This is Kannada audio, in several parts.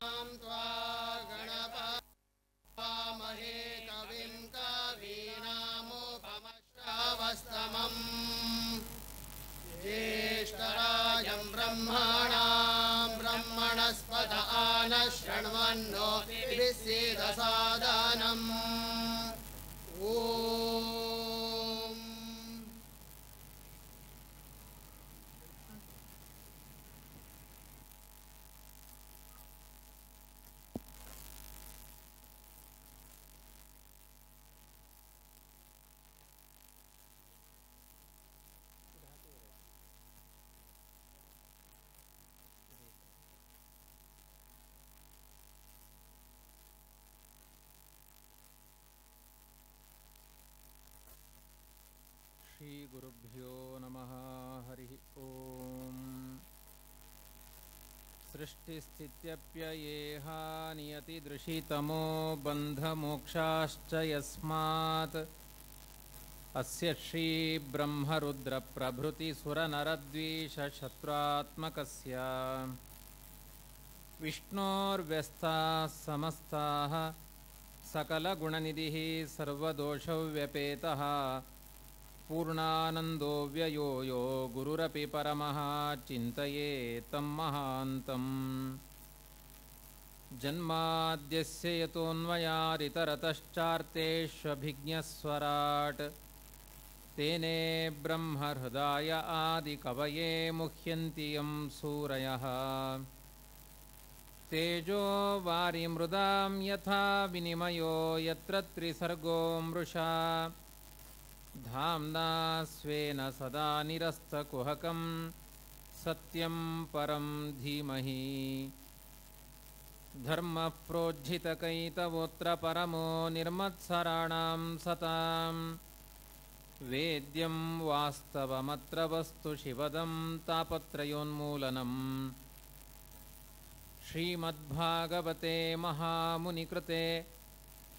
त्वा गणपवामहे कविं कवीनामुपमश्रावस्तमम्। ज्येष्ठराजं ब्रह्मणां ब्रह्मणस्पद आनः शृण्वन्नो विसीदसादनम् सृष्टिस्थित्यप्ययेह नियतिदृशितमो बन्धमोक्षाश्च यस्मात्। अस्य श्रीब्रह्मरुद्रप्रभृतिसुरनरद्वीषशत्रुत्मकस्य विष्णोर्व्यस्ताः समस्ताः सकलगुणनिधिः सर्वदोषव्यपेतः पूर्णानन्दो व्ययो यो गुरुरपि परमः चिन्तये तं महान्तम् जन्माद्यस्य यतोऽन्वयादितरतश्चार्तेष्वभिज्ञस्वराट् तेने ब्रह्महृदाय आदिकवये मुह्यन्ति यं सूरयः। तेजो वारिमृदां यथा विनिमयो यत्र त्रिसर्गो मृषा धाम्ना स्वेन सदा निरस्तकुहकं सत्यं परं धीमहि। धर्मः प्रोज्झितकैतवोऽत्र परमो निर्मत्सराणां सतां वेद्यं वास्तवमत्र वस्तु शिवदं तापत्रयोन्मूलनम्। श्रीमद्भागवते महामुनिकृते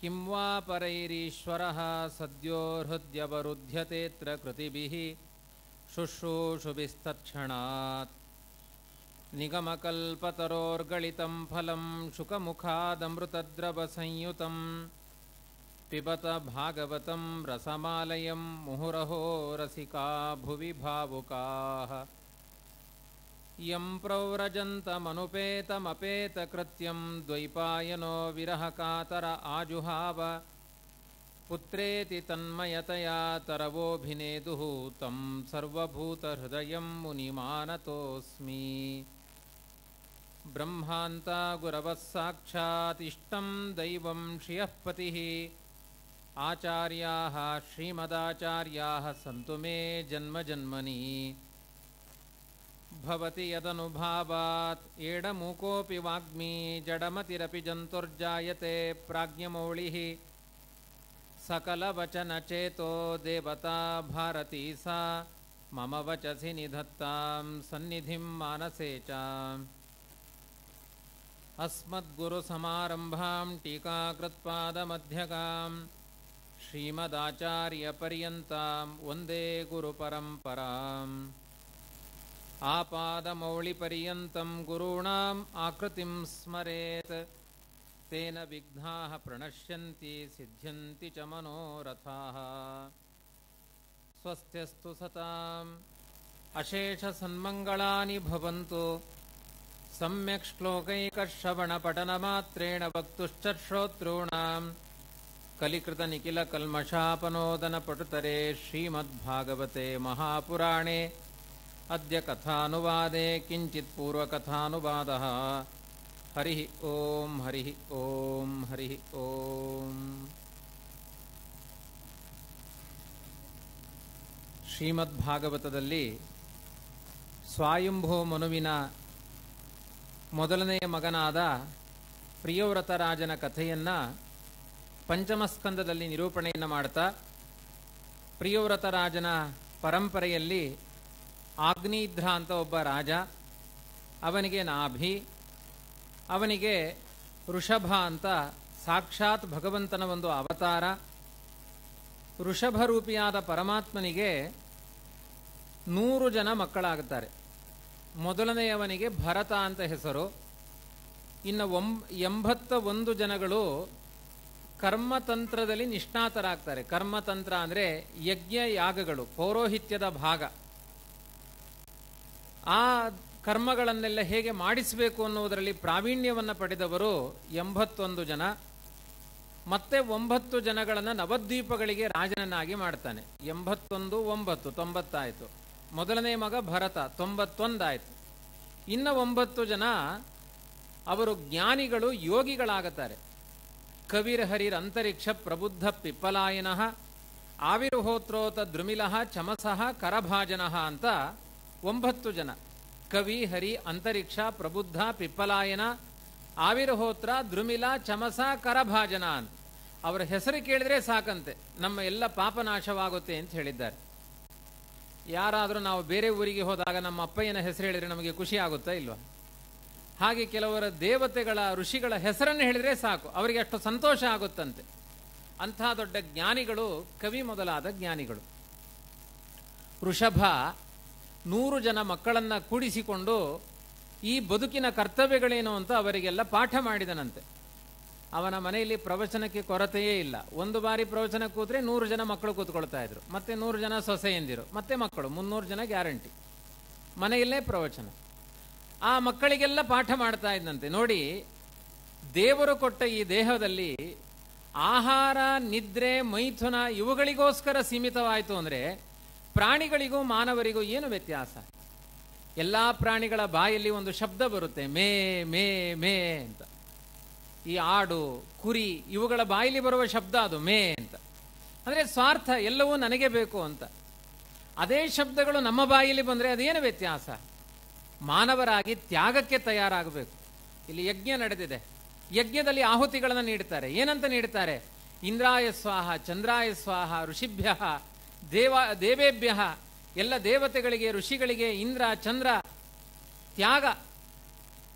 किं वा परैरीश्वरः सद्यो हृद्यवरुध्यतेऽत्र कृतिभिः? शुश्रूषुभिस्तत्क्षणात्। निगमकल्पतरोर्गलितं फलं शुकमुखादमृतद्रवसंयुतं। पिबत भागवतं रसमालयं मुहुरहो रसिका भुवि भावुकाः यं प्रव्रजन्तमनुपेतमपेतकृत्यं द्वैपायनो विरहकातर आजुहाव। पुत्रेति तन्मयतया तरवोऽभिनेदुः तं सर्वभूतहृदयं मुनिमानतोऽस्मि। ब्रह्मान्ता गुरवः साक्षातिष्ठं दैवं श्रियः पतिः। आचार्याः श्रीमदाचार्याः सन्तु मे जन्मजन्मनि भवति यदनुभावात्। एडमूकोऽपि वाग्मी जडमतिरपि जन्तुर्जायते प्राज्ञमौलिः सकलवचनचेतो देवता भारती सा। मम वचसि निधत्तां सन्निधिं मानसे च अस्मद्गुरुसमारम्भां टीकाकृत्पादमध्यगां श्रीमदाचार्यपर्यन्तां वन्दे गुरुपरम्पराम् आपादमौलिपर्यन्तं गुरूणाम् आकृतिं स्मरेत्। तेन विघ्नाः प्रणश्यन्ति सिद्ध्यन्ति च मनोरथाः। स्वस्त्यस्तु सताम्। अशेषसन्मङ्गलानि भवन्तु। सम्यक् श्लोकैकश्रवणपठनमात्रेण वक्तुश्च श्रोतॄणां कलिकृतनिखिलकल्मषापनोदनपटुतरे श्रीमद्भागवते महापुराणे अद्य कथानुवादे किञ्चित् पूर्वकथानुवादः हरिः ॐ हरिः ॐ हरिः ॐ ಶ್ರೀಮದ್ಭಾಗವತದಲ್ಲಿ ಸ್ವಾಯಂಭೋ ಮನುವಿನ ಮೊದಲನೆಯ ಮಗನಾದ ಪ್ರಿಯವ್ರತ ರಾಜನ ಕಥೆಯನ್ನ ಪಂಚಮಸ್ಕಂದದಲ್ಲಿ ನಿರೂಪಣೆಯನ್ನು ಮಾಡ್ತಾ ಪ್ರಿಯವ್ರತ ರಾಜನ ಪರಂಪರೆಯಲ್ಲಿ ಆಗ್ನೇಧ್ರ ಅಂತ ಒಬ್ಬ ರಾಜ, ಅವನಿಗೆ ನಾಭಿ, ಅವನಿಗೆ ಋಷಭ ಅಂತ ಸಾಕ್ಷಾತ್ ಭಗವಂತನ ಒಂದು ಅವತಾರ. ಋಷಭರೂಪಿಯಾದ ಪರಮಾತ್ಮನಿಗೆ ನೂರು ಜನ ಮಕ್ಕಳಾಗುತ್ತಾರೆ. ಮೊದಲನೆಯವನಿಗೆ ಭರತ ಅಂತ ಹೆಸರು. ಇನ್ನು ಒಂ ಎಂಬತ್ತ ಒಂದು ಜನಗಳು ಕರ್ಮತಂತ್ರದಲ್ಲಿ ನಿಷ್ಣಾತರಾಗ್ತಾರೆ. ಕರ್ಮತಂತ್ರ ಅಂದರೆ ಯಜ್ಞ ಯಾಗಗಳು ಪೌರೋಹಿತ್ಯದ ಭಾಗ. ಆ ಕರ್ಮಗಳನ್ನೆಲ್ಲ ಹೇಗೆ ಮಾಡಿಸಬೇಕು ಅನ್ನುವುದರಲ್ಲಿ ಪ್ರಾವೀಣ್ಯವನ್ನು ಪಡೆದವರು ಎಂಬತ್ತೊಂದು ಜನ. ಮತ್ತೆ ಒಂಬತ್ತು ಜನಗಳನ್ನು ನವದ್ವೀಪಗಳಿಗೆ ರಾಜನನ್ನಾಗಿ ಮಾಡ್ತಾನೆ. ಎಂಬತ್ತೊಂದು, ಒಂಬತ್ತು, ತೊಂಬತ್ತಾಯಿತು. ಮೊದಲನೇ ಮಗ ಭರತ, ತೊಂಬತ್ತೊಂದಾಯಿತು. ಇನ್ನು ಒಂಬತ್ತು ಜನ ಅವರು ಜ್ಞಾನಿಗಳು, ಯೋಗಿಗಳಾಗುತ್ತಾರೆ. ಕವಿರ್ಹರಿರ್ ಅಂತರಿಕ್ಷ ಪ್ರಬುದ್ಧ ಪಿಪ್ಪಲಾಯನಃ, ಆವಿರ್ಹೋತ್ರೋತ ದ್ರುಮಿಲಃ ಚಮಸಃ ಕರಭಾಜನಃ ಅಂತ ಒಂಬತ್ತು ಜನ. ಕವಿ, ಹರಿ, ಅಂತರಿಕ್ಷ, ಪ್ರಬುದ್ಧ, ಪಿಪ್ಪಲಾಯನ, ಆವಿರ್ಹೋತ್ರ, ದ್ರುಮಿಲ, ಚಮಸ, ಕರಭಾಜನ ಅಂತ. ಅವರ ಹೆಸರು ಕೇಳಿದ್ರೆ ಸಾಕಂತೆ. ನಮ್ಮ ಎಲ್ಲ ಪಾಪನಾಶವಾಗುತ್ತೆ ಅಂತ ಹೇಳಿದ್ದಾರೆ. ಯಾರಾದರೂ ನಾವು ಬೇರೆ ಊರಿಗೆ ಹೋದಾಗ ನಮ್ಮ ಅಪ್ಪಯ್ಯನ ಹೆಸರು ಹೇಳಿದ್ರೆ ನಮಗೆ ಖುಷಿ ಆಗುತ್ತಾ ಇಲ್ವಾ? ಹಾಗೆ ಕೆಲವರ ದೇವತೆಗಳ, ಋಷಿಗಳ ಹೆಸರನ್ನು ಹೇಳಿದ್ರೆ ಸಾಕು. ಅವರಿಗೆ ಅಷ್ಟು ಸಂತೋಷ ಆಗುತ್ತಂತೆ. ಅಂಥ ದೊಡ್ಡ ಜ್ಞಾನಿಗಳು ಕವಿ ಮೊದಲಾದ ಜ್ಞಾನಿಗಳು. ವೃಷಭ ನೂರು ಜನ ಮಕ್ಕಳನ್ನು ಕೂಡಿಸಿಕೊಂಡು ಈ ಬದುಕಿನ ಕರ್ತವ್ಯಗಳೇನು ಅಂತ ಅವರಿಗೆಲ್ಲ ಪಾಠ ಮಾಡಿದನಂತೆ. ಅವನ ಮನೆಯಲ್ಲಿ ಪ್ರವಚನಕ್ಕೆ ಕೊರತೆಯೇ ಇಲ್ಲ. ಒಂದು ಬಾರಿ ಪ್ರವಚನ ಕೂತ್ರೆ ನೂರು ಜನ ಮಕ್ಕಳು ಕೂತ್ಕೊಳ್ತಾ ಇದ್ರು. ಮತ್ತೆ ನೂರು ಜನ ಸೊಸೆಯಂದಿರು ಮತ್ತೆ ಮಕ್ಕಳು, ಮುನ್ನೂರು ಜನ ಗ್ಯಾರಂಟಿ. ಮನೆಯಲ್ಲೇ ಪ್ರವಚನ. ಆ ಮಕ್ಕಳಿಗೆಲ್ಲ ಪಾಠ ಮಾಡ್ತಾ ಇದ್ದಂತೆ ನೋಡಿ, ದೇವರು ಕೊಟ್ಟ ಈ ದೇಹದಲ್ಲಿ ಆಹಾರ, ನಿದ್ರೆ, ಮೈಥುನ ಇವುಗಳಿಗೋಸ್ಕರ ಸೀಮಿತವಾಯಿತು ಅಂದರೆ ಪ್ರಾಣಿಗಳಿಗೂ ಮಾನವರಿಗೂ ಏನು ವ್ಯತ್ಯಾಸ? ಎಲ್ಲ ಪ್ರಾಣಿಗಳ ಬಾಯಲ್ಲಿ ಒಂದು ಶಬ್ದ ಬರುತ್ತೆ, ಮೇ ಮೇ ಮೇ ಅಂತ. ಈ ಆಡು, ಕುರಿ, ಇವುಗಳ ಬಾಯಲ್ಲಿ ಬರುವ ಶಬ್ದ ಅದು, ಮೇ ಅಂತ. ಅಂದರೆ ಸ್ವಾರ್ಥ ಎಲ್ಲವೂ ನನಗೆ ಬೇಕು ಅಂತ. ಅದೇ ಶಬ್ದಗಳು ನಮ್ಮ ಬಾಯಲ್ಲಿ ಬಂದರೆ ಅದೇನು ವ್ಯತ್ಯಾಸ? ಮಾನವರಾಗಿ ತ್ಯಾಗಕ್ಕೆ ತಯಾರಾಗಬೇಕು. ಇಲ್ಲಿ ಯಜ್ಞ ನಡೆದಿದೆ. ಯಜ್ಞದಲ್ಲಿ ಆಹುತಿಗಳನ್ನು ನೀಡುತ್ತಾರೆ ಏನಂತ ನೀಡುತ್ತಾರೆ ಇಂದ್ರಾಯ ಸ್ವಾಹ, ಚಂದ್ರಾಯ ಸ್ವಾಹ, ಋಷಿಭ್ಯ ದೇವ, ದೇವೇಭ್ಯ ಎಲ್ಲ ದೇವತೆಗಳಿಗೆ, ಋಷಿಗಳಿಗೆ, ಇಂದ್ರ, ಚಂದ್ರ, ತ್ಯಾಗ.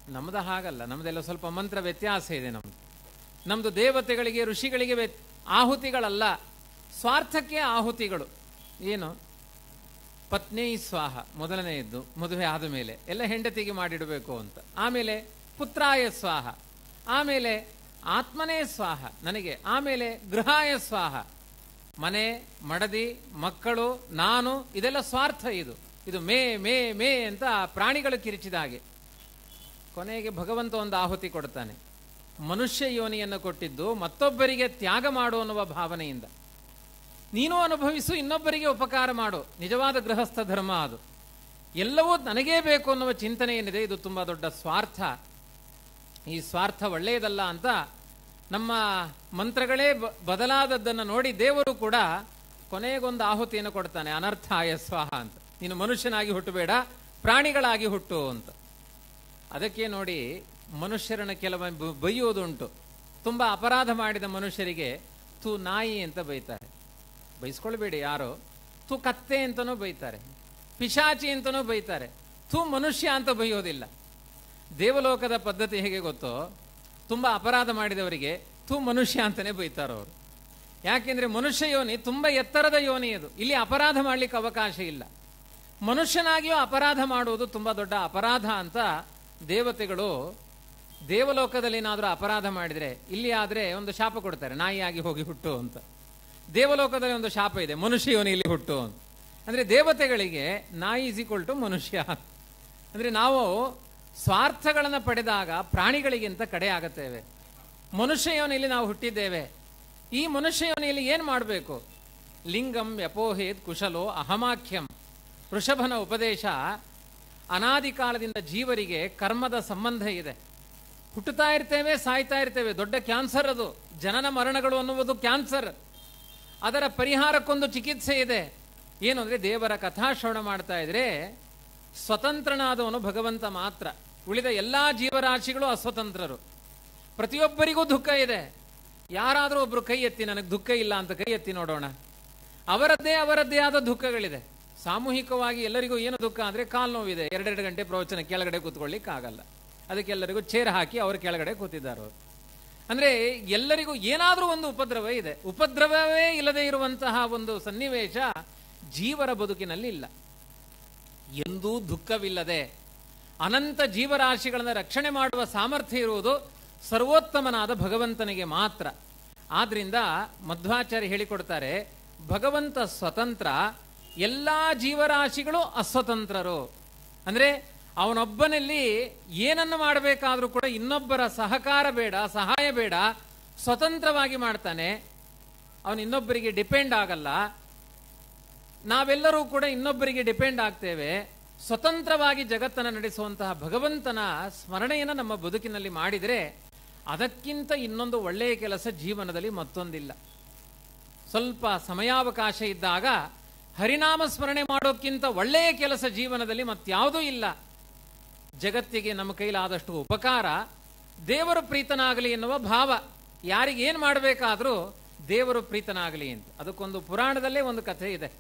ನಮ್ದ ಹಾಗಲ್ಲ, ನಮ್ದೆಲ್ಲ ಸ್ವಲ್ಪ ಮಂತ್ರ ವ್ಯತ್ಯಾಸ ಇದೆ ನಮ್ದು. ನಮ್ದು ದೇವತೆಗಳಿಗೆ, ಋಷಿಗಳಿಗೆ ಆಹುತಿಗಳಲ್ಲ. ಸ್ವಾರ್ಥಕ್ಕೆ ಆಹುತಿಗಳು. ಏನು? ಪತ್ನಿ ಸ್ವಾಹ, ಮೊದಲನೆಯದ್ದು, ಮದುವೆ ಆದ ಮೇಲೆ. ಎಲ್ಲ ಹೆಂಡತಿಗೆ ಮಾಡಿಡಬೇಕು ಅಂತ. ಆಮೇಲೆ ಪುತ್ರಾಯ ಸ್ವಾಹ. ಆಮೇಲೆ ಆತ್ಮನೇ ಸ್ವಾಹ, ನನಗೆ. ಆಮೇಲೆ ಗೃಹಾಯ ಸ್ವಾಹ. ಮನೆ, ಮಡದಿ, ಮಕ್ಕಳು, ನಾನು, ಇದೆಲ್ಲ ಸ್ವಾರ್ಥ ಇದು. ಇದು ಮೇ ಮೇ ಮೇ ಅಂತ ಪ್ರಾಣಿಗಳು ಕಿರಿಚಿದ ಹಾಗೆ. ಕೊನೆಗೆ ಭಗವಂತ ಒಂದು ಆಹುತಿ ಕೊಡ್ತಾನೆ. ಮನುಷ್ಯ ಯೋನಿಯನ್ನು ಕೊಟ್ಟಿದ್ದು ಮತ್ತೊಬ್ಬರಿಗೆ ತ್ಯಾಗ ಮಾಡು ಅನ್ನುವ ಭಾವನೆಯಿಂದ. ನೀನು ಅನುಭವಿಸು, ಇನ್ನೊಬ್ಬರಿಗೆ ಉಪಕಾರ ಮಾಡು. ನಿಜವಾದ ಗೃಹಸ್ಥ ಧರ್ಮ ಅದು. ಎಲ್ಲವೂ ನನಗೇ ಬೇಕು ಅನ್ನುವ ಚಿಂತನೆ ಏನಿದೆ ಇದು ತುಂಬ ದೊಡ್ಡ ಸ್ವಾರ್ಥ. ಈ ಸ್ವಾರ್ಥ ಒಳ್ಳೆಯದಲ್ಲ ಅಂತ ನಮ್ಮ ಮಂತ್ರಗಳೇ ಬದಲಾದದ್ದನ್ನು ನೋಡಿ ದೇವರು ಕೂಡ ಕೊನೆಗೊಂದು ಆಹುತಿಯನ್ನು ಕೊಡ್ತಾನೆ, ಅನರ್ಥಾಯ ಸ್ವಾಹ ಅಂತ. ನೀನು ಮನುಷ್ಯನಾಗಿ ಹುಟ್ಟಬೇಡ, ಪ್ರಾಣಿಗಳಾಗಿ ಹುಟ್ಟು ಅಂತ. ಅದಕ್ಕೆ ನೋಡಿ ಮನುಷ್ಯರನ್ನು ಕೆಲವೊಮ್ಮೆ ಬೈಯೋದುಂಟು. ತುಂಬ ಅಪರಾಧ ಮಾಡಿದ ಮನುಷ್ಯರಿಗೆ ತು ನಾಯಿ ಅಂತ ಬೈತಾರೆ. ಬೈಸ್ಕೊಳ್ಬೇಡಿ ಯಾರೋ. ತು ಕತ್ತೆ ಅಂತನೂ ಬೈತಾರೆ. ಪಿಶಾಚಿ ಅಂತನೂ ಬೈತಾರೆ. ತು ಮನುಷ್ಯ ಅಂತ ಬೈಯೋದಿಲ್ಲ. ದೇವಲೋಕದ ಪದ್ಧತಿ ಹೇಗೆ ಗೊತ್ತೋ ತುಂಬ ಅಪರಾಧ ಮಾಡಿದವರಿಗೆ ತು ಮನುಷ್ಯ ಅಂತಲೇ ಬೈತಾರೆ ಅವರು. ಯಾಕೆಂದರೆ ಮನುಷ್ಯ ಯೋನಿ ತುಂಬ ಎತ್ತರದ ಯೋನಿ ಅದು. ಇಲ್ಲಿ ಅಪರಾಧ ಮಾಡಲಿಕ್ಕೆ ಅವಕಾಶ ಇಲ್ಲ. ಮನುಷ್ಯನಾಗಿಯೂ ಅಪರಾಧ ಮಾಡುವುದು ತುಂಬ ದೊಡ್ಡ ಅಪರಾಧ ಅಂತ ದೇವತೆಗಳು ದೇವಲೋಕದಲ್ಲೇನಾದರೂ ಅಪರಾಧ ಮಾಡಿದರೆ, ಇಲ್ಲಿ ಆದರೆ ಒಂದು ಶಾಪ ಕೊಡ್ತಾರೆ, ನಾಯಿಯಾಗಿ ಹೋಗಿ ಹುಟ್ಟು ಅಂತ. ದೇವಲೋಕದಲ್ಲಿ ಒಂದು ಶಾಪ ಇದೆ, ಮನುಷ್ಯ ಯೋನಿ ಇಲ್ಲಿ ಹುಟ್ಟು ಅಂತ. ಅಂದರೆ ದೇವತೆಗಳಿಗೆ ನಾಯಿ ಇಸ್ ಈಕ್ವಲ್ ಟು ಮನುಷ್ಯ. ಅಂದರೆ ನಾವು ಸ್ವಾರ್ಥಗಳನ್ನು ಪಡೆದಾಗ ಪ್ರಾಣಿಗಳಿಗಿಂತ ಕಡೆ ಆಗುತ್ತೇವೆ. ಮನುಷ್ಯ ಯೋನಿಯಲ್ಲಿ ನಾವು ಹುಟ್ಟಿದ್ದೇವೆ. ಈ ಮನುಷ್ಯ ಯೋನಿಯಲ್ಲಿ ಏನು ಮಾಡಬೇಕು? ಲಿಂಗಂ ವ್ಯಪೋಹೇತ್ ಕುಶಲೋ ಅಹಮಾಖ್ಯಂ. ವೃಷಭನ ಉಪದೇಶ, ಅನಾದಿ ಕಾಲದಿಂದ ಜೀವರಿಗೆ ಕರ್ಮದ ಸಂಬಂಧ ಇದೆ. ಹುಟ್ಟುತ್ತಾ ಇರ್ತೇವೆ, ಸಾಯ್ತಾ ಇರ್ತೇವೆ. ದೊಡ್ಡ ಕ್ಯಾನ್ಸರ್ ಅದು. ಜನನ ಮರಣಗಳು ಅನ್ನುವುದು ಕ್ಯಾನ್ಸರ್. ಅದರ ಪರಿಹಾರಕ್ಕೊಂದು ಚಿಕಿತ್ಸೆ ಇದೆ. ಏನು ಅಂದರೆ ದೇವರ ಕಥಾಶ್ರವಣ ಮಾಡ್ತಾ ಇದ್ರೆ ಸ್ವತಂತ್ರನಾದವನು ಭಗವಂತ ಮಾತ್ರ. ಉಳಿದ ಎಲ್ಲಾ ಜೀವರಾಶಿಗಳು ಅಸ್ವತಂತ್ರರು. ಪ್ರತಿಯೊಬ್ಬರಿಗೂ ದುಃಖ ಇದೆ. ಯಾರಾದರೂ ಒಬ್ರು ಕೈ ಎತ್ತಿ, ನನಗೆ ದುಃಖ ಇಲ್ಲ ಅಂತ ಕೈ ಎತ್ತಿ ನೋಡೋಣ. ಅವರದ್ದೇ ಅವರದ್ದೇ ಆದ ದುಃಖಗಳಿದೆ. ಸಾಮೂಹಿಕವಾಗಿ ಎಲ್ಲರಿಗೂ ಏನು ದುಃಖ ಅಂದರೆ ಕಾಲು ನೋವಿದೆ. ಎರಡೆರಡು ಗಂಟೆ ಪ್ರವಚನ ಕೆಳಗಡೆ ಕೂತ್ಕೊಳ್ಳಿಕ್ಕಾಗಲ್ಲ. ಅದಕ್ಕೆಲ್ಲರಿಗೂ ಚೇರ್ ಹಾಕಿ ಅವರು ಕೆಳಗಡೆ ಕೂತಿದ್ದಾರೆ. ಅಂದ್ರೆ ಎಲ್ಲರಿಗೂ ಏನಾದರೂ ಒಂದು ಉಪದ್ರವ ಇದೆ. ಉಪದ್ರವವೇ ಇಲ್ಲದೆ ಇರುವಂತಹ ಒಂದು ಸನ್ನಿವೇಶ ಜೀವರ ಬದುಕಿನಲ್ಲಿ ಇಲ್ಲ ಎಂದೂ ದುಃಖವಿಲ್ಲದೆ ಅನಂತ ಜೀವರಾಶಿಗಳನ್ನು ರಕ್ಷಣೆ ಮಾಡುವ ಸಾಮರ್ಥ್ಯ ಇರುವುದು ಸರ್ವೋತ್ತಮನಾದ ಭಗವಂತನಿಗೆ ಮಾತ್ರ. ಆದ್ದರಿಂದ ಮಧ್ವಾಚಾರ್ಯ ಹೇಳಿಕೊಡ್ತಾರೆ, ಭಗವಂತ ಸ್ವತಂತ್ರ, ಎಲ್ಲ ಜೀವರಾಶಿಗಳು ಅಸ್ವತಂತ್ರರು. ಅಂದರೆ ಅವನೊಬ್ಬನಲ್ಲಿ ಏನನ್ನು ಮಾಡಬೇಕಾದರೂ ಕೂಡ ಇನ್ನೊಬ್ಬರ ಸಹಕಾರ ಬೇಡ, ಸಹಾಯ ಬೇಡ, ಸ್ವತಂತ್ರವಾಗಿ ಮಾಡ್ತಾನೆ. ಅವನು ಇನ್ನೊಬ್ಬರಿಗೆ ಡಿಪೆಂಡ್ ಆಗಲ್ಲ. ನಾವೆಲ್ಲರೂ ಕೂಡ ಇನ್ನೊಬ್ಬರಿಗೆ ಡಿಪೆಂಡ್ ಆಗ್ತೇವೆ. ಸ್ವತಂತ್ರವಾಗಿ ಜಗತ್ತನ್ನು ನಡೆಸುವಂತಹ ಭಗವಂತನ ಸ್ಮರಣೆಯನ್ನು ನಮ್ಮ ಬದುಕಿನಲ್ಲಿ ಮಾಡಿದರೆ ಅದಕ್ಕಿಂತ ಇನ್ನೊಂದು ಒಳ್ಳೆಯ ಕೆಲಸ ಜೀವನದಲ್ಲಿ ಮತ್ತೊಂದಿಲ್ಲ. ಸ್ವಲ್ಪ ಸಮಯಾವಕಾಶ ಇದ್ದಾಗ ಹರಿನಾಮ ಸ್ಮರಣೆ ಮಾಡೋಕ್ಕಿಂತ ಒಳ್ಳೆಯ ಕೆಲಸ ಜೀವನದಲ್ಲಿ ಮತ್ಯಾವುದೂ ಇಲ್ಲ. ಜಗತ್ತಿಗೆ ನಮ್ಮ ಕೈಲಾದಷ್ಟು ಉಪಕಾರ, ದೇವರು ಪ್ರೀತನಾಗಲಿ ಎನ್ನುವ ಭಾವ. ಯಾರಿಗೇನು ಮಾಡಬೇಕಾದರೂ ದೇವರು ಪ್ರೀತನಾಗಲಿ ಅಂತ. ಅದಕ್ಕೊಂದು ಪುರಾಣದಲ್ಲೇ ಒಂದು ಕಥೆ ಇದೆ.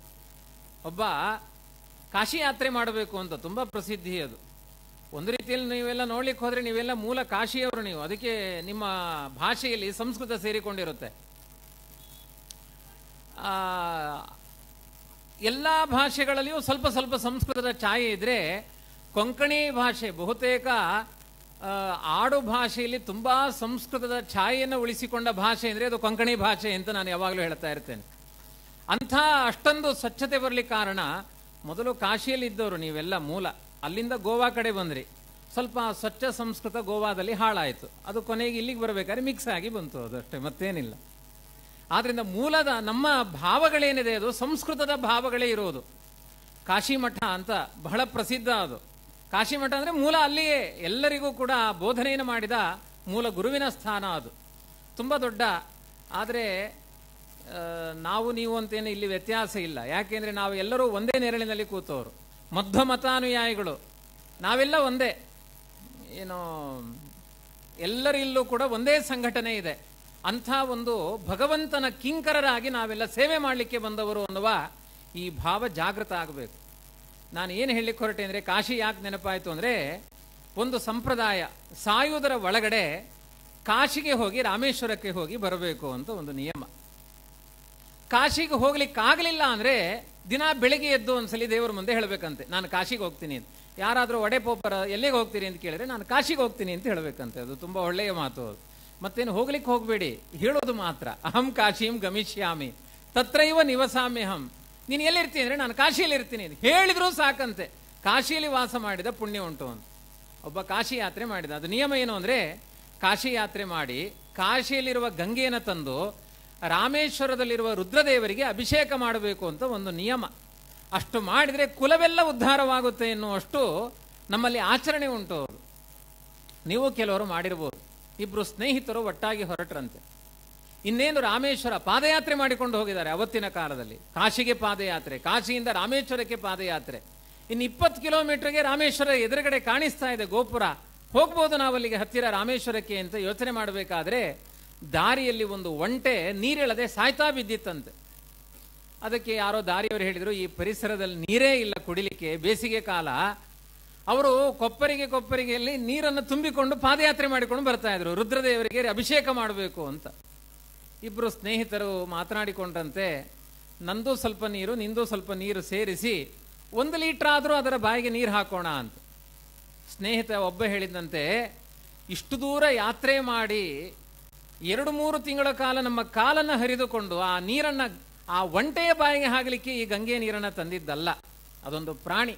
ಒಬ್ಬ ಕಾಶಿ ಯಾತ್ರೆ ಮಾಡಬೇಕು ಅಂತ ತುಂಬಾ ಪ್ರಸಿದ್ಧಿ ಅದು. ಒಂದು ರೀತಿಯಲ್ಲಿ ನೀವೆಲ್ಲ ನೋಡ್ಲಿಕ್ಕೆ ಹೋದ್ರೆ ನೀವೆಲ್ಲ ಮೂಲ ಕಾಶಿಯವರು ನೀವು. ಅದಕ್ಕೆ ನಿಮ್ಮ ಭಾಷೆಯಲ್ಲಿ ಸಂಸ್ಕೃತ ಸೇರಿಕೊಂಡಿರುತ್ತೆ. ಆ, ಎಲ್ಲ ಭಾಷೆಗಳಲ್ಲಿಯೂ ಸ್ವಲ್ಪ ಸ್ವಲ್ಪ ಸಂಸ್ಕೃತದ ಛಾಯೆ ಇದ್ರೆ ಕೊಂಕಣಿ ಭಾಷೆ ಬಹುತೇಕ ಆಡು ಭಾಷೆಯಲ್ಲಿ ತುಂಬಾ ಸಂಸ್ಕೃತದ ಛಾಯೆಯನ್ನು ಉಳಿಸಿಕೊಂಡ ಭಾಷೆ ಅಂದ್ರೆ ಅದು ಕೊಂಕಣಿ ಭಾಷೆ ಅಂತ ನಾನು ಯಾವಾಗಲೂ ಹೇಳ್ತಾ ಇರ್ತೇನೆ. ಅಂಥ ಅಷ್ಟೊಂದು ಸ್ವಚ್ಛತೆ ಬರಲಿಕ್ಕೆ ಕಾರಣ ಮೊದಲು ಕಾಶಿಯಲ್ಲಿದ್ದವರು ನೀವೆಲ್ಲ ಮೂಲ. ಅಲ್ಲಿಂದ ಗೋವಾ ಕಡೆ ಬಂದ್ರಿ. ಸ್ವಲ್ಪ ಸ್ವಚ್ಛ ಸಂಸ್ಕೃತ ಗೋವಾದಲ್ಲಿ ಹಾಳಾಯಿತು. ಅದು ಕೊನೆಗೆ ಇಲ್ಲಿಗೆ ಬರಬೇಕಾದ್ರೆ ಮಿಕ್ಸ್ ಆಗಿ ಬಂತು ಅದು ಅಷ್ಟೇ, ಮತ್ತೇನಿಲ್ಲ. ಆದ್ರಿಂದ ಮೂಲದ ನಮ್ಮ ಭಾವಗಳೇನಿದೆ ಅದು, ಸಂಸ್ಕೃತದ ಭಾವಗಳೇ ಇರೋದು. ಕಾಶಿ ಮಠ ಅಂತ ಬಹಳ ಪ್ರಸಿದ್ಧ ಅದು. ಕಾಶಿ ಮಠ ಅಂದ್ರೆ ಮೂಲ ಅಲ್ಲಿಯೇ ಎಲ್ಲರಿಗೂ ಕೂಡ ಬೋಧನೆಯನ್ನು ಮಾಡಿದ ಮೂಲ ಗುರುವಿನ ಸ್ಥಾನ ಅದು. ತುಂಬ ದೊಡ್ಡ, ಆದರೆ ನಾವು ನೀವು ಅಂತೇನು ಇಲ್ಲಿ ವ್ಯತ್ಯಾಸ ಇಲ್ಲ. ಯಾಕೆಂದ್ರೆ ನಾವು ಎಲ್ಲರೂ ಒಂದೇ ನೆರಳಿನಲ್ಲಿ ಕೂತವರು. ಮಧ್ವ ಮತಾನುಯಾಯಿಗಳು. ನಾವೆಲ್ಲ ಒಂದೇ. ಏನು, ಎಲ್ಲರಿಲ್ಲೂ ಕೂಡ ಒಂದೇ ಸಂಘಟನೆ ಇದೆ. ಅಂಥ ಒಂದು ಭಗವಂತನ ಕಿಂಕರರಾಗಿ ನಾವೆಲ್ಲ ಸೇವೆ ಮಾಡಲಿಕ್ಕೆ ಬಂದವರು ಅನ್ನುವ ಈ ಭಾವ ಜಾಗೃತ ಆಗಬೇಕು. ನಾನು ಏನು ಹೇಳಲಿಕ್ಕೆ ಹೊರಟೆ ಅಂದರೆ, ಕಾಶಿ ಯಾಕೆ ನೆನಪಾಯಿತು ಅಂದರೆ, ಒಂದು ಸಂಪ್ರದಾಯ ಸಾಯುವುದರ ಒಳಗಡೆ ಕಾಶಿಗೆ ಹೋಗಿ ರಾಮೇಶ್ವರಕ್ಕೆ ಹೋಗಿ ಬರಬೇಕು ಅಂತ ಒಂದು ನಿಯಮ. ಕಾಶಿಗೆ ಹೋಗ್ಲಿಕ್ಕಾಗಲಿಲ್ಲ ಅಂದ್ರೆ ದಿನ ಬೆಳಿಗ್ಗೆ ಎದ್ದು ಒಂದ್ಸಲಿ ದೇವರ ಮುಂದೆ ಹೇಳಬೇಕಂತೆ. ನಾನು ಕಾಶಿಗೆ ಹೋಗ್ತೀನಿ ಅಂತ. ಯಾರಾದರೂ ಒಡೆ ಪೋಪರ ಎಲ್ಲಿಗೆ ಹೋಗ್ತೀರಿ ಅಂತ ಕೇಳಿದ್ರೆ ನಾನು ಕಾಶಿಗೆ ಹೋಗ್ತೀನಿ ಅಂತ ಹೇಳಬೇಕಂತೆ. ಅದು ತುಂಬ ಒಳ್ಳೆಯ ಮಾತು ಅದು. ಮತ್ತೇನು ಹೋಗ್ಲಿಕ್ಕೆ ಹೋಗಬೇಡಿ. ಹೇಳೋದು ಮಾತ್ರ. ಅಹಂ ಕಾಶಿಂ ಗಮಿಷ್ಯಾಮಿ. ತತ್ರೈವ ನಿವಸಾಮ್ಯಹಂ. ನೀನು ಎಲ್ಲಿರ್ತೀನಿ ಅಂದರೆ ನಾನು ಕಾಶಿಯಲ್ಲಿ ಇರ್ತೀನಿ ಅಂತ. ಹೇಳಿದ್ರೂ ಸಾಕಂತೆ. ಕಾಶಿಯಲ್ಲಿ ವಾಸ ಮಾಡಿದ ಪುಣ್ಯ ಉಂಟು ಅಂತ. ಒಬ್ಬ ಕಾಶಿ ಯಾತ್ರೆ ಮಾಡಿದ. ಅದು ನಿಯಮ ಏನು ಅಂದರೆ ಕಾಶಿ ಯಾತ್ರೆ ಮಾಡಿ ಕಾಶಿಯಲ್ಲಿರುವ ಗಂಗೆಯನ್ನು ತಂದು ರಾಮೇಶ್ವರದಲ್ಲಿರುವ ರುದ್ರದೇವರಿಗೆ ಅಭಿಷೇಕ ಮಾಡಬೇಕು ಅಂತ ಒಂದು ನಿಯಮ. ಅಷ್ಟು ಮಾಡಿದರೆ ಕುಲವೆಲ್ಲ ಉದ್ಧಾರವಾಗುತ್ತೆ ಎನ್ನುವಷ್ಟು ನಮ್ಮಲ್ಲಿ ಆಚರಣೆ ಉಂಟು ಅವರು. ನೀವು ಕೆಲವರು ಮಾಡಿರ್ಬೋದು. ಇಬ್ಬರು ಸ್ನೇಹಿತರು ಒಟ್ಟಾಗಿ ಹೊರಟ್ರಂತೆ. ಇನ್ನೇನು ರಾಮೇಶ್ವರ ಪಾದಯಾತ್ರೆ ಮಾಡಿಕೊಂಡು ಹೋಗಿದ್ದಾರೆ ಅವತ್ತಿನ ಕಾಲದಲ್ಲಿ. ಕಾಶಿಗೆ ಪಾದಯಾತ್ರೆ, ಕಾಶಿಯಿಂದ ರಾಮೇಶ್ವರಕ್ಕೆ ಪಾದಯಾತ್ರೆ. ಇನ್ನು ಇಪ್ಪತ್ತು ಕಿಲೋಮೀಟರ್ಗೆ ರಾಮೇಶ್ವರ ಎದುರುಗಡೆ ಕಾಣಿಸ್ತಾ ಇದೆ ಗೋಪುರ. ಹೋಗ್ಬೋದು ನಾವಲ್ಲಿಗೆ ಹತ್ತಿರ ರಾಮೇಶ್ವರಕ್ಕೆ ಅಂತ ಯೋಚನೆ ಮಾಡಬೇಕಾದ್ರೆ ದಾರಿಯಲ್ಲಿ ಒಂದು ಒಂಟೆ ನೀರಿಳದೆ ಸಾಯ್ತಾ ಬಿದ್ದಿತ್ತಂತೆ. ಅದಕ್ಕೆ ಯಾರೋ ದಾರಿಯವರು ಹೇಳಿದರು, ಈ ಪರಿಸರದಲ್ಲಿ ನೀರೇ ಇಲ್ಲ ಕುಡಿಲಿಕ್ಕೆ, ಬೇಸಿಗೆ ಕಾಲ. ಅವರು ಕೊಪ್ಪರಿಗೆ ಕೊಪ್ಪರಿಗೆಯಲ್ಲಿ ನೀರನ್ನು ತುಂಬಿಕೊಂಡು ಪಾದಯಾತ್ರೆ ಮಾಡಿಕೊಂಡು ಬರ್ತಾ ಇದ್ರು. ರುದ್ರದೇವರಿಗೆ ಅಭಿಷೇಕ ಮಾಡಬೇಕು ಅಂತ. ಇಬ್ಬರು ಸ್ನೇಹಿತರು ಮಾತನಾಡಿಕೊಂಡಂತೆ, ನಂದು ಸ್ವಲ್ಪ ನೀರು, ನಿಂದು ಸ್ವಲ್ಪ ನೀರು ಸೇರಿಸಿ ಒಂದು ಲೀಟ್ರ್ ಆದರೂ ಅದರ ಬಾಯಿಗೆ ನೀರು ಹಾಕೋಣ ಅಂತ. ಸ್ನೇಹಿತ ಒಬ್ಬ ಹೇಳಿದಂತೆ, ಇಷ್ಟು ದೂರ ಯಾತ್ರೆ ಮಾಡಿ ಎರಡು ಮೂರು ತಿಂಗಳ ಕಾಲ ನಮ್ಮ ಕಾಲನ್ನು ಹರಿದುಕೊಂಡು ಆ ನೀರನ್ನ ಆ ಒಂಟೆಯ ಬಾಯಿಗೆ ಹಾಗಲಿಕ್ಕೆ ಈ ಗಂಗೆ ನೀರನ್ನ ತಂದಿದ್ದಲ್ಲ. ಅದೊಂದು ಪ್ರಾಣಿ.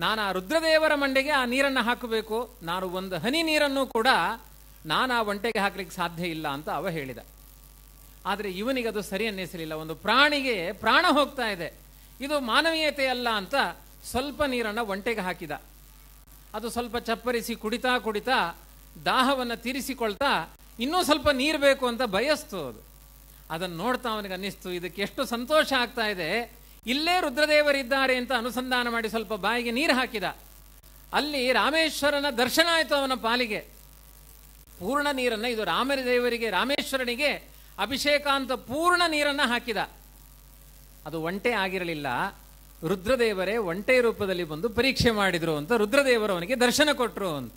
ನಾನು ಆ ರುದ್ರದೇವರ ಮಂಡೆಗೆ ಆ ನೀರನ್ನು ಹಾಕಬೇಕು. ನಾನು ಒಂದು ಹನಿ ನೀರನ್ನು ಕೂಡ ನಾನು ಆ ಒಂಟೆಗೆ ಹಾಕಲಿಕ್ಕೆ ಸಾಧ್ಯ ಇಲ್ಲ ಅಂತ ಅವ ಹೇಳಿದ. ಆದರೆ ಇವನಿಗೆ ಅದು ಸರಿ ಅನ್ನಿಸಲಿಲ್ಲ. ಒಂದು ಪ್ರಾಣಿಗೆ ಪ್ರಾಣ ಹೋಗ್ತಾ ಇದೆ. ಇದು ಮಾನವೀಯತೆ ಅಲ್ಲ ಅಂತ ಸ್ವಲ್ಪ ನೀರನ್ನು ಒಂಟೆಗೆ ಹಾಕಿದ. ಅದು ಸ್ವಲ್ಪ ಚಪ್ಪರಿಸಿ ಕುಡಿತಾ ಕುಡಿತಾ ದಾಹವನ್ನು ತೀರಿಸಿಕೊಳ್ತಾ ಇನ್ನೂ ಸ್ವಲ್ಪ ನೀರು ಬೇಕು ಅಂತ ಬಯಸ್ತು ಅದು. ಅದನ್ನು ನೋಡ್ತಾ ಅವನಿಗೆ ಅನ್ನಿಸ್ತು, ಇದಕ್ಕೆ ಎಷ್ಟು ಸಂತೋಷ ಆಗ್ತಾ ಇದೆ. ಇಲ್ಲೇ ರುದ್ರದೇವರಿದ್ದಾರೆ ಅಂತ ಅನುಸಂಧಾನ ಮಾಡಿ ಸ್ವಲ್ಪ ಬಾಯಿಗೆ ನೀರು ಹಾಕಿದ. ಅಲ್ಲಿ ರಾಮೇಶ್ವರನ ದರ್ಶನ ಆಯಿತು ಅವನ ಪಾಲಿಗೆ. ಪೂರ್ಣ ನೀರನ್ನು, ಇದು ರಾಮದೇವರಿಗೆ ರಾಮೇಶ್ವರನಿಗೆ ಅಭಿಷೇಕ ಅಂತ ಪೂರ್ಣ ನೀರನ್ನು ಹಾಕಿದ. ಅದು ಒಂಟೆ ಆಗಿರಲಿಲ್ಲ. ರುದ್ರದೇವರೇ ಒಂಟೆ ರೂಪದಲ್ಲಿ ಬಂದು ಪರೀಕ್ಷೆ ಮಾಡಿದರು ಅಂತ ರುದ್ರದೇವರು ಅವನಿಗೆ ದರ್ಶನ ಕೊಟ್ಟರು ಅಂತ.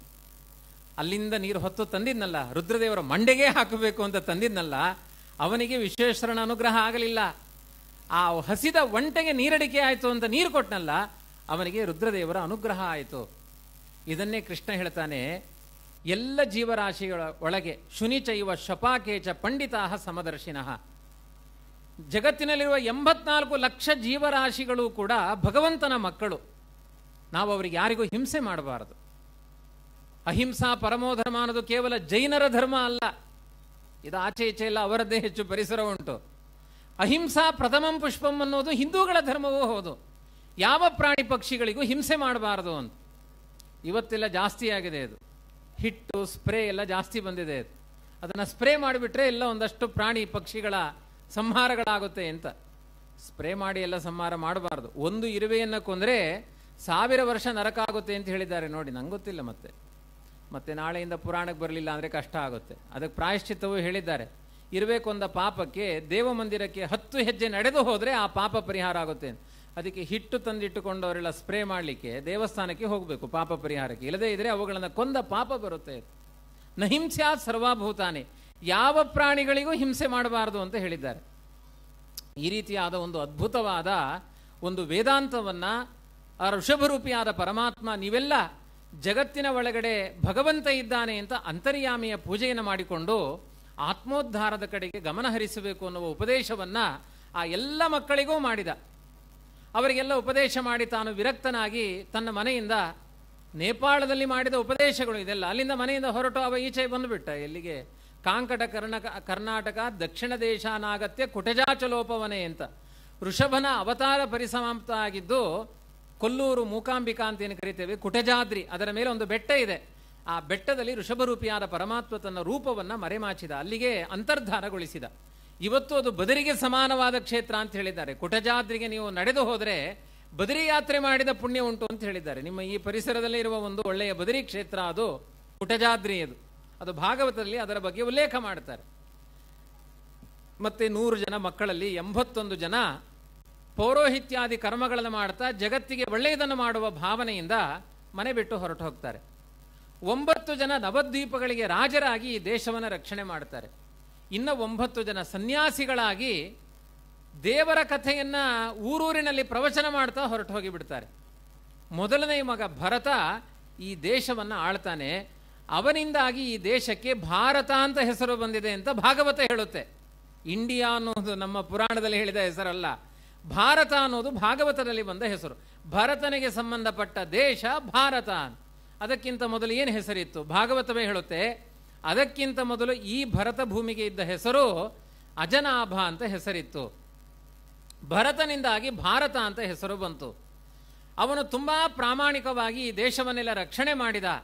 ಅಲ್ಲಿಂದ ನೀರು ಹೊತ್ತು ತಂದಿದ್ನಲ್ಲ, ರುದ್ರದೇವರ ಮಂಡೆಗೆ ಹಾಕಬೇಕು ಅಂತ ತಂದಿದ್ನಲ್ಲ, ಅವನಿಗೆ ವಿಶ್ವೇಶ್ವರನ ಅನುಗ್ರಹ ಆಗಲಿಲ್ಲ. ಆ ಹಸಿದ ಒಂಟೆಗೆ ನೀರಡಿಕೆ ಆಯಿತು ಅಂತ ನೀರು ಕೊಟ್ಟನಲ್ಲ ಅವನಿಗೆ ರುದ್ರದೇವರ ಅನುಗ್ರಹ ಆಯಿತು. ಇದನ್ನೇ ಕೃಷ್ಣ ಹೇಳ್ತಾನೆ, ಎಲ್ಲ ಜೀವರಾಶಿಗಳ ಒಳಗೆ ಶುನಿಚೈವ ಶಪಾಕೇಚ ಪಂಡಿತಾಹ ಸಮದರ್ಶಿನಃ. ಜಗತ್ತಿನಲ್ಲಿರುವ ಎಂಬತ್ನಾಲ್ಕು ಲಕ್ಷ ಜೀವರಾಶಿಗಳು ಕೂಡ ಭಗವಂತನ ಮಕ್ಕಳು. ನಾವು ಅವರಿಗೆ ಯಾರಿಗೂ ಹಿಂಸೆ ಮಾಡಬಾರದು. ಅಹಿಂಸಾ ಪರಮೋ ಧರ್ಮ ಅನ್ನೋದು ಕೇವಲ ಜೈನರ ಧರ್ಮ ಅಲ್ಲ. ಇದು ಆಚೆ ಈಚೆ ಇಲ್ಲ ಅವರದ್ದೇ ಹೆಚ್ಚು ಪರಿಸರ ಉಂಟು. ಅಹಿಂಸಾ ಪ್ರಥಮಂ ಪುಷ್ಪಂ ಅನ್ನೋದು ಹಿಂದೂಗಳ ಧರ್ಮವೂ ಹೌದು. ಯಾವ ಪ್ರಾಣಿ ಪಕ್ಷಿಗಳಿಗೂ ಹಿಂಸೆ ಮಾಡಬಾರದು ಅಂತ. ಇವತ್ತೆಲ್ಲ ಜಾಸ್ತಿ ಆಗಿದೆ ಅದು. ಹಿಟ್ಟು, ಸ್ಪ್ರೇ ಎಲ್ಲ ಜಾಸ್ತಿ ಬಂದಿದೆ ಅದು. ಅದನ್ನು ಸ್ಪ್ರೇ ಮಾಡಿಬಿಟ್ರೆ ಎಲ್ಲ ಒಂದಷ್ಟು ಪ್ರಾಣಿ ಪಕ್ಷಿಗಳ ಸಂಹಾರಗಳಾಗುತ್ತೆ ಅಂತ. ಸ್ಪ್ರೇ ಮಾಡಿ ಎಲ್ಲ ಸಂಹಾರ ಮಾಡಬಾರ್ದು. ಒಂದು ಇರುವೆಯನ್ನು ಕೊಂದರೆ ಸಾವಿರ ವರ್ಷ ನರಕ ಆಗುತ್ತೆ ಅಂತ ಹೇಳಿದ್ದಾರೆ ನೋಡಿ, ನಂಗೆ ಗೊತ್ತಿಲ್ಲ ಮತ್ತೆ. ಮತ್ತೆ ನಾಳೆಯಿಂದ ಪುರಾಣಕ್ಕೆ ಬರಲಿಲ್ಲ ಅಂದರೆ ಕಷ್ಟ ಆಗುತ್ತೆ. ಅದಕ್ಕೆ ಪ್ರಾಯಶ್ಚಿತ್ತವೂ ಹೇಳಿದ್ದಾರೆ. ಇರಬೇಕೊಂದ ಪಾಪಕ್ಕೆ ದೇವ ಮಂದಿರಕ್ಕೆ ಹತ್ತು ಹೆಜ್ಜೆ ನಡೆದು ಹೋದರೆ ಆ ಪಾಪ ಪರಿಹಾರ ಆಗುತ್ತೆ ಅದಕ್ಕೆ ಹಿಟ್ಟು ತಂದಿಟ್ಟುಕೊಂಡವರೆಲ್ಲ ಸ್ಪ್ರೇ ಮಾಡಲಿಕ್ಕೆ ದೇವಸ್ಥಾನಕ್ಕೆ ಹೋಗಬೇಕು ಪಾಪ ಪರಿಹಾರಕ್ಕೆ. ಇಲ್ಲದೇ ಇದ್ರೆ ಅವುಗಳನ್ನು ಕೊಂದ ಪಾಪ ಬರುತ್ತೆ. ನಹಿಂಸ್ಯಾ ಸರ್ವಾಭೂತಾನೆ. ಯಾವ ಪ್ರಾಣಿಗಳಿಗೂ ಹಿಂಸೆ ಮಾಡಬಾರದು ಅಂತ ಹೇಳಿದ್ದಾರೆ. ಈ ರೀತಿಯಾದ ಒಂದು ಅದ್ಭುತವಾದ ಒಂದು ವೇದಾಂತವನ್ನ ಆ ಋಷಭರೂಪಿಯಾದ ಪರಮಾತ್ಮ ನೀವೆಲ್ಲ ಜಗತ್ತಿನ ಒಳಗಡೆ ಭಗವಂತ ಇದ್ದಾನೆ ಅಂತ ಅಂತರ್ಯಾಮಿಯ ಪೂಜೆಯನ್ನು ಮಾಡಿಕೊಂಡು ಆತ್ಮೋದ್ಧಾರದ ಕಡೆಗೆ ಗಮನ ಹರಿಸಬೇಕು ಅನ್ನುವ ಉಪದೇಶವನ್ನ ಆ ಎಲ್ಲ ಮಕ್ಕಳಿಗೂ ಮಾಡಿದ. ಅವರಿಗೆಲ್ಲ ಉಪದೇಶ ಮಾಡಿ ತಾನು ವಿರಕ್ತನಾಗಿ ತನ್ನ ಮನೆಯಿಂದ ನೇಪಾಳದಲ್ಲಿ ಮಾಡಿದ ಉಪದೇಶಗಳು ಇದೆಲ್ಲ. ಅಲ್ಲಿಂದ ಮನೆಯಿಂದ ಹೊರಟು ಅವ ಈಚೆ ಬಂದುಬಿಟ್ಟ. ಎಲ್ಲಿಗೆ? ಕಾಂಕಟ ಕರ್ಣಕ, ಕರ್ನಾಟಕ, ದಕ್ಷಿಣ ದೇಶಾನಾಗತ್ಯ ಕುಟಜಾಚಲೋಪವನೆ ಅಂತ. ಋಷಭನ ಅವತಾರ ಪರಿಸಮಾಪ್ತ ಆಗಿದ್ದು ಕೊಲ್ಲೂರು ಮೂಕಾಂಬಿಕಾ ಅಂತ ಏನು ಕರಿತೇವೆ? ಕುಟಜಾದ್ರಿ, ಅದರ ಮೇಲೆ ಒಂದು ಬೆಟ್ಟ ಇದೆ. ಆ ಬೆಟ್ಟದಲ್ಲಿ ಋಷಭರೂಪಿಯಾದ ಪರಮಾತ್ಮ ತನ್ನ ರೂಪವನ್ನು ಮರೆಮಾಚಿದ, ಅಲ್ಲಿಗೆ ಅಂತರ್ಧಾನಗೊಳಿಸಿದ. ಇವತ್ತು ಅದು ಬದರಿಗೆ ಸಮಾನವಾದ ಕ್ಷೇತ್ರ ಅಂತ ಹೇಳಿದ್ದಾರೆ. ಕುಟಜಾದ್ರಿಗೆ ನೀವು ನಡೆದು ಹೋದರೆ ಬದರಿ ಯಾತ್ರೆ ಮಾಡಿದ ಪುಣ್ಯ ಉಂಟು ಅಂತ ಹೇಳಿದ್ದಾರೆ. ನಿಮ್ಮ ಈ ಪರಿಸರದಲ್ಲಿ ಇರುವ ಒಂದು ಒಳ್ಳೆಯ ಬದರಿ ಕ್ಷೇತ್ರ ಅದು ಕುಟಜಾದ್ರಿ ಅದು. ಅದು ಭಾಗವತದಲ್ಲಿ ಅದರ ಬಗ್ಗೆ ಉಲ್ಲೇಖ ಮಾಡ್ತಾರೆ. ಮತ್ತೆ ನೂರು ಜನ ಮಕ್ಕಳಲ್ಲಿ ಎಂಬತ್ತೊಂದು ಜನ ಪೌರೋಹಿತ್ಯಾದಿ ಕರ್ಮಗಳನ್ನು ಮಾಡ್ತಾ ಜಗತ್ತಿಗೆ ಒಳ್ಳೆಯದನ್ನು ಮಾಡುವ ಭಾವನೆಯಿಂದ ಮನೆ ಬಿಟ್ಟು ಹೊರಟು ಹೋಗ್ತಾರೆ. ಒಂಬತ್ತು ಜನ ನವದ್ವೀಪಗಳಿಗೆ ರಾಜರಾಗಿ ಈ ದೇಶವನ್ನು ರಕ್ಷಣೆ ಮಾಡ್ತಾರೆ. ಇನ್ನು ಒಂಬತ್ತು ಜನ ಸನ್ಯಾಸಿಗಳಾಗಿ ದೇವರ ಕಥೆಯನ್ನು ಊರೂರಿನಲ್ಲಿ ಪ್ರವಚನ ಮಾಡ್ತಾ ಹೊರಟು ಹೋಗಿಬಿಡ್ತಾರೆ ಮೊದಲನೇ ಮಗ ಭರತ ಈ ದೇಶವನ್ನು ಆಳ್ತಾನೆ. ಅವನಿಂದಾಗಿ ಈ ದೇಶಕ್ಕೆ ಭಾರತ ಅಂತ ಹೆಸರು ಬಂದಿದೆ ಅಂತ ಭಾಗವತ ಹೇಳುತ್ತೆ. ಇಂಡಿಯಾ ಅನ್ನೋದು ನಮ್ಮ ಪುರಾಣದಲ್ಲಿ ಹೇಳಿದ ಹೆಸರಲ್ಲ. ಭಾರತ ಅನ್ನೋದು ಭಾಗವತದಲ್ಲಿ ಬಂದ ಹೆಸರು. ಭರತನಿಗೆ ಸಂಬಂಧಪಟ್ಟ ದೇಶ ಭಾರತ ಅದಕ್ಕಿಂತ ಮೊದಲು ಏನು ಹೆಸರಿತ್ತು? ಭಾಗವತವೇ ಹೇಳುತ್ತೆ, ಅದಕ್ಕಿಂತ ಮೊದಲು ಈ ಭರತ ಭೂಮಿಗೆ ಇದ್ದ ಹೆಸರು ಅಜನಾಭ ಅಂತ ಹೆಸರಿತ್ತು. ಭರತನಿಂದಾಗಿ ಭಾರತ ಅಂತ ಹೆಸರು ಬಂತು. ಅವನು ತುಂಬಾ ಪ್ರಾಮಾಣಿಕವಾಗಿ ಈ ದೇಶವನ್ನೆಲ್ಲ ರಕ್ಷಣೆ ಮಾಡಿದ.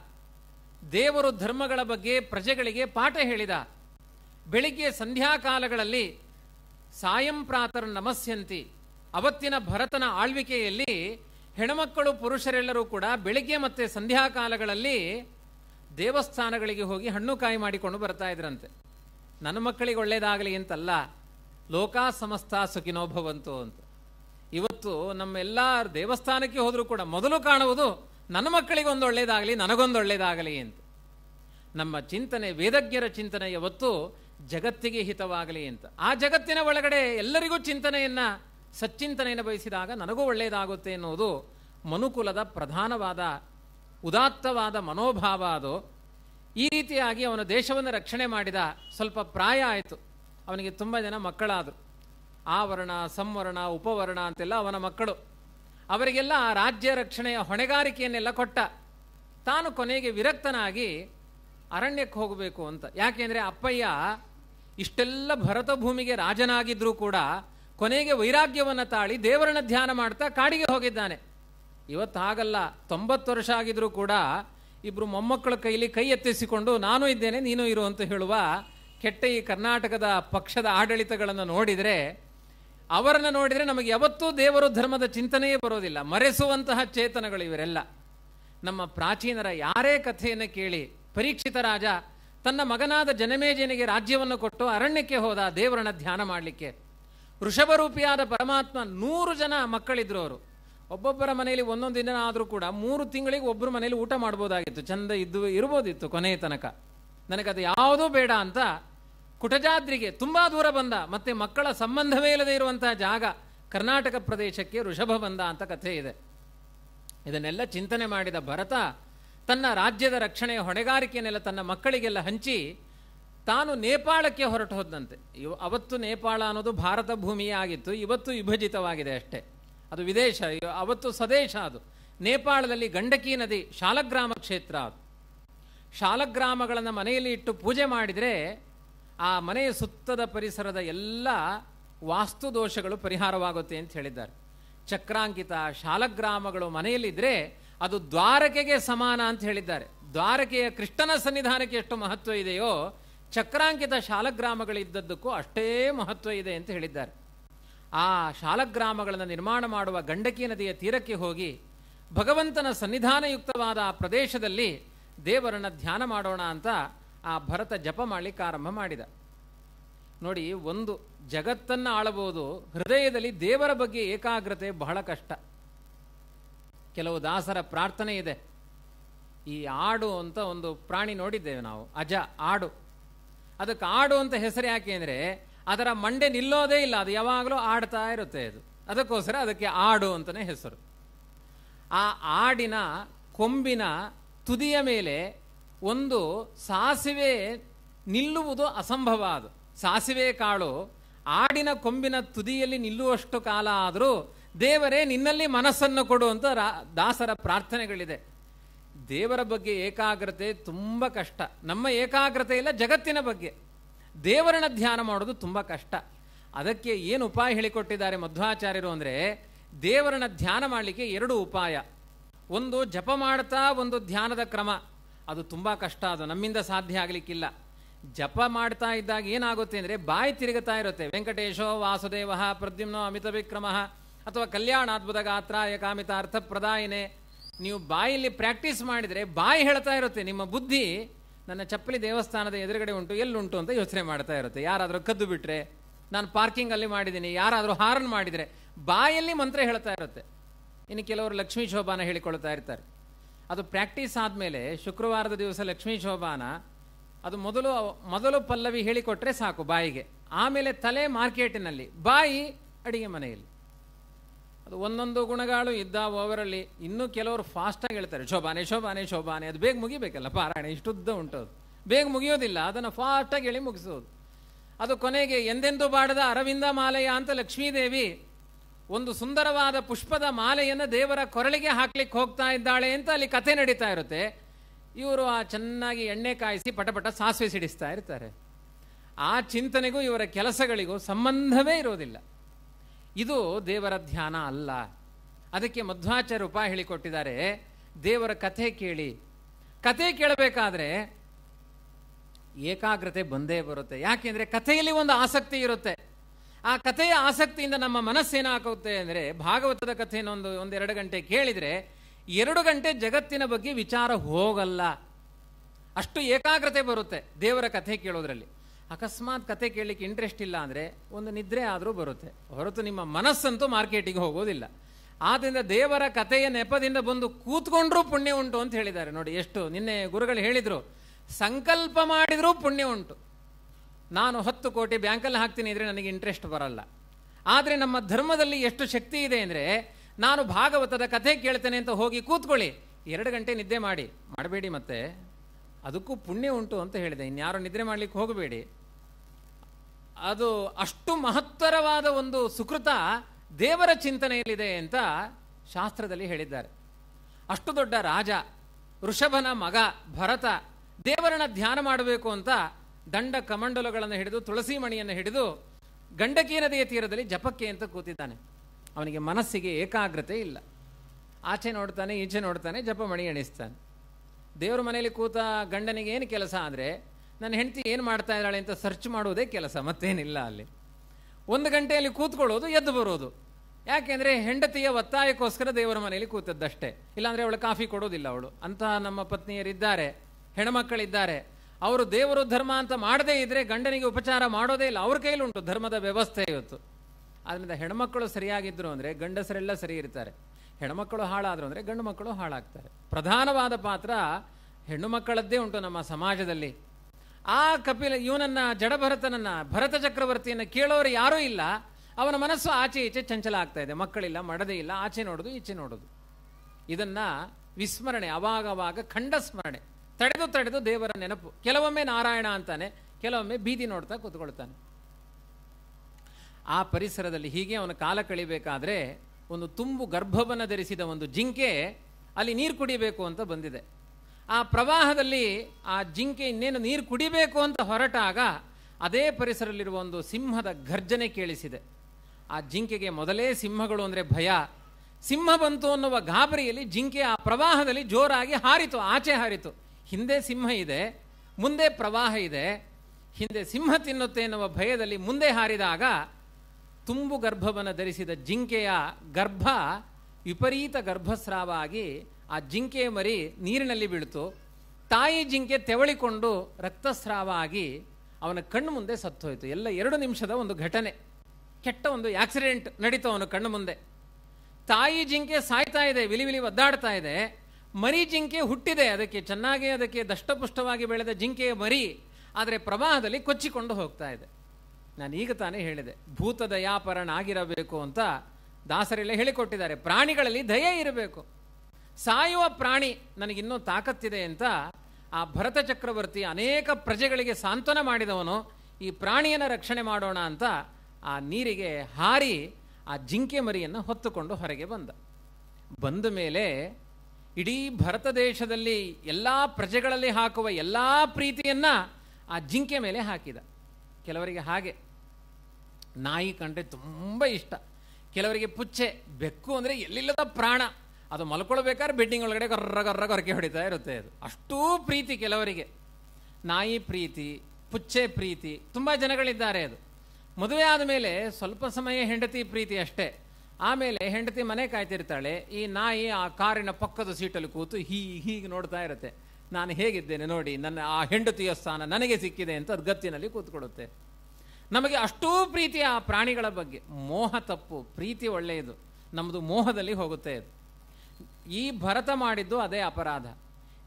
ದೇವರು ಧರ್ಮಗಳ ಬಗ್ಗೆ ಪ್ರಜೆಗಳಿಗೆ ಪಾಠ ಹೇಳಿದ. ಬೆಳಿಗ್ಗೆ ಸಂಧ್ಯಾಕಾಲಗಳಲ್ಲಿ ಸಾಯಂ ಪ್ರಾತರ್ ನಮಸ್ಯಂತಿ. ಅವತ್ತಿನ ಭರತನ ಆಳ್ವಿಕೆಯಲ್ಲಿ ಹೆಣ್ಮಕ್ಕಳು ಪುರುಷರೆಲ್ಲರೂ ಕೂಡ ಬೆಳಿಗ್ಗೆ ಮತ್ತೆ ಸಂಧ್ಯಾಕಾಲಗಳಲ್ಲಿ ದೇವಸ್ಥಾನಗಳಿಗೆ ಹೋಗಿ ಹಣ್ಣು ಕಾಯಿ ಮಾಡಿಕೊಂಡು ಬರ್ತಾ ಇದ್ರಂತೆ. ನನ್ನ ಮಕ್ಕಳಿಗೆ ಒಳ್ಳೇದಾಗಲಿ ಅಂತಲ್ಲ, ಲೋಕ ಸಮಸ್ತ ಸುಖಿನೋ ಭವಂತು ಅಂತ. ಇವತ್ತು ನಮ್ಮೆಲ್ಲ ದೇವಸ್ಥಾನಕ್ಕೆ ಹೋದರೂ ಕೂಡ ಮೊದಲು ಕಾಣುವುದು ನನ್ನ ಮಕ್ಕಳಿಗೆ ಒಂದು ಒಳ್ಳೇದಾಗಲಿ, ನನಗೊಂದು ಒಳ್ಳೇದಾಗಲಿ ಅಂತ. ನಮ್ಮ ಚಿಂತನೆ, ವೇದಜ್ಞರ ಚಿಂತನೆ ಯಾವತ್ತು ಜಗತ್ತಿಗೆ ಹಿತವಾಗಲಿ ಅಂತ. ಆ ಜಗತ್ತಿನ ಒಳಗಡೆ ಎಲ್ಲರಿಗೂ ಚಿಂತನೆಯನ್ನ ಸಚ್ಚಿಂತನೆಯನ್ನು ಬಯಸಿದಾಗ ನನಗೂ ಒಳ್ಳೆಯದಾಗುತ್ತೆ ಎನ್ನುವುದು ಮನುಕುಲದ ಪ್ರಧಾನವಾದ, ಉದಾತ್ತವಾದ ಮನೋಭಾವ ಅದು. ಈ ರೀತಿಯಾಗಿ ಅವನು ದೇಶವನ್ನು ರಕ್ಷಣೆ ಮಾಡಿದ ಸ್ವಲ್ಪ ಪ್ರಾಯ ಆಯಿತು. ಅವನಿಗೆ ತುಂಬ ಜನ ಮಕ್ಕಳಾದರು. ಆವರಣ, ಸಂವರಣ, ಉಪವರ್ಣ ಅಂತೆಲ್ಲ ಅವನ ಮಕ್ಕಳು. ಅವರಿಗೆಲ್ಲ ಆ ರಾಜ್ಯ ರಕ್ಷಣೆಯ ಹೊಣೆಗಾರಿಕೆಯನ್ನೆಲ್ಲ ಕೊಟ್ಟ. ತಾನು ಕೊನೆಗೆ ವಿರಕ್ತನಾಗಿ ಅರಣ್ಯಕ್ಕೆ ಹೋಗಬೇಕು ಅಂತ. ಯಾಕೆಂದರೆ ಅಪ್ಪಯ್ಯ ಇಷ್ಟೆಲ್ಲ ಭರತ ಭೂಮಿಗೆ ರಾಜನಾಗಿದ್ದರೂ ಕೂಡ ಕೊನೆಗೆ ವೈರಾಗ್ಯವನ್ನು ತಾಳಿ ದೇವರನ್ನ ಧ್ಯಾನ ಮಾಡ್ತಾ ಕಾಡಿಗೆ ಹೋಗಿದ್ದಾನೆ. ಇವತ್ತು ಹಾಗಲ್ಲ, ತೊಂಬತ್ತು ವರ್ಷ ಆಗಿದ್ರೂ ಕೂಡ ಇಬ್ಬರು ಮೊಮ್ಮಕ್ಕಳ ಕೈಲಿ ಕೈ ಎತ್ತಿಸಿಕೊಂಡು, ನಾನು ಇದ್ದೇನೆ, ನೀನು ಇರು ಅಂತ ಹೇಳುವ ಕೆಟ್ಟ ಈ ಕರ್ನಾಟಕದ ಪಕ್ಷದ ಆಡಳಿತಗಳನ್ನು ನೋಡಿದರೆ, ಅವರನ್ನು ನೋಡಿದರೆ ನಮಗೆ ಯಾವತ್ತೂ ದೇವರು ಧರ್ಮದ ಚಿಂತನೆಯೇ ಬರೋದಿಲ್ಲ. ಮರೆಸುವಂತಹ ಚೇತನಗಳು ಇವರೆಲ್ಲ. ನಮ್ಮ ಪ್ರಾಚೀನರ ಯಾರೇ ಕಥೆಯನ್ನು ಕೇಳಿ, ಪರೀಕ್ಷಿತ ರಾಜ ತನ್ನ ಮಗನಾದ ಜನಮೇಜನಿಗೆ ರಾಜ್ಯವನ್ನು ಕೊಟ್ಟು ಅರಣ್ಯಕ್ಕೆ ಹೋದ ದೇವರನ್ನ ಧ್ಯಾನ ಮಾಡಲಿಕ್ಕೆ ವೃಷಭರೂಪಿಯಾದ ಪರಮಾತ್ಮ ನೂರು ಜನ ಮಕ್ಕಳಿದ್ರು ಅವರು. ಒಬ್ಬೊಬ್ಬರ ಮನೆಯಲ್ಲಿ ಒಂದೊಂದು ದಿನ ಆದರೂ ಕೂಡ ಮೂರು ತಿಂಗಳಿಗೆ ಒಬ್ಬರ ಮನೆಯಲ್ಲಿ ಊಟ ಮಾಡ್ಬೋದಾಗಿತ್ತು. ಚಂದ ಇದ್ದು ಇರ್ಬೋದಿತ್ತು ಕೊನೆಯ ತನಕ. ನನಗದು ಯಾವುದೂ ಬೇಡ ಅಂತ ಕುಟಜಾದ್ರಿಗೆ ತುಂಬ ದೂರ ಬಂದ, ಮತ್ತೆ ಮಕ್ಕಳ ಸಂಬಂಧವೇ ಇಲ್ಲದೆ ಇರುವಂತಹ ಜಾಗ ಕರ್ನಾಟಕ ಪ್ರದೇಶಕ್ಕೆ ಋಷಭ ಬಂದ ಅಂತ ಕಥೆ ಇದೆ. ಇದನ್ನೆಲ್ಲ ಚಿಂತನೆ ಮಾಡಿದ ಭರತ ತನ್ನ ರಾಜ್ಯದ ರಕ್ಷಣೆಯ ಹೊಣೆಗಾರಿಕೆಯನ್ನೆಲ್ಲ ತನ್ನ ಮಕ್ಕಳಿಗೆಲ್ಲ ಹಂಚಿ ತಾನು ನೇಪಾಳಕ್ಕೆ ಹೊರಟು ಹೋದಂತೆ. ಅವತ್ತು ನೇಪಾಳ ಅನ್ನೋದು ಭಾರತ ಭೂಮಿಯೇ ಆಗಿತ್ತು, ಇವತ್ತು ವಿಭಜಿತವಾಗಿದೆ ಅಷ್ಟೇ. ಅದು ವಿದೇಶ ಅವತ್ತು ಸ್ವದೇಶ ಅದು. ನೇಪಾಳದಲ್ಲಿ ಗಂಡಕಿ ನದಿ, ಶಾಲಗ್ರಾಮ ಕ್ಷೇತ್ರ ಅದು. ಶಾಲಗ್ರಾಮಗಳನ್ನು ಮನೆಯಲ್ಲಿ ಇಟ್ಟು ಪೂಜೆ ಮಾಡಿದರೆ ಆ ಮನೆಯ ಸುತ್ತದ ಪರಿಸರದ ಎಲ್ಲ ವಾಸ್ತು ದೋಷಗಳು ಪರಿಹಾರವಾಗುತ್ತೆ ಅಂತ ಹೇಳಿದ್ದಾರೆ. ಚಕ್ರಾಂಕಿತ ಶಾಲಗ್ರಾಮಗಳು ಮನೆಯಲ್ಲಿದ್ದರೆ ಅದು ದ್ವಾರಕೆಗೆ ಸಮಾನ ಅಂತ ಹೇಳಿದ್ದಾರೆ. ದ್ವಾರಕೆಯ ಕೃಷ್ಣನ ಸನ್ನಿಧಾನಕ್ಕೆ ಎಷ್ಟು ಮಹತ್ವ ಇದೆಯೋ ಚಕ್ರಾಂಕಿತ ಶಾಲಗ್ರಾಮಗಳಿದ್ದದ್ದಕ್ಕೂ ಅಷ್ಟೇ ಮಹತ್ವ ಇದೆ ಅಂತ ಹೇಳಿದ್ದಾರೆ. ಆ ಶಾಲಗ್ರಾಮಗಳನ್ನು ನಿರ್ಮಾಣ ಮಾಡುವ ಗಂಡಕಿ ನದಿಯ ತೀರಕ್ಕೆ ಹೋಗಿ ಭಗವಂತನ ಸನ್ನಿಧಾನಯುಕ್ತವಾದ ಆ ಪ್ರದೇಶದಲ್ಲಿ ದೇವರನ್ನ ಧ್ಯಾನ ಮಾಡೋಣ ಅಂತ ಆ ಭರತ ಜಪ ಮಾಡಲಿಕ್ಕೆ ಆರಂಭ ಮಾಡಿದ. ನೋಡಿ, ಒಂದು ಜಗತ್ತನ್ನು ಆಳಬಹುದು, ಹೃದಯದಲ್ಲಿ ದೇವರ ಬಗ್ಗೆ ಏಕಾಗ್ರತೆ ಬಹಳ ಕಷ್ಟ. ಕೆಲವು ದಾಸರ ಪ್ರಾರ್ಥನೆ ಇದೆ. ಈ ಆಡು ಅಂತ ಒಂದು ಪ್ರಾಣಿ ನೋಡಿದ್ದೇವೆ ನಾವು, ಅಜ, ಆಡು. ಅದಕ್ಕೆ ಆಡು ಅಂತ ಹೆಸರು ಯಾಕೆ ಅಂದರೆ, ಅದರ ಮಂಡೆ ನಿಲ್ಲೋದೇ ಇಲ್ಲ, ಅದು ಯಾವಾಗಲೂ ಆಡ್ತಾ ಇರುತ್ತೆ ಅದು. ಅದಕ್ಕೋಸ್ಕರ ಅದಕ್ಕೆ ಆಡು ಅಂತಲೇ ಹೆಸರು. ಆ ಆಡಿನ ಕೊಂಬಿನ ತುದಿಯ ಮೇಲೆ ಒಂದು ಸಾಸಿವೆ ನಿಲ್ಲುವುದು ಅಸಂಭವ ಅದು. ಸಾಸಿವೆ ಕಾಳು ಆಡಿನ ಕೊಂಬಿನ ತುದಿಯಲ್ಲಿ ನಿಲ್ಲುವಷ್ಟು ಕಾಲ ಆದರೂ ದೇವರೇ ನಿನ್ನಲ್ಲಿ ಮನಸ್ಸನ್ನು ಕೊಡು ಅಂತ ದಾಸರ ಪ್ರಾರ್ಥನೆಗಳಿದೆ. ದೇವರ ಬಗ್ಗೆ ಏಕಾಗ್ರತೆ ತುಂಬ ಕಷ್ಟ. ನಮ್ಮ ಏಕಾಗ್ರತೆ ಇಲ್ಲ ಜಗತ್ತಿನ ಬಗ್ಗೆ. ದೇವರನ್ನ ಧ್ಯಾನ ಮಾಡೋದು ತುಂಬ ಕಷ್ಟ. ಅದಕ್ಕೆ ಏನು ಉಪಾಯ ಹೇಳಿಕೊಟ್ಟಿದ್ದಾರೆ ಮಧ್ವಾಚಾರ್ಯರು ಅಂದರೆ ದೇವರನ್ನ ಧ್ಯಾನ ಮಾಡಲಿಕ್ಕೆ ಎರಡು ಉಪಾಯ. ಒಂದು ಜಪ ಮಾಡ್ತಾ ಒಂದು ಧ್ಯಾನದ ಕ್ರಮ. ಅದು ತುಂಬ ಕಷ್ಟ, ಅದು ನಮ್ಮಿಂದ ಸಾಧ್ಯ ಆಗಲಿಕ್ಕಿಲ್ಲ. ಜಪ ಮಾಡ್ತಾ ಇದ್ದಾಗ ಏನಾಗುತ್ತೆ ಅಂದರೆ ಬಾಯಿ ತಿರುಗುತ್ತಾ ಇರುತ್ತೆ. ವೆಂಕಟೇಶೋ ವಾಸುದೇವ ಪ್ರದ್ಯುಮ್ನೋ ಅಮಿತ ವಿಕ್ರಮ ಅಥವಾ ಕಲ್ಯಾಣಾದ್ಭುತ ಗಾತ್ರ ಕಾಮಿತ ಅರ್ಥ ಪ್ರದಾಯನೆ ನೀವು ಬಾಯಲ್ಲಿ ಪ್ರಾಕ್ಟೀಸ್ ಮಾಡಿದರೆ ಬಾಯಿ ಹೇಳ್ತಾ ಇರುತ್ತೆ, ನಿಮ್ಮ ಬುದ್ಧಿ ನನ್ನ ಚಪ್ಪಲಿ ದೇವಸ್ಥಾನದ ಎದುರುಗಡೆ ಉಂಟು ಎಲ್ಲುಂಟು ಅಂತ ಯೋಚನೆ ಮಾಡ್ತಾ ಇರುತ್ತೆ. ಯಾರಾದರೂ ಕದ್ದು ಬಿಟ್ಟರೆ ನಾನು ಪಾರ್ಕಿಂಗಲ್ಲಿ ಮಾಡಿದ್ದೀನಿ, ಯಾರಾದರೂ ಹಾರನ್ ಮಾಡಿದರೆ ಬಾಯಲ್ಲಿ ಮಂತ್ರ ಹೇಳ್ತಾ ಇರುತ್ತೆ. ಇನ್ನು ಕೆಲವರು ಲಕ್ಷ್ಮೀ ಶೋಭಾನ ಹೇಳಿಕೊಳ್ತಾ ಇರ್ತಾರೆ. ಅದು ಪ್ರಾಕ್ಟೀಸ್ ಆದಮೇಲೆ ಶುಕ್ರವಾರದ ದಿವಸ ಲಕ್ಷ್ಮೀ ಶೋಭಾನ, ಅದು ಮೊದಲು ಮೊದಲು ಪಲ್ಲವಿ ಹೇಳಿಕೊಟ್ರೆ ಸಾಕು ಬಾಯಿಗೆ. ಆಮೇಲೆ ತಲೆ ಮಾರ್ಕೆಟಿನಲ್ಲಿ ಬಾಯಿ ಅಡಿಗೆ ಮನೆಯಲ್ಲಿ. ಅದು ಒಂದೊಂದು ಗುಣಗಳು ಇದ್ದಾವೆ ಅವರಲ್ಲಿ. ಇನ್ನೂ ಕೆಲವರು ಫಾಸ್ಟಾಗಿ ಹೇಳ್ತಾರೆ, ಶೋಭಾನೆ ಶೋಭಾನೆ ಶೋಭಾನೆ. ಅದು ಬೇಗ ಮುಗಿಬೇಕಲ್ಲ, ಪಾರಾಯಣ ಇಷ್ಟುದ್ದ ಉಂಟು ಅದು. ಬೇಗ ಮುಗಿಯೋದಿಲ್ಲ, ಅದನ್ನು ಫಾಸ್ಟಾಗಿ ಹೇಳಿ ಮುಗಿಸೋದು. ಅದು ಕೊನೆಗೆ, ಎಂದೆಂದೂ ಬಾಡದ ಅರವಿಂದ ಮಾಲೆಯ ಅಂತ ಲಕ್ಷ್ಮೀದೇವಿ ಒಂದು ಸುಂದರವಾದ ಪುಷ್ಪದ ಮಾಲೆಯನ್ನು ದೇವರ ಕೊರಳಿಗೆ ಹಾಕ್ಲಿಕ್ಕೆ ಹೋಗ್ತಾ ಇದ್ದಾಳೆ ಅಂತ ಅಲ್ಲಿ ಕಥೆ ನಡೀತಾ ಇರುತ್ತೆ. ಇವರು ಆ ಚೆನ್ನಾಗಿ ಎಣ್ಣೆ ಕಾಯಿಸಿ ಪಟಪಟ ಸಾಸಿವೆ ಸಿಡಿಸ್ತಾ ಇರ್ತಾರೆ. ಆ ಚಿಂತನೆಗೂ ಇವರ ಕೆಲಸಗಳಿಗೂ ಸಂಬಂಧವೇ ಇರೋದಿಲ್ಲ. ಇದು ದೇವರ ಧ್ಯಾನ ಅಲ್ಲ. ಅದಕ್ಕೆ ಮಧ್ವಾಚಾರ್ಯ ಉಪಾಯ ಹೇಳಿಕೊಟ್ಟಿದ್ದಾರೆ. ದೇವರ ಕಥೆ ಕೇಳಿ. ಕಥೆ ಕೇಳಬೇಕಾದ್ರೆ ಏಕಾಗ್ರತೆ ಬಂದೇ ಬರುತ್ತೆ. ಯಾಕೆಂದ್ರೆ ಕಥೆಯಲ್ಲಿ ಒಂದು ಆಸಕ್ತಿ ಇರುತ್ತೆ. ಆ ಕಥೆಯ ಆಸಕ್ತಿಯಿಂದ ನಮ್ಮ ಮನಸ್ಸೇನಾಗುತ್ತೆ ಅಂದರೆ ಭಾಗವತದ ಕಥೆಯನ್ನು ಒಂದು, ಒಂದೆರಡು ಗಂಟೆ ಕೇಳಿದರೆ ಎರಡು ಗಂಟೆ ಜಗತ್ತಿನ ಬಗ್ಗೆ ವಿಚಾರ ಹೋಗಲ್ಲ. ಅಷ್ಟು ಏಕಾಗ್ರತೆ ಬರುತ್ತೆ ದೇವರ ಕಥೆ ಕೇಳೋದ್ರಲ್ಲಿ. ಅಕಸ್ಮಾತ್ ಕಥೆ ಕೇಳಲಿಕ್ಕೆ ಇಂಟ್ರೆಸ್ಟ್ ಇಲ್ಲ ಅಂದರೆ ಒಂದು ನಿದ್ರೆ ಆದರೂ ಬರುತ್ತೆ. ಹೊರತು ನಿಮ್ಮ ಮನಸ್ಸಂತೂ ಮಾರ್ಕೆಟಿಗೆ ಹೋಗೋದಿಲ್ಲ. ಆದ್ದರಿಂದ ದೇವರ ಕಥೆಯ ನೆಪದಿಂದ ಬಂದು ಕೂತ್ಕೊಂಡ್ರೂ ಪುಣ್ಯ ಉಂಟು ಅಂತ ಹೇಳಿದ್ದಾರೆ. ನೋಡಿ, ಎಷ್ಟು ನಿನ್ನೆ ಗುರುಗಳು ಹೇಳಿದರು, ಸಂಕಲ್ಪ ಮಾಡಿದರೂ ಪುಣ್ಯ ಉಂಟು. ನಾನು ಹತ್ತು ಕೋಟಿ ಬ್ಯಾಂಕಲ್ಲಿ ಹಾಕ್ತೀನಿ ಅಂದರೆ ನನಗೆ ಇಂಟ್ರೆಸ್ಟ್ ಬರಲ್ಲ. ಆದರೆ ನಮ್ಮ ಧರ್ಮದಲ್ಲಿ ಎಷ್ಟು ಶಕ್ತಿ ಇದೆ ಅಂದರೆ, ನಾನು ಭಾಗವತದ ಕಥೆ ಕೇಳ್ತೇನೆ ಅಂತ ಹೋಗಿ ಕೂತ್ಕೊಳ್ಳಿ. ಎರಡು ಗಂಟೆ ನಿದ್ದೆ ಮಾಡಿ. ಮಾಡಬೇಡಿ ಮತ್ತೆ. ಅದಕ್ಕೂ ಪುಣ್ಯ ಉಂಟು ಅಂತ ಹೇಳಿದೆ. ಇನ್ಯಾರು ನಿದ್ರೆ ಮಾಡಲಿಕ್ಕೆ ಹೋಗಬೇಡಿ. ಅದು ಅಷ್ಟು ಮಹತ್ತರವಾದ ಒಂದು ಸುಕೃತ ದೇವರ ಚಿಂತನೆಯಲ್ಲಿದೆ ಅಂತ ಶಾಸ್ತ್ರದಲ್ಲಿ ಹೇಳಿದ್ದಾರೆ. ಅಷ್ಟು ದೊಡ್ಡ ರಾಜ, ಋಷಭನ ಮಗ, ಭರತ ದೇವರನ್ನ ಧ್ಯಾನ ಮಾಡಬೇಕು ಅಂತ ದಂಡ ಕಮಂಡಲುಗಳನ್ನು ಹಿಡಿದು, ತುಳಸಿ ಮಣಿಯನ್ನು ಹಿಡಿದು ಗಂಡಕಿ ನದಿಯ ತೀರದಲ್ಲಿ ಜಪಕ್ಕೆ ಅಂತ ಕೂತಿದ್ದಾನೆ. ಅವನಿಗೆ ಮನಸ್ಸಿಗೆ ಏಕಾಗ್ರತೆ ಇಲ್ಲ. ಆಚೆ ನೋಡ್ತಾನೆ, ಈಚೆ ನೋಡ್ತಾನೆ ಜಪಮಣಿ ಎಣಿಸ್ತಾನೆ. ದೇವ್ರ ಮನೆಯಲ್ಲಿ ಕೂತ ಗಂಡನಿಗೆ ಏನು ಕೆಲಸ ಅಂದರೆ ನನ್ನ ಹೆಂಡತಿ ಏನು ಮಾಡ್ತಾ ಇದ್ದಾಳೆ ಅಂತ ಸರ್ಚ್ ಮಾಡುವುದೇ ಕೆಲಸ, ಮತ್ತೇನಿಲ್ಲ ಅಲ್ಲಿ. ಒಂದು ಗಂಟೆಯಲ್ಲಿ ಕೂತ್ಕೊಳ್ಳೋದು, ಎದ್ದು ಬರೋದು. ಯಾಕೆಂದರೆ ಹೆಂಡತಿಯ ಒತ್ತಾಯಕ್ಕೋಸ್ಕರ ದೇವರ ಮನೆಯಲ್ಲಿ ಕೂತದ್ದಷ್ಟೇ. ಇಲ್ಲಾಂದರೆ ಅವಳು ಕಾಫಿ ಕೊಡೋದಿಲ್ಲ ಅವಳು. ಅಂತಹ ನಮ್ಮ ಪತ್ನಿಯರಿದ್ದಾರೆ ಹೆಣ್ಮಕ್ಕಳಿದ್ದಾರೆ ಅವರು ದೇವರು ಧರ್ಮ ಅಂತ ಮಾಡದೇ ಇದ್ದರೆ ಗಂಡನಿಗೆ ಉಪಚಾರ ಮಾಡೋದೇ ಇಲ್ಲ. ಅವ್ರ ಕೈಲಿ ಉಂಟು ಧರ್ಮದ ವ್ಯವಸ್ಥೆ ಇವತ್ತು. ಆದ್ದರಿಂದ ಹೆಣ್ಮಕ್ಕಳು ಸರಿಯಾಗಿದ್ದರು ಅಂದರೆ ಗಂಡಸರೆಲ್ಲ ಸರಿ ಇರ್ತಾರೆ. ಹೆಣ್ಮಕ್ಕಳು ಹಾಳಾದರು ಅಂದರೆ ಗಂಡು ಮಕ್ಕಳು ಹಾಳಾಗ್ತಾರೆ. ಪ್ರಧಾನವಾದ ಪಾತ್ರ ಹೆಣ್ಣು ಮಕ್ಕಳದ್ದೇ ಉಂಟು ನಮ್ಮ ಸಮಾಜದಲ್ಲಿ. ಆ ಕಪಿಲ, ಇವನನ್ನ, ಜಡಭರತನನ್ನ, ಭರತ ಚಕ್ರವರ್ತಿಯನ್ನು ಕೇಳೋರು ಯಾರೂ ಇಲ್ಲ. ಅವನ ಮನಸ್ಸು ಆಚೆ ಈಚೆ ಚಂಚಲ ಆಗ್ತಾ ಇದೆ. ಮಕ್ಕಳಿಲ್ಲ, ಮಡದೇ ಇಲ್ಲ, ಆಚೆ ನೋಡೋದು, ಈಚೆ ನೋಡೋದು. ಇದನ್ನ ವಿಸ್ಮರಣೆ, ಅವಾಗವಾಗ ಖಂಡ ಸ್ಮರಣೆ ತಡೆದು ತಡೆದು ದೇವರ ನೆನಪು. ಕೆಲವೊಮ್ಮೆ ನಾರಾಯಣ ಅಂತಾನೆ, ಕೆಲವೊಮ್ಮೆ ಬೀದಿ ನೋಡ್ತಾ ಕೂತ್ಕೊಳ್ತಾನೆ. ಆ ಪರಿಸರದಲ್ಲಿ ಹೀಗೆ ಅವನ ಕಾಲ ಕಳಿಬೇಕಾದ್ರೆ ಒಂದು ತುಂಬು ಗರ್ಭವನ್ನು ಧರಿಸಿದ ಒಂದು ಜಿಂಕೆ ಅಲ್ಲಿ ನೀರು ಕುಡಿಬೇಕು ಅಂತ ಬಂದಿದೆ. ಆ ಪ್ರವಾಹದಲ್ಲಿ ಆ ಜಿಂಕೆ ಇನ್ನೇನು ನೀರು ಕುಡಿಬೇಕು ಅಂತ ಹೊರಟಾಗ ಅದೇ ಪರಿಸರದಲ್ಲಿರುವ ಒಂದು ಸಿಂಹದ ಘರ್ಜನೆ ಕೇಳಿಸಿದೆ. ಆ ಜಿಂಕೆಗೆ ಮೊದಲೇ ಸಿಂಹಗಳು ಅಂದರೆ ಭಯ. ಸಿಂಹ ಬಂತು ಅನ್ನುವ ಗಾಬರಿಯಲ್ಲಿ ಜಿಂಕೆ ಆ ಪ್ರವಾಹದಲ್ಲಿ ಜೋರಾಗಿ ಹಾರಿತು, ಆಚೆ ಹಾರಿತು. ಹಿಂದೆ ಸಿಂಹ ಇದೆ, ಮುಂದೆ ಪ್ರವಾಹ ಇದೆ. ಹಿಂದೆ ಸಿಂಹ ತಿನ್ನುತ್ತೆ ಎನ್ನುವ ಭಯದಲ್ಲಿ ಮುಂದೆ ಹಾರಿದಾಗ ತುಂಬು ಗರ್ಭವನ್ನು ಧರಿಸಿದ ಜಿಂಕೆಯ ಗರ್ಭ ವಿಪರೀತ ಗರ್ಭಸ್ರಾವ ಆಗಿ ಆ ಜಿಂಕೆ ಮರಿ ನೀರಿನಲ್ಲಿ ಬೀಳ್ತು ತಾಯಿ ಜಿಂಕೆ ತೆವಳಿಕೊಂಡು ರಕ್ತಸ್ರಾವ ಆಗಿ ಅವನ ಕಣ್ಣು ಮುಂದೆ ಸತ್ತೋಯ್ತು. ಎಲ್ಲ ಎರಡು ನಿಮಿಷದ ಒಂದು ಘಟನೆ. ಕೆಟ್ಟ ಒಂದು ಆಕ್ಸಿಡೆಂಟ್ ನಡೀತು ಅವನ ಕಣ್ಣು ಮುಂದೆ. ತಾಯಿ ಜಿಂಕೆ ಸಾಯ್ತಾ ಇದೆ, ವಿಲಿ ವಿಲಿ ಒದ್ದಾಡ್ತಾ ಇದೆ. ಮರಿ ಜಿಂಕೆ ಹುಟ್ಟಿದೆ, ಅದಕ್ಕೆ ಚೆನ್ನಾಗಿ ಅದಕ್ಕೆ ದಷ್ಟಪುಷ್ಟವಾಗಿ ಬೆಳೆದ ಜಿಂಕೆಯ ಮರಿ, ಆದರೆ ಪ್ರವಾಹದಲ್ಲಿ ಕೊಚ್ಚಿಕೊಂಡು ಹೋಗ್ತಾ ಇದೆ. ನಾನು ಈಗ ತಾನೇ ಹೇಳಿದೆ ಭೂತ ದಯಾಪರನಾಗಿರಬೇಕು ಅಂತ ದಾಸರೆಲ್ಲ ಹೇಳಿಕೊಟ್ಟಿದ್ದಾರೆ. ಪ್ರಾಣಿಗಳಲ್ಲಿ ದಯೆ ಇರಬೇಕು. ಸಾಯುವ ಪ್ರಾಣಿ ನನಗಿನ್ನೂ ತಾಕತ್ತಿದೆ ಅಂತ ಆ ಭರತ ಚಕ್ರವರ್ತಿ ಅನೇಕ ಪ್ರಜೆಗಳಿಗೆ ಸಾಂತ್ವನ ಮಾಡಿದವನು, ಈ ಪ್ರಾಣಿಯನ್ನು ರಕ್ಷಣೆ ಮಾಡೋಣ ಅಂತ ಆ ನೀರಿಗೆ ಹಾರಿ ಆ ಜಿಂಕೆ ಮರಿಯನ್ನು ಹೊತ್ತುಕೊಂಡು ಹೊರಗೆ ಬಂದ. ಬಂದ ಮೇಲೆ ಇಡೀ ಭರತ ದೇಶದಲ್ಲಿ ಎಲ್ಲ ಪ್ರಜೆಗಳಲ್ಲಿ ಹಾಕುವ ಎಲ್ಲ ಪ್ರೀತಿಯನ್ನು ಆ ಜಿಂಕೆ ಮೇಲೆ ಹಾಕಿದ. ಕೆಲವರಿಗೆ ಹಾಗೆ. ನಾಯಿ ಕಂಡ್ರೆ ತುಂಬ ಇಷ್ಟ. ಕೆಲವರಿಗೆ ಪುಚ್ಚೆ, ಬೆಕ್ಕು ಅಂದರೆ ಎಲ್ಲಿಲ್ಲದ ಪ್ರಾಣ. ಅದು ಮಲ್ಕೊಳ್ಬೇಕಾದ್ರೆ ಬೆಡ್ಡಿಂಗ್ ಒಳಗಡೆ ಕರ್ರ ಕರ್ರ ಕೊರಕೆ ಹೊಡಿತಾ ಇರುತ್ತೆ ಅದು. ಅಷ್ಟೂ ಪ್ರೀತಿ ಕೆಲವರಿಗೆ. ನಾಯಿ ಪ್ರೀತಿ, ಪುಚ್ಚೆ ಪ್ರೀತಿ, ತುಂಬ ಜನಗಳಿದ್ದಾರೆ ಅದು. ಮದುವೆ ಆದಮೇಲೆ ಸ್ವಲ್ಪ ಸಮಯ ಹೆಂಡತಿ ಪ್ರೀತಿ ಅಷ್ಟೇ. ಆಮೇಲೆ ಹೆಂಡತಿ ಮನೆ ಕಾಯ್ತಿರ್ತಾಳೆ, ಈ ನಾಯಿ ಆ ಕಾರಿನ ಪಕ್ಕದ ಸೀಟಲ್ಲಿ ಕೂತು ಹೀ, ಹೀಗೆ ನೋಡ್ತಾ ಇರುತ್ತೆ. ನಾನು ಹೇಗಿದ್ದೇನೆ ನೋಡಿ, ನನ್ನ ಆ ಹೆಂಡತಿಯ ಸ್ಥಾನ ನನಗೆ ಸಿಕ್ಕಿದೆ ಅಂತ ಅದು ಗತ್ತಿನಲ್ಲಿ ಕೂತ್ಕೊಳ್ಳುತ್ತೆ. ನಮಗೆ ಅಷ್ಟೂ ಪ್ರೀತಿ ಆ ಪ್ರಾಣಿಗಳ ಬಗ್ಗೆ. ಮೋಹ ತಪ್ಪು, ಪ್ರೀತಿ ಒಳ್ಳೆಯದು. ನಮ್ಮದು ಮೋಹದಲ್ಲಿ ಹೋಗುತ್ತೆ ಅದು. ಈ ಭರತ ಮಾಡಿದ್ದು ಅದೇ ಅಪರಾಧ.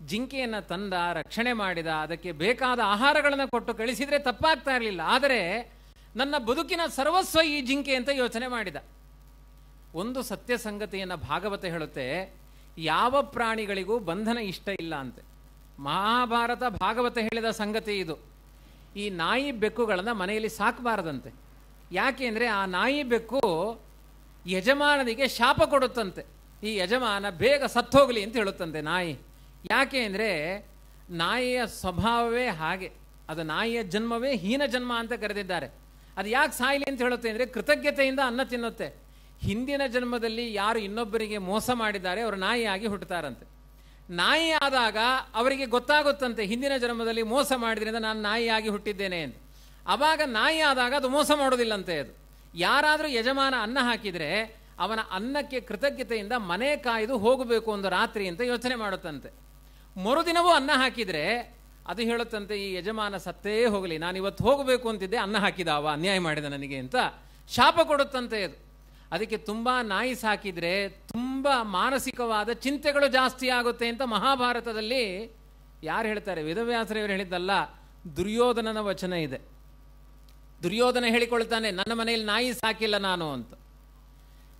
ಜಿಂಕೆಯನ್ನು ತಂದ, ರಕ್ಷಣೆ ಮಾಡಿದ, ಅದಕ್ಕೆ ಬೇಕಾದ ಆಹಾರಗಳನ್ನು ಕೊಟ್ಟು ಕಳಿಸಿದರೆ ತಪ್ಪಾಗ್ತಾ ಇರಲಿಲ್ಲ. ಆದರೆ ನನ್ನ ಬದುಕಿನ ಸರ್ವಸ್ವ ಈ ಜಿಂಕೆ ಅಂತ ಯೋಚನೆ ಮಾಡಿದ. ಒಂದು ಸತ್ಯ ಸಂಗತಿಯನ್ನು ಭಾಗವತ ಹೇಳುತ್ತೆ, ಯಾವ ಪ್ರಾಣಿಗಳಿಗೂ ಬಂಧನ ಇಷ್ಟ ಇಲ್ಲ ಅಂತೆ. ಮಹಾಭಾರತ ಭಾಗವತ ಹೇಳಿದ ಸಂಗತಿ ಇದು. ಈ ನಾಯಿ ಬೆಕ್ಕುಗಳನ್ನು ಮನೆಯಲ್ಲಿ ಸಾಕಬಾರದಂತೆ. ಯಾಕೆ ಅಂದರೆ ಆ ನಾಯಿ ಬೆಕ್ಕು ಯಜಮಾನನಿಗೆ ಶಾಪ ಕೊಡುತ್ತಂತೆ. ಈ ಯಜಮಾನ ಬೇಗ ಸತ್ತೋಗಲಿ ಅಂತ ಹೇಳುತ್ತಂತೆ ನಾಯಿ. ಯಾಕೆ ಅಂದರೆ ನಾಯಿಯ ಸ್ವಭಾವವೇ ಹಾಗೆ. ಅದು ನಾಯಿಯ ಜನ್ಮವೇ ಹೀನ ಜನ್ಮ ಅಂತ ಕರೆದಿದ್ದಾರೆ. ಅದು ಯಾಕೆ ಸಾಯಿಲಿ ಅಂತ ಹೇಳುತ್ತೆ ಅಂದರೆ ಕೃತಜ್ಞತೆಯಿಂದ ಅನ್ನ ತಿನ್ನುತ್ತೆ. ಹಿಂದಿನ ಜನ್ಮದಲ್ಲಿ ಯಾರು ಇನ್ನೊಬ್ಬರಿಗೆ ಮೋಸ ಮಾಡಿದ್ದಾರೆ ಅವರು ನಾಯಿಯಾಗಿ ಹುಟ್ಟುತ್ತಾರಂತೆ. ನಾಯಿ ಆದಾಗ ಅವರಿಗೆ ಗೊತ್ತಾಗುತ್ತಂತೆ, ಹಿಂದಿನ ಜನ್ಮದಲ್ಲಿ ಮೋಸ ಮಾಡಿದ್ರಿಂದ ನಾನು ನಾಯಿಯಾಗಿ ಹುಟ್ಟಿದ್ದೇನೆ ಅಂತ. ಅವಾಗ ನಾಯಿ ಆದಾಗ ಅದು ಮೋಸ ಮಾಡೋದಿಲ್ಲಂತೆ ಅದು. ಯಾರಾದರೂ ಯಜಮಾನ ಅನ್ನ ಹಾಕಿದರೆ ಅವನ ಅನ್ನಕ್ಕೆ ಕೃತಜ್ಞತೆಯಿಂದ ಮನೆ ಕಾಯ್ದು ಹೋಗಬೇಕು ಒಂದು ರಾತ್ರಿ ಅಂತ ಯೋಚನೆ ಮಾಡುತ್ತಂತೆ. ಮರುದಿನವೂ ಅನ್ನ ಹಾಕಿದರೆ ಅದು ಹೇಳುತ್ತಂತೆ, ಈ ಯಜಮಾನ ಸತ್ತೇ ಹೋಗಲಿ ನಾನು ಇವತ್ತು ಹೋಗಬೇಕು ಅಂತಿದ್ದೆ, ಅನ್ನ ಹಾಕಿದಾವ, ಅನ್ಯಾಯ ಮಾಡಿದ ನನಗೆ ಅಂತ ಶಾಪ ಕೊಡುತ್ತಂತೆ ಅದು. ಅದಕ್ಕೆ ತುಂಬ ನಾಯಿ ಸಾಕಿದರೆ ತುಂಬ ಮಾನಸಿಕವಾದ ಚಿಂತೆಗಳು ಜಾಸ್ತಿ ಆಗುತ್ತೆ ಅಂತ ಮಹಾಭಾರತದಲ್ಲಿ ಯಾರು ಹೇಳ್ತಾರೆ? ವೇದವ್ಯಾಸರವರು ಹೇಳಿದ್ದಲ್ಲ, ದುರ್ಯೋಧನನ ವಚನ ಇದೆ. ದುರ್ಯೋಧನ ಹೇಳಿಕೊಳ್ತಾನೆ, ನನ್ನ ಮನೆಯಲ್ಲಿ ನಾಯಿ ಸಾಕಿಲ್ಲ ನಾನು ಅಂತ.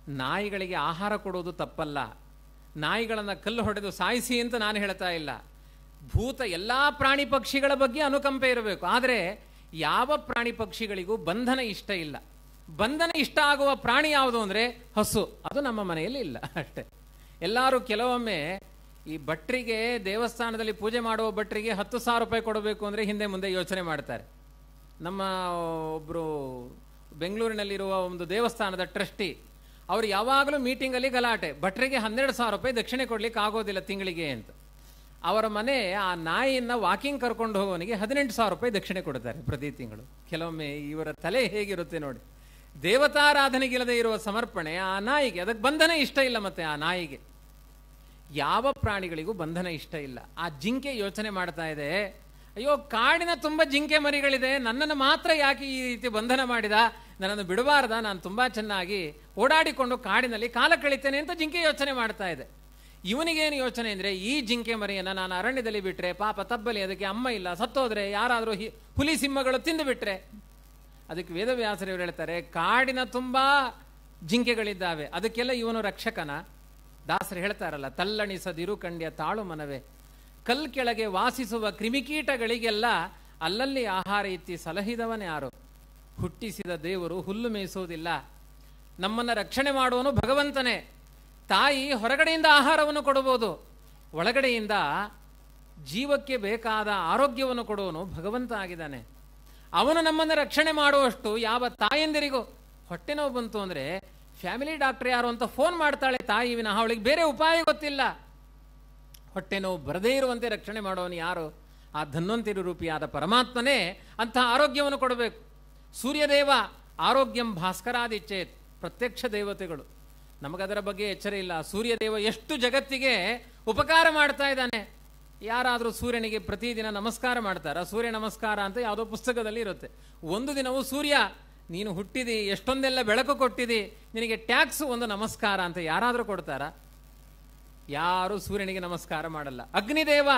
ನಾಯಿಗಳಿಗೆ ಆಹಾರ ಕೊಡೋದು ತಪ್ಪಲ್ಲ. ನಾಯಿಗಳನ್ನು ಕಲ್ಲು ಹೊಡೆದು ಸಾಯಿಸಿ ಅಂತ ನಾನು ಹೇಳ್ತಾ ಇಲ್ಲ. ಭೂತ ಎಲ್ಲ ಪ್ರಾಣಿ ಪಕ್ಷಿಗಳ ಬಗ್ಗೆ ಅನುಕಂಪೆ ಇರಬೇಕು. ಆದರೆ ಯಾವ ಪ್ರಾಣಿ ಪಕ್ಷಿಗಳಿಗೂ ಬಂಧನ ಇಷ್ಟ ಇಲ್ಲ. ಬಂಧನ ಇಷ್ಟ ಆಗುವ ಪ್ರಾಣಿ ಯಾವುದು ಅಂದರೆ ಹಸು. ಅದು ನಮ್ಮ ಮನೆಯಲ್ಲಿ ಇಲ್ಲ, ಅಷ್ಟೇ. ಎಲ್ಲರೂ ಕೆಲವೊಮ್ಮೆ ಈ ಭಟ್ರಿಗೆ, ದೇವಸ್ಥಾನದಲ್ಲಿ ಪೂಜೆ ಮಾಡುವ ಭಟ್ರಿಗೆ ಹತ್ತು ಸಾವಿರ ರೂಪಾಯಿ ಕೊಡಬೇಕು ಅಂದರೆ ಹಿಂದೆ ಮುಂದೆ ಯೋಚನೆ ಮಾಡ್ತಾರೆ. ನಮ್ಮ ಒಬ್ಬರು ಬೆಂಗಳೂರಿನಲ್ಲಿರುವ ಒಂದು ದೇವಸ್ಥಾನದ ಟ್ರಸ್ಟಿ, ಅವರು ಯಾವಾಗಲೂ ಮೀಟಿಂಗಲ್ಲಿ ಗಲಾಟೆ. ಭಟ್ರಿಗೆ ಹನ್ನೆರಡು ಸಾವಿರ ರೂಪಾಯಿ ದಕ್ಷಿಣೆ ಕೊಡ್ಲಿಕ್ಕೆ ಆಗೋದಿಲ್ಲ ತಿಂಗಳಿಗೆ ಅಂತ. ಅವರ ಮನೆ ಆ ನಾಯಿಯನ್ನು ವಾಕಿಂಗ್ ಕರ್ಕೊಂಡು ಹೋಗೋನಿಗೆ ಹದಿನೆಂಟು ಸಾವಿರ ರೂಪಾಯಿ ದಕ್ಷಿಣೆ ಕೊಡ್ತಾರೆ ಪ್ರತಿ ತಿಂಗಳು. ಕೆಲವೊಮ್ಮೆ ಇವರ ತಲೆ ಹೇಗಿರುತ್ತೆ ನೋಡಿ. ದೇವತಾರಾಧನೆಗಿಲ್ಲದೆ ಇರುವ ಸಮರ್ಪಣೆ ಆ ನಾಯಿಗೆ. ಅದಕ್ಕೆ ಬಂಧನ ಇಷ್ಟ ಇಲ್ಲ ಮತ್ತೆ ಆ ನಾಯಿಗೆ. ಯಾವ ಪ್ರಾಣಿಗಳಿಗೂ ಬಂಧನ ಇಷ್ಟ ಇಲ್ಲ. ಆ ಜಿಂಕೆ ಯೋಚನೆ ಮಾಡ್ತಾ ಇದೆ, ಅಯ್ಯೋ, ಕಾಡಿನ ತುಂಬ ಜಿಂಕೆ ಮರಿಗಳಿದೆ, ನನ್ನನ್ನು ಮಾತ್ರ ಯಾಕೆ ಈ ರೀತಿ ಬಂಧನ ಮಾಡಿದ? ನನ್ನನ್ನು ಬಿಡಬಾರ್ದ? ನಾನು ತುಂಬ ಚೆನ್ನಾಗಿ ಓಡಾಡಿಕೊಂಡು ಕಾಡಿನಲ್ಲಿ ಕಾಲ ಕಳಿತೇನೆ ಅಂತ ಜಿಂಕೆ ಯೋಚನೆ ಮಾಡ್ತಾ ಇದೆ. ಇವನಿಗೇನು ಯೋಚನೆ ಅಂದರೆ, ಈ ಜಿಂಕೆ ಮರಿಯನ್ನು ನಾನು ಅರಣ್ಯದಲ್ಲಿ ಬಿಟ್ಟರೆ ಪಾಪ ತಬ್ಬಲಿ, ಅದಕ್ಕೆ ಅಮ್ಮ ಇಲ್ಲ, ಸತ್ತೋದ್ರೆ ಯಾರಾದರೂ ಹುಲಿ ಸಿಂಹಗಳು ತಿಂದು ಬಿಟ್ರೆ ಅದಕ್ಕೆ ವೇದವ್ಯಾಸರವರು ಹೇಳ್ತಾರೆ, ಕಾಡಿನ ತುಂಬ ಜಿಂಕೆಗಳಿದ್ದಾವೆ, ಅದಕ್ಕೆಲ್ಲ ಇವನು ರಕ್ಷಕನ. ದಾಸರು ಹೇಳ್ತಾರಲ್ಲ, ತಲ್ಲಣಿಸದಿರು ಕಂಡ್ಯ ತಾಳು ಮನವೇ. ಕಲ್ ಕೆಳಗೆ ವಾಸಿಸುವ ಕ್ರಿಮಿಕೀಟಗಳಿಗೆಲ್ಲ ಅಲ್ಲಲ್ಲಿ ಆಹಾರ ಇತ್ತಿ ಸಲಹಿದವನೇ ಯಾರು? ಹುಟ್ಟಿಸಿದ ದೇವರು ಹುಲ್ಲು ಮೇಯಿಸುವುದಿಲ್ಲ ನಮ್ಮನ್ನು ರಕ್ಷಣೆ ಮಾಡುವನು ಭಗವಂತನೇ. ತಾಯಿ ಹೊರಗಡೆಯಿಂದ ಆಹಾರವನ್ನು ಕೊಡಬಹುದು, ಒಳಗಡೆಯಿಂದ ಜೀವಕ್ಕೆ ಬೇಕಾದ ಆರೋಗ್ಯವನ್ನು ಕೊಡುವನು ಭಗವಂತ ಆಗಿದ್ದಾನೆ. ಅವನು ನಮ್ಮನ್ನು ರಕ್ಷಣೆ ಮಾಡುವಷ್ಟು ಯಾವ ತಾಯಂದಿರಿಗೂ ಹೊಟ್ಟೆ ನೋವು ಬಂತು ಅಂದರೆ ಫ್ಯಾಮಿಲಿ ಡಾಕ್ಟರ್ ಯಾರು ಅಂತ ಫೋನ್ ಮಾಡ್ತಾಳೆ ತಾಯಿ ವಿನಃ, ಅವಳಿಗೆ ಬೇರೆ ಉಪಾಯ ಗೊತ್ತಿಲ್ಲ. ಹೊಟ್ಟೆ ನೋವು ಬರದೇ ಇರುವಂತೆ ರಕ್ಷಣೆ ಮಾಡೋನು ಯಾರು? ಆ ಧನ್ವಂತಿರು ರೂಪಿಯಾದ ಪರಮಾತ್ಮನೇ ಅಂತಹ ಆರೋಗ್ಯವನ್ನು ಕೊಡಬೇಕು. ಸೂರ್ಯದೇವ ಆರೋಗ್ಯಂ ಭಾಸ್ಕರಾದಿಚ್ಚೇತ್, ಪ್ರತ್ಯಕ್ಷ ದೇವತೆಗಳು. ನಮಗದರ ಬಗ್ಗೆ ಎಚ್ಚರ ಇಲ್ಲ. ಸೂರ್ಯದೇವ ಎಷ್ಟು ಜಗತ್ತಿಗೆ ಉಪಕಾರ ಮಾಡ್ತಾ ಇದ್ದಾನೆ. ಯಾರಾದರೂ ಸೂರ್ಯನಿಗೆ ಪ್ರತಿದಿನ ನಮಸ್ಕಾರ ಮಾಡ್ತಾರ? ಸೂರ್ಯ ನಮಸ್ಕಾರ ಅಂತ ಯಾವುದೋ ಪುಸ್ತಕದಲ್ಲಿ ಇರುತ್ತೆ. ಒಂದು ದಿನವೂ ಸೂರ್ಯ, ನೀನು ಹುಟ್ಟಿದಿ, ಎಷ್ಟೊಂದೆಲ್ಲ ಬೆಳಕು ಕೊಟ್ಟಿದಿ, ನಿನಗೆ ಟ್ಯಾಕ್ಸ್ ಒಂದು ನಮಸ್ಕಾರ ಅಂತ ಯಾರಾದರೂ ಕೊಡ್ತಾರ? ಯಾರು ಸೂರ್ಯನಿಗೆ ನಮಸ್ಕಾರ ಮಾಡಲ್ಲ. ಅಗ್ನಿದೇವ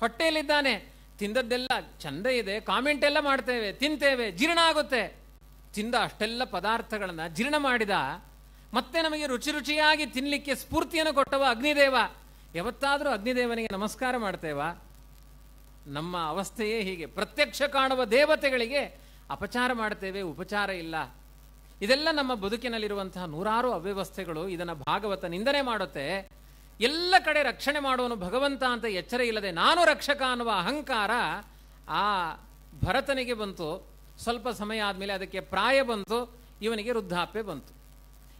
ಹೊಟ್ಟೆಯಲ್ಲಿದ್ದಾನೆ. ತಿಂದದ್ದೆಲ್ಲ ಚಂದ ಇದೆ, ಕಾಮೆಂಟ್ ಎಲ್ಲ ಮಾಡ್ತೇವೆ, ತಿಂತೇವೆ, ಜೀರ್ಣ ಆಗುತ್ತೆ. ತಿಂದ ಅಷ್ಟೆಲ್ಲ ಪದಾರ್ಥಗಳನ್ನು ಜೀರ್ಣ ಮಾಡಿದ, ಮತ್ತೆ ನಮಗೆ ರುಚಿ ರುಚಿಯಾಗಿ ತಿನ್ನಲಿಕ್ಕೆ ಸ್ಫೂರ್ತಿಯನ್ನು ಕೊಟ್ಟವ ಅಗ್ನಿದೇವ. ಯಾವತ್ತಾದರೂ ಅಗ್ನಿದೇವನಿಗೆ ನಮಸ್ಕಾರ ಮಾಡ್ತೇವಾ? ನಮ್ಮ ಅವಸ್ಥೆಯೇ ಹೀಗೆ. ಪ್ರತ್ಯಕ್ಷ ಕಾಣುವ ದೇವತೆಗಳಿಗೆ ಅಪಚಾರ ಮಾಡ್ತೇವೆ, ಉಪಚಾರ ಇಲ್ಲ. ಇದೆಲ್ಲ ನಮ್ಮ ಬದುಕಿನಲ್ಲಿರುವಂತಹ ನೂರಾರು ಅವ್ಯವಸ್ಥೆಗಳು. ಇದನ್ನು ಭಾಗವತ ನಿಂದನೆ ಮಾಡುತ್ತೆ. ಎಲ್ಲ ಕಡೆ ರಕ್ಷಣೆ ಮಾಡುವನು ಭಗವಂತ ಅಂತ ಎಚ್ಚರ ಇಲ್ಲದೆ ನಾನು ರಕ್ಷಕ ಅನ್ನುವ ಅಹಂಕಾರ ಆ ಭರತನಿಗೆ ಬಂತು. ಸ್ವಲ್ಪ ಸಮಯ ಆದಮೇಲೆ ಅದಕ್ಕೆ ಪ್ರಾಯ ಬಂತು. ಇವನಿಗೆ ವೃದ್ಧಾಪ್ಯ ಬಂತು.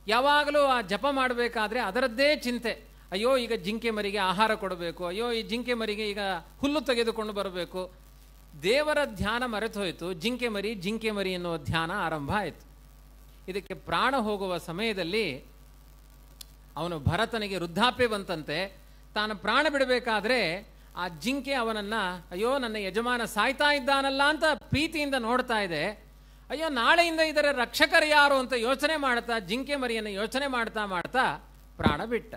ಯಾವಾಗಲೂ ಆ ಜಪ ಮಾಡಬೇಕಾದ್ರೆ ಅದರದ್ದೇ ಚಿಂತೆ. ಅಯ್ಯೋ, ಈಗ ಜಿಂಕೆ ಮರಿಗೆ ಆಹಾರ ಕೊಡಬೇಕು. ಅಯ್ಯೋ, ಈ ಜಿಂಕೆ ಮರಿಗೆ ಈಗ ಹುಲ್ಲು ತೆಗೆದುಕೊಂಡು ಬರಬೇಕು. ದೇವರ ಧ್ಯಾನ ಮರೆತು ಹೋಯಿತು ಜಿಂಕೆ ಮರಿ ಜಿಂಕೆ ಮರಿ ಎನ್ನುವ ಧ್ಯಾನ ಆರಂಭ ಆಯಿತು. ಇದಕ್ಕೆ ಪ್ರಾಣ ಹೋಗುವ ಸಮಯದಲ್ಲಿ ಅವನು ಭರತನಿಗೆ ವೃದ್ಧಾಪ್ಯ ಬಂತಂತೆ. ತಾನು ಪ್ರಾಣ ಬಿಡಬೇಕಾದ್ರೆ ಆ ಜಿಂಕೆ ಅವನನ್ನ, ಅಯ್ಯೋ, ನನ್ನ ಯಜಮಾನ ಸಾಯ್ತಾ ಇದ್ದಾನಲ್ಲ ಅಂತ ಪ್ರೀತಿಯಿಂದ ನೋಡ್ತಾ ಇದೆ. ಅಯ್ಯೋ, ನಾಳೆಯಿಂದ ಇದರ ರಕ್ಷಕರು ಯಾರು? ಅಂತ ಯೋಚನೆ ಮಾಡ್ತಾ, ಜಿಂಕೆ ಮರಿಯನ್ನು ಯೋಚನೆ ಮಾಡ್ತಾ ಮಾಡ್ತಾ ಪ್ರಾಣ ಬಿಟ್ಟ.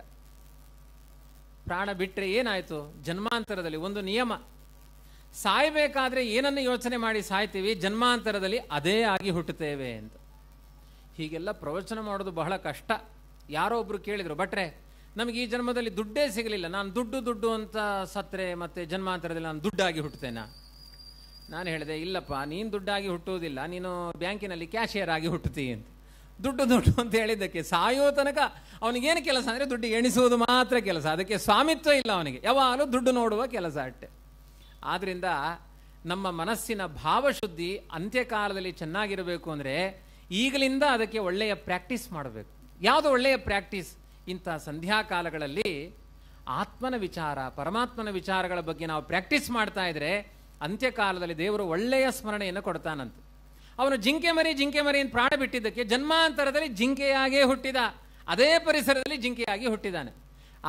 ಪ್ರಾಣ ಬಿಟ್ಟರೆ ಏನಾಯಿತು? ಜನ್ಮಾಂತರದಲ್ಲಿ ಒಂದು ನಿಯಮ. ಸಾಯಬೇಕಾದ್ರೆ ಏನನ್ನು ಯೋಚನೆ ಮಾಡಿ ಸಾಯ್ತೀವಿ? ಜನ್ಮಾಂತರದಲ್ಲಿ ಅದೇ ಆಗಿ ಹುಟ್ಟುತ್ತೇವೆ ಅಂತ. ಹೀಗೆಲ್ಲ ಪ್ರವಚನ ಮಾಡೋದು ಬಹಳ ಕಷ್ಟ. ಯಾರೋ ಒಬ್ರು ಕೇಳಿದ್ರು ಬಟ್ರೆ ನಮಗೆ ಈ ಜನ್ಮದಲ್ಲಿ ದುಡ್ಡೇ ಸಿಗಲಿಲ್ಲ. ನಾನು ದುಡ್ಡು ದುಡ್ಡು ಅಂತ ಸತ್ರೆ ಮತ್ತು ಜನ್ಮಾಂತರದಲ್ಲಿ ನಾನು ದುಡ್ಡಾಗಿ ಹುಟ್ಟುತ್ತೇನ? ನಾನು ಹೇಳಿದೆ, ಇಲ್ಲಪ್ಪ, ನೀನು ದುಡ್ಡಾಗಿ ಹುಟ್ಟುವುದಿಲ್ಲ. ನೀನು ಬ್ಯಾಂಕಿನಲ್ಲಿ ಕ್ಯಾಶಿಯರ್ ಆಗಿ ಹುಟ್ಟುತ್ತೀ ಅಂತ. ದುಡ್ಡು ದುಡ್ಡು ಅಂತ ಹೇಳಿದ್ದಕ್ಕೆ ಸಾಯೋ ತನಕ ಅವನಿಗೇನು ಕೆಲಸ ಅಂದರೆ ದುಡ್ಡು ಎಣಿಸುವುದು ಮಾತ್ರ ಕೆಲಸ. ಅದಕ್ಕೆ ಸ್ವಾಮಿತ್ವ ಇಲ್ಲ ಅವನಿಗೆ. ಯಾವಾಗಲೂ ದುಡ್ಡು ನೋಡುವ ಕೆಲಸ ಅಟ್ಟೆ ಆದ್ದರಿಂದ ನಮ್ಮ ಮನಸ್ಸಿನ ಭಾವಶುದ್ಧಿ ಅಂತ್ಯಕಾಲದಲ್ಲಿ ಚೆನ್ನಾಗಿರಬೇಕು ಅಂದರೆ ಈಗಲಿಂದ ಅದಕ್ಕೆ ಒಳ್ಳೆಯ ಪ್ರಾಕ್ಟೀಸ್ ಮಾಡಬೇಕು. ಯಾವುದು ಒಳ್ಳೆಯ ಪ್ರಾಕ್ಟೀಸ್? ಇಂಥ ಸಂಧ್ಯಾಕಾಲಗಳಲ್ಲಿ ಆತ್ಮನ ವಿಚಾರ, ಪರಮಾತ್ಮನ ವಿಚಾರಗಳ ಬಗ್ಗೆ ನಾವು ಪ್ರಾಕ್ಟೀಸ್ ಮಾಡ್ತಾ ಇದ್ರೆ ಅಂತ್ಯಕಾಲದಲ್ಲಿ ದೇವರು ಒಳ್ಳೆಯ ಸ್ಮರಣೆಯನ್ನು ಕೊಡ್ತಾನಂತೆ. ಅವನು ಜಿಂಕೆ ಮರಿ ಜಿಂಕೆ ಮರಿ ಅಂತ ಪ್ರಾಣ ಬಿಟ್ಟಿದ್ದಕ್ಕೆ ಜನ್ಮಾಂತರದಲ್ಲಿ ಜಿಂಕೆಯಾಗೇ ಹುಟ್ಟಿದ. ಅದೇ ಪರಿಸರದಲ್ಲಿ ಜಿಂಕೆಯಾಗಿ ಹುಟ್ಟಿದ್ದಾನೆ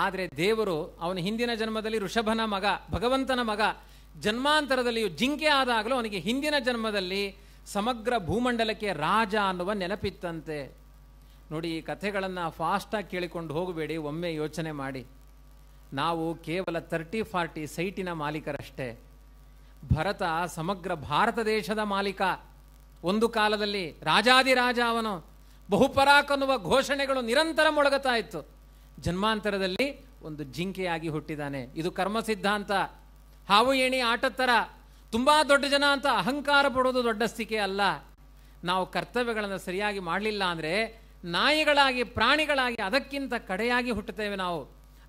ಆದರೆ ದೇವರು ಅವನ ಹಿಂದಿನ ಜನ್ಮದಲ್ಲಿ ಋಷಭನ ಮಗ, ಭಗವಂತನ ಮಗ, ಜನ್ಮಾಂತರದಲ್ಲಿಯೂ ಜಿಂಕೆ ಆದಾಗಲೂ ಅವನಿಗೆ ಹಿಂದಿನ ಜನ್ಮದಲ್ಲಿ ಸಮಗ್ರ ಭೂಮಂಡಲಕ್ಕೆ ರಾಜ ಅನ್ನುವ ನೆನಪಿತ್ತಂತೆ. ನೋಡಿ, ಈ ಕಥೆಗಳನ್ನು ಫಾಸ್ಟಾಗಿ ಕೇಳಿಕೊಂಡು ಹೋಗಬೇಡಿ, ಒಮ್ಮೆ ಯೋಚನೆ ಮಾಡಿ. ನಾವು ಕೇವಲ ತರ್ಟಿ ಫಾರ್ಟಿ ಸೈಟಿನ ಮಾಲೀಕರಷ್ಟೇ. ಭರತ ಸಮಗ್ರ ಭಾರತ ದೇಶದ ಮಾಲೀಕ. ಒಂದು ಕಾಲದಲ್ಲಿ ರಾಜಾದಿರಾಜ ಅವನು ಬಹುಪರಾಕನ್ನುವ ಘೋಷಣೆಗಳು ನಿರಂತರ ಮೊಳಗುತ್ತಾ ಇತ್ತು. ಜನ್ಮಾಂತರದಲ್ಲಿ ಒಂದು ಜಿಂಕೆಯಾಗಿ ಹುಟ್ಟಿದಾನೆ. ಇದು ಕರ್ಮ ಸಿದ್ಧಾಂತ ಹಾವು, ಏಣಿ ಆಟದ ಥರ ತುಂಬ ದೊಡ್ಡ ಜನ ಅಂತ ಅಹಂಕಾರ ಪಡೋದು ದೊಡ್ಡ ಸ್ಥಿಕೆ ಅಲ್ಲ. ನಾವು ಕರ್ತವ್ಯಗಳನ್ನು ಸರಿಯಾಗಿ ಮಾಡಲಿಲ್ಲ ಅಂದರೆ ನಾಯಿಗಳಾಗಿ, ಪ್ರಾಣಿಗಳಾಗಿ, ಅದಕ್ಕಿಂತ ಕಡೆಯಾಗಿ ಹುಟ್ಟುತ್ತೇವೆ ನಾವು.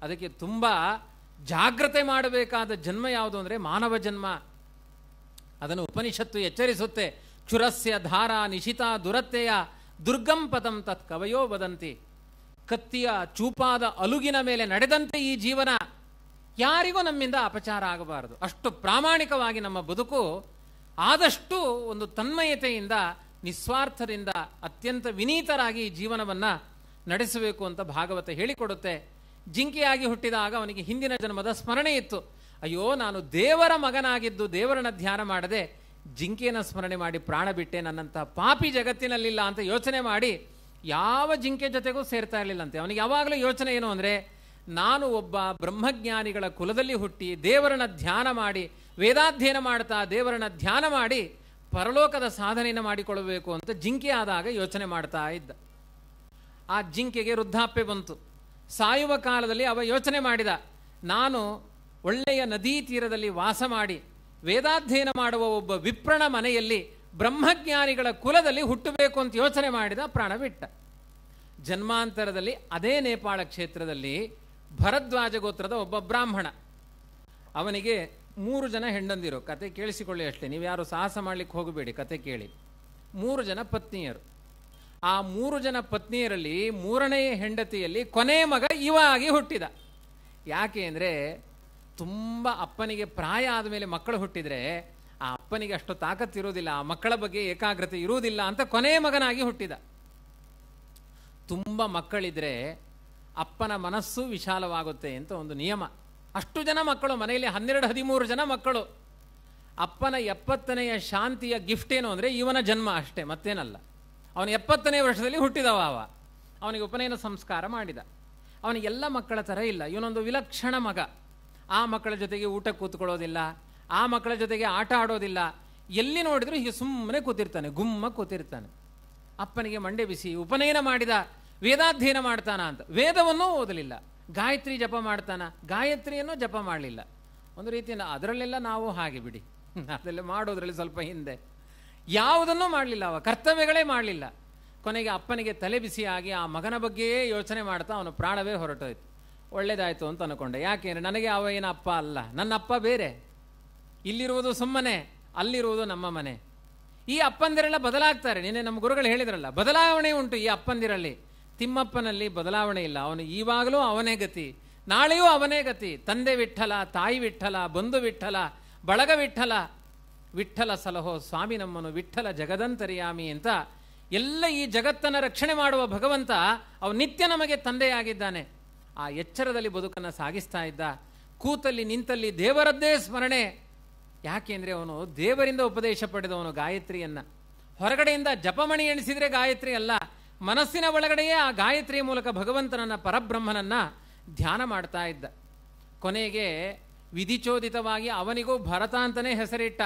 ಅದಕ್ಕೆ ತುಂಬ ಜಾಗ್ರತೆ ಮಾಡಬೇಕಾದ ಜನ್ಮ ಯಾವುದು ಅಂದರೆ ಮಾನವ ಜನ್ಮ. ಅದನ್ನು ಉಪನಿಷತ್ತು ಎಚ್ಚರಿಸುತ್ತೆ. ಕ್ಷುರಸ್ಯ ಧಾರಾ ನಿಶಿತ ದುರತ್ತೆಯ ದುರ್ಗಂ ಪದಂ ತತ್ ಕವಯೋ ವದಂತಿ. ಕತ್ತಿಯ ಚೂಪಾದ ಅಲುಗಿನ ಮೇಲೆ ನಡೆದಂತೆ ಈ ಜೀವನ ಯಾರಿಗೂ ನಮ್ಮಿಂದ ಅಪಚಾರ ಆಗಬಾರದು. ಅಷ್ಟು ಪ್ರಾಮಾಣಿಕವಾಗಿ ನಮ್ಮ ಬದುಕು ಆದಷ್ಟು ಒಂದು ತನ್ಮಯತೆಯಿಂದ, ನಿಸ್ವಾರ್ಥದಿಂದ ಅತ್ಯಂತ ವಿನೀತರಾಗಿ ಈ ಜೀವನವನ್ನು ನಡೆಸಬೇಕು ಅಂತ ಭಾಗವತ ಹೇಳಿಕೊಡುತ್ತೆ. ಜಿಂಕೆಯಾಗಿ ಹುಟ್ಟಿದಾಗ ಅವನಿಗೆ ಹಿಂದಿನ ಜನ್ಮದ ಸ್ಮರಣೆ ಇತ್ತು. ಅಯ್ಯೋ, ನಾನು ದೇವರ ಮಗನಾಗಿದ್ದು ದೇವರನ್ನ ಧ್ಯಾನ ಮಾಡದೆ ಜಿಂಕೆನ ಸ್ಮರಣೆ ಮಾಡಿ ಪ್ರಾಣ ಬಿಟ್ಟೆ ನನ್ನಂಥ ಪಾಪಿ ಜಗತ್ತಿನಲ್ಲಿಲ್ಲ ಅಂತ ಯೋಚನೆ ಮಾಡಿ ಯಾವ ಜಿಂಕೆ ಜೊತೆಗೂ ಸೇರ್ತಾ ಇರಲಿಲ್ಲಂತೆ. ಅವನಿಗೆ ಯಾವಾಗಲೂ ಯೋಚನೆ ಏನು ಅಂದರೆ, ನಾನು ಒಬ್ಬ ಬ್ರಹ್ಮಜ್ಞಾನಿಗಳ ಕುಲದಲ್ಲಿ ಹುಟ್ಟಿ ದೇವರನ್ನ ಧ್ಯಾನ ಮಾಡಿ, ವೇದಾಧ್ಯಯನ ಮಾಡ್ತಾ ದೇವರನ್ನ ಧ್ಯಾನ ಮಾಡಿ ಪರಲೋಕದ ಸಾಧನೆಯನ್ನು ಮಾಡಿಕೊಳ್ಳಬೇಕು ಅಂತ ಜಿಂಕೆ ಆದಾಗ ಯೋಚನೆ ಮಾಡ್ತಾ ಇದ್ದ. ಆ ಜಿಂಕೆಗೆ ವೃದ್ಧಾಪ್ಯ ಬಂತು. ಸಾಯುವ ಕಾಲದಲ್ಲಿ ಅವ ಯೋಚನೆ ಮಾಡಿದ, ನಾನು ಒಳ್ಳೆಯ ನದೀ ತೀರದಲ್ಲಿ ವಾಸ ಮಾಡಿ ವೇದಾಧ್ಯಯನ ಮಾಡುವ ಒಬ್ಬ ವಿಪ್ರಣ ಮನೆಯಲ್ಲಿ ಬ್ರಹ್ಮಜ್ಞಾನಿಗಳ ಕುಲದಲ್ಲಿ ಹುಟ್ಟಬೇಕು ಅಂತ ಯೋಚನೆ ಮಾಡಿದ ಪ್ರಾಣ ಬಿಟ್ಟ ಜನ್ಮಾಂತರದಲ್ಲಿ ಅದೇ ನೇಪಾಳ ಕ್ಷೇತ್ರದಲ್ಲಿ ಭರದ್ವಾಜ ಗೋತ್ರದ ಒಬ್ಬ ಬ್ರಾಹ್ಮಣ. ಅವನಿಗೆ ಮೂರು ಜನ ಹೆಂಡಂದಿರು. ಕತೆ ಕೇಳಿಸಿಕೊಳ್ಳಿ ಅಷ್ಟೇ. ನೀವು ಯಾರು ಸಾಹಸ ಮಾಡಲಿಕ್ಕೆ ಹೋಗಬೇಡಿ, ಕತೆ ಕೇಳಿ. ಮೂರು ಜನ ಪತ್ನಿಯರು. ಆ ಮೂರು ಜನ ಪತ್ನಿಯರಲ್ಲಿ ಮೂರನೇ ಹೆಂಡತಿಯಲ್ಲಿ ಕೊನೆ ಮಗ ಇವ ಆಗಿ ಹುಟ್ಟಿದ. ಯಾಕೆ ಅಂದರೆ ತುಂಬ ಅಪ್ಪನಿಗೆ ಪ್ರಾಯ ಆದಮೇಲೆ ಮಕ್ಕಳು ಹುಟ್ಟಿದರೆ, ಆ ಅಪ್ಪನಿಗೆ ಅಷ್ಟು ತಾಕತ್ತು ಇರುವುದಿಲ್ಲ ಆ ಮಕ್ಕಳ ಬಗ್ಗೆ ಏಕಾಗ್ರತೆ ಇರುವುದಿಲ್ಲ ಅಂತ ಕೊನೆಯ ಮಗನಾಗಿ ಹುಟ್ಟಿದ. ತುಂಬ ಮಕ್ಕಳಿದ್ರೆ ಅಪ್ಪನ ಮನಸ್ಸು ವಿಶಾಲವಾಗುತ್ತೆ ಅಂತ ಒಂದು ನಿಯಮ. ಅಷ್ಟು ಜನ ಮಕ್ಕಳು, ಮನೆಯಲ್ಲಿ ಹನ್ನೆರಡು, ಹದಿಮೂರು ಜನ ಮಕ್ಕಳು. ಅಪ್ಪನ ಎಪ್ಪತ್ತನೆಯ ಶಾಂತಿಯ ಗಿಫ್ಟ್ ಏನು ಅಂದರೆ ಇವನ ಜನ್ಮ ಅಷ್ಟೇ, ಮತ್ತೇನಲ್ಲ. ಅವನು ಎಪ್ಪತ್ತನೇ ವರ್ಷದಲ್ಲಿ ಹುಟ್ಟಿದವ ಅವ. ಅವನಿಗೆ ಉಪನಯನ ಸಂಸ್ಕಾರ ಮಾಡಿದ. ಅವನಿಗೆಲ್ಲ ಮಕ್ಕಳ ಥರ ಇಲ್ಲ. ಇವನೊಂದು ವಿಲಕ್ಷಣ ಮಗ. ಆ ಮಕ್ಕಳ ಜೊತೆಗೆ ಊಟಕ್ಕೆ ಕೂತ್ಕೊಳ್ಳೋದಿಲ್ಲ, ಆ ಮಕ್ಕಳ ಜೊತೆಗೆ ಆಟ ಆಡೋದಿಲ್ಲ. ಎಲ್ಲಿ ನೋಡಿದ್ರು ಹೀಗೆ ಸುಮ್ಮನೆ ಕೂತಿರ್ತಾನೆ, ಗುಮ್ಮ ಕೂತಿರ್ತಾನೆ. ಅಪ್ಪನಿಗೆ ಮಂಡೆ ಬಿಸಿ, ಉಪನಯನ ಮಾಡಿದ, ವೇದಾಧ್ಯಯನ ಮಾಡ್ತಾನ ಅಂತ. ವೇದವನ್ನೂ ಓದಲಿಲ್ಲ, ಗಾಯತ್ರಿ ಜಪ ಮಾಡ್ತಾನ, ಗಾಯತ್ರಿಯನ್ನು ಜಪ ಮಾಡಲಿಲ್ಲ. ಒಂದು ರೀತಿ ಅದರಲ್ಲೆಲ್ಲ ನಾವು ಹಾಗೆ ಬಿಡಿ. ಅದೆಲ್ಲ ಮಾಡೋದ್ರಲ್ಲಿ ಸ್ವಲ್ಪ ಹಿಂದೆ. ಯಾವುದನ್ನೂ ಮಾಡಲಿಲ್ಲ ಅವ, ಕರ್ತವ್ಯಗಳೇ ಮಾಡಲಿಲ್ಲ. ಕೊನೆಗೆ ಅಪ್ಪನಿಗೆ ತಲೆ ಬಿಸಿಯಾಗಿ ಆ ಮಗನ ಬಗ್ಗೆಯೇ ಯೋಚನೆ ಮಾಡ್ತಾ ಅವನು ಪ್ರಾಣವೇ ಹೊರಟೋಯ್ತು. ಒಳ್ಳೇದಾಯ್ತು ಅಂತ ಅನ್ಕೊಂಡೆ. ಯಾಕೆಂದ್ರೆ ನನಗೆ ಅವ ಏನು ಅಪ್ಪ ಅಲ್ಲ. ನನ್ನ ಅಪ್ಪ ಬೇರೆ. ಇಲ್ಲಿರುವುದು ಸುಮ್ಮನೆ, ಅಲ್ಲಿರುವುದು ನಮ್ಮ ಮನೆ. ಈ ಅಪ್ಪಂದಿರೆಲ್ಲ ಬದಲಾಗ್ತಾರೆ. ನಿನ್ನೆ ನಮ್ಮ ಗುರುಗಳು ಹೇಳಿದ್ರಲ್ಲ, ಬದಲಾವಣೆ ಉಂಟು ಈ ಅಪ್ಪಂದಿರಲ್ಲಿ. ತಿಮ್ಮಪ್ಪನಲ್ಲಿ ಬದಲಾವಣೆ ಇಲ್ಲ. ಅವನು ಈವಾಗಲೂ ಅವನೇ ಗತಿ. ನಾಳೆಯೂ ಅವನೇ ಗತಿ. ತಂದೆ ವಿಠಲ, ತಾಯಿ ವಿಠಲ, ಬಂಧು ವಿಠಲ, ಬಳಗ ವಿಠಲ. ವಿಠಲ ಸಲಹೋ ಸ್ವಾಮಿ ನಮ್ಮನು ವಿಠಲ ಜಗದಂತರಿಯಾಮಿ ಅಂತ ಎಲ್ಲ ಈ ಜಗತ್ತನ್ನು ರಕ್ಷಣೆ ಮಾಡುವ ಭಗವಂತ ಅವನು ನಿತ್ಯ ನಮಗೆ ತಂದೆಯಾಗಿದ್ದಾನೆ. ಆ ಎಚ್ಚರದಲ್ಲಿ ಬದುಕನ್ನು ಸಾಗಿಸ್ತಾ ಇದ್ದ, ಕೂತಲ್ಲಿ ನಿಂತಲ್ಲಿ ದೇವರದ್ದೇ ಸ್ಮರಣೆ. ಯಾಕೆಂದರೆ ಅವನು ದೇವರಿಂದ ಉಪದೇಶ ಪಡೆದವನು ಗಾಯತ್ರಿಯನ್ನು. ಹೊರಗಡೆಯಿಂದ ಜಪಮಣಿ ಎಣಿಸಿದರೆ ಗಾಯತ್ರಿ ಅಲ್ಲ, ಮನಸ್ಸಿನ ಒಳಗಡೆಯೇ ಆ ಗಾಯತ್ರಿಯ ಮೂಲಕ ಭಗವಂತನನ್ನ, ಪರಬ್ರಹ್ಮನನ್ನು ಧ್ಯಾನ ಮಾಡ್ತಾ ಇದ್ದ. ಕೊನೆಗೆ ವಿಧಿಚೋದಿತವಾಗಿ ಅವನಿಗೂ ಭರತ ಅಂತಲೇ ಹೆಸರಿಟ್ಟ.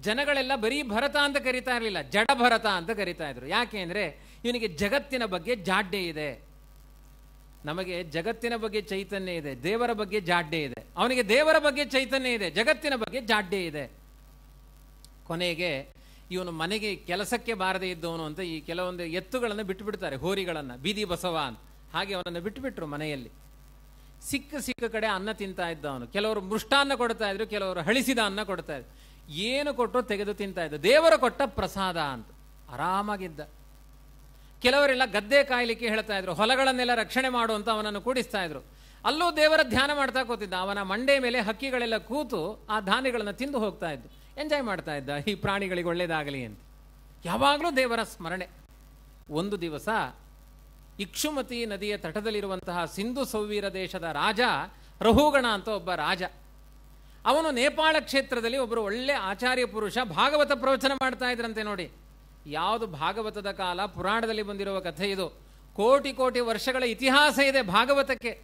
ಜನಗಳೆಲ್ಲ ಬರೀ ಭರತ ಅಂತ ಕರಿತಾ ಇರಲಿಲ್ಲ ಜಡ ಭರತ ಅಂತ ಕರಿತಾ ಇದ್ರು. ಯಾಕೆ ಅಂದರೆ, ಇವನಿಗೆ ಜಗತ್ತಿನ ಬಗ್ಗೆ ಜಾಡ್ಯ ಇದೆ. ನಮಗೆ ಜಗತ್ತಿನ ಬಗ್ಗೆ ಚೈತನ್ಯ ಇದೆ, ದೇವರ ಬಗ್ಗೆ ಜಾಡ್ಯ ಇದೆ. ಅವನಿಗೆ ದೇವರ ಬಗ್ಗೆ ಚೈತನ್ಯ ಇದೆ, ಜಗತ್ತಿನ ಬಗ್ಗೆ ಜಾಡ್ಯ ಇದೆ. ಕೊನೆಗೆ ಇವನು ಮನೆಗೆ ಕೆಲಸಕ್ಕೆ ಬಾರದೇ ಇದ್ದವನು ಅಂತ ಈ ಕೆಲವೊಂದು ಎತ್ತುಗಳನ್ನು ಬಿಟ್ಟುಬಿಡ್ತಾರೆ, ಹೋರಿಗಳನ್ನು, ಬೀದಿ ಬಸವ ಅಂತ. ಹಾಗೆ ಅವನನ್ನು ಬಿಟ್ಟುಬಿಟ್ರು ಮನೆಯಲ್ಲಿ. ಸಿಕ್ಕ ಸಿಕ್ಕ ಕಡೆ ಅನ್ನ ತಿಂತಾ ಇದ್ದ ಅವನು. ಕೆಲವರು ಮೃಷ್ಟಾನ್ನ ಕೊಡ್ತಾ ಇದ್ರು, ಕೆಲವರು ಹಳಿಸಿದ ಅನ್ನ ಕೊಡ್ತಾ ಇದ್ರು. ಏನು ಕೊಟ್ಟರು ತೆಗೆದು ತಿಂತಾ ಇದ್ದ. ದೇವರು ಕೊಟ್ಟ ಪ್ರಸಾದ ಅಂತ. ಆರಾಮಾಗಿದ್ದ. ಕೆಲವರೆಲ್ಲ ಗದ್ದೆ ಕಾಯಲಿಕ್ಕೆ ಹೇಳ್ತಾ ಇದ್ರು, ಹೊಲಗಳನ್ನೆಲ್ಲ ರಕ್ಷಣೆ ಮಾಡು ಅಂತ ಅವನನ್ನು ಕೂಡಿಸ್ತಾ ಇದ್ರು. ಅಲ್ಲೂ ದೇವರ ಧ್ಯಾನ ಮಾಡ್ತಾ ಕೂತಿದ್ದ, ಅವನ ಮಂಡೆ ಮೇಲೆ ಹಕ್ಕಿಗಳೆಲ್ಲ ಕೂತು ಆ ಧಾನ್ಯಗಳನ್ನು ತಿಂದು ಹೋಗ್ತಾ ಇದ್ದು. ಎಂಜಾಯ್ ಮಾಡ್ತಾ ಇದ್ದ, ಈ ಪ್ರಾಣಿಗಳಿಗೆ ಒಳ್ಳೇದಾಗಲಿ ಅಂತ. ಯಾವಾಗಲೂ ದೇವರ ಸ್ಮರಣೆ. ಒಂದು ದಿವಸ ಇಕ್ಷುಮತಿ ನದಿಯ ತಟದಲ್ಲಿರುವಂತಹ ಸಿಂಧು ಸೌವೀರ ದೇಶದ ರಾಜ ರಹುಗಣ ಅಂತ ಒಬ್ಬ ರಾಜ. ಅವನು ನೇಪಾಳ ಕ್ಷೇತ್ರದಲ್ಲಿ ಒಬ್ಬರು ಒಳ್ಳೆ ಆಚಾರ್ಯ ಪುರುಷ ಭಾಗವತ ಪ್ರವಚನ ಮಾಡ್ತಾ ಇದ್ರಂತೆ ನೋಡಿ. ಯಾವುದು ಭಾಗವತದ ಕಾಲ? ಪುರಾಣದಲ್ಲಿ ಬಂದಿರುವ ಕಥೆ ಇದು. ಕೋಟಿ ಕೋಟಿ ವರ್ಷಗಳ ಇತಿಹಾಸ ಇದೆ ಭಾಗವತಕ್ಕೆ.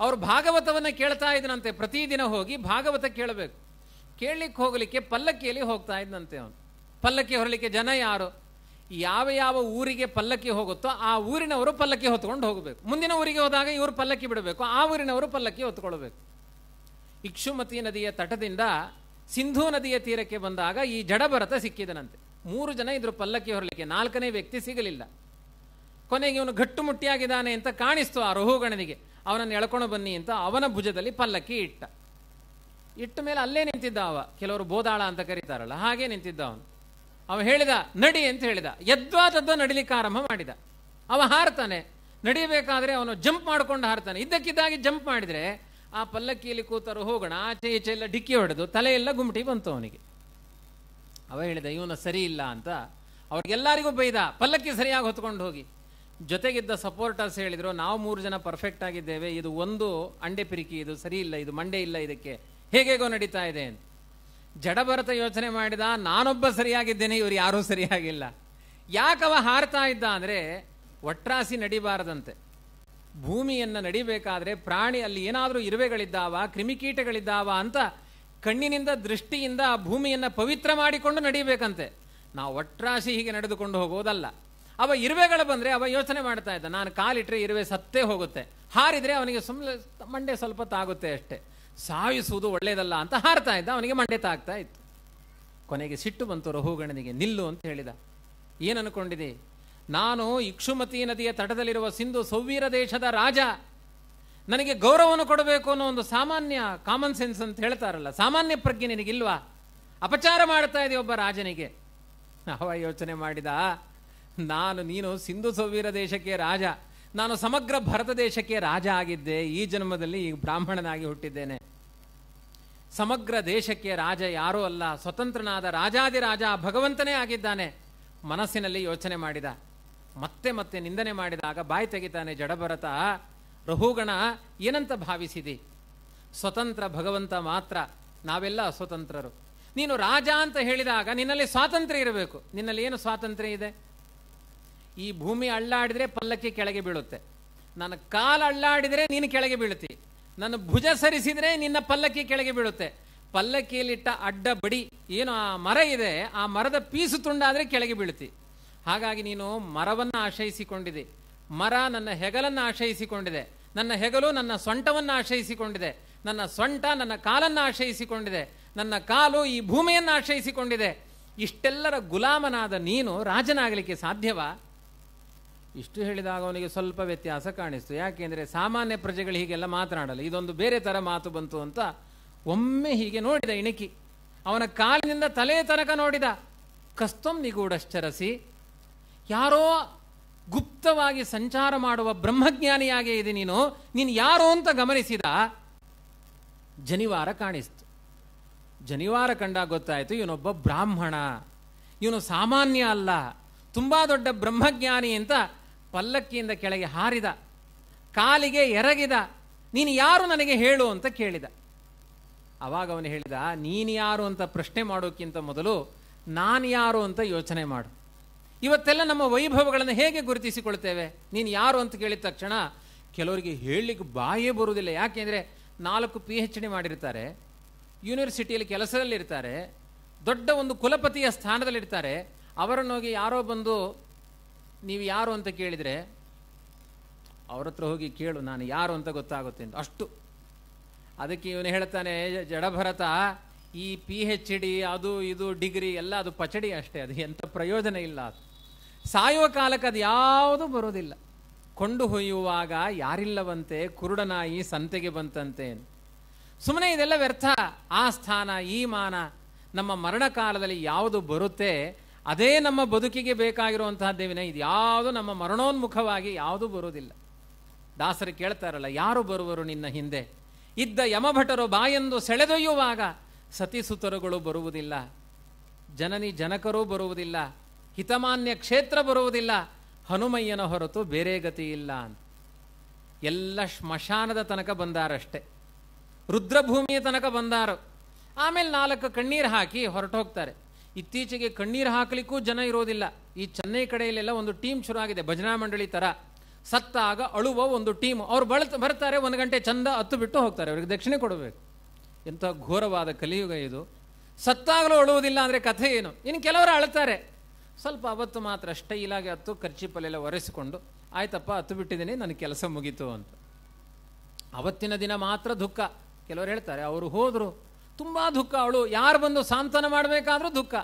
ಅವರು ಭಾಗವತವನ್ನು ಕೇಳ್ತಾ ಇದ್ದನಂತೆ ಪ್ರತಿದಿನ ಹೋಗಿ ಭಾಗವತ ಕೇಳಬೇಕು. ಕೇಳಲಿಕ್ಕೆ ಹೋಗಲಿಕ್ಕೆ ಪಲ್ಲಕ್ಕಿಯಲ್ಲಿ ಹೋಗ್ತಾ ಇದ್ದಂತೆ ಅವನು. ಪಲ್ಲಕ್ಕಿ ಹೊರಲಿಕ್ಕೆ ಜನ ಯಾರು? ಯಾವ ಯಾವ ಊರಿಗೆ ಪಲ್ಲಕ್ಕಿ ಹೋಗುತ್ತೋ ಆ ಊರಿನವರು ಪಲ್ಲಕ್ಕಿ ಹೊತ್ಕೊಂಡು ಹೋಗಬೇಕು. ಮುಂದಿನ ಊರಿಗೆ ಹೋದಾಗ ಇವರು ಪಲ್ಲಕ್ಕಿ ಬಿಡಬೇಕು. ಆ ಊರಿನವರು ಪಲ್ಲಕ್ಕಿ ಹೊತ್ಕೊಳ್ಬೇಕು. ಇಕ್ಷುಮತಿ ನದಿಯ ತಟದಿಂದ ಸಿಂಧೂ ನದಿಯ ತೀರಕ್ಕೆ ಬಂದಾಗ ಈ ಜಡಭರತ ಸಿಕ್ಕಿದನಂತೆ. ಮೂರು ಜನ ಇದ್ರು ಪಲ್ಲಕ್ಕಿ ಹೊರಲಿಕ್ಕೆ, ನಾಲ್ಕನೇ ವ್ಯಕ್ತಿ ಸಿಗಲಿಲ್ಲ. ಕೊನೆಗೆ ಇವನು ಗಟ್ಟುಮುಟ್ಟಿಯಾಗಿದ್ದಾನೆ ಅಂತ ಕಾಣಿಸ್ತು ಆ ರಹುಗಣನಿಗೆ ಅವನನ್ನು ಎಳ್ಕೊಂಡು ಬನ್ನಿ ಅಂತ ಅವನ ಭುಜದಲ್ಲಿ ಪಲ್ಲಕ್ಕಿ ಇಟ್ಟ. ಇಟ್ಟ ಮೇಲೆ ಅಲ್ಲೇ ನಿಂತಿದ್ದ ಅವ. ಕೆಲವರು ಬೋದಾಳ ಅಂತ ಕರೀತಾರಲ್ಲ, ಹಾಗೆ ನಿಂತಿದ್ದ ಅವನು. ಅವ ಹೇಳಿದ, ನಡಿ ಅಂತ ಹೇಳಿದ. ಯದ್ವಾ ತದ್ವಾ ನಡಿಲಿಕ್ಕೆ ಆರಂಭ ಮಾಡಿದ. ಅವ ಹಾರ್ತಾನೆ. ನಡಿಬೇಕಾದ್ರೆ ಅವನು ಜಂಪ್ ಮಾಡ್ಕೊಂಡು ಹಾರ್ತಾನೆ. ಇದ್ದಕ್ಕಿದ್ದಾಗಿ ಜಂಪ್ ಮಾಡಿದ್ರೆ ಆ ಪಲ್ಲಕ್ಕಿಯಲ್ಲಿ ಕೂತರು ಹೋಗೋಣ ಆಚೆ ಈಚೆ ಎಲ್ಲ ಡಿಕ್ಕಿ ಹೊಡೆದು ತಲೆಯೆಲ್ಲ ಗುಮಟಿ ಬಂತು ಅವನಿಗೆ. ಅವ ಹೇಳಿದ, ಇವನು ಸರಿ ಇಲ್ಲ ಅಂತ ಅವ್ರಿಗೆಲ್ಲರಿಗೂ ಬೈದ ಪಲ್ಲಕ್ಕಿ ಸರಿಯಾಗಿ ಹೊತ್ಕೊಂಡು ಹೋಗಿ. ಜೊತೆಗಿದ್ದ ಸಪೋರ್ಟರ್ಸ್ ಹೇಳಿದರು, ನಾವು ಮೂರು ಜನ ಪರ್ಫೆಕ್ಟ್ ಆಗಿದ್ದೇವೆ. ಇದು ಒಂದು ಅಂಡೆ ಪಿರಿಕಿ, ಇದು ಸರಿ ಇಲ್ಲ, ಇದು ಮಂಡೆ ಇಲ್ಲ ಇದಕ್ಕೆ. ಹೇಗೇಗೋ ನಡೀತಾ ಇದೆ ಅಂತ. ಜಡಭರತ ಯೋಚನೆ ಮಾಡಿದ, ನಾನೊಬ್ಬ ಸರಿಯಾಗಿದ್ದೇನೆ, ಇವರು ಯಾರೂ ಸರಿಯಾಗಿಲ್ಲ. ಯಾಕವ ಹಾರ್ತಾ ಇದ್ದ ಅಂದರೆ, ಒಟ್ರಾಸಿ ನಡಿಬಾರದಂತೆ. ಭೂಮಿಯನ್ನು ನಡಿಬೇಕಾದ್ರೆ ಪ್ರಾಣಿ ಅಲ್ಲಿ ಏನಾದರೂ ಇರುವೆಗಳಿದ್ದಾವ, ಕ್ರಿಮಿಕೀಟಗಳಿದ್ದಾವ ಅಂತ ಕಣ್ಣಿನಿಂದ, ದೃಷ್ಟಿಯಿಂದ ಆ ಭೂಮಿಯನ್ನು ಪವಿತ್ರ ಮಾಡಿಕೊಂಡು ನಡಿಬೇಕಂತೆ ನಾವು ಒಟ್ರಾಸಿ ಹೀಗೆ ನಡೆದುಕೊಂಡು ಹೋಗೋದಲ್ಲ. ಅವ ಇರುವೆಗಳು ಬಂದರೆ ಅವ ಯೋಚನೆ ಮಾಡ್ತಾ ಇದ್ದ. ನಾನು ಕಾಲಿಟ್ಟರೆ ಇರುವೆ ಸತ್ತೇ ಹೋಗುತ್ತೆ. ಹಾರಿದರೆ ಅವನಿಗೆ ಸುಮ್ಮನೆ ಮಂಡೆ ಸ್ವಲ್ಪ ತಾಗುತ್ತೆ ಅಷ್ಟೇ. ಸಾಯಿಸುವುದು ಒಳ್ಳೆಯದಲ್ಲ ಅಂತ ಹಾರ್ತಾ ಇದ್ದ. ಅವನಿಗೆ ಮಂಡೆ ತಾಗ್ತಾ ಇತ್ತು. ಕೊನೆಗೆ ಸಿಟ್ಟು ಬಂತು ರಹುಗಣನಿಗೆ ನಿಲ್ಲು ಅಂತ ಹೇಳಿದ. ಏನನ್ಕೊಂಡಿದೆ ನಾನು ಇಕ್ಷುಮತಿ ನದಿಯ ತಟದಲ್ಲಿರುವ ಸಿಂಧು ಸೌವೀರ ದೇಶದ ರಾಜ. ನನಗೆ ಗೌರವವನ್ನು ಕೊಡಬೇಕು ಅನ್ನೋ ಒಂದು ಸಾಮಾನ್ಯ ಕಾಮನ್ ಸೆನ್ಸ್ ಅಂತ ಹೇಳ್ತಾರಲ್ಲ, ಸಾಮಾನ್ಯ ಪ್ರಜ್ಞೆ ನಿನಗಿಲ್ವಾ? ಅಪಚಾರ ಮಾಡ್ತಾ ಇದೆ ಒಬ್ಬ ರಾಜನಿಗೆ? ಅವ ಯೋಚನೆ ಮಾಡಿದ, ನಾನು, ನೀನು ಸಿಂಧು ಸೌವೀರ ದೇಶಕ್ಕೆ ರಾಜ, ನಾನು ಸಮಗ್ರ ಭರತ ದೇಶಕ್ಕೆ ರಾಜ ಆಗಿದ್ದೆ, ಈ ಜನ್ಮದಲ್ಲಿ ಈ ಬ್ರಾಹ್ಮಣನಾಗಿ ಹುಟ್ಟಿದ್ದೇನೆ. ಸಮಗ್ರ ದೇಶಕ್ಕೆ ರಾಜ ಯಾರೂ ಅಲ್ಲ, ಸ್ವತಂತ್ರನಾದ ರಾಜಾದಿರಾಜ ಭಗವಂತನೇ ಆಗಿದ್ದಾನೆ, ಮನಸ್ಸಿನಲ್ಲಿ ಯೋಚನೆ ಮಾಡಿದ. ಮತ್ತೆ ಮತ್ತೆ ನಿಂದನೆ ಮಾಡಿದಾಗ ಬಾಯಿ ತೆಗಿತಾನೆ, ಜಡಭರತ ರಹುಗಣ ಏನಂತ ಭಾವಿಸಿದಿ? ಸ್ವತಂತ್ರ ಭಗವಂತ ಮಾತ್ರ, ನಾವೆಲ್ಲ ಸ್ವತಂತ್ರರು ನೀನು ರಾಜ ಅಂತ ಹೇಳಿದಾಗ ನಿನ್ನಲ್ಲಿ ಸ್ವಾತಂತ್ರ್ಯ ಇರಬೇಕು. ನಿನ್ನಲ್ಲಿ ಏನು ಸ್ವಾತಂತ್ರ್ಯ ಇದೆ? ಈ ಭೂಮಿ ಅಳ್ಳಾಡಿದ್ರೆ ಪಲ್ಲಕ್ಕಿ ಕೆಳಗೆ ಬೀಳುತ್ತೆ. ನನ್ನ ಕಾಲು ಅಳ್ಳಾಡಿದ್ರೆ ನೀನು ಕೆಳಗೆ ಬೀಳುತ್ತಿ. ನನ್ನ ಭುಜ ಸರಿಸಿದ್ರೆ ನಿನ್ನ ಪಲ್ಲಕ್ಕಿ ಕೆಳಗೆ ಬೀಳುತ್ತೆ. ಪಲ್ಲಕ್ಕಿಯಲ್ಲಿಟ್ಟ ಅಡ್ಡ ಬಡಿ, ಏನು ಆ ಮರ ಇದೆ, ಆ ಮರದ ಪೀಸು ತುಂಡಾದರೆ ಕೆಳಗೆ ಬೀಳುತ್ತಿ. ಹಾಗಾಗಿ ನೀನು ಮರವನ್ನು ಆಶ್ರಯಿಸಿಕೊಂಡಿದೆ. ಮರ ನನ್ನ ಹೆಗಲನ್ನು ಆಶ್ರಯಿಸಿಕೊಂಡಿದೆ. ನನ್ನ ಹೆಗಲು ನನ್ನ ಸೊಂಟವನ್ನು ಆಶ್ರಯಿಸಿಕೊಂಡಿದೆ. ನನ್ನ ಸೊಂಟ ನನ್ನ ಕಾಲನ್ನು ಆಶ್ರಯಿಸಿಕೊಂಡಿದೆ. ನನ್ನ ಕಾಲು ಈ ಭೂಮಿಯನ್ನು ಆಶ್ರಯಿಸಿಕೊಂಡಿದೆ. ಇಷ್ಟೆಲ್ಲರ ಗುಲಾಮನಾದ ನೀನು ರಾಜನಾಗಲಿಕ್ಕೆ ಸಾಧ್ಯವಾ? ಇಷ್ಟು ಹೇಳಿದಾಗ ಅವನಿಗೆ ಸ್ವಲ್ಪ ವ್ಯತ್ಯಾಸ ಕಾಣಿಸ್ತು. ಯಾಕೆಂದರೆ ಸಾಮಾನ್ಯ ಪ್ರಜೆಗಳು ಹೀಗೆಲ್ಲ ಮಾತನಾಡಲ್ಲ. ಇದೊಂದು ಬೇರೆ ಥರ ಮಾತು ಬಂತು ಅಂತ ಒಮ್ಮೆ ಹೀಗೆ ನೋಡಿದ ಇಣಕಿ. ಅವನ ಕಾಲಿನಿಂದ ತಲೆಯ ತನಕ ನೋಡಿದ. ಕಸ್ತಂ ನಿಗೂಢಶ್ಚರಸಿ ಯಾರೋ ಗುಪ್ತವಾಗಿ ಸಂಚಾರ ಮಾಡುವ ಬ್ರಹ್ಮಜ್ಞಾನಿಯಾಗೇ ಇದೆ ನೀನು. ನೀನು ಯಾರು ಅಂತ ಗಮನಿಸಿದ? ಜನಿವಾರ ಕಾಣಿಸ್ತು. ಜನಿವಾರ ಕಂಡಾಗ ಗೊತ್ತಾಯಿತು, ಇವನೊಬ್ಬ ಬ್ರಾಹ್ಮಣ. ಇವನು ಸಾಮಾನ್ಯ ಅಲ್ಲ, ತುಂಬ ದೊಡ್ಡ ಬ್ರಹ್ಮಜ್ಞಾನಿ ಅಂತ ಪಲ್ಲಕ್ಕಿಯಿಂದ ಕೆಳಗೆ ಹಾರಿದ, ಕಾಲಿಗೆ ಎರಗಿದ, ನೀನು ಯಾರು ನನಗೆ ಹೇಳು ಅಂತ ಕೇಳಿದ. ಅವಾಗ ಅವನು ಹೇಳಿದ, ನೀನು ಯಾರು ಅಂತ ಪ್ರಶ್ನೆ ಮಾಡೋಕ್ಕಿಂತ ಮೊದಲು ನಾನು ಯಾರು ಅಂತ ಯೋಚನೆ ಮಾಡು. ಇವತ್ತೆಲ್ಲ ನಮ್ಮ ವೈಭವಗಳನ್ನು ಹೇಗೆ ಗುರುತಿಸಿಕೊಳ್ತೇವೆ? ನೀನು ಯಾರು ಅಂತ ಕೇಳಿದ ತಕ್ಷಣ, ಕೆಲವರಿಗೆ ಹೇಳಲಿಕ್ಕೆ ಬಾಯೇ ಬರುವುದಿಲ್ಲ. ಯಾಕೆಂದರೆ ನಾಲ್ಕು ಪಿ ಎಚ್ ಡಿ ಮಾಡಿರ್ತಾರೆ ಯೂನಿವರ್ಸಿಟಿಯಲ್ಲಿ ಕೆಲಸದಲ್ಲಿರ್ತಾರೆ, ದೊಡ್ಡ ಒಂದು ಕುಲಪತಿಯ ಸ್ಥಾನದಲ್ಲಿರ್ತಾರೆ. ಅವರನ್ನು ಹೋಗಿ ಯಾರೋ ಬಂದು, ನೀವು ಯಾರು ಅಂತ ಕೇಳಿದರೆ, ಅವ್ರ ಹತ್ರ ಹೋಗಿ ಕೇಳು, ನಾನು ಯಾರು ಅಂತ ಗೊತ್ತಾಗುತ್ತೆ ಅಂತ ಅಷ್ಟು. ಅದಕ್ಕೆ ಇವನು ಹೇಳ್ತಾನೆ, ಜಡಭರತ, ಈ ಪಿ ಹೆಚ್ ಡಿ ಅದು ಇದು ಡಿಗ್ರಿ ಎಲ್ಲ ಅದು ಪಚಡಿ ಅಷ್ಟೇ, ಅದು ಎಂಥ ಪ್ರಯೋಜನ ಇಲ್ಲ. ಅದು ಸಾಯುವ ಕಾಲಕ್ಕೆ ಅದು ಯಾವುದೂ ಬರೋದಿಲ್ಲ. ಕೊಂಡು ಹೊಯ್ಯುವಾಗ ಯಾರಿಲ್ಲವಂತೆ ಕುರುಡನಾಯಿ ಸಂತೆಗೆ ಬಂತಂತೆ ಸುಮ್ಮನೆ ಇದೆಲ್ಲ ವ್ಯರ್ಥ. ಆ ಸ್ಥಾನ, ಈ ಮಾನ, ನಮ್ಮ ಮರಣ ಕಾಲದಲ್ಲಿ ಯಾವುದು ಬರುತ್ತೆ, ಅದೇ ನಮ್ಮ ಬದುಕಿಗೆ ಬೇಕಾಗಿರುವಂತಹದ್ದೇವಿನ ಇದು ಯಾವುದು ನಮ್ಮ ಮರಣೋನ್ಮುಖವಾಗಿ ಯಾವುದೂ ಬರುವುದಿಲ್ಲ ದಾಸರು ಕೇಳ್ತಾರಲ್ಲ, ಯಾರು ಬರುವರು ನಿನ್ನ ಹಿಂದೆ? ಇದ್ದ ಯಮಭಟರು ಬಾಯೆಂದು ಸೆಳೆದೊಯ್ಯುವಾಗ ಸತಿಸುತರುಗಳು ಬರುವುದಿಲ್ಲ. ಜನನಿ ಜನಕರೂ ಬರುವುದಿಲ್ಲ. ಹಿತಮಾನ್ಯ ಕ್ಷೇತ್ರ ಬರುವುದಿಲ್ಲ. ಹನುಮಯ್ಯನ ಹೊರತು ಬೇರೆ ಗತಿ ಇಲ್ಲ ಅಂತ. ಎಲ್ಲ ಶ್ಮಶಾನದ ತನಕ ಬಂದಾರಷ್ಟೇ. ರುದ್ರಭೂಮಿಯ ತನಕ ಬಂದಾರು. ಆಮೇಲೆ ನಾಲ್ಕು ಕಣ್ಣೀರು ಹಾಕಿ ಹೊರಟೋಗ್ತಾರೆ. ಇತ್ತೀಚೆಗೆ ಕಣ್ಣೀರು ಹಾಕಲಿಕ್ಕೂ ಜನ ಇರೋದಿಲ್ಲ. ಈ ಚೆನ್ನೈ ಕಡೆಯಲ್ಲೆಲ್ಲ ಒಂದು ಟೀಮ್ ಶುರು ಆಗಿದೆ ಭಜನಾ ಮಂಡಳಿ ಥರ ಸತ್ತಾಗ ಅಳುವ ಒಂದು ಟೀಮ್. ಅವ್ರು ಬಳತ, ಬರ್ತಾರೆ, ಒಂದು ಗಂಟೆ ಚಂದ ಹತ್ತು ಬಿಟ್ಟು ಹೋಗ್ತಾರೆ. ಅವ್ರಿಗೆ ದಕ್ಷಿಣೆ ಕೊಡಬೇಕು. ಎಂಥ ಘೋರವಾದ ಕಲಿಯುಗ ಇದು. ಸತ್ತಾಗಲೂ ಅಳುವುದಿಲ್ಲ ಅಂದರೆ ಕಥೆ ಏನು? ಇನ್ನು ಕೆಲವರು ಅಳ್ತಾರೆ ಸ್ವಲ್ಪ ಅವತ್ತು ಮಾತ್ರ ಸ್ಟೈಲಾಗಿ ಹತ್ತು ಖರ್ಚಿಪಲ್ಲೆಲ್ಲ ಒರೆಸಿಕೊಂಡು, ಆಯ್ತಪ್ಪ, ಹತ್ತು ಬಿಟ್ಟಿದ್ದೀನಿ, ನನ್ನ ಕೆಲಸ ಮುಗೀತು ಅಂತ. ಅವತ್ತಿನ ದಿನ ಮಾತ್ರ ದುಃಖ. ಕೆಲವರು ಹೇಳ್ತಾರೆ, ಅವರು ಹೋದರು, ತುಂಬ ದುಃಖ. ಅವಳು ಯಾರು ಬಂದು ಸಾಂತ್ವನ ಮಾಡಬೇಕಾದ್ರೂ ದುಃಖ.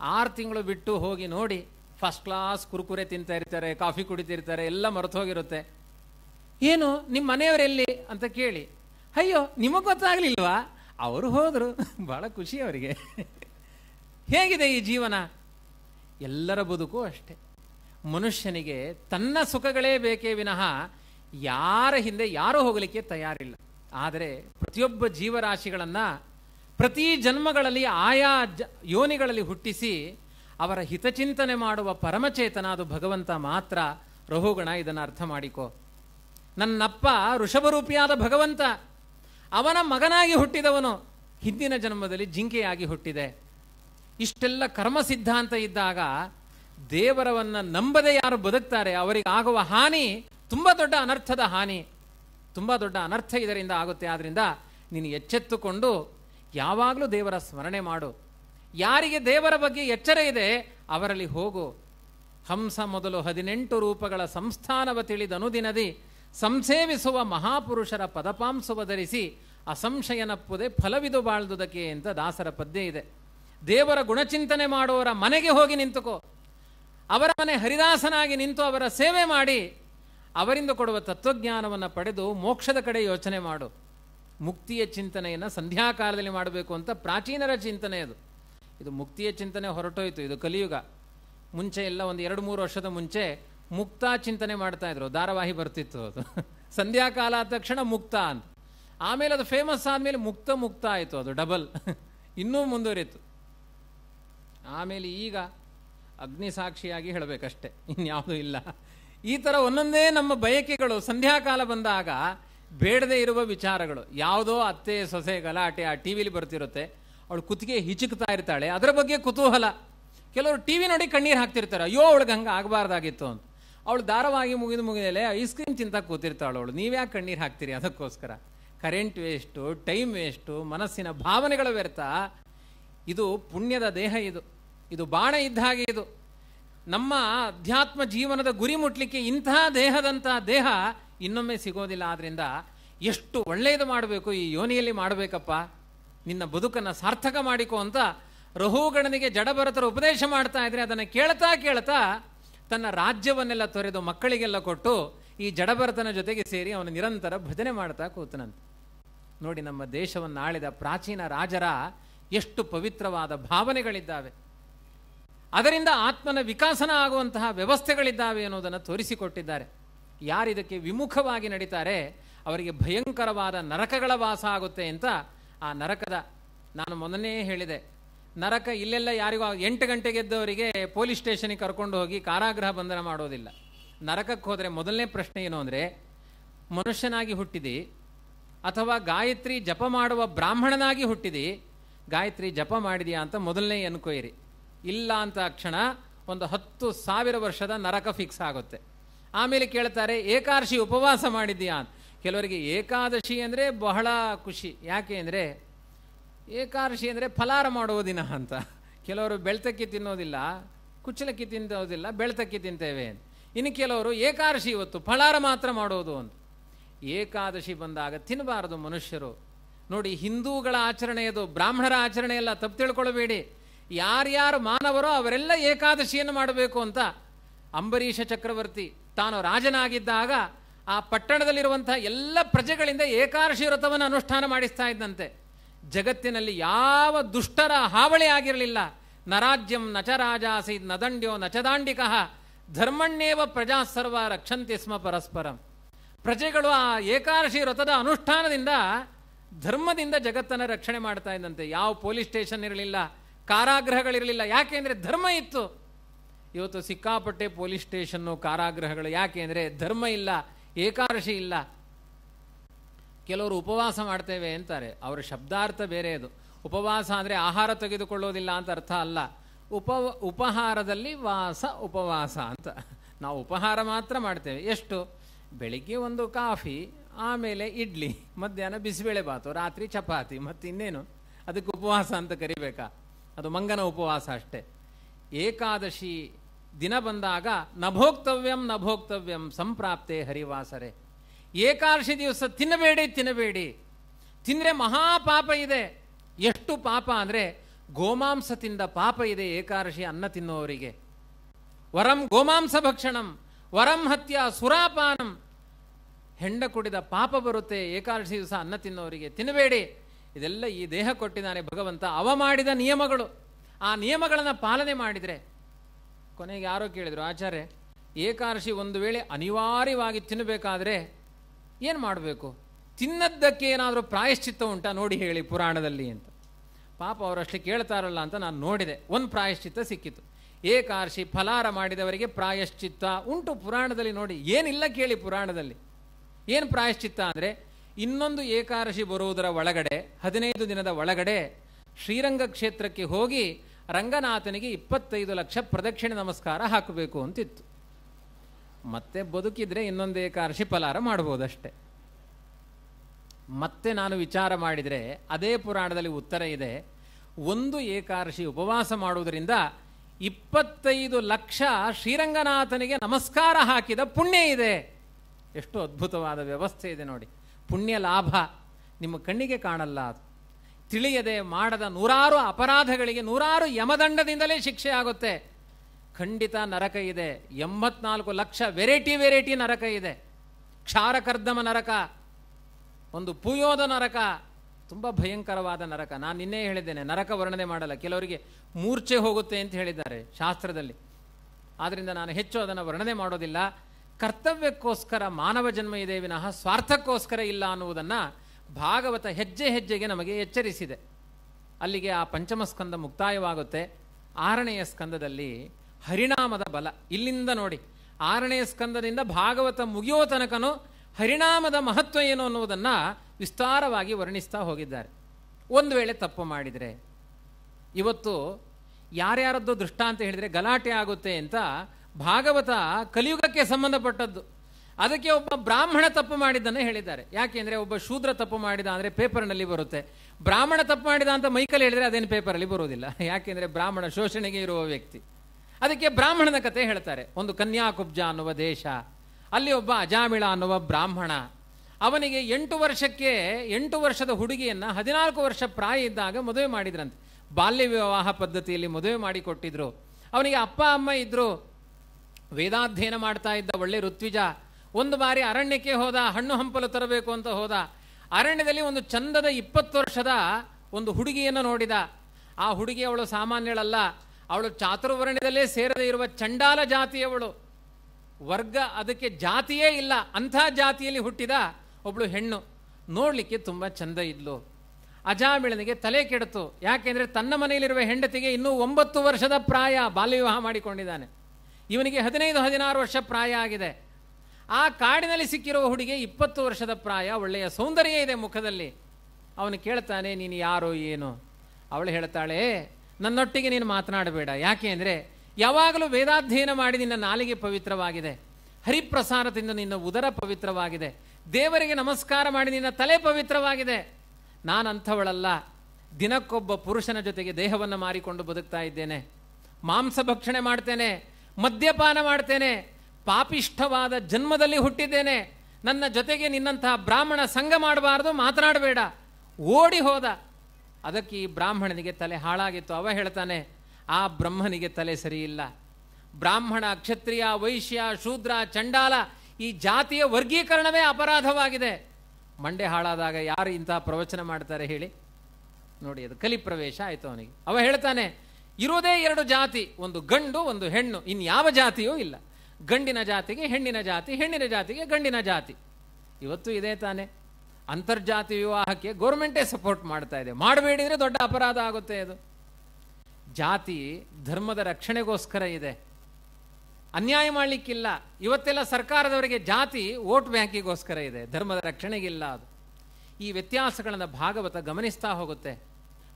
ಆರು ತಿಂಗಳು ಬಿಟ್ಟು ಹೋಗಿ ನೋಡಿ ಫಸ್ಟ್ ಕ್ಲಾಸ್ ಕುರುಕುರೆ ತಿಂತಾ ಇರ್ತಾರೆ, ಕಾಫಿ ಕುಡಿತಿರ್ತಾರೆ, ಎಲ್ಲ ಮರೆತು ಹೋಗಿರುತ್ತೆ. ಏನು ನಿಮ್ಮ ಮನೆಯವರೆಲ್ಲಿ ಅಂತ ಕೇಳಿ. ಅಯ್ಯೋ, ನಿಮಗೆ ಗೊತ್ತಾಗಲಿಲ್ವಾ? ಅವರು ಹೋದರು. ಭಾಳ ಖುಷಿ ಅವರಿಗೆ. ಹೇಗಿದೆ ಈ ಜೀವನ? ಎಲ್ಲರ ಬದುಕು ಅಷ್ಟೆ. ಮನುಷ್ಯನಿಗೆ ತನ್ನ ಸುಖಗಳೇ ಬೇಕೇ ವಿನಃ ಯಾರ ಹಿಂದೆ ಯಾರೂ ಹೋಗಲಿಕ್ಕೆ ತಯಾರಿಲ್ಲ. ಆದರೆ ಪ್ರತಿಯೊಬ್ಬ ಜೀವರಾಶಿಗಳನ್ನು ಪ್ರತಿ ಜನ್ಮಗಳಲ್ಲಿ ಆಯಾ ಜ ಯೋನಿಗಳಲ್ಲಿ ಹುಟ್ಟಿಸಿ ಅವರ ಹಿತಚಿಂತನೆ ಮಾಡುವ ಪರಮಚೇತನ ಅದು ಭಗವಂತ ಮಾತ್ರ. ರಹುಗಣ ಇದನ್ನು ಅರ್ಥ ಮಾಡಿಕೋ. ನನ್ನಪ್ಪ ಋಷಭರೂಪಿಯಾದ ಭಗವಂತ. ಅವನ ಮಗನಾಗಿ ಹುಟ್ಟಿದವನು. ಹಿಂದಿನ ಜನ್ಮದಲ್ಲಿ ಜಿಂಕೆಯಾಗಿ ಹುಟ್ಟಿದೆ. ಇಷ್ಟೆಲ್ಲ ಕರ್ಮ ಸಿದ್ಧಾಂತ ಇದ್ದಾಗ ದೇವರವನ್ನ ನಂಬದೆ ಯಾರು ಬದುಕ್ತಾರೆ? ಅವರಿಗೆ ಆಗುವ ಹಾನಿ, ತುಂಬ ದೊಡ್ಡ ಅನರ್ಥದ ಹಾನಿ, ತುಂಬ ದೊಡ್ಡ ಅನರ್ಥ ಇದರಿಂದ ಆಗುತ್ತೆ. ಆದ್ದರಿಂದ ನೀನು ಎಚ್ಚೆತ್ತುಕೊಂಡು ಯಾವಾಗಲೂ ದೇವರ ಸ್ಮರಣೆ ಮಾಡು. ಯಾರಿಗೆ ದೇವರ ಬಗ್ಗೆ ಎಚ್ಚರ ಇದೆ, ಅವರಲ್ಲಿ ಹೋಗು. ಹಂಸ ಮೊದಲು ಹದಿನೆಂಟು ರೂಪಗಳ ಸಂಸ್ಥಾನವ ತಿಳಿದನುದಿನದಿ ಸಂಸೇವಿಸುವ ಮಹಾಪುರುಷರ ಪದಪಾಂಸುವ ಧರಿಸಿ ಅಸಂಶಯನಪ್ಪುದೆ ಫಲವಿದು ಬಾಳ್ದುದಕ್ಕೆ ಅಂತ ದಾಸರ ಪದ್ಯ ಇದೆ. ದೇವರ ಗುಣಚಿಂತನೆ ಮಾಡುವವರ ಮನೆಗೆ ಹೋಗಿ ನಿಂತುಕೋ. ಅವರ ಮನೆ ಹರಿದಾಸನಾಗಿ ನಿಂತು ಅವರ ಸೇವೆ ಮಾಡಿ ಅವರಿಂದ ಕೊಡುವ ತತ್ವಜ್ಞಾನವನ್ನು ಪಡೆದು ಮೋಕ್ಷದ ಕಡೆ ಯೋಚನೆ ಮಾಡು. ಮುಕ್ತಿಯ ಚಿಂತನೆಯನ್ನು ಸಂಧ್ಯಾಕಾಲದಲ್ಲಿ ಮಾಡಬೇಕು ಅಂತ ಪ್ರಾಚೀನರ ಚಿಂತನೆ ಅದು. ಇದು ಮುಕ್ತಿಯ ಚಿಂತನೆ ಹೊರಟೋಯ್ತು, ಇದು ಕಲಿಯುಗ. ಮುಂಚೆ ಎಲ್ಲ ಒಂದು ಎರಡು ಮೂರು ವರ್ಷದ ಮುಂಚೆ ಮುಕ್ತ ಚಿಂತನೆ ಮಾಡ್ತಾ ಇದ್ರು, ಧಾರಾವಾಹಿ ಬರ್ತಿತ್ತು ಅದು. ಸಂಧ್ಯಾಕಾಲ ಆದ ತಕ್ಷಣ ಮುಕ್ತ ಅಂತ. ಆಮೇಲೆ ಅದು ಫೇಮಸ್ ಆದಮೇಲೆ ಮುಕ್ತ ಮುಕ್ತ ಆಯಿತು ಅದು ಡಬಲ್ ಇನ್ನೂ ಮುಂದುವರಿತು. ಆಮೇಲೆ ಈಗ ಅಗ್ನಿ ಸಾಕ್ಷಿಯಾಗಿ ಹೇಳಬೇಕಷ್ಟೆ. ಇನ್ಯಾವುದೂ ಇಲ್ಲ. ಈ ಥರ ಒಂದೊಂದೇ ನಮ್ಮ ಬಯಕೆಗಳು ಸಂಧ್ಯಾಕಾಲ ಬಂದಾಗ ಬೇಡದೇ ಇರುವ ವಿಚಾರಗಳು. ಯಾವುದೋ ಅತ್ತೆ, ಸೊಸೆ, ಗಲಾಟೆ ಆ ಟಿ ವಿಲಿ ಬರ್ತಿರುತ್ತೆ. ಅವಳು ಕುತ್ತಿಗೆ ಹಿಚುಕ್ತಾ ಇರ್ತಾಳೆ. ಅದರ ಬಗ್ಗೆ ಕುತೂಹಲ. ಕೆಲವರು ಟಿ ವಿ ನೋಡಿ ಕಣ್ಣೀರು ಹಾಕ್ತಿರ್ತಾರೆ. ಅಯ್ಯೋ, ಅವಳಿಗೆ ಹಂಗೆ ಆಗಬಾರ್ದಾಗಿತ್ತು ಅಂತ. ಅವಳು ದಾರವಾಗಿ ಮುಗಿದು ಮುಗಿದಲೆ ಐಸ್ ಕ್ರೀಮ್ ತಿಂತ ಕೂತಿರ್ತಾಳು ಅವಳು. ನೀವ್ಯಾಕೆ ಕಣ್ಣೀರು ಹಾಕ್ತೀರಿ ಅದಕ್ಕೋಸ್ಕರ? ಕರೆಂಟ್ ವೇಸ್ಟು, ಟೈಮ್ ವೇಸ್ಟು, ಮನಸ್ಸಿನ ಭಾವನೆಗಳ ವ್ಯರ್ಥ. ಇದು ಪುಣ್ಯದ ದೇಹ ಇದು. ಇದು ಬಾಣ ಇದ್ದ ಹಾಗೆ ಇದು. ನಮ್ಮ ಅಧ್ಯಾತ್ಮ ಜೀವನದ ಗುರಿ ಮುಟ್ಲಿಕ್ಕೆ ಇಂತಹ ದೇಹದಂತಹ ದೇಹ ಇನ್ನೊಮ್ಮೆ ಸಿಗೋದಿಲ್ಲ. ಆದ್ದರಿಂದ ಎಷ್ಟು ಒಳ್ಳೆಯದು ಮಾಡಬೇಕು, ಈ ಯೋನಿಯಲ್ಲಿ ಮಾಡಬೇಕಪ್ಪ. ನಿನ್ನ ಬದುಕನ್ನು ಸಾರ್ಥಕ ಮಾಡಿಕೊ ಅಂತ ರಹುಗಣನಿಗೆ ಜಡಭರತರ ಉಪದೇಶ ಮಾಡ್ತಾ ಇದ್ರೆ ಅದನ್ನು ಕೇಳ್ತಾ ಕೇಳ್ತಾ ತನ್ನ ರಾಜ್ಯವನ್ನೆಲ್ಲ ತೊರೆದು ಮಕ್ಕಳಿಗೆಲ್ಲ ಕೊಟ್ಟು ಈ ಜಡಭರತನ ಜೊತೆಗೆ ಸೇರಿ ಅವನು ನಿರಂತರ ಭಜನೆ ಮಾಡ್ತಾ ಕೂತನಂತೆ. ನೋಡಿ ನಮ್ಮ ದೇಶವನ್ನು ಆಳಿದ ಪ್ರಾಚೀನ ರಾಜರ ಎಷ್ಟು ಪವಿತ್ರವಾದ ಭಾವನೆಗಳಿದ್ದಾವೆ. ಅದರಿಂದ ಆತ್ಮನ ವಿಕಾಸನ ಆಗುವಂತಹ ವ್ಯವಸ್ಥೆಗಳಿದ್ದಾವೆ ಅನ್ನೋದನ್ನು ತೋರಿಸಿಕೊಟ್ಟಿದ್ದಾರೆ. ಯಾರಿದಕ್ಕೆ ವಿಮುಖವಾಗಿ ನಡೀತಾರೆ, ಅವರಿಗೆ ಭಯಂಕರವಾದ ನರಕಗಳ ವಾಸ ಆಗುತ್ತೆ ಅಂತ ಆ ನರಕದ ನಾನು ಮೊದಲನೇ ಹೇಳಿದೆ. ನರಕ ಇಲ್ಲೆಲ್ಲ ಯಾರಿಗೂ ಎಂಟು ಗಂಟೆಗೆದ್ದವರಿಗೆ ಪೊಲೀಸ್ ಸ್ಟೇಷನಿಗೆ ಕರ್ಕೊಂಡು ಹೋಗಿ ಕಾರಾಗೃಹ ಬಂಧನ ಮಾಡೋದಿಲ್ಲ. ನರಕಕ್ಕೆ ಹೋದರೆ ಮೊದಲನೇ ಪ್ರಶ್ನೆ ಏನು ಅಂದರೆ, ಮನುಷ್ಯನಾಗಿ ಹುಟ್ಟಿದಿ ಅಥವಾ ಗಾಯತ್ರಿ ಜಪ ಮಾಡುವ ಬ್ರಾಹ್ಮಣನಾಗಿ ಹುಟ್ಟಿದಿ ಗಾಯತ್ರಿ, ಜಪ ಮಾಡಿದೆಯಾ ಅಂತ ಮೊದಲನೇ ಅನ್ಕೊಯಿರಿ ಇಲ್ಲ ಅಂತ ಕ್ಷಣ ಒಂದು ಹತ್ತು ಸಾವಿರ ವರ್ಷದ ನರಕ ಫಿಕ್ಸ್ ಆಗುತ್ತೆ. ಆಮೇಲೆ ಕೇಳ್ತಾರೆ, ಏಕಾದಶಿ ಉಪವಾಸ ಮಾಡಿದ್ಯಾ ಅಂತ. ಕೆಲವರಿಗೆ ಏಕಾದಶಿ ಅಂದರೆ ಬಹಳ ಖುಷಿ. ಯಾಕೆ ಅಂದರೆ, ಏಕಾದಶಿ ಅಂದರೆ ಫಲಾರ ಮಾಡುವ ದಿನ ಅಂತ. ಕೆಲವರು ಬೆಳ್ತಕ್ಕಿ ತಿನ್ನೋದಿಲ್ಲ, ಕುಚ್ಚಲಕ್ಕಿ ತಿನ್ನೋದಿಲ್ಲ ಬೆಳ್ತಕ್ಕಿ ತಿಂತೇವೆ ಅಂತ. ಇನ್ನು ಕೆಲವರು ಏಕಾದಶಿ ಇವತ್ತು ಫಲಾರ ಮಾತ್ರ ಮಾಡೋದು ಅಂತ. ಏಕಾದಶಿ ಬಂದಾಗ ತಿನ್ನಬಾರದು ಮನುಷ್ಯರು. ನೋಡಿ, ಹಿಂದೂಗಳ ಆಚರಣೆಯದು ಬ್ರಾಹ್ಮಣರ ಆಚರಣೆ ಎಲ್ಲ ತಪ್ಪು ತಿಳ್ಕೊಳ್ಬೇಡಿ. ಯಾರ್ಯಾರು ಮಾನವರೋ ಅವರೆಲ್ಲ ಏಕಾದಶಿಯನ್ನು ಮಾಡಬೇಕು ಅಂತ ಅಂಬರೀಷ ಚಕ್ರವರ್ತಿ ತಾನು ರಾಜನಾಗಿದ್ದಾಗ ಆ ಪಟ್ಟಣದಲ್ಲಿರುವಂತಹ ಎಲ್ಲ ಪ್ರಜೆಗಳಿಂದ ಏಕಾದಶಿ ವ್ರತವನ್ನು ಅನುಷ್ಠಾನ ಮಾಡಿಸ್ತಾ ಇದ್ದಂತೆ. ಜಗತ್ತಿನಲ್ಲಿ ಯಾವ ದುಷ್ಟರ ಹಾವಳಿ ಆಗಿರಲಿಲ್ಲ. ನರಾಜ್ಯಂ ನಚ ರಾಜಾಸೀದ್ ನದಂಡ್ಯೋ ನಚದಾಂಡಿಕ ಧರ್ಮಣ್ಯೇವ ಪ್ರಜಾ ಸರ್ವ ರಕ್ಷಂತಿ ಸ್ಮ ಪರಸ್ಪರಂ. ಪ್ರಜೆಗಳು ಆ ಏಕಾದಶಿ ವ್ರತದ ಅನುಷ್ಠಾನದಿಂದ ಧರ್ಮದಿಂದ ಜಗತ್ತನ್ನು ರಕ್ಷಣೆ ಮಾಡ್ತಾ ಇದ್ದಂತೆ. ಯಾವ ಪೊಲೀಸ್ ಸ್ಟೇಷನ್ ಇರಲಿಲ್ಲ, ಕಾರಾಗೃಹಗಳಿರಲಿಲ್ಲ. ಯಾಕೆ ಅಂದರೆ ಧರ್ಮ ಇತ್ತು. ಇವತ್ತು ಸಿಕ್ಕಾಪಟ್ಟೆ ಪೊಲೀಸ್ ಸ್ಟೇಷನ್ನು, ಕಾರಾಗೃಹಗಳು ಯಾಕೆ ಅಂದರೆ ಧರ್ಮ ಇಲ್ಲ, ಏಕಾದಶಿ ಇಲ್ಲ. ಕೆಲವರು ಉಪವಾಸ ಮಾಡ್ತೇವೆ ಅಂತಾರೆ. ಅವರ ಶಬ್ದಾರ್ಥ ಬೇರೆ ಅದು. ಉಪವಾಸ ಅಂದರೆ ಆಹಾರ ತೆಗೆದುಕೊಳ್ಳೋದಿಲ್ಲ ಅಂತ ಅರ್ಥ ಅಲ್ಲ. ಉಪ, ಉಪಹಾರದಲ್ಲಿ ವಾಸ, ಉಪವಾಸ ಅಂತ. ನಾವು ಉಪಹಾರ ಮಾತ್ರ ಮಾಡ್ತೇವೆ. ಎಷ್ಟು? ಬೆಳಿಗ್ಗೆ ಒಂದು ಕಾಫಿ ಆಮೇಲೆ ಇಡ್ಲಿ, ಮಧ್ಯಾಹ್ನ ಬಿಸಿಬೇಳೆ ಬಾತು, ರಾತ್ರಿ ಚಪಾತಿ, ಮತ್ತು ಇನ್ನೇನು? ಅದಕ್ಕೆ ಉಪವಾಸ ಅಂತ ಕರಿಬೇಕಾ? ಅದು ಮಂಗನ ಉಪವಾಸ ಅಷ್ಟೇ. ಏಕಾದಶಿ ದಿನ ಬಂದಾಗ ನಭೋಕ್ತವ್ಯಂ ನಭೋಕ್ತವ್ಯಂ ಸಂಪ್ರಾಪ್ತೆ ಹರಿವಾಸರೆ. ಏಕಾದಶಿ ದಿವಸ ತಿನ್ನಬೇಡಿ ತಿನ್ನಬೇಡಿ. ತಿಂದರೆ ಮಹಾಪಾಪ ಇದೆ. ಎಷ್ಟು ಪಾಪ ಅಂದರೆ ಗೋಮಾಂಸ ತಿಂದ ಪಾಪ ಇದೆ ಏಕಾದಶಿ ಅನ್ನ ತಿನ್ನುವವರಿಗೆ. ವರಂ ಗೋಮಾಂಸ ಭಕ್ಷಣಂ, ವರಂ ಹತ್ಯ ಸುರಾಪಾನಂ. ಹೆಂಡ ಕುಡಿದ ಪಾಪ ಬರುತ್ತೆ, ಏಕಾದಶಿ ದಿವಸ ಅನ್ನ ತಿನ್ನೋರಿಗೆ. ತಿನ್ನಬೇಡಿ ಇದೆಲ್ಲ ಈ ದೇಹ ಕೊಟ್ಟಿದ್ದಾನೆ ಭಗವಂತ. ಅವ ಮಾಡಿದ ನಿಯಮಗಳು. ಆ ನಿಯಮಗಳನ್ನು ಪಾಲನೆ ಮಾಡಿದರೆ, ಕೊನೆಗೆ ಯಾರೋ ಕೇಳಿದರು, ಆಚಾರ್ಯ, ಏಕಾದಶಿ ಒಂದು ವೇಳೆ ಅನಿವಾರ್ಯವಾಗಿ ತಿನ್ನಬೇಕಾದ್ರೆ ಏನು ಮಾಡಬೇಕು? ತಿನ್ನದ್ದಕ್ಕೆ ಏನಾದರೂ ಪ್ರಾಯಶ್ಚಿತ್ತ ಉಂಟಾ? ನೋಡಿ ಹೇಳಿ ಪುರಾಣದಲ್ಲಿ ಅಂತ. ಪಾಪ ಅವರಷ್ಟು ಕೇಳ್ತಾರಲ್ಲ ಅಂತ ನಾನು ನೋಡಿದೆ. ಒಂದು ಪ್ರಾಯಶ್ಚಿತ್ತ ಸಿಕ್ಕಿತು. ಏಕಾರ್ಷಿ ಫಲಾರ ಮಾಡಿದವರಿಗೆ ಪ್ರಾಯಶ್ಚಿತ್ತ ಉಂಟು ಪುರಾಣದಲ್ಲಿ ನೋಡಿ. ಏನಿಲ್ಲ ಕೇಳಿ ಪುರಾಣದಲ್ಲಿ. ಏನು ಪ್ರಾಯಶ್ಚಿತ್ತ ಅಂದರೆ, ಇನ್ನೊಂದು ಏಕಾದಶಿ ಬರುವುದರ ಒಳಗಡೆ, ಹದಿನೈದು ದಿನದ ಒಳಗಡೆ ಶ್ರೀರಂಗ ಕ್ಷೇತ್ರಕ್ಕೆ ಹೋಗಿ ರಂಗನಾಥನಿಗೆ ಇಪ್ಪತ್ತೈದು ಲಕ್ಷ ಪ್ರದಕ್ಷಿಣೆ ನಮಸ್ಕಾರ ಹಾಕಬೇಕು ಅಂತಿತ್ತು. ಮತ್ತೆ ಬದುಕಿದ್ರೆ ಇನ್ನೊಂದು ಏಕಾದಶಿ ಫಲಾರ ಮಾಡ್ಬೋದಷ್ಟೆ. ಮತ್ತೆ ನಾನು ವಿಚಾರ ಮಾಡಿದರೆ ಅದೇ ಪುರಾಣದಲ್ಲಿ ಉತ್ತರ ಇದೆ, ಒಂದು ಏಕಾದಶಿ ಉಪವಾಸ ಮಾಡುವುದರಿಂದ ಇಪ್ಪತ್ತೈದು ಲಕ್ಷ ಶ್ರೀರಂಗನಾಥನಿಗೆ ನಮಸ್ಕಾರ ಹಾಕಿದ ಪುಣ್ಯ ಇದೆ. ಎಷ್ಟು ಅದ್ಭುತವಾದ ವ್ಯವಸ್ಥೆ ಇದೆ ನೋಡಿ. ಪುಣ್ಯ ಲಾಭ ನಿಮ್ಮ ಕಣ್ಣಿಗೆ ಕಾಣಲ್ಲ ಅದು. ತಿಳಿಯದೆ ಮಾಡದ ನೂರಾರು ಅಪರಾಧಗಳಿಗೆ ನೂರಾರು ಯಮದಂಡದಿಂದಲೇ ಶಿಕ್ಷೆ ಆಗುತ್ತೆ. ಖಂಡಿತ ನರಕ ಇದೆ. ಎಂಬತ್ನಾಲ್ಕು ಲಕ್ಷ ವೆರೈಟಿ ವೆರೈಟಿ ನರಕ ಇದೆ. ಕ್ಷಾರಕರ್ದಮ ನರಕ, ಒಂದು ಪೂಯೋದ ನರಕ, ತುಂಬ ಭಯಂಕರವಾದ ನರಕ. ನಾನು ನಿನ್ನೆ ಹೇಳಿದ್ದೇನೆ, ನರಕ ವರ್ಣನೆ ಮಾಡಲ್ಲ. ಕೆಲವರಿಗೆ ಮೂರ್ಛೆ ಹೋಗುತ್ತೆ ಅಂತ ಹೇಳಿದ್ದಾರೆ ಶಾಸ್ತ್ರದಲ್ಲಿ. ಆದ್ದರಿಂದ ನಾನು ಹೆಚ್ಚು ಅದನ್ನು ವರ್ಣನೆ ಮಾಡೋದಿಲ್ಲ. ಕರ್ತವ್ಯಕ್ಕೋಸ್ಕರ ಮಾನವ ಜನ್ಮ ಇದೆ ವಿನಃ ಸ್ವಾರ್ಥಕ್ಕೋಸ್ಕರ ಇಲ್ಲ ಅನ್ನುವುದನ್ನು ಭಾಗವತ ಹೆಜ್ಜೆ ಹೆಜ್ಜೆಗೆ ನಮಗೆ ಎಚ್ಚರಿಸಿದೆ. ಅಲ್ಲಿಗೆ ಆ ಪಂಚಮ ಸ್ಕಂದ ಮುಕ್ತಾಯವಾಗುತ್ತೆ. ಆರನೆಯ ಸ್ಕಂದದಲ್ಲಿ ಹರಿಣಾಮದ ಬಲ. ಇಲ್ಲಿಂದ ನೋಡಿ, ಆರನೆಯ ಸ್ಕಂದದಿಂದ ಭಾಗವತ ಮುಗಿಯೋ ತನಕನೂ ಹರಿಣಾಮದ ಮಹತ್ವ ಏನು ಅನ್ನುವುದನ್ನು ವಿಸ್ತಾರವಾಗಿ ವರ್ಣಿಸ್ತಾ ಹೋಗಿದ್ದಾರೆ. ಒಂದು ವೇಳೆ ತಪ್ಪು ಮಾಡಿದರೆ, ಇವತ್ತು ಯಾರ್ಯಾರದ್ದು ದೃಷ್ಟಾಂತ ಹೇಳಿದರೆ ಗಲಾಟೆ ಆಗುತ್ತೆ ಅಂತ ಭಾಗವತ ಕಲಿಯುಗಕ್ಕೆ ಸಂಬಂಧಪಟ್ಟದ್ದು. ಅದಕ್ಕೆ ಒಬ್ಬ ಬ್ರಾಹ್ಮಣ ತಪ್ಪು ಮಾಡಿದ್ದನ್ನು ಹೇಳಿದ್ದಾರೆ. ಯಾಕೆಂದರೆ ಒಬ್ಬ ಶೂದ್ರ ತಪ್ಪು ಮಾಡಿದ ಅಂದರೆ ಪೇಪರ್ನಲ್ಲಿ ಬರುತ್ತೆ. ಬ್ರಾಹ್ಮಣ ತಪ್ಪು ಮಾಡಿದ ಅಂತ ಮೈಕಲ್ ಹೇಳಿದರೆ ಅದೇನು ಪೇಪರಲ್ಲಿ ಬರುವುದಿಲ್ಲ ಯಾಕೆಂದರೆ ಬ್ರಾಹ್ಮಣ ಶೋಷಣೆಗೆ ಇರುವ ವ್ಯಕ್ತಿ. ಅದಕ್ಕೆ ಬ್ರಾಹ್ಮಣನ ಕತೆ ಹೇಳ್ತಾರೆ. ಒಂದು ಕನ್ಯಾಕುಬ್ಜ ಅನ್ನುವ ದೇಶ, ಅಲ್ಲಿ ಒಬ್ಬ ಅಜಾಮಿಳ ಅನ್ನುವ ಬ್ರಾಹ್ಮಣ, ಅವನಿಗೆ ಎಂಟು ವರ್ಷಕ್ಕೆ ಎಂಟು ವರ್ಷದ ಹುಡುಗಿಯನ್ನು ಹದಿನಾಲ್ಕು ವರ್ಷ ಪ್ರಾಯ ಇದ್ದಾಗ ಮದುವೆ ಮಾಡಿದ್ರಂತೆ. ಬಾಲ್ಯ ವಿವಾಹ ಪದ್ಧತಿಯಲ್ಲಿ ಮದುವೆ ಮಾಡಿಕೊಟ್ಟಿದ್ರು. ಅವನಿಗೆ ಅಪ್ಪ, ಅಮ್ಮ ಇದ್ರು. ವೇದಾಧ್ಯಯನ ಮಾಡ್ತಾ ಇದ್ದ ಒಳ್ಳೆ ಋತ್ವಿಜ, ಒಂದು ಬಾರಿ ಅರಣ್ಯಕ್ಕೆ ಹೋದ, ಹಣ್ಣು ಹಂಪಲು ತರಬೇಕು ಅಂತ ಹೋದ, ಅರಣ್ಯದಲ್ಲಿ ಒಂದು ಚಂದದ ಇಪ್ಪತ್ತು ವರ್ಷದ ಒಂದು ಹುಡುಗಿಯನ್ನು ನೋಡಿದ. ಆ ಹುಡುಗಿ ಅವಳು ಸಾಮಾನ್ಯಳಲ್ಲ, ಅವಳು ಚಾತುರ್ವರ್ಣ್ಯದಲ್ಲೇ ಸೇರದೇ ಇರುವ ಚಂಡಾಲ ಜಾತಿಯವಳು. ವರ್ಗ ಅದಕ್ಕೆ ಜಾತಿಯೇ ಇಲ್ಲ, ಅಂಥ ಜಾತಿಯಲ್ಲಿ ಹುಟ್ಟಿದ ಒಬ್ಳು ಹೆಣ್ಣು. ನೋಡಲಿಕ್ಕೆ ತುಂಬ ಚಂದ ಇದ್ಲು. ಅಜಾಮಿಳನಿಗೆ ತಲೆ ಕೆಡ್ತು ಯಾಕೆಂದರೆ ತನ್ನ ಮನೆಯಲ್ಲಿರುವ ಹೆಂಡತಿಗೆ ಇನ್ನೂ ಒಂಬತ್ತು ವರ್ಷದ ಪ್ರಾಯ ಬಾಲ್ಯ ವಿವಾಹ ಮಾಡಿಕೊಂಡಿದ್ದಾನೆ. ಇವನಿಗೆ ಹದಿನೈದು, ಹದಿನಾರು ವರ್ಷ ಪ್ರಾಯ ಆಗಿದೆ. ಆ ಕಾಡಿನಲ್ಲಿ ಸಿಕ್ಕಿರುವ ಹುಡುಗಿ ಇಪ್ಪತ್ತು ವರ್ಷದ ಪ್ರಾಯ, ಒಳ್ಳೆಯ ಸೌಂದರ್ಯ ಇದೆ ಮುಖದಲ್ಲಿ. ಅವನು ಕೇಳ್ತಾನೆ, ನೀನು ಯಾರು ಏನು? ಅವಳು ಹೇಳ್ತಾಳೆ, ನನ್ನೊಟ್ಟಿಗೆ ನೀನು ಮಾತನಾಡಬೇಡ. ಯಾಕೆ ಅಂದರೆ, ಯಾವಾಗಲೂ ವೇದಾಧ್ಯಯನ ಮಾಡಿ ನಿನ್ನ ನಾಲಿಗೆ ಪವಿತ್ರವಾಗಿದೆ. ಹರಿಪ್ರಸಾರದಿಂದ ನಿನ್ನ ಉದರ ಪವಿತ್ರವಾಗಿದೆ. ದೇವರಿಗೆ ನಮಸ್ಕಾರ ಮಾಡಿ ನಿನ್ನ ತಲೆ ಪವಿತ್ರವಾಗಿದೆ. ನಾನಂಥವಳಲ್ಲ. ದಿನಕ್ಕೊಬ್ಬ ಪುರುಷನ ಜೊತೆಗೆ ದೇಹವನ್ನು ಮಾರಿಕೊಂಡು ಬದುಕ್ತಾ ಇದ್ದೇನೆ. ಮಾಂಸ ಭಕ್ಷಣೆ ಮಾಡ್ತೇನೆ. ಮದ್ಯಪಾನ ಮಾಡ್ತೇನೆ. ಪಾಪಿಷ್ಠವಾದ ಜನ್ಮದಲ್ಲಿ ಹುಟ್ಟಿದ್ದೇನೆ. ನನ್ನ ಜೊತೆಗೆ ನಿನ್ನಂತಹ ಬ್ರಾಹ್ಮಣ ಸಂಘ ಮಾಡಬಾರ್ದು, ಮಾತನಾಡಬೇಡ. ಓಡಿ ಹೋದ. ಅದಕ್ಕೆ ಈ ಬ್ರಾಹ್ಮಣನಿಗೆ ತಲೆ ಹಾಳಾಗಿತ್ತು. ಅವ ಹೇಳ್ತಾನೆ, ಆ ಬ್ರಹ್ಮನಿಗೆ ತಲೆ ಸರಿಯಿಲ್ಲ. ಬ್ರಾಹ್ಮಣ, ಕ್ಷತ್ರಿಯ, ವೈಶ್ಯ, ಶೂದ್ರ, ಚಂಡಾಲ ಈ ಜಾತಿಯ ವರ್ಗೀಕರಣವೇ ಅಪರಾಧವಾಗಿದೆ. ಮಂಡೆ ಹಾಳಾದಾಗ ಯಾರು ಇಂತಹ ಪ್ರವಚನ ಮಾಡ್ತಾರೆ ಹೇಳಿ. ನೋಡಿ, ಅದು ಕಲಿ ಪ್ರವೇಶ ಆಯಿತು ಅವನಿಗೆ. ಅವ ಹೇಳ್ತಾನೆ ಇರೋದೇ ಎರಡು ಜಾತಿ, ಒಂದು ಗಂಡು, ಒಂದು ಹೆಣ್ಣು. ಇನ್ಯಾವ ಜಾತಿಯೂ ಇಲ್ಲ. ಗಂಡಿನ ಜಾತಿಗೆ ಹೆಣ್ಣಿನ ಜಾತಿ, ಹೆಣ್ಣಿನ ಜಾತಿಗೆ ಗಂಡಿನ ಜಾತಿ. ಇವತ್ತು ಇದೇ ತಾನೆ. ಅಂತರ್ಜಾತಿ ವಿವಾಹಕ್ಕೆ ಗೌರ್ಮೆಂಟೇ ಸಪೋರ್ಟ್ ಮಾಡ್ತಾ ಇದೆ. ಮಾಡಬೇಡಿದ್ರೆ ದೊಡ್ಡ ಅಪರಾಧ ಆಗುತ್ತೆ ಅದು. ಜಾತಿ ಧರ್ಮದ ರಕ್ಷಣೆಗೋಸ್ಕರ ಇದೆ. ಅನ್ಯಾಯ ಮಾಡಲಿಕ್ಕಿಲ್ಲ. ಇವತ್ತೆಲ್ಲ ಸರ್ಕಾರದವರಿಗೆ ಜಾತಿ ವೋಟ್ ಬ್ಯಾಂಕಿಗೋಸ್ಕರ ಇದೆ. ಧರ್ಮದ ರಕ್ಷಣೆಗಿಲ್ಲ ಅದು. ಈ ವ್ಯತ್ಯಾಸಗಳನ್ನು ಭಾಗವತ ಗಮನಿಸ್ತಾ ಹೋಗುತ್ತೆ.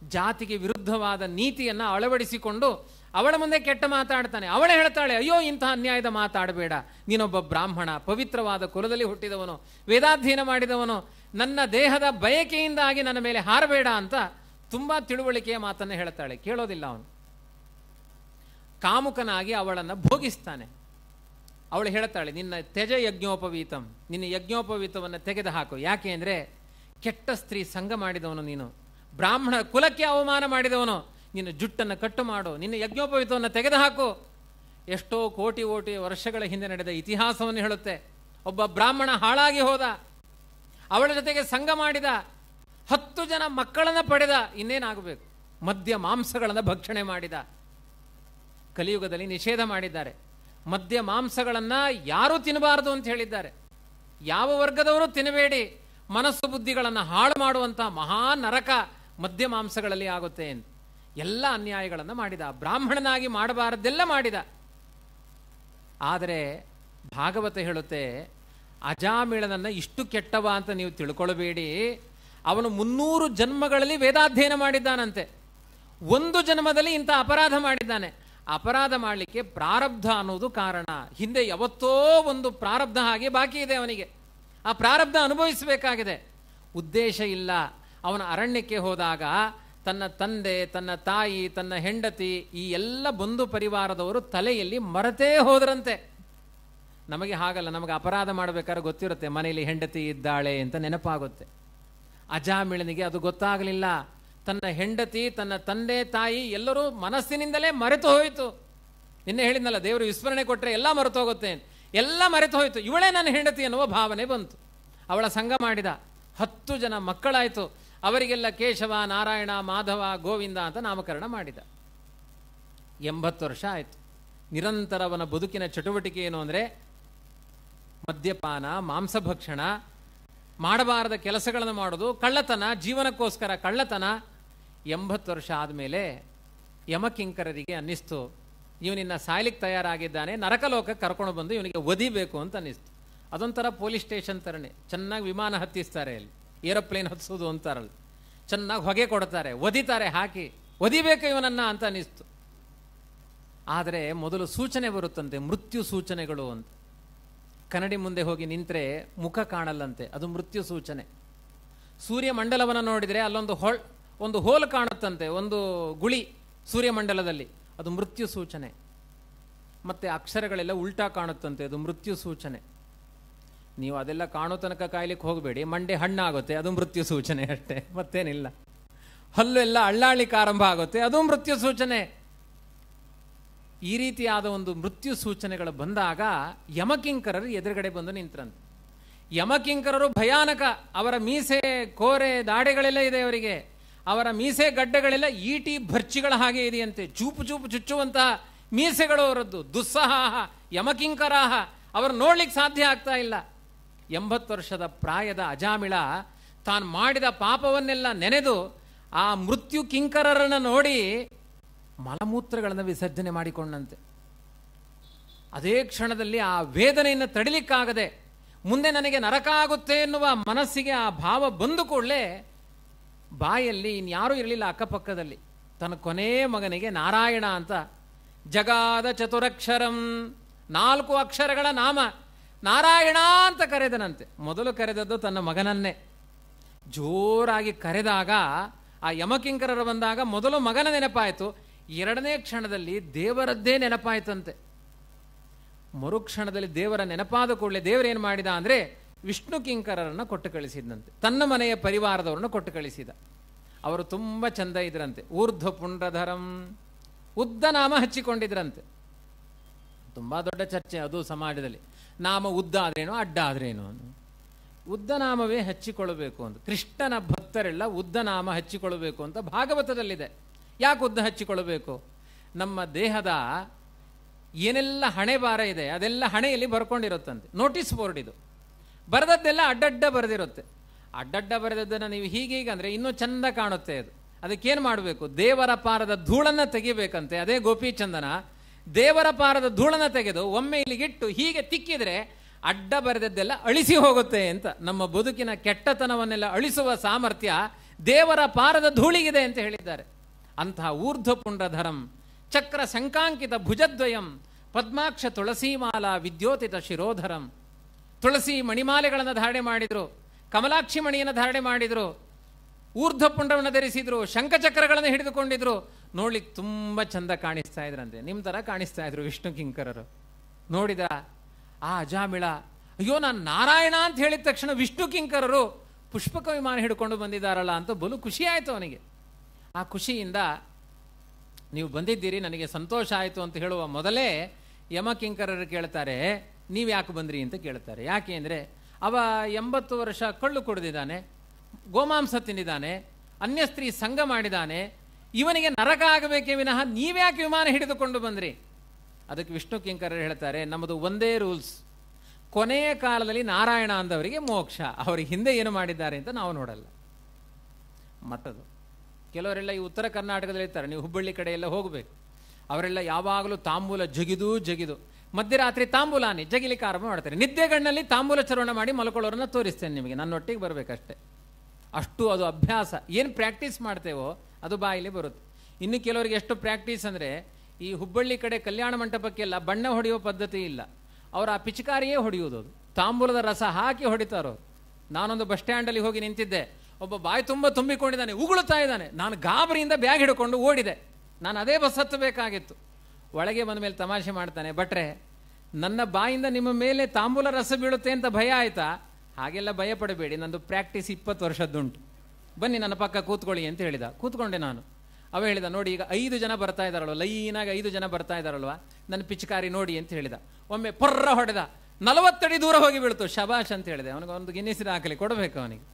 ಜಾತಿಗೆ ವಿರುದ್ಧವಾದ ನೀತಿಯನ್ನು ಅಳವಡಿಸಿಕೊಂಡು ಅವಳ ಮುಂದೆ ಕೆಟ್ಟ ಮಾತಾಡ್ತಾನೆ. ಅವಳೇ ಹೇಳ್ತಾಳೆ, ಅಯ್ಯೋ, ಇಂತಹ ಅನ್ಯಾಯದ ಮಾತಾಡಬೇಡ. ನೀನೊಬ್ಬ ಬ್ರಾಹ್ಮಣ, ಪವಿತ್ರವಾದ ಕುಲದಲ್ಲಿ ಹುಟ್ಟಿದವನು, ವೇದಾಧ್ಯಯನ ಮಾಡಿದವನು, ನನ್ನ ದೇಹದ ಬಯಕೆಯಿಂದಾಗಿ ನನ್ನ ಮೇಲೆ ಹಾರಬೇಡ ಅಂತ ತುಂಬ ತಿಳುವಳಿಕೆಯ ಮಾತನ್ನು ಹೇಳ್ತಾಳೆ. ಕೇಳೋದಿಲ್ಲ ಅವನು. ಕಾಮುಕನಾಗಿ ಅವಳನ್ನು ಭೋಗಿಸ್ತಾನೆ. ಅವಳು ಹೇಳ್ತಾಳೆ, ನಿನ್ನ ತ್ಯಜ ಯಜ್ಞೋಪವೀತಂ. ನಿನ್ನ ಯಜ್ಞೋಪವೀತವನ್ನು ತೆಗೆದು ಹಾಕು ಯಾಕೆ ಅಂದರೆ ಕೆಟ್ಟ ಸ್ತ್ರೀ ಸಂಘ ಮಾಡಿದವನು ನೀನು. ಬ್ರಾಹ್ಮಣ ಕುಲಕ್ಕೆ ಅವಮಾನ ಮಾಡಿದವನು. ನಿನ್ನ ಜುಟ್ಟನ್ನು ಕಟ್ಟು ಮಾಡು, ನಿನ್ನ ಯಜ್ಞೋಪವಿತವನ್ನು ತೆಗೆದುಹಾಕು. ಎಷ್ಟೋ ಕೋಟಿ ಕೋಟಿ ವರ್ಷಗಳ ಹಿಂದೆ ನಡೆದ ಇತಿಹಾಸವನ್ನು ಹೇಳುತ್ತೆ. ಒಬ್ಬ ಬ್ರಾಹ್ಮಣ ಹಾಳಾಗಿ ಹೋದ. ಅವಳ ಜೊತೆಗೆ ಸಂಘ ಮಾಡಿದ. ಹತ್ತು ಜನ ಮಕ್ಕಳನ್ನ ಪಡೆದ. ಇನ್ನೇನಾಗಬೇಕು? ಮದ್ಯ ಮಾಂಸಗಳನ್ನು ಭಕ್ಷಣೆ ಮಾಡಿದ. ಕಲಿಯುಗದಲ್ಲಿ ನಿಷೇಧ ಮಾಡಿದ್ದಾರೆ. ಮದ್ಯ ಮಾಂಸಗಳನ್ನು ಯಾರೂ ತಿನ್ನಬಾರದು ಅಂತ ಹೇಳಿದ್ದಾರೆ. ಯಾವ ವರ್ಗದವರು ತಿನ್ನಬೇಡಿ. ಮನಸ್ಸು ಬುದ್ಧಿಗಳನ್ನು ಹಾಳು ಮಾಡುವಂಥ ಮಹಾನ್ ನರಕ ಮದ್ಯ ಮಾಂಸಗಳಲ್ಲಿ ಆಗುತ್ತೆ ಅಂತ. ಎಲ್ಲ ಅನ್ಯಾಯಗಳನ್ನು ಮಾಡಿದ. ಬ್ರಾಹ್ಮಣನಾಗಿ ಮಾಡಬಾರದೆಲ್ಲ ಮಾಡಿದ. ಆದರೆ ಭಾಗವತ ಹೇಳುತ್ತೆ, ಅಜಾಮಿಳನನ್ನು ಇಷ್ಟು ಕೆಟ್ಟವ ಅಂತ ನೀವು ತಿಳ್ಕೊಳ್ಬೇಡಿ. ಅವನು ಮುನ್ನೂರು ಜನ್ಮಗಳಲ್ಲಿ ವೇದಾಧ್ಯಯನ ಮಾಡಿದ್ದಾನಂತೆ. ಒಂದು ಜನ್ಮದಲ್ಲಿ ಇಂಥ ಅಪರಾಧ ಮಾಡಿದ್ದಾನೆ. ಅಪರಾಧ ಮಾಡಲಿಕ್ಕೆ ಪ್ರಾರಬ್ಧ ಅನ್ನೋದು ಕಾರಣ. ಹಿಂದೆ ಯಾವತ್ತೋ ಒಂದು ಪ್ರಾರಬ್ಧ ಹಾಗೆ ಬಾಕಿ ಇದೆ ಅವನಿಗೆ. ಆ ಪ್ರಾರಬ್ಧ ಅನುಭವಿಸಬೇಕಾಗಿದೆ. ಉದ್ದೇಶ ಇಲ್ಲ. ಅವನ ಅರಣ್ಯಕ್ಕೆ ಹೋದಾಗ ತನ್ನ ತಂದೆ, ತನ್ನ ತಾಯಿ, ತನ್ನ ಹೆಂಡತಿ ಈ ಎಲ್ಲ ಬಂಧು ಪರಿವಾರದವರು ತಲೆಯಲ್ಲಿ ಮರೆತೇ ಹೋದ್ರಂತೆ. ನಮಗೆ ಹಾಗಲ್ಲ, ನಮಗೆ ಅಪರಾಧ ಮಾಡಬೇಕಾದ್ರೆ ಗೊತ್ತಿರುತ್ತೆ, ಮನೆಯಲ್ಲಿ ಹೆಂಡತಿ ಇದ್ದಾಳೆ ಅಂತ ನೆನಪಾಗುತ್ತೆ. ಅಜಾಮಿಳನಿಗೆ ಅದು ಗೊತ್ತಾಗಲಿಲ್ಲ. ತನ್ನ ಹೆಂಡತಿ, ತನ್ನ ತಂದೆ, ತಾಯಿ ಎಲ್ಲರೂ ಮನಸ್ಸಿನಿಂದಲೇ ಮರೆತು ಹೋಯಿತು. ನಿನ್ನೆ ಹೇಳಿದ್ನಲ್ಲ, ದೇವರು ವಿಸ್ಮರಣೆ ಕೊಟ್ಟರೆ ಎಲ್ಲ ಮರೆತು ಹೋಗುತ್ತೆ ಎಲ್ಲ ಮರೆತು ಹೋಯಿತು. ಇವಳೇ ನನ್ನ ಹೆಂಡತಿ ಅನ್ನುವ ಭಾವನೆ ಬಂತು. ಅವಳ ಸಂಘ ಮಾಡಿದ ಹತ್ತು ಜನ ಮಕ್ಕಳಾಯಿತು. ಅವರಿಗೆಲ್ಲ ಕೇಶವ, ನಾರಾಯಣ, ಮಾಧವ, ಗೋವಿಂದ ಅಂತ ನಾಮಕರಣ ಮಾಡಿದ. ಎಂಬತ್ತು ವರ್ಷ ಆಯಿತು. ನಿರಂತರ ಅವನ ಬದುಕಿನ ಚಟುವಟಿಕೆ ಏನು ಅಂದರೆ, ಮದ್ಯಪಾನ ಮಾಂಸಭಕ್ಷಣ ಮಾಡಬಾರದ ಕೆಲಸಗಳನ್ನು ಮಾಡೋದು, ಕಳ್ಳತನ, ಜೀವನಕ್ಕೋಸ್ಕರ ಕಳ್ಳತನ. ಎಂಬತ್ತು ವರ್ಷ ಆದಮೇಲೆ ಯಮಕಿಂಕರರಿಗೆ ಅನ್ನಿಸ್ತು ಇವನಿನ್ನ ಸಾಯ್ಲಿಕ್ಕೆ ತಯಾರಾಗಿದ್ದಾನೆ, ನರಕಲೋಕಕ್ಕೆ ಕರ್ಕೊಂಡು ಬಂದು ಇವನಿಗೆ ಒದಿಬೇಕು ಅಂತ ಅನ್ನಿಸ್ತು. ಅದೊಂಥರ ಪೊಲೀಸ್ ಸ್ಟೇಷನ್ ಥರನೇ ಚೆನ್ನಾಗಿ ವಿಮಾನ ಹತ್ತಿಸ್ತಾರೆ ಅಲ್ಲಿ. ಏರೋಪ್ಲೇನ್ ಹತ್ಸೋದು ಅಂತಾರಲ್ಲ. ಚೆನ್ನಾಗಿ ಹೊಗೆ ಕೊಡ್ತಾರೆ, ಒದಿತಾರೆ, ಹಾಕಿ, ಒದಿಬೇಕು ಇವನನ್ನ ಅಂತ ಅನ್ನಿಸ್ತು. ಆದರೆ ಮೊದಲು ಸೂಚನೆ ಬರುತ್ತಂತೆ, ಮೃತ್ಯು ಸೂಚನೆಗಳು ಅಂತ. ಕನ್ನಡಿ ಮುಂದೆ ಹೋಗಿ ನಿಂತರೆ ಮುಖ ಕಾಣಲ್ಲಂತೆ, ಅದು ಮೃತ್ಯು ಸೂಚನೆ. ಸೂರ್ಯಮಂಡಲವನ್ನು ನೋಡಿದರೆ ಅಲ್ಲೊಂದು ಹೊಳ್, ಒಂದು ಹೋಲ್ ಕಾಣುತ್ತಂತೆ, ಒಂದು ಗುಳಿ ಸೂರ್ಯಮಂಡಲದಲ್ಲಿ, ಅದು ಮೃತ್ಯು ಸೂಚನೆ. ಮತ್ತು ಅಕ್ಷರಗಳೆಲ್ಲ ಉಲ್ಟಾ ಕಾಣುತ್ತಂತೆ, ಅದು ಮೃತ್ಯು ಸೂಚನೆ. ನೀವು ಅದೆಲ್ಲ ಕಾಣೋ ತನಕ ಕಾಯ್ಲಿಕ್ಕೆ ಹೋಗಬೇಡಿ. ಮಂಡೆ ಹಣ್ಣಾಗುತ್ತೆ, ಅದು ಮೃತ್ಯು ಸೂಚನೆ ಅಷ್ಟೇ. ಮತ್ತೇನಿಲ್ಲ. ಹಲ್ಲು ಎಲ್ಲ ಅಳ್ಳಾಳಿಕ್ಕೆ ಆರಂಭ ಆಗುತ್ತೆ, ಅದು ಮೃತ್ಯು ಸೂಚನೆ. ಈ ರೀತಿಯಾದ ಒಂದು ಮೃತ್ಯು ಸೂಚನೆಗಳು ಬಂದಾಗ ಯಮಕಿಂಕರರು ಎದುರುಗಡೆ ಬಂದು ನಿಂತರಂತೆ. ಯಮಕಿಂಕರರು ಭಯಾನಕ, ಅವರ ಮೀಸೆ, ಕೋರೆ, ದಾಡೆಗಳೆಲ್ಲ ಇದೆ ಅವರಿಗೆ. ಅವರ ಮೀಸೆ ಗಡ್ಡೆಗಳೆಲ್ಲ ಈಟಿ ಭರ್ಚಿಗಳ ಹಾಗೆ ಇದೆಯಂತೆ. ಚೂಪು ಚೂಪು ಚುಚ್ಚುವಂತಹ ಮೀಸೆಗಳು ಅವರದ್ದು. ದುಸ್ಸಹಾಹ ಯಮಕಿಂಕರಾಹ, ಅವರು ನೋಡ್ಲಿಕ್ಕೆ ಸಾಧ್ಯ ಆಗ್ತಾ ಇಲ್ಲ. ಎಂಬತ್ತು ವರ್ಷದ ಪ್ರಾಯದ ಅಜಾಮಿಳ ತಾನು ಮಾಡಿದ ಪಾಪವನ್ನೆಲ್ಲ ನೆನೆದು ಆ ಮೃತ್ಯು ಕಿಂಕರರನ್ನು ನೋಡಿ ಮಲಮೂತ್ರಗಳನ್ನು ವಿಸರ್ಜನೆ ಮಾಡಿಕೊಂಡಂತೆ. ಅದೇ ಕ್ಷಣದಲ್ಲಿ ಆ ವೇದನೆಯನ್ನು ತಡಿಲಿಕ್ಕಾಗದೆ ಮುಂದೆ ನನಗೆ ನರಕ ಆಗುತ್ತೆ ಎನ್ನುವ ಮನಸ್ಸಿಗೆ ಆ ಭಾವ ಬಂದು ಕೂಡಲೇ ಬಾಯಲ್ಲಿ ಇನ್ಯಾರೂ ಇರಲಿಲ್ಲ ಅಕ್ಕಪಕ್ಕದಲ್ಲಿ. ತನ್ನ ಕೊನೇ ಮಗನಿಗೆ ನಾರಾಯಣ ಅಂತ ಜಗಾದ ಚತುರಕ್ಷರಂ ನಾಲ್ಕು ಅಕ್ಷರಗಳ ನಾಮ. ನಾರಾಯಣ ಅಂತ ಕರೆದನಂತೆ. ಮೊದಲು ಕರೆದದ್ದು ತನ್ನ ಮಗನನ್ನೇ. ಜೋರಾಗಿ ಕರೆದಾಗ, ಆ ಯಮಕಿಂಕರರು ಬಂದಾಗ ಮೊದಲು ಮಗನ ನೆನಪಾಯಿತು. ಎರಡನೇ ಕ್ಷಣದಲ್ಲಿ ದೇವರದ್ದೇ ನೆನಪಾಯಿತಂತೆ. ಮರುಕ್ಷಣದಲ್ಲಿ ದೇವರ ನೆನಪಾದ ಕೂಡಲೇ ದೇವರೇನು ಮಾಡಿದ ಅಂದರೆ ವಿಷ್ಣು ಕಿಂಕರರನ್ನು ಕೊಟ್ಟು ಕಳಿಸಿದಂತೆ ತನ್ನ ಮನೆಯ ಪರಿವಾರದವರನ್ನು ಕೊಟ್ಟು ಕಳಿಸಿದ. ಅವರು ತುಂಬ ಚಂದ ಇದ್ರಂತೆ. ಊರ್ಧ್ವ ಪುಂಡ್ರಧರಂ ಉದ್ದ ನಾಮ ಹಚ್ಚಿಕೊಂಡಿದ್ರಂತೆ. ತುಂಬ ದೊಡ್ಡ ಚರ್ಚೆ ಅದು ಸಮಾಜದಲ್ಲಿ. ನಾಮ ಉದ್ದ ಆದ್ರೇನು, ಅಡ್ಡ ಆದ್ರೇನು ಉದ್ದ ನಾಮವೇ ಹಚ್ಚಿಕೊಳ್ಳಬೇಕು ಅಂತ ಕೃಷ್ಣನ ಭಕ್ತರೆಲ್ಲ ಉದ್ದ ನಾಮ ಹಚ್ಚಿಕೊಳ್ಳಬೇಕು ಅಂತ ಭಾಗವತದಲ್ಲಿದೆ. ಯಾಕೆ ಉದ್ದ ಹಚ್ಚಿಕೊಳ್ಳಬೇಕು? ನಮ್ಮ ದೇಹದ ಏನೆಲ್ಲ ಹಣೆ ಭಾರ ಇದೆ, ಅದೆಲ್ಲ ಹಣೆಯಲ್ಲಿ ಬರ್ಕೊಂಡಿರುತ್ತಂತೆ. ನೋಟಿಸ್ ಬೋರ್ಡ್ ಇದು. ಬರೆದದ್ದೆಲ್ಲ ಅಡ್ಡಡ್ಡ ಬರೆದಿರುತ್ತೆ. ಅಡ್ಡಡ್ಡ ಬರೆದದ್ದನ್ನು ನೀವು ಹೀಗೀಗ ಅಂದರೆ ಇನ್ನೂ ಚಂದ ಕಾಣುತ್ತೆ ಅದು. ಅದಕ್ಕೇನು ಮಾಡಬೇಕು? ದೇವರ ಪಾರದ ಧೂಳನ್ನು ತೆಗಿಬೇಕಂತೆ. ಅದೇ ಗೋಪಿಚಂದನ ದೇವರ ಪಾರದ ಧೂಳನ ತೆಗೆದು ಒಮ್ಮೆ ಇಲ್ಲಿಗಿಟ್ಟು ಹೀಗೆ ತಿಕ್ಕಿದ್ರೆ ಅಡ್ಡ ಬರೆದದ್ದೆಲ್ಲ ಅಳಿಸಿ ಹೋಗುತ್ತೆ ಅಂತ. ನಮ್ಮ ಬದುಕಿನ ಕೆಟ್ಟತನವನ್ನೆಲ್ಲ ಅಳಿಸುವ ಸಾಮರ್ಥ್ಯ ದೇವರ ಪಾರದ ಧೂಳಿಗಿದೆ ಅಂತ ಹೇಳಿದ್ದಾರೆ. ಅಂತಹ ಊರ್ಧ್ವಪುಂಡಧರಂ ಚಕ್ರ ಶಂಕಾಂಕಿತ ಭುಜದ್ವಯಂ, ಪದ್ಮಾಕ್ಷ ತುಳಸೀಮಾಲಾ ವಿದ್ಯೋತಿತ ಶಿರೋಧರಂ. ತುಳಸಿ ಮಣಿಮಾಲೆಗಳನ್ನು ಧಾರಣೆ ಮಾಡಿದ್ರು, ಕಮಲಾಕ್ಷಿ ಮಣಿಯನ್ನು ಧಾರಣೆ ಮಾಡಿದ್ರು, ಊರ್ಧ್ವಪುಂಡವನ್ನು ಧರಿಸಿದರು, ಶಂಖಚಕ್ರಗಳನ್ನು ಹಿಡಿದುಕೊಂಡಿದ್ರು ನೋಡ್ಲಿಕ್ಕೆ ತುಂಬ ಚಂದ ಕಾಣಿಸ್ತಾ ಇದ್ರಂತೆ. ನಿಮ್ಮ ಥರ ಕಾಣಿಸ್ತಾ ಇದ್ರು ವಿಷ್ಣು ಕಿಂಕರರು. ನೋಡಿದ, ಆ ಅಜಾಮಿಳ, ಅಯ್ಯೋ ನಾನು ನಾರಾಯಣ ಅಂತ ಹೇಳಿದ ತಕ್ಷಣ ವಿಷ್ಣು ಕಿಂಕರರು ಪುಷ್ಪಕ ವಿಮಾನ ಹಿಡ್ಕೊಂಡು ಬಂದಿದ್ದಾರಲ್ಲ ಅಂತ ಬಲು ಖುಷಿ ಆಯಿತು ಅವನಿಗೆ. ಆ ಖುಷಿಯಿಂದ, ನೀವು ಬಂದಿದ್ದೀರಿ, ನನಗೆ ಸಂತೋಷ ಆಯಿತು ಅಂತ ಹೇಳುವ ಮೊದಲೇ ಯಮಕಿಂಕರರು ಕೇಳ್ತಾರೆ, ನೀವು ಯಾಕೆ ಬಂದ್ರಿ ಅಂತ ಕೇಳ್ತಾರೆ. ಯಾಕೆ ಅಂದರೆ, ಅವ ಎಂಬತ್ತು ವರ್ಷ ಕಳ್ಳು ಕುಡಿದಿದ್ದಾನೆ, ಗೋಮಾಂಸ ತಿಂದಿದ್ದಾನೆ ಅನ್ಯ ಸ್ತ್ರೀ ಸಂಘ ಮಾಡಿದ್ದಾನೆ ಇವನಿಗೆ ನರಕ ಆಗಬೇಕೇ ವಿನಃ ನೀವ್ಯಾಕೆ ವಿಮಾನ ಹಿಡಿದುಕೊಂಡು ಬಂದ್ರಿ? ಅದಕ್ಕೆ ವಿಷ್ಣು ಕಿಂಕರರು ಹೇಳ್ತಾರೆ, ನಮ್ಮದು ಒಂದೇ ರೂಲ್ಸ್. ಕೊನೆಯ ಕಾಲದಲ್ಲಿ ನಾರಾಯಣ ಅಂದವರಿಗೆ ಮೋಕ್ಷ. ಅವರಿಗೆ ಹಿಂದೆ ಏನು ಮಾಡಿದ್ದಾರೆ ಅಂತ ನಾವು ನೋಡಲ್ಲ. ಮತ್ತದು, ಕೆಲವರೆಲ್ಲ ಈ ಉತ್ತರ ಕರ್ನಾಟಕದಲ್ಲಿ ಇರ್ತಾರೆ, ನೀವು ಹುಬ್ಬಳ್ಳಿ ಕಡೆ ಎಲ್ಲ ಹೋಗಬೇಕು. ಅವರೆಲ್ಲ ಯಾವಾಗಲೂ ತಾಂಬೂಲ ಜಗಿದು ಜಗಿದು. ಮಧ್ಯರಾತ್ರಿ ತಾಂಬೂಲಾನಿ, ಜಗಿಲಿಕ್ಕೆ ಆರಂಭ ಮಾಡ್ತಾರೆ. ನಿದ್ದೆಗಣ್ಣಲ್ಲಿ ತಾಂಬೂಲ ಚರವಣ ಮಾಡಿ ಮಲ್ಕೊಳ್ಳೋರನ್ನ ತೋರಿಸ್ತೇನೆ ನಿಮಗೆ. ನನ್ನೊಟ್ಟಿಗೆ ಬರಬೇಕಷ್ಟೇ. ಅಷ್ಟು ಅದು ಅಭ್ಯಾಸ. ಏನು ಪ್ರಾಕ್ಟೀಸ್ ಮಾಡ್ತೇವೋ ಅದು ಬಾಯಿಲಿ ಬರುತ್ತೆ. ಇನ್ನು ಕೆಲವರಿಗೆ ಎಷ್ಟು ಪ್ರಾಕ್ಟೀಸ್ ಅಂದರೆ, ಈ ಹುಬ್ಬಳ್ಳಿ ಕಡೆ ಕಲ್ಯಾಣ ಮಂಟಪಕ್ಕೆಲ್ಲ ಬಣ್ಣ ಹೊಡೆಯೋ ಪದ್ಧತಿ ಇಲ್ಲ. ಅವರ ಆ ಪಿಚಕಾರಿಯೇ ಹೊಡೆಯುವುದು ಅದು. ತಾಂಬೂಲದ ರಸ ಹಾಕಿ ಹೊಡಿತಾರೋ ನಾನೊಂದು ಬಸ್ ಸ್ಟ್ಯಾಂಡಲ್ಲಿ ಹೋಗಿ ನಿಂತಿದ್ದೆ. ಒಬ್ಬ ಬಾಯಿ ತುಂಬ ತುಂಬಿಕೊಂಡಿದ್ದಾನೆ, ಉಗುಳುತ್ತಾ ಇದ್ದಾನೆ. ನಾನು ಗಾಬರಿಯಿಂದ ಬ್ಯಾಗ್ ಹಿಡ್ಕೊಂಡು ಓಡಿದೆ. ನಾನು ಅದೇ ಬಸ್ ಹತ್ತಬೇಕಾಗಿತ್ತು. ಒಳಗೆ ಬಂದ ಮೇಲೆ ತಮಾಷೆ ಮಾಡ್ತಾನೆ ಬಟ್ರೆ ನನ್ನ ಬಾಯಿಂದ ನಿಮ್ಮ ಮೇಲೆ ತಾಂಬೂಲ ರಸ ಬೀಳುತ್ತೆ ಅಂತ ಭಯ ಆಯಿತಾ? ಹಾಗೆಲ್ಲ ಭಯ ಪಡಬೇಡಿ ನಂದು ಪ್ರಾಕ್ಟೀಸ್ ಇಪ್ಪತ್ತು ವರ್ಷದ್ದುಂಟು. ಬನ್ನಿ ನನ್ನ ಪಕ್ಕ ಕೂತ್ಕೊಳ್ಳಿ ಅಂತ ಹೇಳಿದ. ಕೂತ್ಕೊಂಡೆ ನಾನು. ಅವ ಹೇಳಿದ, ನೋಡಿ, ಈಗ ಐದು ಜನ ಬರ್ತಾ ಇದ್ದಾರಲ್ವ ಲೈನಾಗಿ ಐದು ಜನ ಬರ್ತಾ ಇದ್ದಾರಲ್ವ ನನ್ನ ಪಿಚಕಾರಿ ನೋಡಿ ಅಂತ ಹೇಳಿದ. ಒಮ್ಮೆ ಪೊರ್ರ ಹೊಡೆದ. ನಲವತ್ತಡಿ ದೂರ ಹೋಗಿ ಬೀಳ್ತು. ಶಬಾಷ್ ಅಂತ ಹೇಳಿದೆ. ಅವನಿಗೆ ಒಂದು ಗಿನ್ನಿಸಿದ ಹಾಕಲಿ, ಕೊಡಬೇಕು ಅವನಿಗೆ.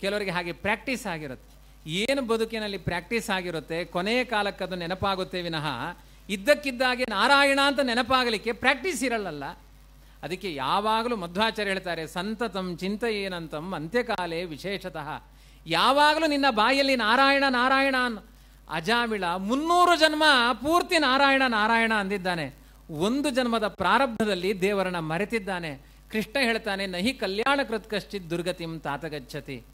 ಕೆಲವರಿಗೆ ಹಾಗೆ ಪ್ರಾಕ್ಟೀಸ್ ಆಗಿರುತ್ತೆ. ಏನು ಬದುಕಿನಲ್ಲಿ ಪ್ರಾಕ್ಟೀಸ್ ಆಗಿರುತ್ತೆ ಕೊನೆಯ ಕಾಲಕ್ಕೆ ಅದು ನೆನಪಾಗುತ್ತೆ ವಿನಃ, ಇದ್ದಕ್ಕಿದ್ದಾಗೆ ನಾರಾಯಣ ಅಂತ ನೆನಪಾಗಲಿಕ್ಕೆ ಪ್ರಾಕ್ಟೀಸ್ ಇರಲ್ಲಲ್ಲ. ಅದಕ್ಕೆ ಯಾವಾಗಲೂ ಮಧ್ವಾಚಾರ್ಯ ಹೇಳ್ತಾರೆ, ಸಂತತಂ ಚಿಂತೆಯೇನಂತಂ ಅಂತ್ಯಕಾಲೇ ವಿಶೇಷತಃ. ಯಾವಾಗಲೂ ನಿನ್ನ ಬಾಯಲ್ಲಿ ನಾರಾಯಣ ನಾರಾಯಣ ಅನ್ ಅಜಾಮಿಳ. ಮುನ್ನೂರು ಜನ್ಮ ಪೂರ್ತಿ ನಾರಾಯಣ ನಾರಾಯಣ ಅಂದಿದ್ದಾನೆ. ಒಂದು ಜನ್ಮದ ಪ್ರಾರಬ್ಧದಲ್ಲಿ ದೇವರನ್ನ ಮರೆತಿದ್ದಾನೆ. ಕೃಷ್ಣ ಹೇಳ್ತಾನೆ, ನಹಿ ಕಲ್ಯಾಣ ಕೃತ್ ಕಶ್ಚಿತ್ ದುರ್ಗತಿಂ ತಾತಗಚ್ಚತಿ.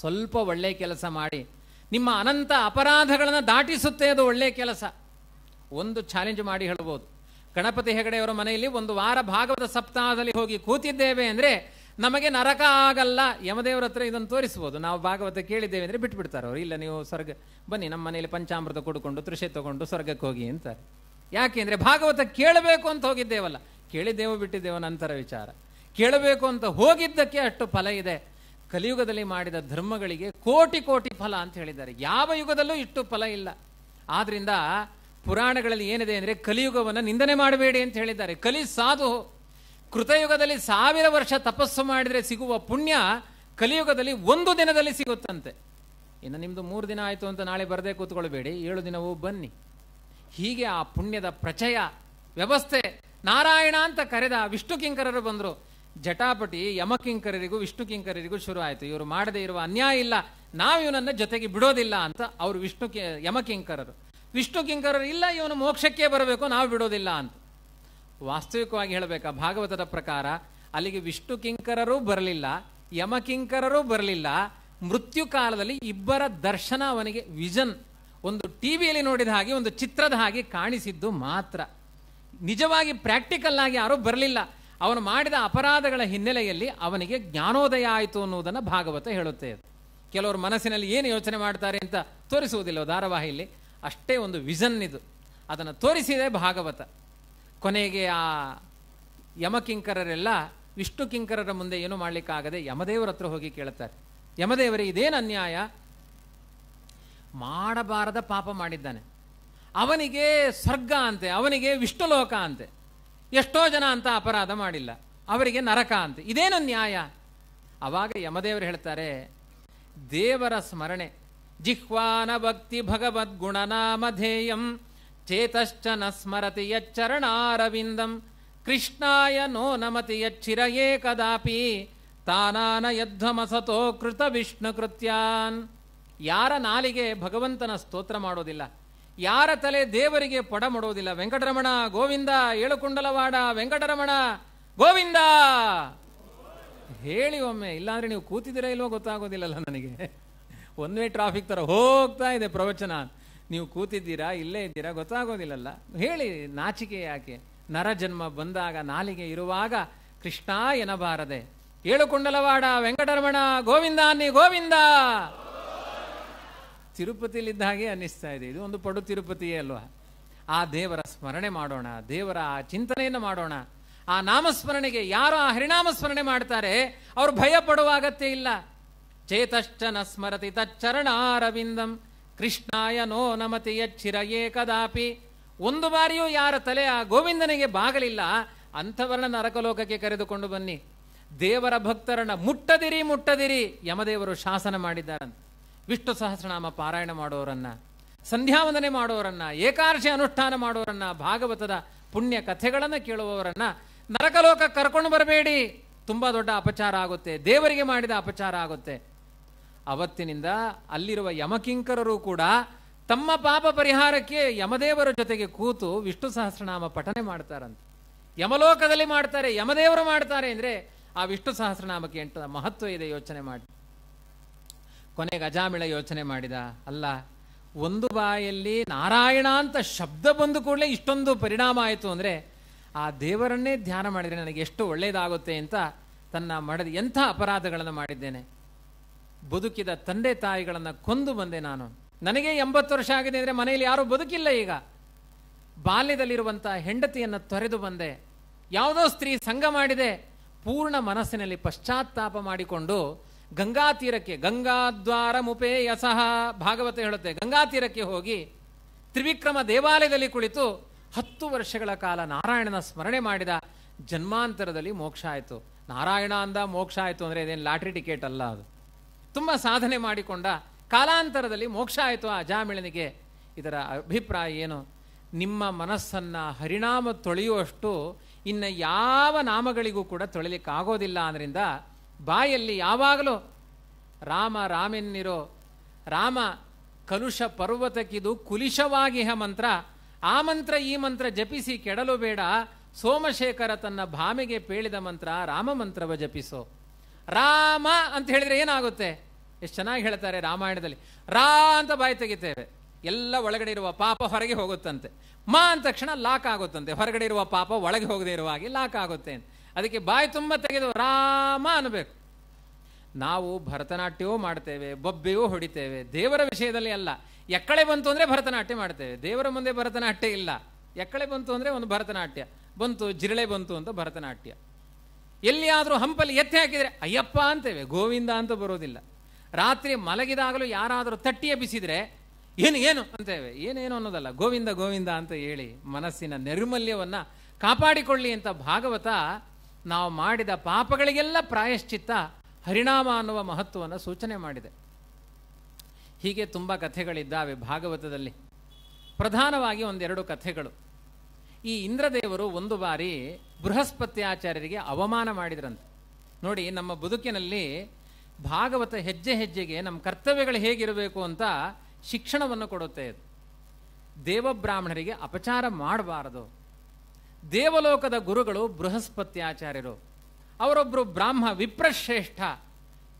ಸ್ವಲ್ಪ ಒಳ್ಳೆ ಕೆಲಸ ಮಾಡಿ. ನಿಮ್ಮ ಅನಂತ ಅಪರಾಧಗಳನ್ನು ದಾಟಿಸುತ್ತೆ ಅದು ಒಳ್ಳೆ ಕೆಲಸ. ಒಂದು ಚಾಲೆಂಜ್ ಮಾಡಿ ಹೇಳ್ಬೋದು. ಗಣಪತಿ ಹೆಗಡೆಯವರ ಮನೆಯಲ್ಲಿ ಒಂದು ವಾರ ಭಾಗವತ ಸಪ್ತಾಹದಲ್ಲಿ ಹೋಗಿ ಕೂತಿದ್ದೇವೆ ಅಂದರೆ ನಮಗೆ ನರಕ ಆಗಲ್ಲ, ಯಮದೇವರ ಹತ್ರ ಇದನ್ನು ತೋರಿಸ್ಬೋದು. ನಾವು ಭಾಗವತ ಕೇಳಿದ್ದೇವೆ ಅಂದರೆ ಬಿಟ್ಬಿಡ್ತಾರೆ ಅವರು. ಇಲ್ಲ, ನೀವು ಸ್ವರ್ಗ, ಬನ್ನಿ, ನಮ್ಮ ಮನೇಲಿ ಪಂಚಾಮೃತ ಕುಡ್ಕೊಂಡು, ತೃಷೆ ತಗೊಂಡು ಸ್ವರ್ಗಕ್ಕೆ ಹೋಗಿ ಅಂತಾರೆ ಯಾಕೆಂದ್ರೆ ಭಾಗವತ ಕೇಳಬೇಕು ಅಂತ ಹೋಗಿದ್ದೇವಲ್ಲ. ಕೇಳಿದ್ದೇವೋ ಬಿಟ್ಟಿದ್ದೇವೋ ನಂತರ ವಿಚಾರ. ಕೇಳಬೇಕು ಅಂತ ಹೋಗಿದ್ದಕ್ಕೆ ಅಷ್ಟು ಫಲ ಇದೆ. ಕಲಿಯುಗದಲ್ಲಿ ಮಾಡಿದ ಧರ್ಮಗಳಿಗೆ ಕೋಟಿ ಕೋಟಿ ಫಲ ಅಂತ ಹೇಳಿದ್ದಾರೆ. ಯಾವ ಯುಗದಲ್ಲೂ ಇಷ್ಟು ಫಲ ಇಲ್ಲ. ಆದ್ದರಿಂದ ಪುರಾಣಗಳಲ್ಲಿ ಏನಿದೆ ಅಂದರೆ ಕಲಿಯುಗವನ್ನು ನಿಂದನೆ ಮಾಡಬೇಡಿ ಅಂತ ಹೇಳಿದ್ದಾರೆ. ಕಲಿ ಸಾಧು. ಕೃತಯುಗದಲ್ಲಿ ಸಾವಿರ ವರ್ಷ ತಪಸ್ಸು ಮಾಡಿದರೆ ಸಿಗುವ ಪುಣ್ಯ ಕಲಿಯುಗದಲ್ಲಿ ಒಂದು ದಿನದಲ್ಲಿ ಸಿಗುತ್ತಂತೆ. ಇನ್ನು ನಿಮ್ಮದು ಮೂರು ದಿನ ಆಯಿತು ಅಂತ ನಾಳೆ ಬರದೇ ಕೂತ್ಕೊಳ್ಬೇಡಿ. ಏಳು ದಿನವೂ ಬನ್ನಿ. ಹೀಗೆ ಆ ಪುಣ್ಯದ ಪ್ರಚಯ, ವ್ಯವಸ್ಥೆ. ನಾರಾಯಣ ಅಂತ ಕರೆದ ವಿಷ್ಣು ಕಿಂಕರರು ಬಂದರು. ಜಟಾಪಟಿ ಯಮಕಿಂಕರರಿಗೂ ವಿಷ್ಣು ಕಿಂಕರರಿಗೂ ಶುರು ಆಯಿತು. ಇವರು ಮಾಡದೇ ಇರುವ ಅನ್ಯಾಯ ಇಲ್ಲ. ನಾವು ಇವನನ್ನು ಜೊತೆಗೆ ಬಿಡೋದಿಲ್ಲ ಅಂತ ಅವರು ವಿಷ್ಣು ಯಮಕಿಂಕರರು ವಿಷ್ಣು ಕಿಂಕರರು ಇಲ್ಲ, ಇವನು ಮೋಕ್ಷಕ್ಕೆ ಬರಬೇಕು, ನಾವು ಬಿಡೋದಿಲ್ಲ ಅಂತ. ವಾಸ್ತವಿಕವಾಗಿ ಹೇಳಬೇಕಾ ಭಾಗವತದ ಪ್ರಕಾರ, ಅಲ್ಲಿಗೆ ವಿಷ್ಣು ಕಿಂಕರರೂ ಬರಲಿಲ್ಲ ಯಮಕಿಂಕರರೂ ಬರಲಿಲ್ಲ, ಮೃತ್ಯು ಕಾಲದಲ್ಲಿ ಇಬ್ಬರ ದರ್ಶನ ಅವನಿಗೆ ವಿಜನ್, ಒಂದು ಟಿವಿಯಲ್ಲಿ ನೋಡಿದ ಹಾಗೆ, ಒಂದು ಚಿತ್ರದ ಹಾಗೆ ಕಾಣಿಸಿದ್ದು ಮಾತ್ರ. ನಿಜವಾಗಿ ಪ್ರಾಕ್ಟಿಕಲ್ ಆಗಿ ಯಾರೂ ಬರಲಿಲ್ಲ. ಅವನು ಮಾಡಿದ ಅಪರಾಧಗಳ ಹಿನ್ನೆಲೆಯಲ್ಲಿ ಅವನಿಗೆ ಜ್ಞಾನೋದಯ ಆಯಿತು ಅನ್ನುವುದನ್ನು ಭಾಗವತ ಹೇಳುತ್ತೆ. ಕೆಲವರು ಮನಸ್ಸಿನಲ್ಲಿ ಏನು ಯೋಚನೆ ಮಾಡ್ತಾರೆ ಅಂತ ತೋರಿಸುವುದಿಲ್ಲ, ಧಾರಾವಾಹಿಯಲ್ಲಿ. ಅಷ್ಟೇ ಒಂದು ವಿಷನ್ ಇದು. ಅದನ್ನು ತೋರಿಸಿದೆ ಭಾಗವತ. ಕೊನೆಗೆ ಆ ಯಮಕಿಂಕರರೆಲ್ಲ ವಿಷ್ಣು ಕಿಂಕರರ ಮುಂದೆ ಏನು ಮಾಡಲಿಕ್ಕಾಗದೆ ಯಮದೇವರ ಹತ್ರ ಹೋಗಿ ಕೇಳುತ್ತಾರೆ. ಯಮದೇವರೇ, ಇದೇನು ಅನ್ಯಾಯ? ಮಾಡಬಾರದ ಪಾಪ ಮಾಡಿದ್ದಾನೆ. ಅವನಿಗೆ ಸ್ವರ್ಗ ಅಂತೆ, ಅವನಿಗೆ ವಿಷ್ಣುಲೋಕ ಅಂತೆ. ಎಷ್ಟೋ ಜನ ಅಂತ ಅಪರಾಧ ಮಾಡಿಲ್ಲ. ಅವರಿಗೆ ನರಕ ಅಂತೆ. ಇದೇನು ನ್ಯಾಯ ಅವಾಗ ಯಮದೇವರು ಹೇಳ್ತಾರೆ, ದೇವರ ಸ್ಮರಣೆ. ಜಿಹ್ವಾನ ಭಕ್ತಿ ಭಗವದ್ಗುಣನಾಮಧೇಯಂ ಚೇತಶ್ಚ ನ ಸ್ಮರತಿ ಯಚ್ಚರಣಾರವಿಂದಂ. ಕೃಷ್ಣಾಯ ನೋ ನಮತಿ ಯಚ್ಚಿರಯೇ ಕದಾಪಿ ತಾನಾನ ಯಧ್ವಮಸತೋ ಕೃತ ವಿಷ್ಣು ಕೃತ್ಯಾನ್. ಯಾರ ನಾಲಿಗೆ ಭಗವಂತನ ಸ್ತೋತ್ರ ಮಾಡೋದಿಲ್ಲ. ಯಾರ ತಲೆ ದೇವರಿಗೆ ಪಡ ಮಾಡೋದಿಲ್ಲ. ವೆಂಕಟರಮಣ, ಗೋವಿಂದ, ಏಳುಕುಂಡಲವಾಡ, ವೆಂಕಟರಮಣ, ಗೋವಿಂದ! ಹೇಳಿ ಒಮ್ಮೆ, ಇಲ್ಲಾಂದ್ರೆ ನೀವು ಕೂತಿದ್ದೀರಾ ಇಲ್ವೋ ಗೊತ್ತಾಗೋದಿಲ್ಲಲ್ಲ ನನಗೆ. ಒಂದೇ ಟ್ರಾಫಿಕ್ ತರ ಹೋಗ್ತಾ ಇದೆ ಪ್ರವಚನ. ನೀವು ಕೂತಿದ್ದೀರಾ, ಇಲ್ಲೇ ಇದ್ದೀರಾ, ಗೊತ್ತಾಗೋದಿಲ್ಲಲ್ಲ. ಹೇಳಿ, ನಾಚಿಕೆ ಯಾಕೆ? ನರ ಜನ್ಮ ಬಂದಾಗ, ನಾಲಿಗೆ ಇರುವಾಗ ಕೃಷ್ಣ ಎನಬಾರದೆ ಏಳುಕುಂಡಲವಾಡ ವೆಂಕಟರಮಣ ಗೋವಿಂದ ಅನ್ನಿ ಗೋವಿಂದ! ತಿರುಪತಿಲಿದ್ದ ಹಾಗೆ ಅನ್ನಿಸ್ತಾ ಇದೆ. ಇದು ಒಂದು ಪಡು ತಿರುಪತಿಯೇ ಅಲ್ವಾ? ಆ ದೇವರ ಸ್ಮರಣೆ ಮಾಡೋಣ, ದೇವರ ಆ ಚಿಂತನೆಯನ್ನು ಮಾಡೋಣ. ಆ ನಾಮಸ್ಮರಣೆಗೆ ಯಾರು ಆ ಹರಿನಾಮ ಸ್ಮರಣೆ ಮಾಡ್ತಾರೆ? ಅವರು ಭಯ ಪಡುವ ಅಗತ್ಯ ಇಲ್ಲ. ಚೇತಶ್ಚನ ಸ್ಮರತಿ ಸ್ಮರತಿ ತಚ್ಚರಣಾರವಿಂದಂ. ಕೃಷ್ಣಾಯ ನೋ ನಮತಿ ಚಿರಯೇ ಕದಾಪಿ. ಒಂದು ಬಾರಿಯೂ ಯಾರ ತಲೆ ಆ ಗೋವಿಂದನಿಗೆ ಬಾಗಲಿಲ್ಲ, ಅಂಥವರನ್ನ ನರಕಲೋಕಕ್ಕೆ ಕರೆದುಕೊಂಡು ಬನ್ನಿ. ದೇವರ ಭಕ್ತರನ್ನ ಮುಟ್ಟದಿರಿ ಮುಟ್ಟದಿರಿ ಯಮದೇವರು ಶಾಸನ ಮಾಡಿದ್ದಾರಂತೆ. ವಿಷ್ಣು ಸಹಸ್ರನಾಮ ಪಾರಾಯಣ ಮಾಡೋರನ್ನ, ಸಂಧ್ಯಾವಂದನೆ ಮಾಡೋರನ್ನ, ಏಕಾದಶಿ ಅನುಷ್ಠಾನ ಮಾಡೋರನ್ನ, ಭಾಗವತದ ಪುಣ್ಯ ಕಥೆಗಳನ್ನು ಕೇಳುವವರನ್ನ ನರಕಲೋಕ ಕರ್ಕೊಂಡು ಬರಬೇಡಿ. ತುಂಬಾ ದೊಡ್ಡ ಅಪಚಾರ ಆಗುತ್ತೆ, ದೇವರಿಗೆ ಮಾಡಿದ ಅಪಚಾರ ಆಗುತ್ತೆ. ಅವತ್ತಿನಿಂದ ಅಲ್ಲಿರುವ ಯಮಕಿಂಕರರು ಕೂಡ ತಮ್ಮ ಪಾಪ ಪರಿಹಾರಕ್ಕೆ ಯಮದೇವರ ಜೊತೆಗೆ ಕೂತು ವಿಷ್ಣು ಸಹಸ್ರನಾಮ ಪಠನೆ ಮಾಡ್ತಾರಂತೆ. ಯಮಲೋಕದಲ್ಲಿ ಮಾಡ್ತಾರೆ, ಯಮದೇವರು ಮಾಡ್ತಾರೆ ಅಂದ್ರೆ ಆ ವಿಷ್ಣು ಸಹಸ್ರನಾಮಕ್ಕೆ ಎಂಟು ಮಹತ್ವ ಇದೆ ಯೋಚನೆ ಮಾಡಿ. ಕೊನೆಗೆ ಅಜಾಮಿಳ ಯೋಚನೆ ಮಾಡಿದ, ಅಲ್ಲ, ಒಂದು ಬಾಯಲ್ಲಿ ನಾರಾಯಣ ಅಂತ ಶಬ್ದ ಬಂದು ಕೂಡಲೇ ಇಷ್ಟೊಂದು ಪರಿಣಾಮ ಆಯಿತು ಅಂದರೆ ಆ ದೇವರನ್ನೇ ಧ್ಯಾನ ಮಾಡಿದರೆ ನನಗೆ ಎಷ್ಟು ಒಳ್ಳೆಯದಾಗುತ್ತೆ ಅಂತ ತನ್ನ ಮಡದ ಎಂಥ ಅಪರಾಧಗಳನ್ನು ಮಾಡಿದ್ದೇನೆ. ಬದುಕಿದ ತಂದೆ ತಾಯಿಗಳನ್ನು ಕೊಂದು ಬಂದೆ ನಾನು. ನನಗೆ ಎಂಬತ್ತು ವರ್ಷ ಆಗಿದೆ ಅಂದರೆ ಮನೆಯಲ್ಲಿ ಯಾರೂ ಬದುಕಿಲ್ಲ ಈಗ. ಬಾಲ್ಯದಲ್ಲಿರುವಂಥ ಹೆಂಡತಿಯನ್ನು ತೊರೆದು ಬಂದೆ. ಯಾವುದೋ ಸ್ತ್ರೀ ಸಂಘ ಮಾಡಿದೆ. ಪೂರ್ಣ ಮನಸ್ಸಿನಲ್ಲಿ ಪಶ್ಚಾತ್ತಾಪ ಮಾಡಿಕೊಂಡು ಗಂಗಾ ತೀರಕ್ಕೆ ಗಂಗಾದ್ವಾರ ಮುಪೇ ಯಸಹ ಭಾಗವತ ಹೇಳುತ್ತೆ. ಗಂಗಾ ತೀರಕ್ಕೆ ಹೋಗಿ ತ್ರಿವಿಕ್ರಮ ದೇವಾಲಯದಲ್ಲಿ ಕುಳಿತು ಹತ್ತು ವರ್ಷಗಳ ಕಾಲ ನಾರಾಯಣನ ಸ್ಮರಣೆ ಮಾಡಿದ ಜನ್ಮಾಂತರದಲ್ಲಿ ಮೋಕ್ಷ ಆಯಿತು. ನಾರಾಯಣ ಅಂದ ಮೋಕ್ಷ ಆಯಿತು ಅಂದರೆ ಇದೇನು ಲಾಟ್ರಿ ಟಿಕೆಟ್ ಅಲ್ಲ ಅದು. ತುಂಬ ಸಾಧನೆ ಮಾಡಿಕೊಂಡ ಕಾಲಾಂತರದಲ್ಲಿ ಮೋಕ್ಷ ಆಯಿತು ಆ ಅಜಾಮಿಳನಿಗೆ. ಇದರ ಅಭಿಪ್ರಾಯ ಏನು? ನಿಮ್ಮ ಮನಸ್ಸನ್ನು ಹರಿನಾಮ ತೊಳೆಯುವಷ್ಟು ಇನ್ನು ಯಾವ ನಾಮಗಳಿಗೂ ಕೂಡ ತೊಳಿಲಿಕ್ಕಾಗೋದಿಲ್ಲ ಅದರಿಂದ ಬಾಯಲ್ಲಿ ಯಾವಾಗಲೂ ರಾಮ ರಾಮೆನ್ನಿರೋ ರಾಮ ಕಲುಷ ಪರ್ವತಕ್ಕಿದು ಕುಲಿಶವಾಗಿಹ ಮಂತ್ರ. ಆ ಮಂತ್ರ ಈ ಮಂತ್ರ ಜಪಿಸಿ ಕೆಡಲು ಬೇಡ. ಸೋಮಶೇಖರ ತನ್ನ ಭಾಮೆಗೆ ಪೇಳಿದ ಮಂತ್ರ ರಾಮ ಮಂತ್ರವ ಜಪಿಸೋ. ರಾಮ ಅಂತ ಹೇಳಿದ್ರೆ ಏನಾಗುತ್ತೆ? ಎಷ್ಟು ಚೆನ್ನಾಗಿ ಹೇಳ್ತಾರೆ ರಾಮಾಯಣದಲ್ಲಿ. ರಾ ಅಂತ ಬಾಯಿ ತೆಗಿತೇವೆ. ಎಲ್ಲ ಒಳಗಡೆ ಇರುವ ಪಾಪ ಹೊರಗೆ ಹೋಗುತ್ತಂತೆ. ಮಾ ಅಂದ ತಕ್ಷಣ ಲಾಕ್ ಆಗುತ್ತಂತೆ. ಹೊರಗಡೆ ಇರುವ ಪಾಪ ಒಳಗೆ ಹೋಗದೆ ಇರುವ ಹಾಗೆ ಲಾಕ್ ಆಗುತ್ತೆ ಅದಕ್ಕೆ ಬಾಯಿ ತುಂಬ ತೆಗೆದು ರಾಮ ಅನ್ನಬೇಕು. ನಾವು ಭರತನಾಟ್ಯವೂ ಮಾಡ್ತೇವೆ, ಬೊಬ್ಬೆಯೂ ಹೊಡಿತೇವೆ. ದೇವರ ವಿಷಯದಲ್ಲಿ ಅಲ್ಲ. ಎಕ್ಕಳೆ ಬಂತು ಅಂದರೆ ಭರತನಾಟ್ಯ ಮಾಡ್ತೇವೆ. ದೇವರ ಮುಂದೆ ಭರತನಾಟ್ಯ ಇಲ್ಲ. ಎಕ್ಕಳೆ ಬಂತು ಅಂದರೆ ಒಂದು ಭರತನಾಟ್ಯ. ಬಂತು, ಜಿರಳೆ ಬಂತು ಅಂತ ಭರತನಾಟ್ಯ. ಎಲ್ಲಿಯಾದರೂ ಹಂಪಲ್ಲಿ ಎತ್ತಿ ಹಾಕಿದರೆ, ಅಯ್ಯಪ್ಪ ಅಂತೇವೆ. ಗೋವಿಂದ ಅಂತ ಬರೋದಿಲ್ಲ. ರಾತ್ರಿ ಮಲಗಿದಾಗಲೂ ಯಾರಾದರೂ ತಟ್ಟಿ ಎಬ್ಬಿಸಿದ್ರೆ ಏನು ಏನು? ಅಂತೇವೆ. ಏನೇನು ಅನ್ನೋದಲ್ಲ. ಗೋವಿಂದ ಗೋವಿಂದ ಅಂತ ಹೇಳಿ ಮನಸ್ಸಿನ ನೈರ್ಮಲ್ಯವನ್ನು ಕಾಪಾಡಿಕೊಳ್ಳಿ ಅಂತ ಭಾಗವತ ನಾವು ಮಾಡಿದ ಪಾಪಗಳಿಗೆಲ್ಲ ಪ್ರಾಯಶ್ಚಿತ್ತ ಹರಿಣಾಮ ಅನ್ನುವ ಮಹತ್ವವನ್ನು ಸೂಚನೆ ಮಾಡಿದೆ. ಹೀಗೆ ತುಂಬ ಕಥೆಗಳಿದ್ದಾವೆ ಭಾಗವತದಲ್ಲಿ. ಪ್ರಧಾನವಾಗಿ ಒಂದೆರಡು ಕಥೆಗಳು. ಈ ಇಂದ್ರದೇವರು ಒಂದು ಬಾರಿ ಬೃಹಸ್ಪತ್ಯಾಚಾರ್ಯರಿಗೆ ಅವಮಾನ ಮಾಡಿದ್ರಂತೆ. ನೋಡಿ, ನಮ್ಮ ಬದುಕಿನಲ್ಲಿ ಭಾಗವತ ಹೆಜ್ಜೆ ಹೆಜ್ಜೆಗೆ ನಮ್ಮ ಕರ್ತವ್ಯಗಳು ಹೇಗಿರಬೇಕು ಅಂತ ಶಿಕ್ಷಣವನ್ನು ಕೊಡುತ್ತೆ ಇದು ದೇವಬ್ರಾಹ್ಮಣರಿಗೆ ಅಪಚಾರ ಮಾಡಬಾರದು. ದೇವಲೋಕದ ಗುರುಗಳು ಬೃಹಸ್ಪತ್ಯಾಚಾರ್ಯರು ಅವರೊಬ್ಬರು ಬ್ರಾಹ್ಮ ವಿಪ್ರಶ್ರೇಷ್ಠ.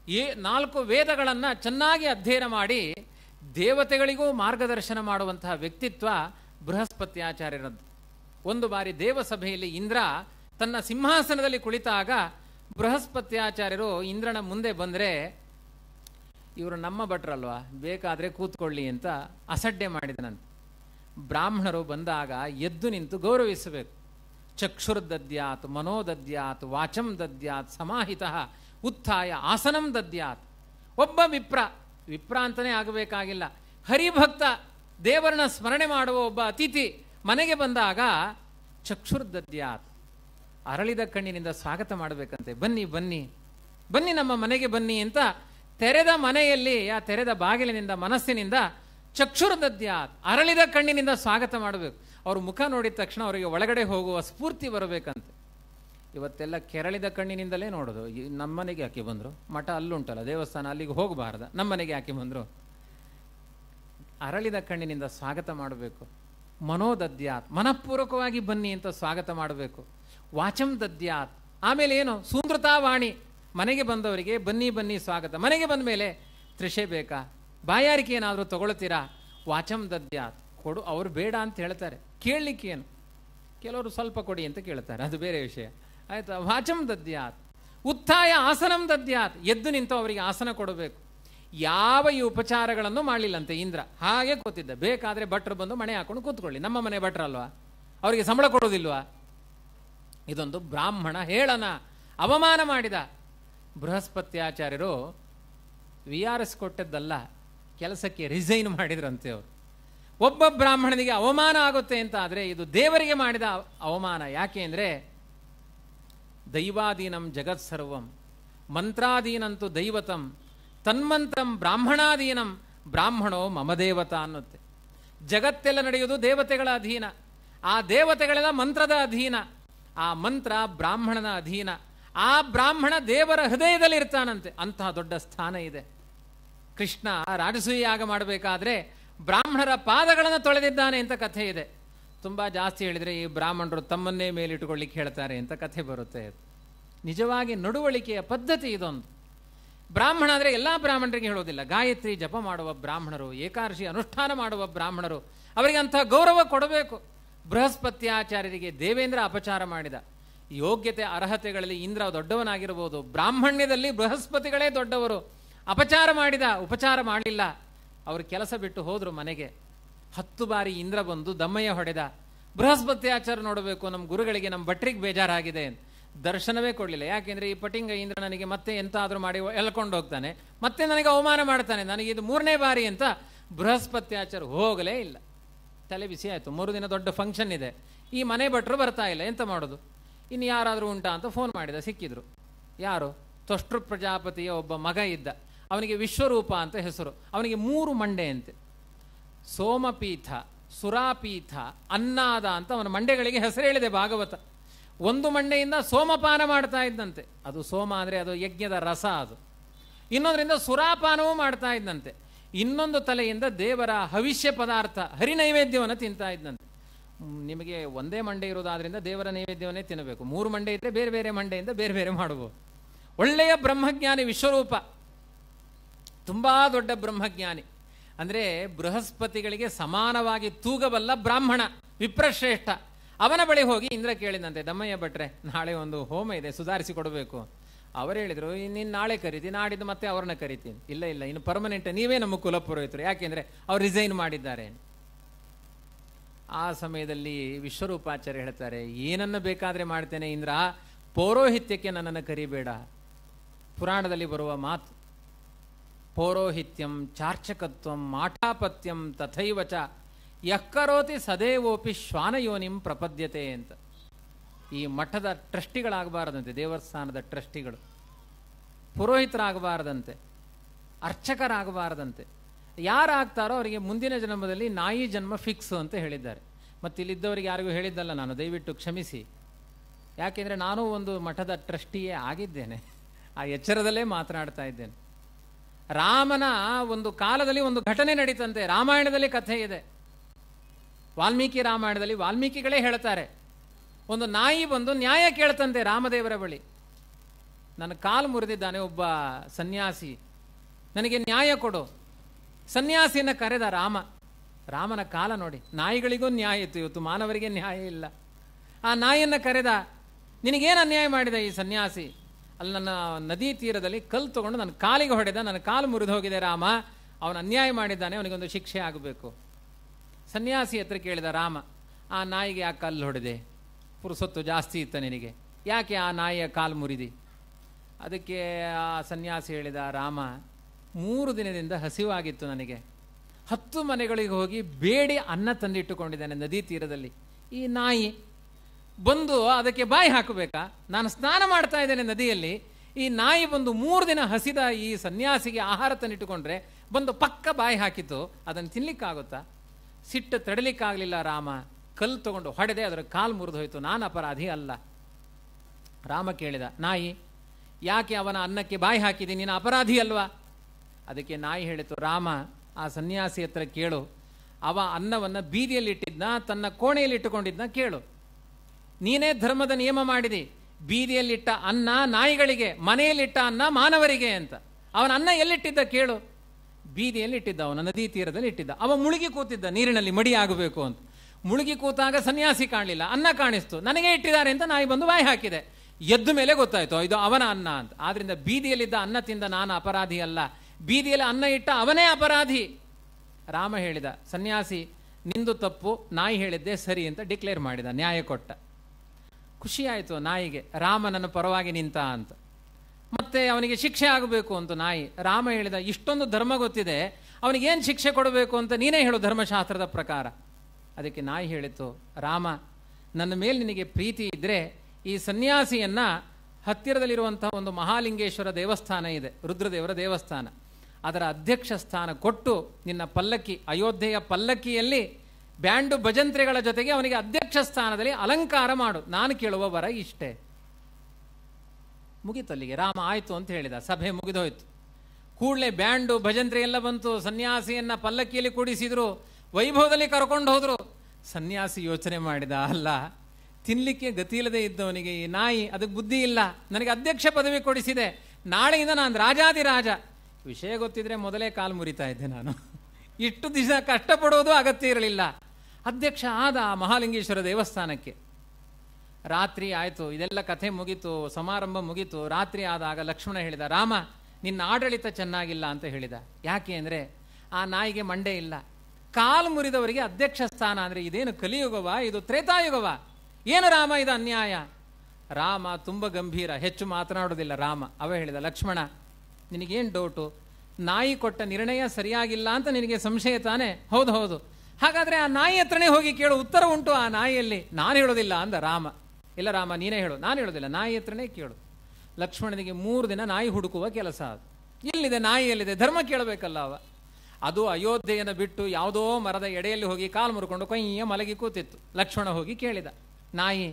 ಏ, ನಾಲ್ಕು ವೇದಗಳನ್ನು ಚೆನ್ನಾಗಿ ಅಧ್ಯಯನ ಮಾಡಿ ದೇವತೆಗಳಿಗೂ ಮಾರ್ಗದರ್ಶನ ಮಾಡುವಂತಹ ವ್ಯಕ್ತಿತ್ವ ಬೃಹಸ್ಪತ್ಯಾಚಾರ್ಯರದ್ದು ಒಂದು ಬಾರಿ ದೇವಸಭೆಯಲ್ಲಿ ಇಂದ್ರ ತನ್ನ ಸಿಂಹಾಸನದಲ್ಲಿ ಕುಳಿತಾಗ ಬೃಹಸ್ಪತ್ಯಾಚಾರ್ಯರು ಇಂದ್ರನ ಮುಂದೆ ಬಂದರೆ, ಇವರು ನಮ್ಮ ಭಟ್ರಲ್ವಾ? ಬೇಕಾದರೆ ಕೂತ್ಕೊಳ್ಳಿ ಅಂತ ಅಸಡ್ಡೆ ಮಾಡಿದನಂತೆ ಬ್ರಾಹ್ಮಣರು ಬಂದಾಗ ಎದ್ದು ನಿಂತು ಗೌರವಿಸಬೇಕು. ಚಕ್ಷುರ್ ದದ್ಯಾತ್ ಮನೋದದ್ಯಾತ್, ವಾಚಂ ದದ್ಯಾತ್, ಸಮಾಹಿತ, ಉತ್ಥಾಯ, ಆಸನಂ ದದ್ಯಾತ್. ಒಬ್ಬ ವಿಪ್ರ ವಿಪ್ರ ಅಂತಲೇ ಆಗಬೇಕಾಗಿಲ್ಲ. ಹರಿಭಕ್ತ, ದೇವರನ್ನ ಸ್ಮರಣೆ ಮಾಡುವ ಒಬ್ಬ ಅತಿಥಿ ಮನೆಗೆ ಬಂದಾಗ, ಚಕ್ಷುರ್ದದ್ಯಾತ್ ಅರಳಿದ ಕಣ್ಣಿನಿಂದ ಸ್ವಾಗತ ಮಾಡಬೇಕಂತೆ. ಬನ್ನಿ ಬನ್ನಿ. ಬನ್ನಿ ನಮ್ಮ ಮನೆಗೆ ಬನ್ನಿ ಅಂತ ತೆರೆದ ಮನೆಯಲ್ಲಿ, ಆ ತೆರೆದ ಬಾಗಿಲಿನಿಂದ, ಮನಸ್ಸಿನಿಂದ ಚಕ್ಷುರ್ದದ್ಯಾತ್ ಅರಳಿದ ಕಣ್ಣಿನಿಂದ ಸ್ವಾಗತ ಮಾಡಬೇಕು. ಅವ್ರ ಮುಖ ನೋಡಿದ ತಕ್ಷಣ ಅವರಿಗೆ ಒಳಗಡೆ ಹೋಗುವ ಸ್ಫೂರ್ತಿ ಬರಬೇಕಂತೆ. ಇವತ್ತೆಲ್ಲ ಕೆರಳಿದ ಕಣ್ಣಿನಿಂದಲೇ ನೋಡೋದು. ನಮ್ಮನೆಗೆ ಯಾಕೆ ಬಂದರು? ಮಠ ಅಲ್ಲುಂಟಲ್ಲ, ದೇವಸ್ಥಾನ ಅಲ್ಲಿಗೆ ಹೋಗಬಾರ್ದ. ನಮ್ಮನೆಗೆ ಯಾಕೆ ಬಂದರು? ಅರಳಿದ ಕಣ್ಣಿನಿಂದ ಸ್ವಾಗತ ಮಾಡಬೇಕು. ಮನೋದದ್ಯಾತ್, ಮನಃಪೂರ್ವಕವಾಗಿ ಬನ್ನಿ ಅಂತ ಸ್ವಾಗತ ಮಾಡಬೇಕು. ವಾಚಂ ದದ್ಯಾತ್. ಆಮೇಲೆ ಏನು? ವಾಣಿ ಮನೆಗೆ ಬಂದವರಿಗೆ ಬನ್ನಿ ಬನ್ನಿ ಸ್ವಾಗತ. ಮನೆಗೆ ಬಂದ ಮೇಲೆ ತ್ರಿಷೆ ಬೇಕಾ. ಬಾಯಾರಿಕೆ ಏನಾದರೂ ತಗೊಳ್ತೀರಾ? ವಾಚಂ ದದ್ಯಾತ್. ಕೊಡು, ಅವರು ಬೇಡ ಅಂತ ಹೇಳ್ತಾರೆ. ಕೇಳಲಿಕ್ಕೆ ಏನು? ಕೆಲವರು ಸ್ವಲ್ಪ ಕೊಡಿ ಅಂತ ಕೇಳ್ತಾರೆ. ಅದು ಬೇರೆ ವಿಷಯ. ಆಯಿತಾ? ವಾಚಂ ದದ್ಯಾತ್. ಉತ್ಥಾಯ ಆಸನಂ ದದ್ಯಾತ್. ಎದ್ದು ನಿಂತು ಅವರಿಗೆ ಆಸನ ಕೊಡಬೇಕು. ಯಾವ ಈ ಉಪಚಾರಗಳನ್ನು ಮಾಡಲಿಲ್ಲಂತೆ ಇಂದ್ರ? ಹಾಗೆ ಕೂತಿದ್ದ. ಬೇಕಾದರೆ ಭಟ್ರು ಬಂದು ಮಣೆ ಹಾಕೊಂಡು ಕೂತ್ಕೊಳ್ಳಿ. ನಮ್ಮ ಮನೆ ಭಟ್ರಲ್ವಾ? ಅವರಿಗೆ ಸಂಬಳ ಕೊಡೋದಿಲ್ವಾ ಇದೊಂದು ಬ್ರಾಹ್ಮಣ ಹೇಳನ ಅವಮಾನ ಮಾಡಿದ. ಬೃಹಸ್ಪತ್ಯಾಚಾರ್ಯರು ವಿ ಆರ್ ಎಸ್ ಕೊಟ್ಟದ್ದಲ್ಲ, ಕೆಲಸಕ್ಕೆ ರಿಸೈನ್ ಮಾಡಿದ್ರಂತೆ ಅವರು. ಒಬ್ಬ ಬ್ರಾಹ್ಮಣನಿಗೆ ಅವಮಾನ ಆಗುತ್ತೆ ಅಂತ ಆದರೆ ಇದು ದೇವರಿಗೆ ಮಾಡಿದ ಅವಮಾನ. ಯಾಕೆ ಅಂದರೆ, ದೈವಾಧೀನಂ ಜಗತ್ ಸರ್ವಂ, ಮಂತ್ರಾಧೀನಂತು ದೈವತಂ ತನ್ಮಂತ್ರಂ ಬ್ರಾಹ್ಮಣಾಧೀನಂ, ಬ್ರಾಹ್ಮಣೋ ಮಮದೇವತ ಅನ್ನುತ್ತೆ. ಜಗತ್ತೆಲ್ಲ ನಡೆಯುವುದು ದೇವತೆಗಳ ಅಧೀನ. ಆ ದೇವತೆಗಳೆಲ್ಲ ಮಂತ್ರದ ಅಧೀನ. ಆ ಮಂತ್ರ ಬ್ರಾಹ್ಮಣನ ಅಧೀನ. ಆ ಬ್ರಾಹ್ಮಣ ದೇವರ ಹೃದಯದಲ್ಲಿ ಇರ್ತಾನಂತೆ. ಅಂತಹ ದೊಡ್ಡ ಸ್ಥಾನ ಇದೆ. ಕೃಷ್ಣ ರಾಜಸೂಯಾಗ ಮಾಡಬೇಕಾದ್ರೆ ಬ್ರಾಹ್ಮಣರ ಪಾದಗಳನ್ನು ತೊಳೆದಿದ್ದಾನೆ ಅಂತ ಕಥೆ ಇದೆ. ತುಂಬ ಜಾಸ್ತಿ ಹೇಳಿದರೆ ಈ ಬ್ರಾಹ್ಮಣರು ತಮ್ಮನ್ನೇ ಮೇಲಿಟ್ಟುಕೊಳ್ಳಿಕ್ಕೆ ಹೇಳ್ತಾರೆ ಅಂತ ಕಥೆ ಬರುತ್ತೆ ನಿಜವಾಗಿ ನಡುವಳಿಕೆಯ ಪದ್ಧತಿ ಇದೊಂದು. ಬ್ರಾಹ್ಮಣ ಅಂದರೆ ಎಲ್ಲ ಬ್ರಾಹ್ಮಣರಿಗೆ ಹೇಳೋದಿಲ್ಲ. ಗಾಯತ್ರಿ ಜಪ ಮಾಡುವ ಬ್ರಾಹ್ಮಣರು, ಏಕಾದಶಿ ಅನುಷ್ಠಾನ ಮಾಡುವ ಬ್ರಾಹ್ಮಣರು, ಅವರಿಗೆ ಅಂಥ ಗೌರವ ಕೊಡಬೇಕು. ಬೃಹಸ್ಪತ್ಯಾಚಾರ್ಯರಿಗೆ ದೇವೇಂದ್ರ ಅಪಚಾರ ಮಾಡಿದ. ಯೋಗ್ಯತೆ, ಅರ್ಹತೆಗಳಲ್ಲಿ ಇಂದ್ರ ದೊಡ್ಡವನಾಗಿರಬಹುದು ಬ್ರಾಹ್ಮಣ್ಯದಲ್ಲಿ ಬೃಹಸ್ಪತಿಗಳೇ ದೊಡ್ಡವರು. ಅಪಚಾರ ಮಾಡಿದ, ಉಪಚಾರ ಮಾಡಲಿಲ್ಲ ಅವರು ಕೆಲಸ ಬಿಟ್ಟು ಹೋದರು ಮನೆಗೆ. ಹತ್ತು ಬಾರಿ ಇಂದ್ರ ಬಂದು ದಮ್ಮಯ್ಯ ಹೊಡೆದ. ಬೃಹಸ್ಪತಿ ಆಚಾರ ನೋಡಬೇಕು ನಮ್ಮ ಗುರುಗಳಿಗೆ ನಮ್ಮ ಭಟ್ರಿಗೆ ಬೇಜಾರಾಗಿದೆ ದರ್ಶನವೇ ಕೊಡಲಿಲ್ಲ. ಯಾಕೆಂದರೆ ಈ ಪಟಿಂಗ ಇಂದ್ರ ನನಗೆ ಮತ್ತೆ ಎಂತಾದರೂ ಮಾಡಿ ಎಳ್ಕೊಂಡು ಹೋಗ್ತಾನೆ. ಮತ್ತೆ ನನಗೆ ಅವಮಾನ ಮಾಡ್ತಾನೆ. ನನಗೆ ಇದು ಮೂರನೇ ಬಾರಿ ಅಂತ ಬೃಹಸ್ಪತಿ ಆಚಾರ ಹೋಗಲೇ ಇಲ್ಲ. ತಲೆ ಬಿಸಿ ಆಯಿತು. ಮೂರು ದಿನ ದೊಡ್ಡ ಫಂಕ್ಷನ್ ಇದೆ. ಈ ಮನೆ ಭಟ್ರು ಬರ್ತಾ ಇಲ್ಲ. ಎಂತ ಮಾಡೋದು? ಇನ್ನು ಯಾರಾದರೂ ಉಂಟಾ ಅಂತ ಫೋನ್ ಮಾಡಿದ. ಸಿಕ್ಕಿದ್ರು. ಯಾರು? ತೊಷ್ಟೃ ಪ್ರಜಾಪತಿಯ ಒಬ್ಬ ಮಗ ಇದ್ದ. ಅವನಿಗೆ ವಿಶ್ವರೂಪ ಅಂತ ಹೆಸರು. ಅವನಿಗೆ ಮೂರು ಮಂಡೆ ಅಂತೆ. ಸೋಮಪೀಠ, ಸುರಾಪೀಠ, ಅನ್ನಾದ ಅಂತ ಅವನ ಮಂಡೆಗಳಿಗೆ ಹೆಸರು ಹೇಳಿದೆ ಭಾಗವತ. ಒಂದು ಮಂಡೆಯಿಂದ ಸೋಮಪಾನ ಮಾಡ್ತಾ ಇದ್ದಂತೆ. ಅದು ಸೋಮ ಅಂದರೆ ಅದು ಯಜ್ಞದ ರಸ ಅದು. ಇನ್ನೊಂದರಿಂದ ಸುರಾಪಾನವೂ ಮಾಡ್ತಾ ಇದ್ದಂತೆ. ಇನ್ನೊಂದು ತಲೆಯಿಂದ ದೇವರ ಹವಿಷ್ಯ ಪದಾರ್ಥ ಹರಿನೈವೇದ್ಯವನ್ನು ತಿಂತಾ ಇದ್ದಂತೆ ನಿಮಗೆ ಒಂದೇ ಮಂಡೆ ಇರೋದಾದ್ರಿಂದ ದೇವರ ನೈವೇದ್ಯವನ್ನೇ ತಿನ್ನಬೇಕು. ಮೂರು ಮಂಡೆ ಇದ್ದರೆ ಬೇರೆ ಬೇರೆ ಮಂಡೆಯಿಂದ ಬೇರೆ ಬೇರೆ ಮಾಡಬಹುದು ಒಳ್ಳೆಯ ಬ್ರಹ್ಮಜ್ಞಾನಿ ವಿಶ್ವರೂಪ. ತುಂಬ ದೊಡ್ಡ ಬ್ರಹ್ಮಜ್ಞಾನಿ. ಅಂದರೆ ಬೃಹಸ್ಪತಿಗಳಿಗೆ ಸಮಾನವಾಗಿ ತೂಗಬಲ್ಲ ಬ್ರಾಹ್ಮಣ, ವಿಪ್ರಶ್ರೇಷ್ಠ. ಅವನ ಬಳಿ ಹೋಗಿ ಇಂದ್ರ ಕೇಳಿದಂತೆ, ದಮ್ಮಯ್ಯ ಭಟ್ರೆ, ನಾಳೆ ಒಂದು ಹೋಮ ಇದೆ, ಸುಧಾರಿಸಿ ಕೊಡಬೇಕು. ಅವರು ಹೇಳಿದರು ನೀನು ನಾಳೆ ಕರೀತಿ, ನಾಡಿದ್ದು ಮತ್ತೆ ಅವ್ರನ್ನ ಕರಿತೀನಿ ಇಲ್ಲ ಇಲ್ಲ, ಇನ್ನು ಪರ್ಮನೆಂಟ್ ನೀವೇ ನಮ್ಮ ಕುಲಪುರೋಹಿತರು. ಯಾಕೆಂದರೆ ಅವ್ರು ರಿಸೈನ್ ಮಾಡಿದ್ದಾರೆ. ಆ ಸಮಯದಲ್ಲಿ ವಿಶ್ವರೂಪಾಚಾರ್ಯ ಹೇಳ್ತಾರೆ, ಏನನ್ನ ಬೇಕಾದರೆ ಮಾಡ್ತೇನೆ ಇಂದ್ರ, ಪೌರೋಹಿತ್ಯಕ್ಕೆ ನನ್ನನ್ನು ಕರಿಬೇಡ. ಪುರಾಣದಲ್ಲಿ ಬರುವ ಮಾತು, ಪೌರೋಹಿತ್ಯಂ ಚಾರ್ಚಕತ್ವಂ ಮಾಠಾಪತ್ಯಂ ತಥೈವಚ ಯಕ್ಕರೋತಿ ಸದೇವೋಪಿ ಶ್ವಾನಯೋನಿಂ ಪ್ರಪದ್ಯತೆ ಅಂತ. ಈ ಮಠದ ಟ್ರಸ್ಟಿಗಳಾಗಬಾರದಂತೆ, ದೇವಸ್ಥಾನದ ಟ್ರಸ್ಟಿಗಳು. ಪುರೋಹಿತರಾಗಬಾರದಂತೆ, ಅರ್ಚಕರಾಗಬಾರದಂತೆ. ಯಾರಾಗ್ತಾರೋ ಅವರಿಗೆ ಮುಂದಿನ ಜನ್ಮದಲ್ಲಿ ನಾಯಿ ಜನ್ಮ ಫಿಕ್ಸು ಅಂತ ಹೇಳಿದ್ದಾರೆ. ಮತ್ತು ಇಲ್ಲಿದ್ದವರಿಗೆ ಯಾರಿಗೂ ಹೇಳಿದ್ದಲ್ಲ ನಾನು, ದಯವಿಟ್ಟು ಕ್ಷಮಿಸಿ. ಯಾಕೆಂದರೆ ನಾನು ಒಂದು ಮಠದ ಟ್ರಸ್ಟಿಯೇ ಆಗಿದ್ದೇನೆ. ಆ ಎಚ್ಚರದಲ್ಲೇ ಮಾತನಾಡ್ತಾ ಇದ್ದೇನೆ. ರಾಮನ ಒಂದು ಕಾಲದಲ್ಲಿ ಒಂದು ಘಟನೆ ನಡೀತಂತೆ, ರಾಮಾಯಣದಲ್ಲಿ ಕಥೆ ಇದೆ. ವಾಲ್ಮೀಕಿ ರಾಮಾಯಣದಲ್ಲಿ ವಾಲ್ಮೀಕಿಗಳೇ ಹೇಳ್ತಾರೆ ಒಂದು ನಾಯಿ ಬಂದು ನ್ಯಾಯ ಕೇಳ್ತಂತೆ ರಾಮದೇವರ ಬಳಿ. ನನ್ನ ಕಾಲು ಮುರಿದಿದ್ದಾನೆ ಒಬ್ಬ ಸನ್ಯಾಸಿ. ನನಗೆ ನ್ಯಾಯ ಕೊಡು. ಸನ್ಯಾಸಿಯನ್ನ ಕರೆದ ರಾಮ. ರಾಮನ ಕಾಲ ನೋಡಿ. ನಾಯಿಗಳಿಗೂ ನ್ಯಾಯ ಇತ್ತು. ಇವತ್ತು ಮಾನವರಿಗೆ ನ್ಯಾಯ ಇಲ್ಲ. ಆ ನಾಯಿಯನ್ನ ಕರೆದ, ನಿನಗೇನು ಅನ್ಯಾಯ ಮಾಡಿದ ಈ ಸನ್ಯಾಸಿ? ಅಲ್ಲಿ ನನ್ನ ನದಿ ತೀರದಲ್ಲಿ ಕಲ್ಲು ತಗೊಂಡು ನನ್ನ ಕಾಲಿಗೆ ಹೊಡೆದ. ನನ್ನ ಕಾಲು ಮುರಿದು ಹೋಗಿದೆ ರಾಮ. ಅವನು ಅನ್ಯಾಯ ಮಾಡಿದ್ದಾನೆ. ಅವನಿಗೊಂದು ಶಿಕ್ಷೆ ಆಗಬೇಕು. ಸನ್ಯಾಸಿ ಹತ್ರ ಕೇಳಿದ ರಾಮ, ಆ ನಾಯಿಗೆ ಆ ಕಲ್ಲು ಹೊಡೆದೆ. ಪುರುಸೊತ್ತು ಜಾಸ್ತಿ ಇತ್ತು ನಿನಗೆ. ಯಾಕೆ ಆ ನಾಯಿಯ ಕಾಲು ಮುರಿದಿ? ಅದಕ್ಕೆ ಆ ಸನ್ಯಾಸಿ ಹೇಳಿದ ರಾಮ, ಮೂರು ದಿನದಿಂದ ಹಸಿವಾಗಿತ್ತು ನನಗೆ. ಹತ್ತು ಮನೆಗಳಿಗೆ ಹೋಗಿ ಬೇಡಿ ಅನ್ನ ತಂದಿಟ್ಟುಕೊಂಡಿದ್ದೇನೆ ನದಿ ತೀರದಲ್ಲಿ. ಈ ನಾಯಿ ಬಂದು ಅದಕ್ಕೆ ಬಾಯಿ ಹಾಕಬೇಕಾ? ನಾನು ಸ್ನಾನ ಮಾಡ್ತಾ ಇದ್ದೇನೆ ನದಿಯಲ್ಲಿ. ಈ ನಾಯಿ ಬಂದು ಮೂರು ದಿನ ಹಸಿದ ಈ ಸನ್ಯಾಸಿಗೆ ಆಹಾರ ತಂದಿಟ್ಟುಕೊಂಡ್ರೆ ಬಂದು ಪಕ್ಕ ಬಾಯಿ ಹಾಕಿತು ಅದನ್ನು ತಿನ್ಲಿಕ್ಕಾಗುತ್ತಾ? ಸಿಟ್ಟು ತಡಲಿಕ್ಕಾಗಲಿಲ್ಲ ರಾಮ. ಕಲ್ಲು ತಗೊಂಡು ಹೊಡೆದೆ, ಅದರ ಕಾಲು ಮುರಿದು ಹೋಯಿತು. ನಾನು ಅಪರಾಧಿ ಅಲ್ಲ. ರಾಮ ಕೇಳಿದ, ನಾಯಿ, ಯಾಕೆ ಅವನ ಅನ್ನಕ್ಕೆ ಬಾಯಿ ಹಾಕಿದೆ? ನೀನು ಅಪರಾಧಿ ಅಲ್ವಾ? ಅದಕ್ಕೆ ನಾಯಿ ಹೇಳಿತು, ರಾಮ, ಆ ಸನ್ಯಾಸಿ ಹತ್ರ ಕೇಳು. ಅವ ಅನ್ನವನ್ನು ಬೀದಿಯಲ್ಲಿಟ್ಟಿದ್ನ ತನ್ನ ಕೋಣೆಯಲ್ಲಿ ಇಟ್ಟುಕೊಂಡಿದ್ನ ಕೇಳು. ನೀನೇ ಧರ್ಮದ ನಿಯಮ ಮಾಡಿದಿ. ಬೀದಿಯಲ್ಲಿಟ್ಟ ಅನ್ನ ನಾಯಿಗಳಿಗೆ, ಮನೆಯಲ್ಲಿಟ್ಟ ಅನ್ನ ಮಾನವರಿಗೆ ಅಂತ. ಅವನ ಅನ್ನ ಎಲ್ಲಿಟ್ಟಿದ್ದ ಕೇಳು. ಬೀದಿಯಲ್ಲಿ ಇಟ್ಟಿದ್ದ, ಅವನ ನದಿ ತೀರದಲ್ಲಿ ಇಟ್ಟಿದ್ದ. ಅವ ಮುಳುಗಿ ಕೂತಿದ್ದ, ನೀರಿನಲ್ಲಿ ಮಡಿ ಆಗಬೇಕು ಅಂತ. ಮುಳುಗಿ ಕೂತಾಗ ಸನ್ಯಾಸಿ ಕಾಣಲಿಲ್ಲ, ಅನ್ನ ಕಾಣಿಸ್ತು. ನನಗೆ ಇಟ್ಟಿದ್ದಾರೆ ಅಂತ ನಾಯಿ ಬಂದು ಬಾಯಿ ಹಾಕಿದೆ. ಎದ್ದು ಮೇಲೆ ಗೊತ್ತಾಯ್ತು, ಇದು ಅವನ ಅನ್ನ ಅಂತ. ಆದ್ರಿಂದ ಬೀದಿಯಲ್ಲಿದ್ದ ಅನ್ನ ತಿಂದ ನಾನು ಅಪರಾಧಿ ಅಲ್ಲ. ಬೀದಿಯಲ್ಲಿ ಅನ್ನ ಇಟ್ಟ ಅವನೇ ಅಪರಾಧಿ. ರಾಮ ಹೇಳಿದ, ಸನ್ಯಾಸಿ, ನಿಂದು ತಪ್ಪು, ನಾಯಿ ಹೇಳಿದ್ದೆ ಸರಿ ಅಂತ ಡಿಕ್ಲೇರ್ ಮಾಡಿದ, ನ್ಯಾಯ ಕೊಟ್ಟ. ಖುಷಿಯಾಯಿತು ನಾಯಿಗೆ ರಾಮ ನನ್ನ ಪರವಾಗಿ ನಿಂತ ಅಂತ. ಮತ್ತೆ ಅವನಿಗೆ ಶಿಕ್ಷೆ ಆಗಬೇಕು ಅಂತ ನಾಯಿ, ರಾಮ ಹೇಳಿದ, ಇಷ್ಟೊಂದು ಧರ್ಮ ಗೊತ್ತಿದೆ, ಅವನಿಗೇನು ಶಿಕ್ಷೆ ಕೊಡಬೇಕು ಅಂತ ನೀನೇ ಹೇಳು ಧರ್ಮಶಾಸ್ತ್ರದ ಪ್ರಕಾರ. ಅದಕ್ಕೆ ನಾಯಿ ಹೇಳಿತು, ರಾಮ, ನನ್ನ ಮೇಲೆ ನಿನಗೆ ಪ್ರೀತಿ ಇದ್ದರೆ ಈ ಸನ್ಯಾಸಿಯನ್ನ ಹತ್ತಿರದಲ್ಲಿರುವಂತಹ ಒಂದು ಮಹಾಲಿಂಗೇಶ್ವರ ದೇವಸ್ಥಾನ ಇದೆ, ರುದ್ರದೇವರ ದೇವಸ್ಥಾನ. ಅದರ ಅಧ್ಯಕ್ಷ ಸ್ಥಾನ ಕೊಟ್ಟು ನಿನ್ನ ಪಲ್ಲಕ್ಕಿ, ಅಯೋಧ್ಯೆಯ ಪಲ್ಲಕ್ಕಿಯಲ್ಲಿ ಬ್ಯಾಂಡು ಭಜಂತ್ರಿಗಳ ಜೊತೆಗೆ ಅವನಿಗೆ ಅಧ್ಯಕ್ಷ ಸ್ಥಾನದಲ್ಲಿ ಅಲಂಕಾರ ಮಾಡು. ನಾನು ಕೇಳುವ ವರ ಇಷ್ಟೇ. ಅಲ್ಲಿಗೆ ರಾಮ ಆಯ್ತು ಅಂತ ಹೇಳಿದ, ಸಭೆ ಮುಗಿದೋಯ್ತು. ಕೂಡಲೇ ಬ್ಯಾಂಡು ಭಜಂತ್ರಿ ಎಲ್ಲ ಬಂತು, ಸನ್ಯಾಸಿಯನ್ನ ಪಲ್ಲಕ್ಕಿಯಲ್ಲಿ ಕೂಡಿಸಿದ್ರು, ವೈಭವದಲ್ಲಿ ಕರ್ಕೊಂಡು ಹೋದ್ರು. ಸನ್ಯಾಸಿ ಯೋಚನೆ ಮಾಡಿದ, ಅಲ್ಲ, ತಿನ್ಲಿಕ್ಕೆ ಗತಿ ಇಲ್ಲದೆ ಇದ್ದವನಿಗೆ ಈ ನಾಯಿ ಅದಕ್ಕೆ ಬುದ್ಧಿ ಇಲ್ಲ, ನನಗೆ ಅಧ್ಯಕ್ಷ ಪದವಿ ಕೊಡಿಸಿದೆ, ನಾಳೆಯಿಂದ ನಾನು ರಾಜಾದಿರಾಜ ವಿಷಯ ಗೊತ್ತಿದ್ರೆ ಮೊದಲೇ ಕಾಲು ಮುರಿತಾ ಇದ್ದೆ ನಾನು. ಇಷ್ಟು ದಿವಸ ಕಷ್ಟಪಡೋದು ಅಗತ್ಯ ಇರಲಿಲ್ಲ. ಅಧ್ಯಕ್ಷ ಆದ ಮಹಾಲಿಂಗೇಶ್ವರ ದೇವಸ್ಥಾನಕ್ಕೆ. ರಾತ್ರಿ ಆಯಿತು, ಇದೆಲ್ಲ ಕಥೆ ಮುಗಿತು, ಸಮಾರಂಭ ಮುಗೀತು, ರಾತ್ರಿ ಆದಾಗ ಲಕ್ಷ್ಮಣ ಹೇಳಿದ, ರಾಮ, ನಿನ್ನ ಆಡಳಿತ ಚೆನ್ನಾಗಿಲ್ಲ ಅಂತ ಹೇಳಿದ. ಯಾಕೆ ಅಂದರೆ, ಆ ನಾಯಿಗೆ ಮಂಡೆ ಇಲ್ಲ. ಕಾಲು ಮುರಿದವರಿಗೆ ಅಧ್ಯಕ್ಷ ಸ್ಥಾನ ಅಂದರೆ ಇದೇನು ಕಲಿಯುಗವ, ಇದು ತ್ರೇತಾಯುಗವ? ಏನು ರಾಮ, ಇದು ಅನ್ಯಾಯ? ರಾಮ ತುಂಬ ಗಂಭೀರ, ಹೆಚ್ಚು ಮಾತನಾಡೋದಿಲ್ಲ ರಾಮ. ಅವ ಹೇಳಿದ, ಲಕ್ಷ್ಮಣ, ನಿನಗೇನು ಡೌಟು ನಾಯಿ ಕೊಟ್ಟ ನಿರ್ಣಯ ಸರಿಯಾಗಿಲ್ಲ ಅಂತ ನಿನಗೆ ಸಂಶಯ ತಾನೆ? ಹೌದು ಹೌದು. ಹಾಗಾದರೆ ಆ ನಾಯಿ ಹತ್ರನೇ ಹೋಗಿ ಕೇಳು, ಉತ್ತರ ಉಂಟು ಆ ನಾಯಿಯಲ್ಲಿ? ನಾನು ಹೇಳೋದಿಲ್ಲ ಅಂದ ರಾಮ. ಇಲ್ಲ ರಾಮ, ನೀನೇ ಹೇಳು. ನಾನು ಹೇಳೋದಿಲ್ಲ, ನಾಯಿ ಹತ್ರನೇ ಕೇಳು. ಲಕ್ಷ್ಮಣನಿಗೆ ಮೂರು ದಿನ ನಾಯಿ ಹುಡುಕುವ ಕೆಲಸ ಅದು ಎಲ್ಲಿದೆ ನಾಯಿ ಎಲ್ಲಿದೆ ಧರ್ಮ ಕೇಳಬೇಕಲ್ಲ ಅವ. ಅದು ಅಯೋಧ್ಯೆಯನ್ನು ಬಿಟ್ಟು ಯಾವುದೋ ಮರದ ಎಡೆಯಲ್ಲಿ ಹೋಗಿ ಕಾಲು ಮುರ್ಕೊಂಡು ಕೊಯ್ಯ ಮಲಗಿ ಕೂತಿತ್ತು. ಲಕ್ಷ್ಮಣ ಹೋಗಿ ಕೇಳಿದ, ನಾಯಿ,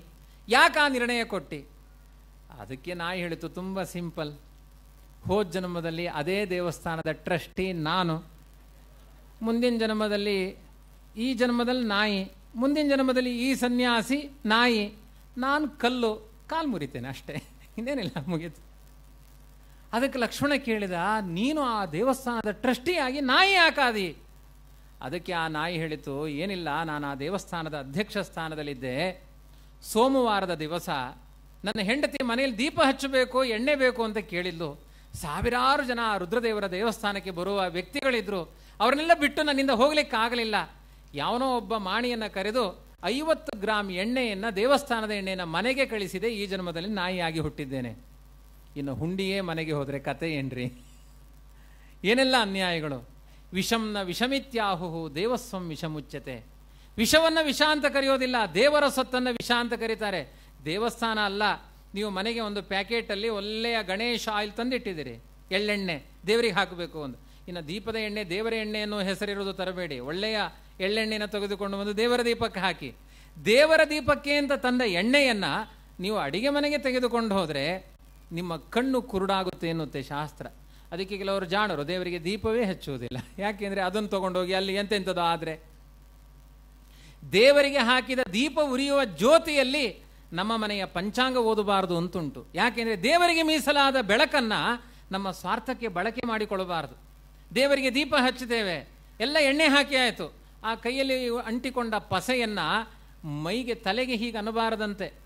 ಯಾಕೆ ಆ ನಿರ್ಣಯ ಕೊಟ್ಟಿ? ಅದಕ್ಕೆ ನಾಯಿ ಹೇಳಿತು, ತುಂಬ ಸಿಂಪಲ್. ಹೋದ ಜನ್ಮದಲ್ಲಿ ಅದೇ ದೇವಸ್ಥಾನದ ಟ್ರಸ್ಟಿ ನಾನು. ಮುಂದಿನ ಜನ್ಮದಲ್ಲಿ ಈ ಜನ್ಮದಲ್ಲಿ ನಾಯಿ, ಮುಂದಿನ ಜನ್ಮದಲ್ಲಿ ಈ ಸನ್ಯಾಸಿ ನಾಯಿ. ನಾನು ಕಲ್ಲು, ಕಾಲು ಮುರಿತೇನೆ ಅಷ್ಟೇ. ಇನ್ನೇನಿಲ್ಲ, ಮುಗೀತು. ಅದಕ್ಕೆ ಲಕ್ಷ್ಮಣ ಕೇಳಿದ, ನೀನು ಆ ದೇವಸ್ಥಾನದ ಟ್ರಸ್ಟಿಯಾಗಿ ನಾಯಿ ಯಾಕಾದಿ ಅದಕ್ಕೆ ಆ ನಾಯಿ ಹೇಳಿತು, ಏನಿಲ್ಲ, ನಾನು ಆ ದೇವಸ್ಥಾನದ ಅಧ್ಯಕ್ಷ ಸ್ಥಾನದಲ್ಲಿದ್ದೆ. ಸೋಮವಾರದ ದಿವಸ ನನ್ನ ಹೆಂಡತಿ ಮನೆಯಲ್ಲಿ ದೀಪ ಹಚ್ಚಬೇಕು, ಎಣ್ಣೆ ಬೇಕು ಅಂತ ಕೇಳಿದ್ಲು. ಸಾವಿರಾರು ಜನ ರುದ್ರದೇವರ ದೇವಸ್ಥಾನಕ್ಕೆ ಬರುವ ವ್ಯಕ್ತಿಗಳಿದ್ರು. ಅವರನ್ನೆಲ್ಲ ಬಿಟ್ಟು ನನ್ನಿಂದ ಹೋಗ್ಲಿಕ್ಕಾಗಲಿಲ್ಲ. ಯಾವನೋ ಒಬ್ಬ ಮಾಣಿಯನ್ನು ಕರೆದು ಐವತ್ತು ಗ್ರಾಮ್ ಎಣ್ಣೆಯನ್ನು ದೇವಸ್ಥಾನದ ಎಣ್ಣೆಯನ್ನು ಮನೆಗೆ ಕಳಿಸಿದೆ, ಈ ಜನ್ಮದಲ್ಲಿ ನಾಯಿಯಾಗಿ ಹುಟ್ಟಿದ್ದೇನೆ. ಇನ್ನು ಹುಂಡಿಯೇ ಮನೆಗೆ ಹೋದರೆ ಕತೆ ಏನ್ರಿ? ಏನೆಲ್ಲ ಅನ್ಯಾಯಗಳು? ವಿಷಂನ ವಿಷಮಿತ್ಯಾಹುಹು, ದೇವಸ್ವಂ ವಿಷಮುಚ್ಯತೆ. ವಿಷವನ್ನು ವಿಷ ಅಂತ ಕರೆಯೋದಿಲ್ಲ, ದೇವರ ಸೊತ್ತನ್ನ ವಿಷ ಅಂತ ಕರೀತಾರೆ. ದೇವಸ್ಥಾನ ಅಲ್ಲ, ನೀವು ಮನೆಗೆ ಒಂದು ಪ್ಯಾಕೆಟಲ್ಲಿ ಒಳ್ಳೆಯ ಗಣೇಶ ಆಯಿಲ್ ತಂದಿಟ್ಟಿದ್ದೀರಿ. ಎಳ್ಳೆಣ್ಣೆ, ದೇವರಿಗೆ ಹಾಕಬೇಕು ಒಂದು. ಇನ್ನು ದೀಪದ ಎಣ್ಣೆ, ದೇವರ ಎಣ್ಣೆ ಅನ್ನೋ ಹೆಸರಿರೋದು ತರಬೇಡಿ. ಒಳ್ಳೆಯ ಎಳ್ಳೆಣ್ಣೆನ ತೆಗೆದುಕೊಂಡು ಬಂದು ದೇವರ ದೀಪಕ್ಕೆ ಹಾಕಿ. ದೇವರ ದೀಪಕ್ಕೆ ಅಂತ ತಂದ ಎಣ್ಣೆಯನ್ನು ನೀವು ಅಡಿಗೆ ಮನೆಗೆ ತೆಗೆದುಕೊಂಡು ಹೋದರೆ ನಿಮ್ಮ ಕಣ್ಣು ಕುರುಡಾಗುತ್ತೆ ಎನ್ನುತ್ತೆ ಶಾಸ್ತ್ರ. ಅದಕ್ಕೆ ಕೆಲವರು ಜಾಣರು, ದೇವರಿಗೆ ದೀಪವೇ ಹಚ್ಚುವುದಿಲ್ಲ. ಯಾಕೆಂದ್ರೆ ಅದನ್ನು ತಗೊಂಡೋಗಿ ಅಲ್ಲಿ ಎಂತೆಂಥದೋ ಆದರೆ? ದೇವರಿಗೆ ಹಾಕಿದ ದೀಪ ಉರಿಯುವ ಜ್ಯೋತಿಯಲ್ಲಿ ನಮ್ಮ ಮನೆಯ ಪಂಚಾಂಗ ಓದಬಾರದು ಅಂತುಂಟು. ಯಾಕೆಂದ್ರೆ ದೇವರಿಗೆ ಮೀಸಲಾದ ಬೆಳಕನ್ನ ನಮ್ಮ ಸ್ವಾರ್ಥಕ್ಕೆ ಬಳಕೆ ಮಾಡಿಕೊಳ್ಳಬಾರದು. ದೇವರಿಗೆ ದೀಪ ಹಚ್ಚುತ್ತೇವೆ. ಎಲ್ಲ ಎಣ್ಣೆ ಹಾಕಿ ಆಯಿತು. ಆ ಕೈಯಲ್ಲಿ ಅಂಟಿಕೊಂಡ ಪಸೆಯನ್ನು ಮೈಗೆ ತಲೆಗೆ ಹೀಗೆ ಅನ್ನಬಾರದಂತೆ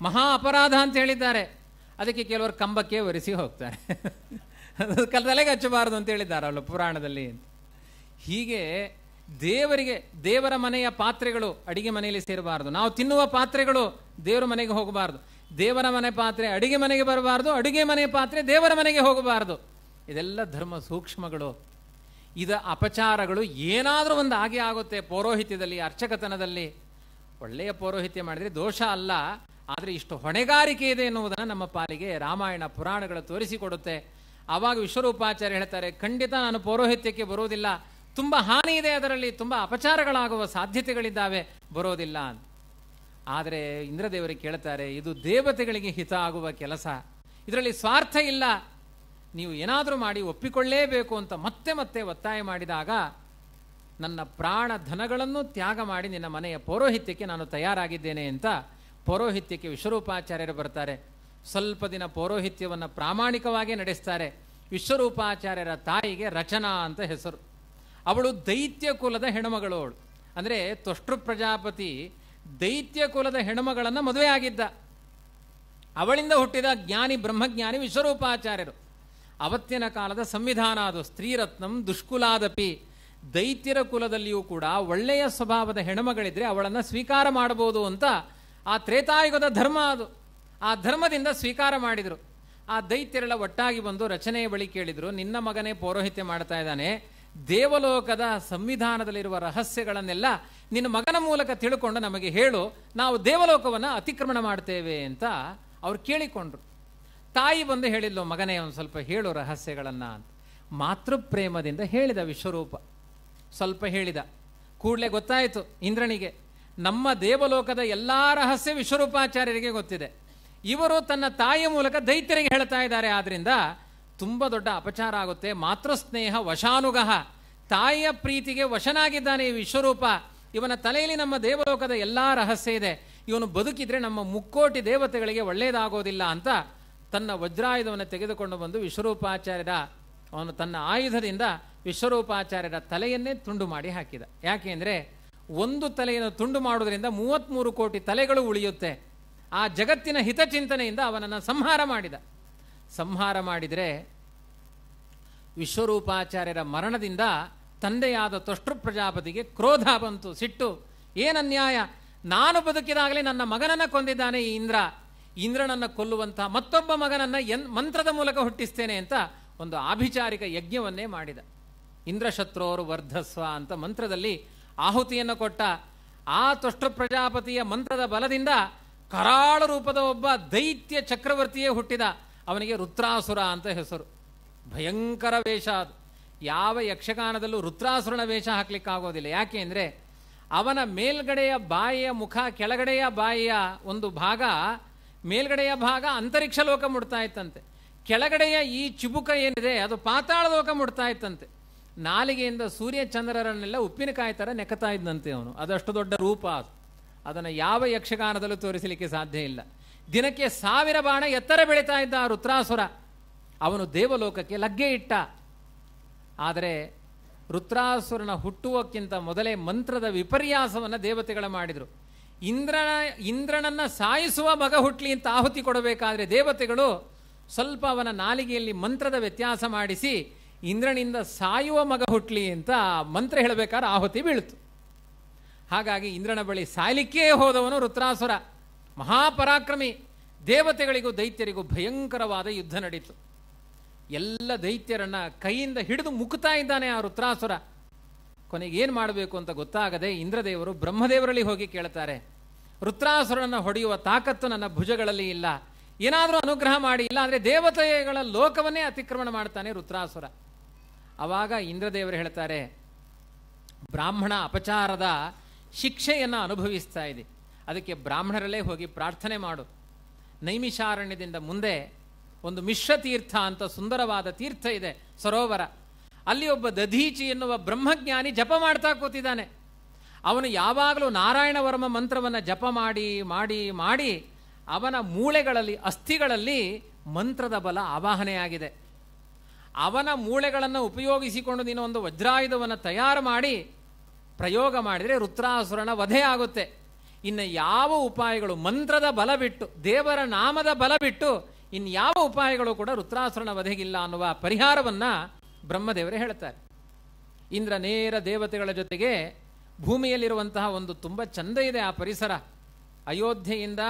ಮಹಾ ಅಪರಾಧ ಅಂತ ಹೇಳಿದ್ದಾರೆ. ಅದಕ್ಕೆ ಕೆಲವರು ಕಂಬಕ್ಕೆ ಒರೆಸಿ ಹೋಗ್ತಾರೆ. ಅದು ತಲೆಗೆ ಹಚ್ಚಬಾರದು ಅಂತ ಹೇಳಿದ್ದಾರಲ್ಲ ಪುರಾಣದಲ್ಲಿ ಹೀಗೆ ದೇವರಿಗೆ, ದೇವರ ಮನೆಯ ಪಾತ್ರೆಗಳು ಅಡಿಗೆ ಮನೆಯಲ್ಲಿ ಸೇರಬಾರದು. ನಾವು ತಿನ್ನುವ ಪಾತ್ರೆಗಳು ದೇವರ ಮನೆಗೆ ಹೋಗಬಾರದು. ದೇವರ ಮನೆ ಪಾತ್ರೆ ಅಡಿಗೆ ಮನೆಗೆ ಬರಬಾರದು, ಅಡುಗೆ ಮನೆ ಪಾತ್ರೆ ದೇವರ ಮನೆಗೆ ಹೋಗಬಾರದು. ಇದೆಲ್ಲ ಧರ್ಮ ಸೂಕ್ಷ್ಮಗಳು. ಇದ ಅಪಚಾರಗಳು ಏನಾದರೂ ಒಂದು ಹಾಗೆ ಆಗುತ್ತೆ ಪೌರೋಹಿತ್ಯದಲ್ಲಿ, ಅರ್ಚಕತನದಲ್ಲಿ. ಒಳ್ಳೆಯ ಪೌರೋಹಿತ್ಯ ಮಾಡಿದರೆ ದೋಷ ಅಲ್ಲ. ಆದರೆ ಇಷ್ಟು ಹೊಣೆಗಾರಿಕೆ ಇದೆ ಎನ್ನುವುದನ್ನು ನಮ್ಮ ಪಾಲಿಗೆ ರಾಮಾಯಣ ಪುರಾಣಗಳು ತೋರಿಸಿಕೊಡುತ್ತೆ. ಆವಾಗ ವಿಶ್ವರೂಪಾಚಾರ್ಯ ಹೇಳ್ತಾರೆ, ಖಂಡಿತ ನಾನು ಪೌರೋಹಿತ್ಯಕ್ಕೆ ಬರೋದಿಲ್ಲ. ತುಂಬ ಹಾನಿ ಇದೆ ಅದರಲ್ಲಿ, ತುಂಬ ಅಪಚಾರಗಳಾಗುವ ಸಾಧ್ಯತೆಗಳಿದ್ದಾವೆ, ಬರೋದಿಲ್ಲ ಆದರೆ ಇಂದ್ರದೇವರಿಗೆ ಕೇಳ್ತಾರೆ, ಇದು ದೇವತೆಗಳಿಗೆ ಹಿತ ಆಗುವ ಕೆಲಸ. ಇದರಲ್ಲಿ ಸ್ವಾರ್ಥ ಇಲ್ಲ. ನೀವು ಏನಾದರೂ ಮಾಡಿ ಒಪ್ಪಿಕೊಳ್ಳೇಬೇಕು ಅಂತ ಮತ್ತೆ ಮತ್ತೆ ಒತ್ತಾಯ ಮಾಡಿದಾಗ, ನನ್ನ ಪ್ರಾಣ ಧನಗಳನ್ನು ತ್ಯಾಗ ಮಾಡಿ ನಿನ್ನ ಮನೆಯ ಪೌರೋಹಿತ್ಯಕ್ಕೆ ನಾನು ತಯಾರಾಗಿದ್ದೇನೆ ಅಂತ ಪೌರೋಹಿತ್ಯಕ್ಕೆ ವಿಶ್ವರೂಪಾಚಾರ್ಯರು ಬರ್ತಾರೆ. ಸ್ವಲ್ಪ ದಿನ ಪೌರೋಹಿತ್ಯವನ್ನು ಪ್ರಾಮಾಣಿಕವಾಗಿ ನಡೆಸ್ತಾರೆ. ವಿಶ್ವರೂಪಾಚಾರ್ಯರ ತಾಯಿಗೆ ರಚನಾ ಅಂತ ಹೆಸರು. ಅವಳು ದೈತ್ಯ ಕುಲದ ಹೆಣ್ಮಗಳು ಅವಳು. ಅಂದರೆ ತೊಷ್ಟೃ ಪ್ರಜಾಪತಿ ದೈತ್ಯ ಕುಲದ ಹೆಣ್ಮಗಳನ್ನು ಮದುವೆ ಆಗಿದ್ದ. ಅವಳಿಂದ ಹುಟ್ಟಿದ ಜ್ಞಾನಿ, ಬ್ರಹ್ಮಜ್ಞಾನಿ ವಿಶ್ವರೂಪಾಚಾರ್ಯರು. ಅವತ್ತಿನ ಕಾಲದ ಸಂವಿಧಾನ ಅದು. ಸ್ತ್ರೀರತ್ನಂ ದುಷ್ಕುಲಾದಪಿ. ದೈತ್ಯರ ಕುಲದಲ್ಲಿಯೂ ಕೂಡ ಒಳ್ಳೆಯ ಸ್ವಭಾವದ ಹೆಣ್ಮಗಳಿದ್ರೆ ಅವಳನ್ನು ಸ್ವೀಕಾರ ಮಾಡಬಹುದು ಅಂತ ಆ ತ್ರೇತಾಯುಗದ ಧರ್ಮ ಅದು. ಆ ಧರ್ಮದಿಂದ ಸ್ವೀಕಾರ ಮಾಡಿದರು. ಆ ದೈತ್ಯರೆಲ್ಲ ಒಟ್ಟಾಗಿ ಬಂದು ರಚನೆಯ ಬಳಿ ಕೇಳಿದರು, ನಿನ್ನ ಮಗನೇ ಪೌರೋಹಿತ್ಯ ಮಾಡ್ತಾ ಇದ್ದಾನೆ, ದೇವಲೋಕದ ಸಂವಿಧಾನದಲ್ಲಿರುವ ರಹಸ್ಯಗಳನ್ನೆಲ್ಲ ನಿನ್ನ ಮಗನ ಮೂಲಕ ತಿಳ್ಕೊಂಡು ನಮಗೆ ಹೇಳು, ನಾವು ದೇವಲೋಕವನ್ನು ಅತಿಕ್ರಮಣ ಮಾಡ್ತೇವೆ ಅಂತ ಅವ್ರು ಕೇಳಿಕೊಂಡ್ರು. ತಾಯಿ ಬಂದು ಹೇಳಿದ್ಲು, ಮಗನೇ ಒಂದು ಸ್ವಲ್ಪ ಹೇಳು ರಹಸ್ಯಗಳನ್ನು ಅಂತ. ಮಾತೃಪ್ರೇಮದಿಂದ ಹೇಳಿದ ವಿಶ್ವರೂಪ. ಸ್ವಲ್ಪ ಹೇಳಿದ. ಕೂಡಲೇ ಗೊತ್ತಾಯಿತು ಇಂದ್ರನಿಗೆ. ನಮ್ಮ ದೇವಲೋಕದ ಎಲ್ಲ ರಹಸ್ಯ ವಿಶ್ವರೂಪಾಚಾರ್ಯರಿಗೆ ಗೊತ್ತಿದೆ. ಇವರು ತನ್ನ ತಾಯಿಯ ಮೂಲಕ ದೈತ್ಯರಿಗೆ ಹೇಳ್ತಾ ಇದ್ದಾರೆ. ಆದ್ರಿಂದ ತುಂಬ ದೊಡ್ಡ ಅಪಚಾರ ಆಗುತ್ತೆ. ಮಾತೃಸ್ನೇಹ ವಶಾನುಗಹ ತಾಯಿಯ ಪ್ರೀತಿಗೆ ವಶನಾಗಿದ್ದಾನೆ ಈ ವಿಶ್ವರೂಪ. ಇವನ ತಲೆಯಲ್ಲಿ ನಮ್ಮ ದೇವಲೋಕದ ಎಲ್ಲಾ ರಹಸ್ಯ ಇದೆ. ಇವನು ಬದುಕಿದ್ರೆ ನಮ್ಮ ಮುಕ್ಕೋಟಿ ದೇವತೆಗಳಿಗೆ ಒಳ್ಳೆಯದಾಗೋದಿಲ್ಲ ಅಂತ ತನ್ನ ವಜ್ರಾಯುಧವನ್ನು ತೆಗೆದುಕೊಂಡು ಬಂದು ವಿಶ್ವರೂಪಾಚಾರ್ಯರ, ಅವನು ತನ್ನ ಆಯುಧದಿಂದ ವಿಶ್ವರೂಪಾಚಾರ್ಯರ ತಲೆಯನ್ನೇ ತುಂಡು ಮಾಡಿ ಹಾಕಿದ. ಯಾಕೆಂದ್ರೆ ಒಂದು ತಲೆಯನ್ನು ತುಂಡು ಮಾಡುವುದರಿಂದ ಮೂವತ್ಮೂರು ಕೋಟಿ ತಲೆಗಳು ಉಳಿಯುತ್ತೆ. ಆ ಜಗತ್ತಿನ ಹಿತಚಿಂತನೆಯಿಂದ ಅವನನ್ನು ಸಂಹಾರ ಮಾಡಿದ. ಸಂಹಾರ ಮಾಡಿದರೆ ವಿಶ್ವರೂಪಾಚಾರ್ಯರ ಮರಣದಿಂದ ತಂದೆಯಾದ ತೊಷ್ಟೃ ಪ್ರಜಾಪತಿಗೆ ಕ್ರೋಧ ಬಂತು, ಸಿಟ್ಟು. ಏನನ್ಯಾಯ ನಾನು ಬದುಕಿದಾಗಲೇ ನನ್ನ ಮಗನನ್ನು ಕೊಂದಿದ್ದಾನೆ ಈ ಇಂದ್ರ. ಇಂದ್ರನನ್ನು ಕೊಲ್ಲುವಂತಹ ಮತ್ತೊಬ್ಬ ಮಗನನ್ನು ಎನ್ ಮಂತ್ರದ ಮೂಲಕ ಹುಟ್ಟಿಸ್ತೇನೆ ಅಂತ ಒಂದು ಆಭಿಚಾರಿಕ ಯಜ್ಞವನ್ನೇ ಮಾಡಿದ. ಇಂದ್ರಶತ್ರೋರು ವರ್ಧಸ್ವ ಅಂತ ಮಂತ್ರದಲ್ಲಿ ಆಹುತಿಯನ್ನು ಕೊಟ್ಟ ಆ ತುಷ್ಟ ಪ್ರಜಾಪತಿಯ ಮಂತ್ರದ ಬಲದಿಂದ ಕರಾಳ ರೂಪದ ಒಬ್ಬ ದೈತ್ಯ ಚಕ್ರವರ್ತಿಯೇ ಹುಟ್ಟಿದ. ಅವನಿಗೆ ರುದ್ರಾಸುರ ಅಂತ ಹೆಸರು. ಭಯಂಕರ ವೇಷ ಅದು. ಯಾವ ಯಕ್ಷಗಾನದಲ್ಲೂ ರುದ್ರಾಸುರನ ವೇಷ ಹಾಕ್ಲಿಕ್ಕಾಗೋದಿಲ್ಲ. ಯಾಕೆ ಅಂದರೆ ಅವನ ಮೇಲ್ಗಡೆಯ ಬಾಯಿಯ ಮುಖ, ಕೆಳಗಡೆಯ ಬಾಯಿಯ ಒಂದು ಭಾಗ, ಮೇಲ್ಗಡೆಯ ಭಾಗ ಅಂತರಿಕ್ಷ ಲೋಕ ಮುಡ್ತಾ ಇತ್ತಂತೆ. ಕೆಳಗಡೆಯ ಈ ಚಿಬುಕ ಏನಿದೆ, ಅದು ಪಾತಾಳ ಲೋಕ ಮುಡ್ತಾ ಇತ್ತಂತೆ. ನಾಲಿಗೆಯಿಂದ ಸೂರ್ಯ ಚಂದ್ರರನ್ನೆಲ್ಲ ಉಪ್ಪಿನಕಾಯಿ ಥರ ನೆಕತಾ ಇದ್ದಂತೆ ಅವನು. ಅದಷ್ಟು ದೊಡ್ಡ ರೂಪ ಅದು. ಅದನ್ನು ಯಾವ ಯಕ್ಷಗಾನದಲ್ಲೂ ತೋರಿಸಲಿಕ್ಕೆ ಸಾಧ್ಯ ಇಲ್ಲ. ದಿನಕ್ಕೆ ಸಾವಿರ ಬಾಣ ಎತ್ತರ ಬೆಳೀತಾ ಇದ್ದ ಆ ರುತ್ರಾಸುರ ಅವನು ದೇವಲೋಕಕ್ಕೆ ಲಗ್ಗೆ ಇಟ್ಟ. ಆದರೆ ರುತ್ರಾಸುರನ ಹುಟ್ಟುವಕ್ಕಿಂತ ಮೊದಲೇ ಮಂತ್ರದ ವಿಪರ್ಯಾಸವನ್ನು ದೇವತೆಗಳ ಮಾಡಿದರು. ಇಂದ್ರನ, ಇಂದ್ರನನ್ನು ಸಾಯಿಸುವ ಮಗ ಹುಟ್ಲಿ ಅಂತ ಆಹುತಿ ಕೊಡಬೇಕಾದ್ರೆ ದೇವತೆಗಳು ಸ್ವಲ್ಪ ಅವನ ನಾಲಿಗೆಯಲ್ಲಿ ಮಂತ್ರದ ವ್ಯತ್ಯಾಸ ಮಾಡಿಸಿ ಇಂದ್ರನಿಂದ ಸಾಯುವ ಮಗ ಹುಟ್ಲಿ ಅಂತ ಮಂತ್ರ ಹೇಳಬೇಕಾದ್ರೆ ಆಹುತಿ ಬೀಳ್ತು ಹಾಗಾಗಿ ಇಂದ್ರನ ಬಳಿ ಸಾಯಲಿಕ್ಕೇ ಹೋದವನು ರುದ್ರಾಸುರ. ಮಹಾಪರಾಕ್ರಮಿ. ದೇವತೆಗಳಿಗೂ ದೈತ್ಯರಿಗೂ ಭಯಂಕರವಾದ ಯುದ್ಧ ನಡೀತು. ಎಲ್ಲ ದೈತ್ಯರನ್ನ ಕೈಯಿಂದ ಹಿಡಿದು ಮುಕ್ತಾ ಇದ್ದಾನೆ ಆ ರುದ್ರಾಸುರ. ಕೊನೆಗೆ ಏನು ಮಾಡಬೇಕು ಅಂತ ಗೊತ್ತಾಗದೆ ಇಂದ್ರದೇವರು ಬ್ರಹ್ಮದೇವರಲ್ಲಿ ಹೋಗಿ ಕೇಳ್ತಾರೆ ರುದ್ರಾಸುರನ ಹೊಡೆಯುವ ತಾಕತ್ತು ನನ್ನ ಭುಜಗಳಲ್ಲಿ ಇಲ್ಲ. ಏನಾದರೂ ಅನುಗ್ರಹ ಮಾಡಿ ಇಲ್ಲ ಅಂದರೆ ದೇವತೆಗಳ ಲೋಕವನ್ನೇ ಅತಿಕ್ರಮಣ ಮಾಡ್ತಾನೆ ರುದ್ರಾಸುರ. ಆವಾಗ ಇಂದ್ರದೇವರು ಹೇಳ್ತಾರೆ, ಬ್ರಾಹ್ಮಣ ಅಪಚಾರದ ಶಿಕ್ಷೆಯನ್ನು ಅನುಭವಿಸ್ತಾ ಇದೆ. ಅದಕ್ಕೆ ಬ್ರಾಹ್ಮಣರಲ್ಲೇ ಹೋಗಿ ಪ್ರಾರ್ಥನೆ ಮಾಡು. ನೈಮಿಷಾರಣ್ಯದಿಂದ ಮುಂದೆ ಒಂದು ಮಿಶ್ರ ತೀರ್ಥ ಅಂತ ಸುಂದರವಾದ ತೀರ್ಥ ಇದೆ, ಸರೋವರ. ಅಲ್ಲಿ ಒಬ್ಬ ದಧೀಚಿ ಎನ್ನುವ ಬ್ರಹ್ಮಜ್ಞಾನಿ ಜಪ ಮಾಡ್ತಾ ಕೂತಿದ್ದಾನೆ. ಅವನು ಯಾವಾಗಲೂ ನಾರಾಯಣ ವರ್ಮ ಮಂತ್ರವನ್ನು ಜಪ ಮಾಡಿ ಮಾಡಿ ಮಾಡಿ ಅವನ ಮೂಳೆಗಳಲ್ಲಿ, ಅಸ್ಥಿಗಳಲ್ಲಿ ಮಂತ್ರದ ಬಲ ಆವಾಹನೆಯಾಗಿದೆ. ಅವನ ಮೂಳೆಗಳನ್ನು ಉಪಯೋಗಿಸಿಕೊಂಡು ನೀನು ಒಂದು ವಜ್ರಾಯುಧವನ್ನು ತಯಾರು ಮಾಡಿ ಪ್ರಯೋಗ ಮಾಡಿದರೆ ರುದ್ರಾಸುರನ ವಧೆ ಆಗುತ್ತೆ. ಇನ್ನು ಯಾವ ಉಪಾಯಗಳು? ಮಂತ್ರದ ಬಲ ಬಿಟ್ಟು ದೇವರ ನಾಮದ ಬಲ ಬಿಟ್ಟು ಇನ್ಯಾವ ಉಪಾಯಗಳು ಕೂಡ ರುದ್ರಾಸುರನ ವಧೆಗಿಲ್ಲ ಅನ್ನುವ ಪರಿಹಾರವನ್ನು ಬ್ರಹ್ಮದೇವರೇ ಹೇಳ್ತಾರೆ. ಇಂದ್ರ ನೇರ ದೇವತೆಗಳ ಜೊತೆಗೆ ಭೂಮಿಯಲ್ಲಿರುವಂತಹ ಒಂದು ತುಂಬ ಚಂದ ಇದೆ ಆ ಪರಿಸರ. ಅಯೋಧ್ಯೆಯಿಂದ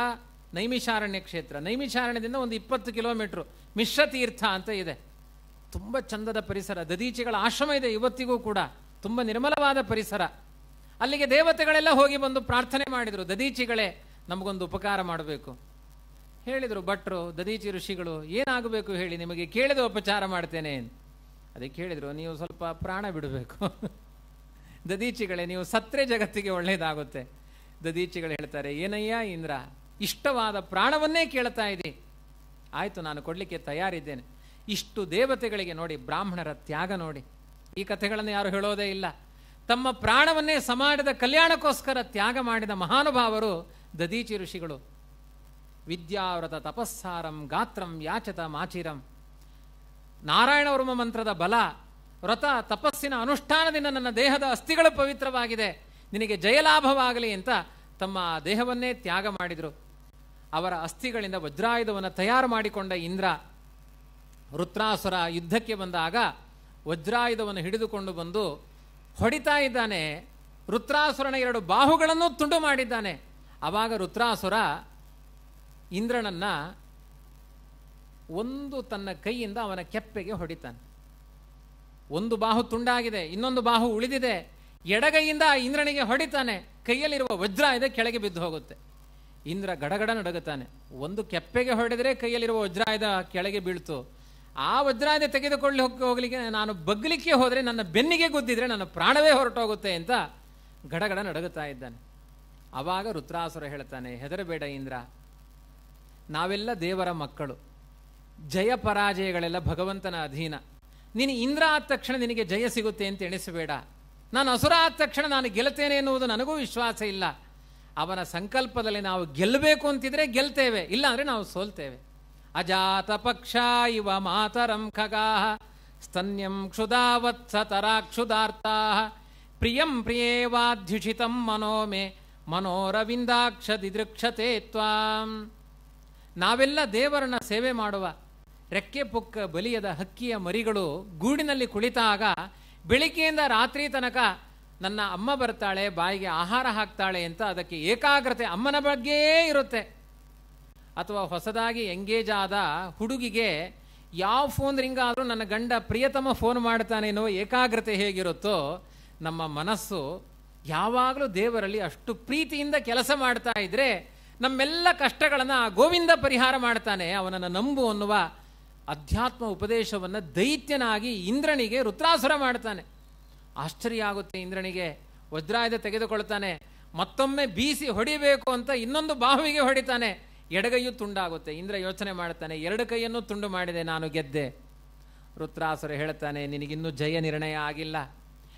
ನೈಮಿಷಾರಣ್ಯ ಕ್ಷೇತ್ರ. ನೈಮಿಷಾರಣ್ಯದಿಂದ ಒಂದು ಇಪ್ಪತ್ತು ಕಿಲೋಮೀಟ್ರು. ಮಿಶ್ರತೀರ್ಥ ಅಂತ ಇದೆ. ತುಂಬ ಚಂದದ ಪರಿಸರ. ದದೀಚಿಗಳ ಆಶ್ರಮ ಇದೆ ಇವತ್ತಿಗೂ ಕೂಡ. ತುಂಬ ನಿರ್ಮಲವಾದ ಪರಿಸರ. ಅಲ್ಲಿಗೆ ದೇವತೆಗಳೆಲ್ಲ ಹೋಗಿ ಬಂದು ಪ್ರಾರ್ಥನೆ ಮಾಡಿದರು. ದದೀಚಿಗಳೇ, ನಮಗೊಂದು ಉಪಕಾರ ಮಾಡಬೇಕು. ಹೇಳಿದರು, ಭಟ್ರು, ದದೀಚಿ ಋಷಿಗಳು, ಏನಾಗಬೇಕು ಹೇಳಿ, ನಿಮಗೆ ಕೇಳಿದ ಉಪಚಾರ ಮಾಡ್ತೇನೆ ಅದಕ್ಕೆ ಹೇಳಿದರು, ನೀವು ಸ್ವಲ್ಪ ಪ್ರಾಣ ಬಿಡಬೇಕು. ದದೀಚಿಗಳೇ, ನೀವು ಸತ್ರೆ ಜಗತ್ತಿಗೆ ಒಳ್ಳೆಯದಾಗುತ್ತೆ. ದದೀಚಿಗಳು ಹೇಳ್ತಾರೆ, ಏನಯ್ಯ ಇಂದ್ರ, ಇಷ್ಟವಾದ ಪ್ರಾಣವನ್ನೇ ಕೇಳ್ತಾ ಇದ್ದಿ. ಆಯಿತು, ನಾನು ಕೊಡಲಿಕ್ಕೆ ತಯಾರಿದ್ದೇನೆ. ಇಷ್ಟು ದೇವತೆಗಳಿಗೆ ನೋಡಿ, ಬ್ರಾಹ್ಮಣರ ತ್ಯಾಗ ನೋಡಿ. ಈ ಕಥೆಗಳನ್ನು ಯಾರು ಹೇಳೋದೇ ಇಲ್ಲ. ತಮ್ಮ ಪ್ರಾಣವನ್ನೇ ಸಮಾಜದ ಕಲ್ಯಾಣಕ್ಕೋಸ್ಕರ ತ್ಯಾಗ ಮಾಡಿದ ಮಹಾನುಭಾವರು ದದೀಚಿ ಋಷಿಗಳು. ವಿದ್ಯಾವ್ರತ ತಪಸ್ಸಾರಂ ಗಾತ್ರಂ ಯಾಚತ ಮಾಚಿರಂ. ನಾರಾಯಣವರ್ಮ ಮಂತ್ರದ ಬಲ, ವ್ರತ, ತಪಸ್ಸಿನ ಅನುಷ್ಠಾನದಿಂದ ನನ್ನ ದೇಹದ ಅಸ್ಥಿಗಳು ಪವಿತ್ರವಾಗಿದೆ. ನಿನಗೆ ಜಯಲಾಭವಾಗಲಿ ಅಂತ ತಮ್ಮ ದೇಹವನ್ನೇ ತ್ಯಾಗ ಮಾಡಿದರು. ಅವರ ಅಸ್ಥಿಗಳಿಂದ ವಜ್ರಾಯುಧವನ್ನು ತಯಾರು ಮಾಡಿಕೊಂಡ ಇಂದ್ರ ವೃತ್ರಾಸುರ ಯುದ್ಧಕ್ಕೆ ಬಂದಾಗ ವಜ್ರಾಯುಧವನ್ನು ಹಿಡಿದುಕೊಂಡು ಬಂದು ಹೊಡಿತಾ ಇದ್ದಾನೆ. ರುತ್ರಾಸುರನ ಎರಡು ಬಾಹುಗಳನ್ನು ತುಂಡು ಮಾಡಿದ್ದಾನೆ. ಆವಾಗ ರುತ್ರಾಸುರ ಇಂದ್ರನನ್ನು ಒಂದು ತನ್ನ ಕೈಯಿಂದ ಅವನ ಕೆಪ್ಪೆಗೆ ಹೊಡಿತಾನೆ. ಒಂದು ಬಾಹು ತುಂಡಾಗಿದೆ, ಇನ್ನೊಂದು ಬಾಹು ಉಳಿದಿದೆ. ಎಡಗೈಯಿಂದ ಇಂದ್ರನಿಗೆ ಹೊಡಿತಾನೆ. ಕೈಯಲ್ಲಿರುವ ವಜ್ರ ಇದೆ ಕೆಳಗೆ ಬಿದ್ದು ಹೋಗುತ್ತೆ. ಇಂದ್ರ ಗಡಗಡ ನಡಗುತ್ತಾನೆ. ಒಂದು ಕೆಪ್ಪೆಗೆ ಹೊಡೆದರೆ ಕೈಯಲ್ಲಿರುವ ವಜ್ರಾಯುಧ ಕೆಳಗೆ ಬೀಳ್ತು. ಆ ವಜ್ರಾಯುಧ ತೆಗೆದುಕೊಳ್ಳಿ ಹೋಗಿ ಹೋಗ್ಲಿಕ್ಕೆ ನಾನು ಬಗ್ಲಿಕ್ಕೆ ಹೋದರೆ ನನ್ನ ಬೆನ್ನಿಗೆ ಗುದ್ದಿದ್ರೆ ನನ್ನ ಪ್ರಾಣವೇ ಹೊರಟೋಗುತ್ತೆ ಅಂತ ಗಡಗಡ ನಡಗುತ್ತಾ ಇದ್ದಾನೆ. ಆವಾಗ ರುದ್ರಾಸುರ ಹೇಳ್ತಾನೆ, ಹೆದರಬೇಡ ಇಂದ್ರ. ನಾವೆಲ್ಲ ದೇವರ ಮಕ್ಕಳು. ಜಯ ಪರಾಜಯಗಳೆಲ್ಲ ಭಗವಂತನ ಅಧೀನ. ನೀನು ಇಂದ್ರ ಆದ ತಕ್ಷಣ ನಿನಗೆ ಜಯ ಸಿಗುತ್ತೆ ಅಂತ ಎಣಿಸಬೇಡ. ನಾನು ಅಸುರ ಆದ ತಕ್ಷಣ ನಾನು ಗೆಲ್ತೇನೆ ಎನ್ನುವುದು ನನಗೂ ವಿಶ್ವಾಸ ಇಲ್ಲ. ಅವನ ಸಂಕಲ್ಪದಲ್ಲಿ ನಾವು ಗೆಲ್ಲಬೇಕು ಅಂತಿದ್ರೆ ಗೆಲ್ತೇವೆ. ಇಲ್ಲಾಂದರೆ ನಾವು ಸೋಲ್ತೇವೆ. ಅಜಾತ ಪಕ್ಷ ಇವ ಮಾತರಂ ಖಗಾ ಸ್ತನ್ಯಂ ಕ್ಷುಧಾವತ್ಸತರಾಕ್ಷುಧಾರ್ತಾ ಪ್ರಿಯಂ ಪ್ರಿಯೇವಾಧ್ಯುಷಿತಂ ಮನೋ ಮೇ ಮನೋರವಿಂದಾಕ್ಷ ದಿದೃಕ್ಷತೆ ತ್ವಾಂ ನಾವೆಲ್ಲ ದೇವರನ್ನ ಸೇವೆ ಮಾಡುವ ರೆಕ್ಕೆ ಪುಕ್ಕ ಬಲಿಯದ ಹಕ್ಕಿಯ ಮರಿಗಳು ಗೂಡಿನಲ್ಲಿ ಕುಳಿತಾಗ ಬೆಳಿಗ್ಗೆಯಿಂದ ರಾತ್ರಿ ತನಕ ನನ್ನ ಅಮ್ಮ ಬರ್ತಾಳೆ, ಬಾಯಿಗೆ ಆಹಾರ ಹಾಕ್ತಾಳೆ ಅಂತ ಅದಕ್ಕೆ ಏಕಾಗ್ರತೆ ಅಮ್ಮನ ಬಗ್ಗೆಯೇ ಇರುತ್ತೆ. ಅಥವಾ ಹೊಸದಾಗಿ ಎಂಗೇಜ್ ಆದ ಹುಡುಗಿಗೆ ಯಾವ ಫೋನ್ ರಿಂಗ್ ಆದರೂ ನನ್ನ ಗಂಡ ಪ್ರಿಯತಮ ಫೋನ್ ಮಾಡ್ತಾನೆ ಎನ್ನುವ ಏಕಾಗ್ರತೆ ಹೇಗಿರುತ್ತೋ ನಮ್ಮ ಮನಸ್ಸು ಯಾವಾಗಲೂ ದೇವರಲ್ಲಿ ಅಷ್ಟು ಪ್ರೀತಿಯಿಂದ ಕೆಲಸ ಮಾಡ್ತಾ ಇದ್ರೆ ನಮ್ಮೆಲ್ಲ ಕಷ್ಟಗಳನ್ನು ಆ ಗೋವಿಂದ ಪರಿಹಾರ ಮಾಡ್ತಾನೆ. ಅವನನ್ನು ನಂಬು ಅನ್ನುವ ಅಧ್ಯಾತ್ಮ ಉಪದೇಶವನ್ನು ದೈತ್ಯನಾಗಿ ಇಂದ್ರನಿಗೆ ರುದ್ರಾಸುರ ಮಾಡ್ತಾನೆ. ಆಶ್ಚರ್ಯ ಆಗುತ್ತೆ ಇಂದ್ರನಿಗೆ. ವಜ್ರಾಯುಧ ತೆಗೆದುಕೊಳ್ತಾನೆ. ಮತ್ತೊಮ್ಮೆ ಬೀಸಿ ಹೊಡಿಬೇಕು ಅಂತ ಇನ್ನೊಂದು ಬಾಹುವಿಗೆ ಹೊಡಿತಾನೆ. ಎಡಗೈಯು ತುಂಡಾಗುತ್ತೆ. ಇಂದ್ರ ಯೋಚನೆ ಮಾಡ್ತಾನೆ, ಎರಡು ಕೈಯನ್ನು ತುಂಡು ಮಾಡಿದೆ, ನಾನು ಗೆದ್ದೆ. ರುದ್ರಾಸುರ ಹೇಳ್ತಾನೆ, ನಿನಗಿನ್ನೂ ಜಯ ನಿರ್ಣಯ ಆಗಿಲ್ಲ.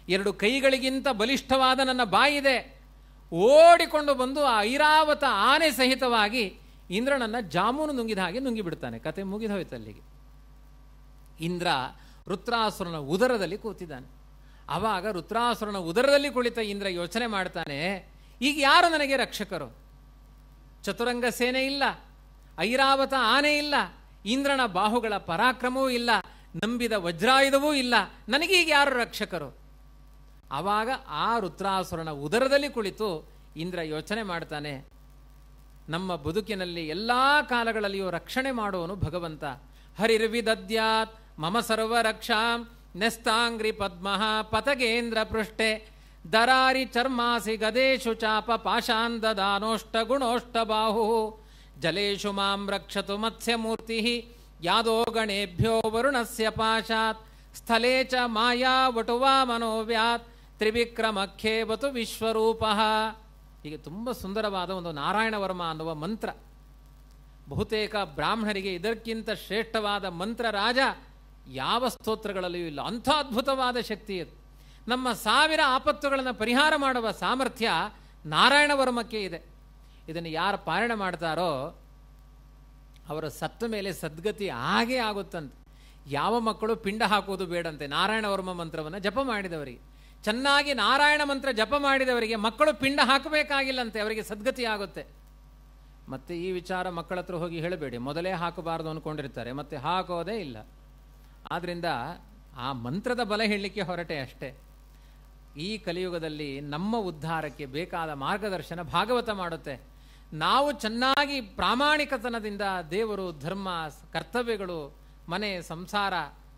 ಎರಡು ಕೈಗಳಿಗಿಂತ ಬಲಿಷ್ಠವಾದ ನನ್ನ ಬಾಯಿದೆ ಓಡಿಕೊಂಡು ಬಂದು ಆ ಐರಾವತ ಆನೆ ಸಹಿತವಾಗಿ ಇಂದ್ರನನ್ನು ಜಾಮೂನು ನುಂಗಿದ ಹಾಗೆ ನುಂಗಿಬಿಡ್ತಾನೆ. ಕತೆ ಮುಗಿದ ಹೋಯ್ತು ಅಲ್ಲಿಗೆ. ಇಂದ್ರ ರುದ್ರಾಸುರನ ಉದರದಲ್ಲಿ ಕೂತಿದ್ದಾನೆ. ಆವಾಗ ರುದ್ರಾಸುರನ ಉದರದಲ್ಲಿ ಕುಳಿತ ಇಂದ್ರ ಯೋಚನೆ ಮಾಡ್ತಾನೆ, ಈಗ ಯಾರು ನನಗೆ ರಕ್ಷಕರು? ಚತುರಂಗ ಸೇನೆ ಇಲ್ಲ, ಐರಾವತ ಆನೆ ಇಲ್ಲ, ಇಂದ್ರನ ಬಾಹುಗಳ ಪರಾಕ್ರಮವೂ ಇಲ್ಲ, ನಂಬಿದ ವಜ್ರಾಯುಧವೂ ಇಲ್ಲ. ನನಗೀಗ ಯಾರು ರಕ್ಷಕರು? ಆವಾಗ ಆ ರುದ್ರಾಸುರನ ಉದರದಲ್ಲಿ ಕುಳಿತು ಇಂದ್ರ ಯೋಚನೆ ಮಾಡ್ತಾನೆ, ನಮ್ಮ ಬದುಕಿನಲ್ಲಿ ಎಲ್ಲ ಕಾಲಗಳಲ್ಲಿಯೂ ರಕ್ಷಣೆ ಮಾಡುವನು ಭಗವಂತ. ಹರಿರ್ವಿದದ್ಯಾತ್, ಮಮ ಸರ್ವ ರಕ್ಷಾಂ ನೆಸ್ತಾಂಗ್ರಿ ಪದ್ಮಃ, ಪತಗೇಂದ್ರ ಪೃಷ್ಠೆ ದರಾರಿ ಚರ್ಮಾಸಿ ಗದೇಶು ಚಾಪ ಪಾಶಾಂದದಾನೋಷ್ಟ ಗುಣೋಷ್ಟ ಬಾಹು. ಜಲೇಶು ಮಾಂ ರಕ್ಷತು ಮತ್ಸ್ಯಮೂರ್ತಿ ಯಾದೋ ಗಣೇಭ್ಯೋ ವರುಣಸ್ಯ ಪಾಶಾತ್. ಸ್ಥಳೇ ಚ ಮಾಯಾ ವಟುವಾ ಮನೋವ್ಯಾತ್. ತ್ರಿವಿಕ್ರಮಖ್ಯೇವತು ವಿಶ್ವರೂಪ. ಹೀಗೆ ತುಂಬ ಸುಂದರವಾದ ಒಂದು ನಾರಾಯಣ ವರ್ಮ ಅನ್ನುವ ಮಂತ್ರ. ಬಹುತೇಕ ಬ್ರಾಹ್ಮಣರಿಗೆ ಇದಕ್ಕಿಂತ ಶ್ರೇಷ್ಠವಾದ ಮಂತ್ರ ರಾಜ ಯಾವ ಸ್ತೋತ್ರಗಳಲ್ಲಿಯೂ ಇಲ್ಲ. ಅಂಥ ಅದ್ಭುತವಾದ ಶಕ್ತಿ ಇದು ನಮ್ಮ ಸಾವಿರ ಆಪತ್ತುಗಳನ್ನು ಪರಿಹಾರ ಮಾಡುವ ಸಾಮರ್ಥ್ಯ ನಾರಾಯಣ ವರ್ಮಕ್ಕೆ ಇದೆ. ಇದನ್ನು ಯಾರು ಪಾಲನೆ ಮಾಡ್ತಾರೋ ಅವರ ಸತ್ತ ಮೇಲೆ ಸದ್ಗತಿ ಹಾಗೇ ಆಗುತ್ತಂತೆ. ಯಾವ ಮಕ್ಕಳು ಪಿಂಡ ಹಾಕೋದು ಬೇಡಂತೆ. ನಾರಾಯಣ ವರ್ಮ ಮಂತ್ರವನ್ನು ಜಪ ಮಾಡಿದವರಿಗೆ. ಚೆನ್ನಾಗಿ ನಾರಾಯಣ ಮಂತ್ರ ಜಪ ಮಾಡಿದವರಿಗೆ ಮಕ್ಕಳು ಪಿಂಡ ಹಾಕಬೇಕಾಗಿಲ್ಲಂತೆ. ಅವರಿಗೆ ಸದ್ಗತಿ ಆಗುತ್ತೆ. ಮತ್ತೆ ಈ ವಿಚಾರ ಮಕ್ಕಳ ಹತ್ರ ಹೋಗಿ ಹೇಳಬೇಡಿ. ಮೊದಲೇ ಹಾಕಬಾರದು ಅಂದ್ಕೊಂಡಿರ್ತಾರೆ ಮತ್ತೆ ಹಾಕೋದೇ ಇಲ್ಲ. ಆದ್ದರಿಂದ ಆ ಮಂತ್ರದ ಬಲ ಹೇಳಲಿಕ್ಕೆ ಹೊರಟೆ ಅಷ್ಟೇ. ಈ ಕಲಿಯುಗದಲ್ಲಿ ನಮ್ಮ ಉದ್ಧಾರಕ್ಕೆ ಬೇಕಾದ ಮಾರ್ಗದರ್ಶನ ಭಾಗವತ ಮಾಡುತ್ತೆ. ನಾವು ಚೆನ್ನಾಗಿ ಪ್ರಾಮಾಣಿಕತನದಿಂದ ದೇವರು, ಧರ್ಮ, ಕರ್ತವ್ಯಗಳು, ಮನೆ, ಸಂಸಾರ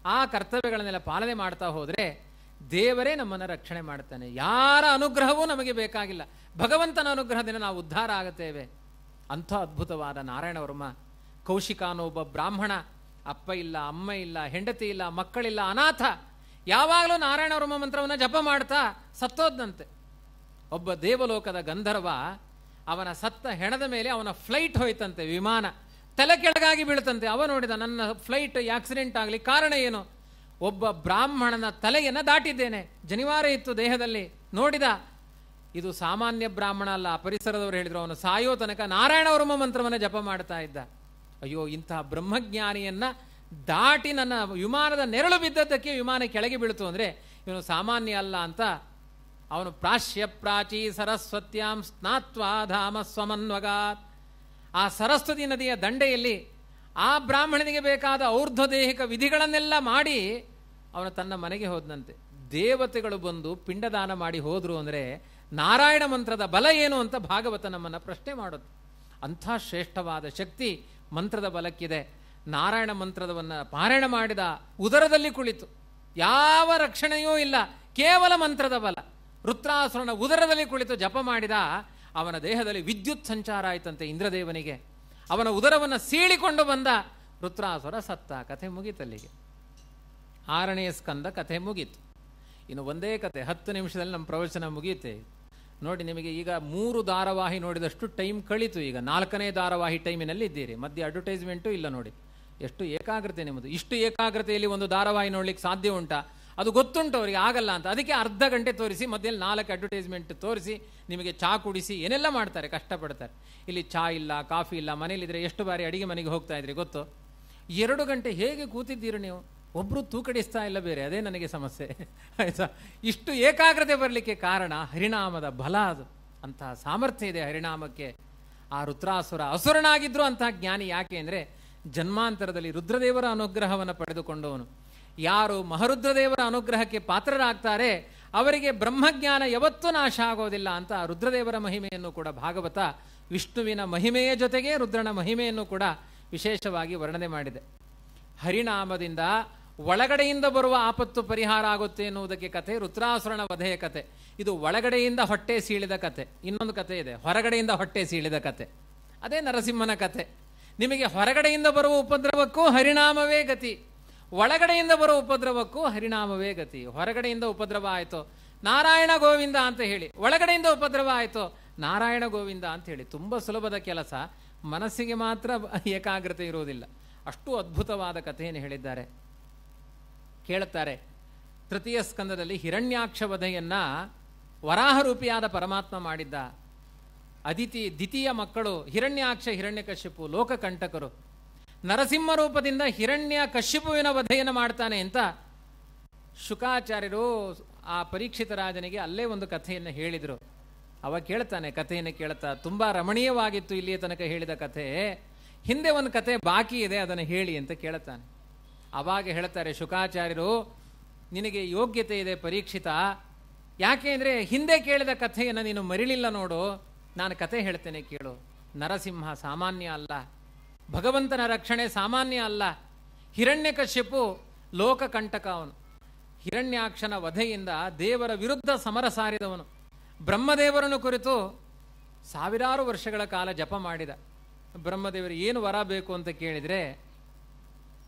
ಆ ಕರ್ತವ್ಯಗಳನ್ನೆಲ್ಲ ಪಾಲನೆ ಮಾಡ್ತಾ ಹೋದರೆ ದೇವರೇ ನಮ್ಮನ್ನು ರಕ್ಷಣೆ ಮಾಡ್ತಾನೆ. ಯಾರ ಅನುಗ್ರಹವೂ ನಮಗೆ ಬೇಕಾಗಿಲ್ಲ. ಭಗವಂತನ ಅನುಗ್ರಹದಿಂದ ನಾವು ಉದ್ಧಾರ ಆಗುತ್ತೇವೆ. ಅಂಥ ಅದ್ಭುತವಾದ ನಾರಾಯಣ ವರ್ಮ ಕೌಶಿಕಾನು ಒಬ್ಬ ಬ್ರಾಹ್ಮಣ, ಅಪ್ಪ ಇಲ್ಲ, ಅಮ್ಮ ಇಲ್ಲ, ಹೆಂಡತಿ ಇಲ್ಲ, ಮಕ್ಕಳಿಲ್ಲ, ಅನಾಥ ಯಾವಾಗಲೂ ನಾರಾಯಣ ವರ್ಮ ಮಂತ್ರವನ್ನು ಜಪ ಮಾಡ್ತಾ ಸತ್ತೋದ್ನಂತೆ. ಒಬ್ಬ ದೇವಲೋಕದ ಗಂಧರ್ವ ಅವನ ಸತ್ತ ಹೆಣದ ಮೇಲೆ ಅವನ ಫ್ಲೈಟ್ ಹೋಯ್ತಂತೆ, ವಿಮಾನ. ತಲೆ ಕೆಳಗಾಗಿ ಬೀಳ್ತಂತೆ. ಅವ ನೋಡಿದ ನನ್ನ ಫ್ಲೈಟ್ ಆಕ್ಸಿಡೆಂಟ್ ಆಗಲಿ ಕಾರಣ ಏನು? ಒಬ್ಬ ಬ್ರಾಹ್ಮಣನ ತಲೆಯನ್ನು ದಾಟಿದ್ದೇನೆ. ಜನಿವಾರ ಇತ್ತು ದೇಹದಲ್ಲಿ. ನೋಡಿದ? ಇದು ಸಾಮಾನ್ಯ ಬ್ರಾಹ್ಮಣ ಅಲ್ಲ ಪರಿಸರದವರು ಹೇಳಿದರು. ಅವನು ಸಾಯೋ ತನಕ ನಾರಾಯಣ ವರ್ಮ ಮಂತ್ರವನ್ನು ಜಪ ಮಾಡ್ತಾ ಇದ್ದ. ಅಯ್ಯೋ, ಇಂತಹ ಬ್ರಹ್ಮಜ್ಞಾನಿಯನ್ನ ದಾಟಿ ನನ್ನ ವಿಮಾನದ ನೆರಳು ಬಿದ್ದದ್ದಕ್ಕೆ ವಿಮಾನ ಕೆಳಗೆ ಬೀಳ್ತು ಅಂದರೆ ಇವನು ಸಾಮಾನ್ಯ ಅಲ್ಲ ಅಂತ ಅವನು ಪ್ರಾಶ್ಯ ಪ್ರಾಚಿ ಸರಸ್ವತ್ಯಾಂ ಸ್ನಾತ್ವ ಧಾಮ ಸ್ವಮನ್ವಗಾತ್. ಆ ಸರಸ್ವತಿ ನದಿಯ ದಂಡೆಯಲ್ಲಿ ಆ ಬ್ರಾಹ್ಮಣನಿಗೆ ಬೇಕಾದ ಔರ್ಧ್ವದೇಹಿಕ ವಿಧಿಗಳನ್ನೆಲ್ಲ ಮಾಡಿ ಅವನು ತನ್ನ ಮನೆಗೆ ಹೋದನಂತೆ. ದೇವತೆಗಳು ಬಂದು ಪಿಂಡದಾನ ಮಾಡಿ ಹೋದರು ಅಂದರೆ ನಾರಾಯಣ ಮಂತ್ರದ ಬಲ ಏನು ಅಂತ ಭಾಗವತ ನಮ್ಮನ್ನು ಪ್ರಶ್ನೆ ಮಾಡುತ್ತೆ ಅಂಥ ಶ್ರೇಷ್ಠವಾದ ಶಕ್ತಿ ಮಂತ್ರದ ಬಲಕ್ಕಿದೆ. ನಾರಾಯಣ ಮಂತ್ರದವನ್ನು ಪಾರಾಯಣ ಮಾಡಿದ ಉದರದಲ್ಲಿ ಕುಳಿತು. ಯಾವ ರಕ್ಷಣೆಯೂ ಇಲ್ಲ. ಕೇವಲ ಮಂತ್ರದ ಬಲ. ರುದ್ರಾಸುರನ ಉದರದಲ್ಲಿ ಕುಳಿತು ಜಪ ಮಾಡಿದ ಅವನ ದೇಹದಲ್ಲಿ ವಿದ್ಯುತ್ ಸಂಚಾರ ಆಯ್ತಂತೆ ಇಂದ್ರದೇವನಿಗೆ. ಅವನ ಉದರವನ್ನು ಸೀಳಿಕೊಂಡು ಬಂದ ರುದ್ರಾಸುರ ಸತ್ತ ಕಥೆ ಮುಗಿತಲ್ಲಿಗೆ. ಆರನೆಯ ಸ್ಕಂದ ಕಥೆ ಮುಗೀತು. ಇನ್ನು ಒಂದೇ ಕತೆ ಹತ್ತು ನಿಮಿಷದಲ್ಲಿ ನಮ್ಮ ಪ್ರವಚನ ಮುಗಿಯುತ್ತೆ ನೋಡಿ, ನಿಮಗೆ ಈಗ ಮೂರು ಧಾರಾವಾಹಿ ನೋಡಿದಷ್ಟು ಟೈಮ್ ಕಳೀತು. ಈಗ ನಾಲ್ಕನೇ ಧಾರಾವಾಹಿ ಟೈಮಿನಲ್ಲಿ ಇದ್ದೀರಿ ಮಧ್ಯೆ ಅಡ್ವರ್ಟೈಸ್ಮೆಂಟು ಇಲ್ಲ ನೋಡಿ. ಎಷ್ಟು ಏಕಾಗ್ರತೆ ನಿಮ್ಮದು? ಇಷ್ಟು ಏಕಾಗ್ರತೆಯಲ್ಲಿ ಒಂದು ಧಾರಾವಾಹಿ ನೋಡ್ಲಿಕ್ಕೆ ಸಾಧ್ಯ ಉಂಟಾ? ಅದು ಗೊತ್ತುಂಟು ಅವರಿಗೆ, ಆಗಲ್ಲ ಅಂತ. ಅದಕ್ಕೆ ಅರ್ಧ ಗಂಟೆ ತೋರಿಸಿ, ಮಧ್ಯದಲ್ಲಿ ನಾಲ್ಕು ಅಡ್ವರ್ಟೈಸ್ಮೆಂಟ್ ತೋರಿಸಿ, ನಿಮಗೆ ಚಾ ಕುಡಿಸಿ, ಏನೆಲ್ಲ ಮಾಡ್ತಾರೆ, ಕಷ್ಟಪಡ್ತಾರೆ. ಇಲ್ಲಿ ಚಾ ಇಲ್ಲ, ಕಾಫಿ ಇಲ್ಲ ಮನೇಲಿದ್ರೆ ಎಷ್ಟು ಬಾರಿ ಅಡಿಗೆ ಮನೆಗೆ ಹೋಗ್ತಾ ಇದ್ರಿ, ಗೊತ್ತು? ಎರಡು ಗಂಟೆ ಹೇಗೆ ಕೂತಿದ್ದೀರಿ ನೀವು? ಒಬ್ಬರು ತೂಕಡಿಸ್ತಾ ಇಲ್ಲ ಬೇರೆ, ಅದೇ ನನಗೆ ಸಮಸ್ಯೆ. ಆಯ್ತಾ? ಇಷ್ಟು ಏಕಾಗ್ರತೆ ಬರಲಿಕ್ಕೆ ಕಾರಣ ಹರಿನಾಮದ ಬಲ ಅದು. ಅಂತಹ ಸಾಮರ್ಥ್ಯ ಇದೆ ಹರಿನಾಮಕ್ಕೆ. ಆ ರುದ್ರಾಸುರ ಅಸುರನಾಗಿದ್ರು ಅಂತಹ ಜ್ಞಾನಿ ಯಾಕೆ ಅಂದರೆ ಜನ್ಮಾಂತರದಲ್ಲಿ ರುದ್ರದೇವರ ಅನುಗ್ರಹವನ್ನು ಪಡೆದುಕೊಂಡವನು. ಯಾರು ಮಹರುದ್ರದೇವರ ಅನುಗ್ರಹಕ್ಕೆ ಪಾತ್ರರಾಗ್ತಾರೆ, ಅವರಿಗೆ ಬ್ರಹ್ಮಜ್ಞಾನ ಯಾವತ್ತೂ ನಾಶ ಆಗೋದಿಲ್ಲ ಅಂತ ರುದ್ರದೇವರ ಮಹಿಮೆಯನ್ನು ಕೂಡ ಭಾಗವತ ವಿಷ್ಣುವಿನ ಮಹಿಮೆಯ ಜೊತೆಗೆ ರುದ್ರನ ಮಹಿಮೆಯನ್ನು ಕೂಡ ವಿಶೇಷವಾಗಿ ವರ್ಣನೆ ಮಾಡಿದೆ. ಹರಿನಾಮದಿಂದ ಒಳಗಡೆಯಿಂದ ಬರುವ ಆಪತ್ತು ಪರಿಹಾರ ಆಗುತ್ತೆ ಎನ್ನುವುದಕ್ಕೆ ಕಥೆ, ರುದ್ರಾಸುರನ ವಧೆಯ ಕತೆ ಇದು ಒಳಗಡೆಯಿಂದ ಹೊಟ್ಟೆ ಸೀಳಿದ ಕತೆ ಇನ್ನೊಂದು ಕತೆ ಇದೆ, ಹೊರಗಡೆಯಿಂದ ಹೊಟ್ಟೆ ಸೀಳಿದ ಕತೆ ಅದೇ ನರಸಿಂಹನ ಕತೆ ನಿಮಗೆ ಹೊರಗಡೆಯಿಂದ ಬರುವ ಉಪದ್ರವಕ್ಕೂ ಹರಿಣಾಮವೇ ಗತಿ. ಒಳಗಡೆಯಿಂದ ಬರುವ ಉಪದ್ರವಕ್ಕೂ ಹರಿಣಾಮವೇ ಗತಿ. ಹೊರಗಡೆಯಿಂದ ಉಪದ್ರವ ಆಯಿತು. ನಾರಾಯಣ ಗೋವಿಂದ ಅಂತ ಹೇಳಿ. ಒಳಗಡೆಯಿಂದ ಉಪದ್ರವ ಆಯಿತು. ನಾರಾಯಣ ಗೋವಿಂದ ಅಂತ ಹೇಳಿ. ತುಂಬ ಸುಲಭದ ಕೆಲಸ. ಮನಸ್ಸಿಗೆ ಮಾತ್ರ ಏಕಾಗ್ರತೆ ಇರುವುದಿಲ್ಲ. ಅಷ್ಟು ಅದ್ಭುತವಾದ ಕಥೆಯನ್ನು ಹೇಳಿದ್ದಾರೆ. ಕೇಳುತ್ತಾರೆ. ತೃತೀಯ ಸ್ಕಂದದಲ್ಲಿ ಹಿರಣ್ಯಾಕ್ಷ ವಧೆಯನ್ನು ವರಾಹರೂಪಿಯಾದ ಪರಮಾತ್ಮ ಮಾಡಿದ್ದ. ಅದಿತಿ ದ್ವಿತೀಯ ಮಕ್ಕಳು ಹಿರಣ್ಯಾಕ್ಷ ಹಿರಣ್ಯಕಶ್ಯಪು ಲೋಕಕಂಟಕರು. ನರಸಿಂಹ ರೂಪದಿಂದ ಹಿರಣ್ಯ ಕಶ್ಯಪುವಿನ ವಧೆಯನ್ನು ಮಾಡ್ತಾನೆ ಅಂತ ಶುಕಾಚಾರ್ಯರು ಆ ಪರೀಕ್ಷಿತ ರಾಜನಿಗೆ ಅಲ್ಲೇ ಒಂದು ಕಥೆಯನ್ನು ಹೇಳಿದರು. ಅವ ಕೇಳ್ತಾನೆ, ಕಥೆಯನ್ನು ಕೇಳ್ತಾ, ತುಂಬ ರಮಣೀಯವಾಗಿತ್ತು ಇಲ್ಲಿಯ ತನಕ ಹೇಳಿದ ಕಥೆ. ಹಿಂದೆ ಒಂದು ಕಥೆ ಬಾಕಿ ಇದೆ, ಅದನ್ನು ಹೇಳಿ ಅಂತ ಕೇಳ್ತಾನೆ. ಅವಾಗ ಹೇಳ್ತಾರೆ, ಶುಕಾಚಾರ್ಯರು, ನಿನಗೆ ಯೋಗ್ಯತೆ ಇದೆ ಪರೀಕ್ಷಿತ. ಯಾಕೆ ಅಂದರೆ ಹಿಂದೆ ಕೇಳಿದ ಕಥೆಯನ್ನು ನೀನು ಮರಿಲಿಲ್ಲ ನೋಡು. ನಾನು ಕತೆ ಹೇಳ್ತೇನೆ ಕೇಳು. ನರಸಿಂಹ ಸಾಮಾನ್ಯ ಅಲ್ಲ. ಭಗವಂತನ ರಕ್ಷಣೆ ಸಾಮಾನ್ಯ ಅಲ್ಲ. ಹಿರಣ್ಯಕಶ್ಯಪು ಲೋಕಕಂಟಕ ಅವನು. ಹಿರಣ್ಯಾಕ್ಷನ ವಧೆಯಿಂದ ದೇವರ ವಿರುದ್ಧ ಸಮರ ಸಾರಿದವನು. ಬ್ರಹ್ಮದೇವರನ್ನು ಕುರಿತು ಸಾವಿರಾರು ವರ್ಷಗಳ ಕಾಲ ಜಪ ಮಾಡಿದ. ಬ್ರಹ್ಮದೇವರು ಏನು ವರ ಬೇಕು ಅಂತ ಕೇಳಿದರೆ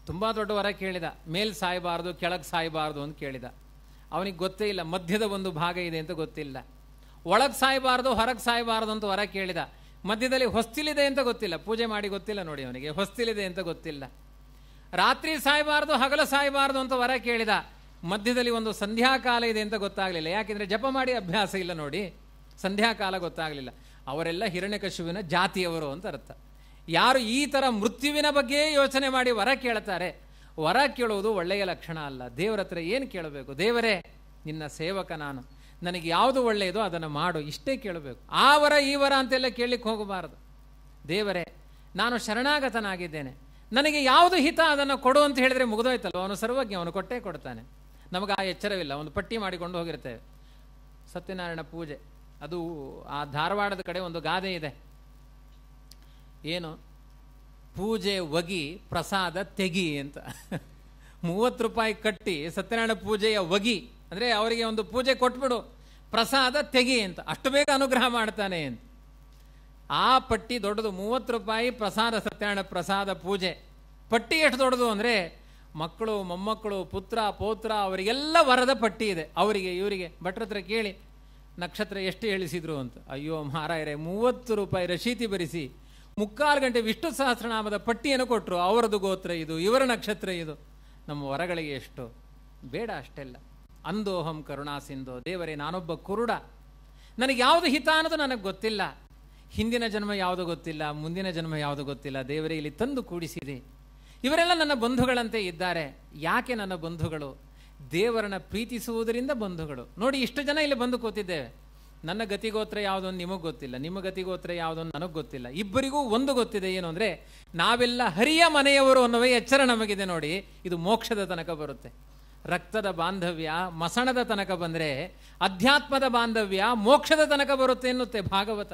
ತುಂಬ ದೊಡ್ಡ ವರ ಕೇಳಿದ. ಮೇಲ್ ಸಾಯಬಾರ್ದು, ಕೆಳಗೆ ಸಾಯಬಾರ್ದು ಅಂತ ಕೇಳಿದ. ಅವನಿಗೆ ಗೊತ್ತೇ ಇಲ್ಲ, ಮಧ್ಯದ ಒಂದು ಭಾಗ ಇದೆ ಅಂತ ಗೊತ್ತಿಲ್ಲ. ಒಳಗೆ ಸಾಯಬಾರ್ದು, ಹೊರಗೆ ಸಾಯಬಾರ್ದು ಅಂತ ವರ ಕೇಳಿದ. ಮಧ್ಯದಲ್ಲಿ ಹೊಸ್ತಿಲಿದೆ ಅಂತ ಗೊತ್ತಿಲ್ಲ. ಪೂಜೆ ಮಾಡಿ ಗೊತ್ತಿಲ್ಲ ನೋಡಿ ಅವನಿಗೆ. ಹೊಸ್ತಿಲಿದೆ ಅಂತ ಗೊತ್ತಿಲ್ಲ. ರಾತ್ರಿ ಸಾಯಬಾರ್ದು, ಹಗಲು ಸಾಯಬಾರ್ದು ಅಂತ ವರ ಕೇಳಿದ. ಮಧ್ಯದಲ್ಲಿ ಒಂದು ಸಂಧ್ಯಾಕಾಲ ಇದೆ ಅಂತ ಗೊತ್ತಾಗಲಿಲ್ಲ. ಯಾಕೆಂದರೆ ಜಪ ಮಾಡಿ ಅಭ್ಯಾಸ ಇಲ್ಲ ನೋಡಿ. ಸಂಧ್ಯಾಕಾಲ ಗೊತ್ತಾಗಲಿಲ್ಲ. ಅವರೆಲ್ಲ ಹಿರಣ್ಯಕಶುವಿನ ಜಾತಿಯವರು ಅಂತ ಅರ್ಥ. ಯಾರು ಈ ಥರ ಮೃತ್ಯುವಿನ ಬಗ್ಗೆ ಯೋಚನೆ ಮಾಡಿ ವರ ಕೇಳ್ತಾರೆ? ವರ ಕೇಳುವುದು ಒಳ್ಳೆಯ ಲಕ್ಷಣ ಅಲ್ಲ. ದೇವರ ಹತ್ರ ಏನು ಕೇಳಬೇಕು? ದೇವರೇ, ನಿನ್ನ ಸೇವಕ ನಾನು. ನನಗೆ ಯಾವುದು ಒಳ್ಳೆಯದೋ ಅದನ್ನು ಮಾಡು, ಇಷ್ಟೇ ಕೇಳಬೇಕು. ಆ ವರ, ಈ ವರ ಅಂತೆಲ್ಲ ಕೇಳಲಿಕ್ಕೆ ಹೋಗಬಾರದು. ದೇವರೇ, ನಾನು ಶರಣಾಗತನಾಗಿದ್ದೇನೆ. ನನಗೆ ಯಾವುದು ಹಿತ ಅದನ್ನು ಕೊಡು ಅಂತ ಹೇಳಿದರೆ ಮುಗಿದೋಯ್ತಲ್ಲ ಅವನು ಸರ್ವಜ್ಞ, ಅವನು ಕೊಟ್ಟೇ ಕೊಡ್ತಾನೆ. ನಮಗೆ ಆ ಎಚ್ಚರವಿಲ್ಲ, ಒಂದು ಪಟ್ಟಿ ಮಾಡಿಕೊಂಡು ಹೋಗಿರ್ತೇವೆ. ಸತ್ಯನಾರಾಯಣ ಪೂಜೆ, ಅದು ಆ ಧಾರವಾಡದ ಕಡೆ ಒಂದು ಗಾದೆ ಇದೆ. ಏನು? ಪೂಜೆ ಒಗಿ, ಪ್ರಸಾದ ತೆಗಿ ಅಂತ. ಮೂವತ್ತು ರೂಪಾಯಿ ಕಟ್ಟಿ ಸತ್ಯನಾರಾಯಣ ಪೂಜೆಯ ಒಗಿ ಅಂದರೆ ಅವರಿಗೆ ಒಂದು ಪೂಜೆ ಕೊಟ್ಬಿಡು, ಪ್ರಸಾದ ತೆಗಿ ಅಂತ. ಅಷ್ಟು ಬೇಗ ಅನುಗ್ರಹ ಮಾಡ್ತಾನೆ ಅಂತ. ಆ ಪಟ್ಟಿ ದೊಡ್ಡದು, ಮೂವತ್ತು ರೂಪಾಯಿ ಪ್ರಸಾದ ಸತ್ಯನಾರಾಯಣ ಪ್ರಸಾದ ಪೂಜೆ. ಪಟ್ಟಿ ಎಷ್ಟು ದೊಡ್ಡದು ಅಂದರೆ, ಮಕ್ಕಳು, ಮೊಮ್ಮಕ್ಕಳು, ಪುತ್ರ, ಪೌತ್ರ, ಅವರಿಗೆಲ್ಲ ವರದ ಪಟ್ಟಿ ಇದೆ. ಅವರಿಗೆ, ಇವರಿಗೆ, ಭಟ್ರ ಹತ್ರ ಕೇಳಿ, ನಕ್ಷತ್ರ ಎಷ್ಟು ಇಳಿಸಿದ್ರು ಅಂತ. ಅಯ್ಯೋ ಮಹಾರಾಯರೇ ಮೂವತ್ತು ರೂಪಾಯಿ ರಶೀತಿ ಬರಿಸಿ ಮುಕ್ಕಾಲು ಗಂಟೆ ವಿಷ್ಣು ಸಹಸ್ರನಾಮದ ಪಟ್ಟಿಯನ್ನು ಕೊಟ್ಟರು ಅವರದು ಗೋತ್ರ ಇದು, ಇವರ ನಕ್ಷತ್ರ ಇದು. ನಮ್ಮ ವರಗಳಿಗೆ ಎಷ್ಟು? ಬೇಡ ಅಷ್ಟೆಲ್ಲ. ಅಂದೋಹಂ ಕರುಣಾ ಸಿಂಧೋ, ದೇವರೇ ನಾನೊಬ್ಬ ಕುರುಡ. ನನಗೆ ಯಾವುದು ಹಿತ ಅನ್ನೋದು ನನಗೆ ಗೊತ್ತಿಲ್ಲ. ಹಿಂದಿನ ಜನ್ಮ ಯಾವುದು ಗೊತ್ತಿಲ್ಲ, ಮುಂದಿನ ಜನ್ಮ ಯಾವುದು ಗೊತ್ತಿಲ್ಲ, ದೇವರೇ ಇಲ್ಲಿ ತಂದು ಕೂಡಿಸಿದೆ. ಇವರೆಲ್ಲ ನನ್ನ ಬಂಧುಗಳಂತೆ ಇದ್ದಾರೆ. ಯಾಕೆ ನನ್ನ ಬಂಧುಗಳು? ದೇವರನ್ನ ಪ್ರೀತಿಸುವುದರಿಂದ ಬಂಧುಗಳು. ನೋಡಿ, ಇಷ್ಟು ಜನ ಇಲ್ಲಿ ಬಂದು ಕೂತಿದ್ದೇವೆ. ನನ್ನ ಗತಿಗೋತ್ರ ಯಾವುದು ನಿಮಗೆ ಗೊತ್ತಿಲ್ಲ. ನಿಮ್ಮ ಗತಿಗೋತ್ರ ಯಾವುದು ನನಗೆ ಗೊತ್ತಿಲ್ಲ. ಇಬ್ಬರಿಗೂ ಒಂದು ಗೊತ್ತಿದೆ ಏನು ಅಂದರೆ, ನಾವೆಲ್ಲ ಹರಿಯ ಮನೆಯವರು ಅನ್ನುವ ಎಚ್ಚರ ನಮಗಿದೆ ನೋಡಿ. ಇದು ಮೋಕ್ಷದ ತನಕ ಬರುತ್ತೆ. ರಕ್ತದ ಬಾಂಧವ್ಯ, ಮಸಣದ ತನಕ ಬಂದರೆ ಅಧ್ಯಾತ್ಮದ ಬಾಂಧವ್ಯ, ಮೋಕ್ಷದ ತನಕ ಬರುತ್ತೆ ಎನ್ನುತ್ತೆ ಭಾಗವತ.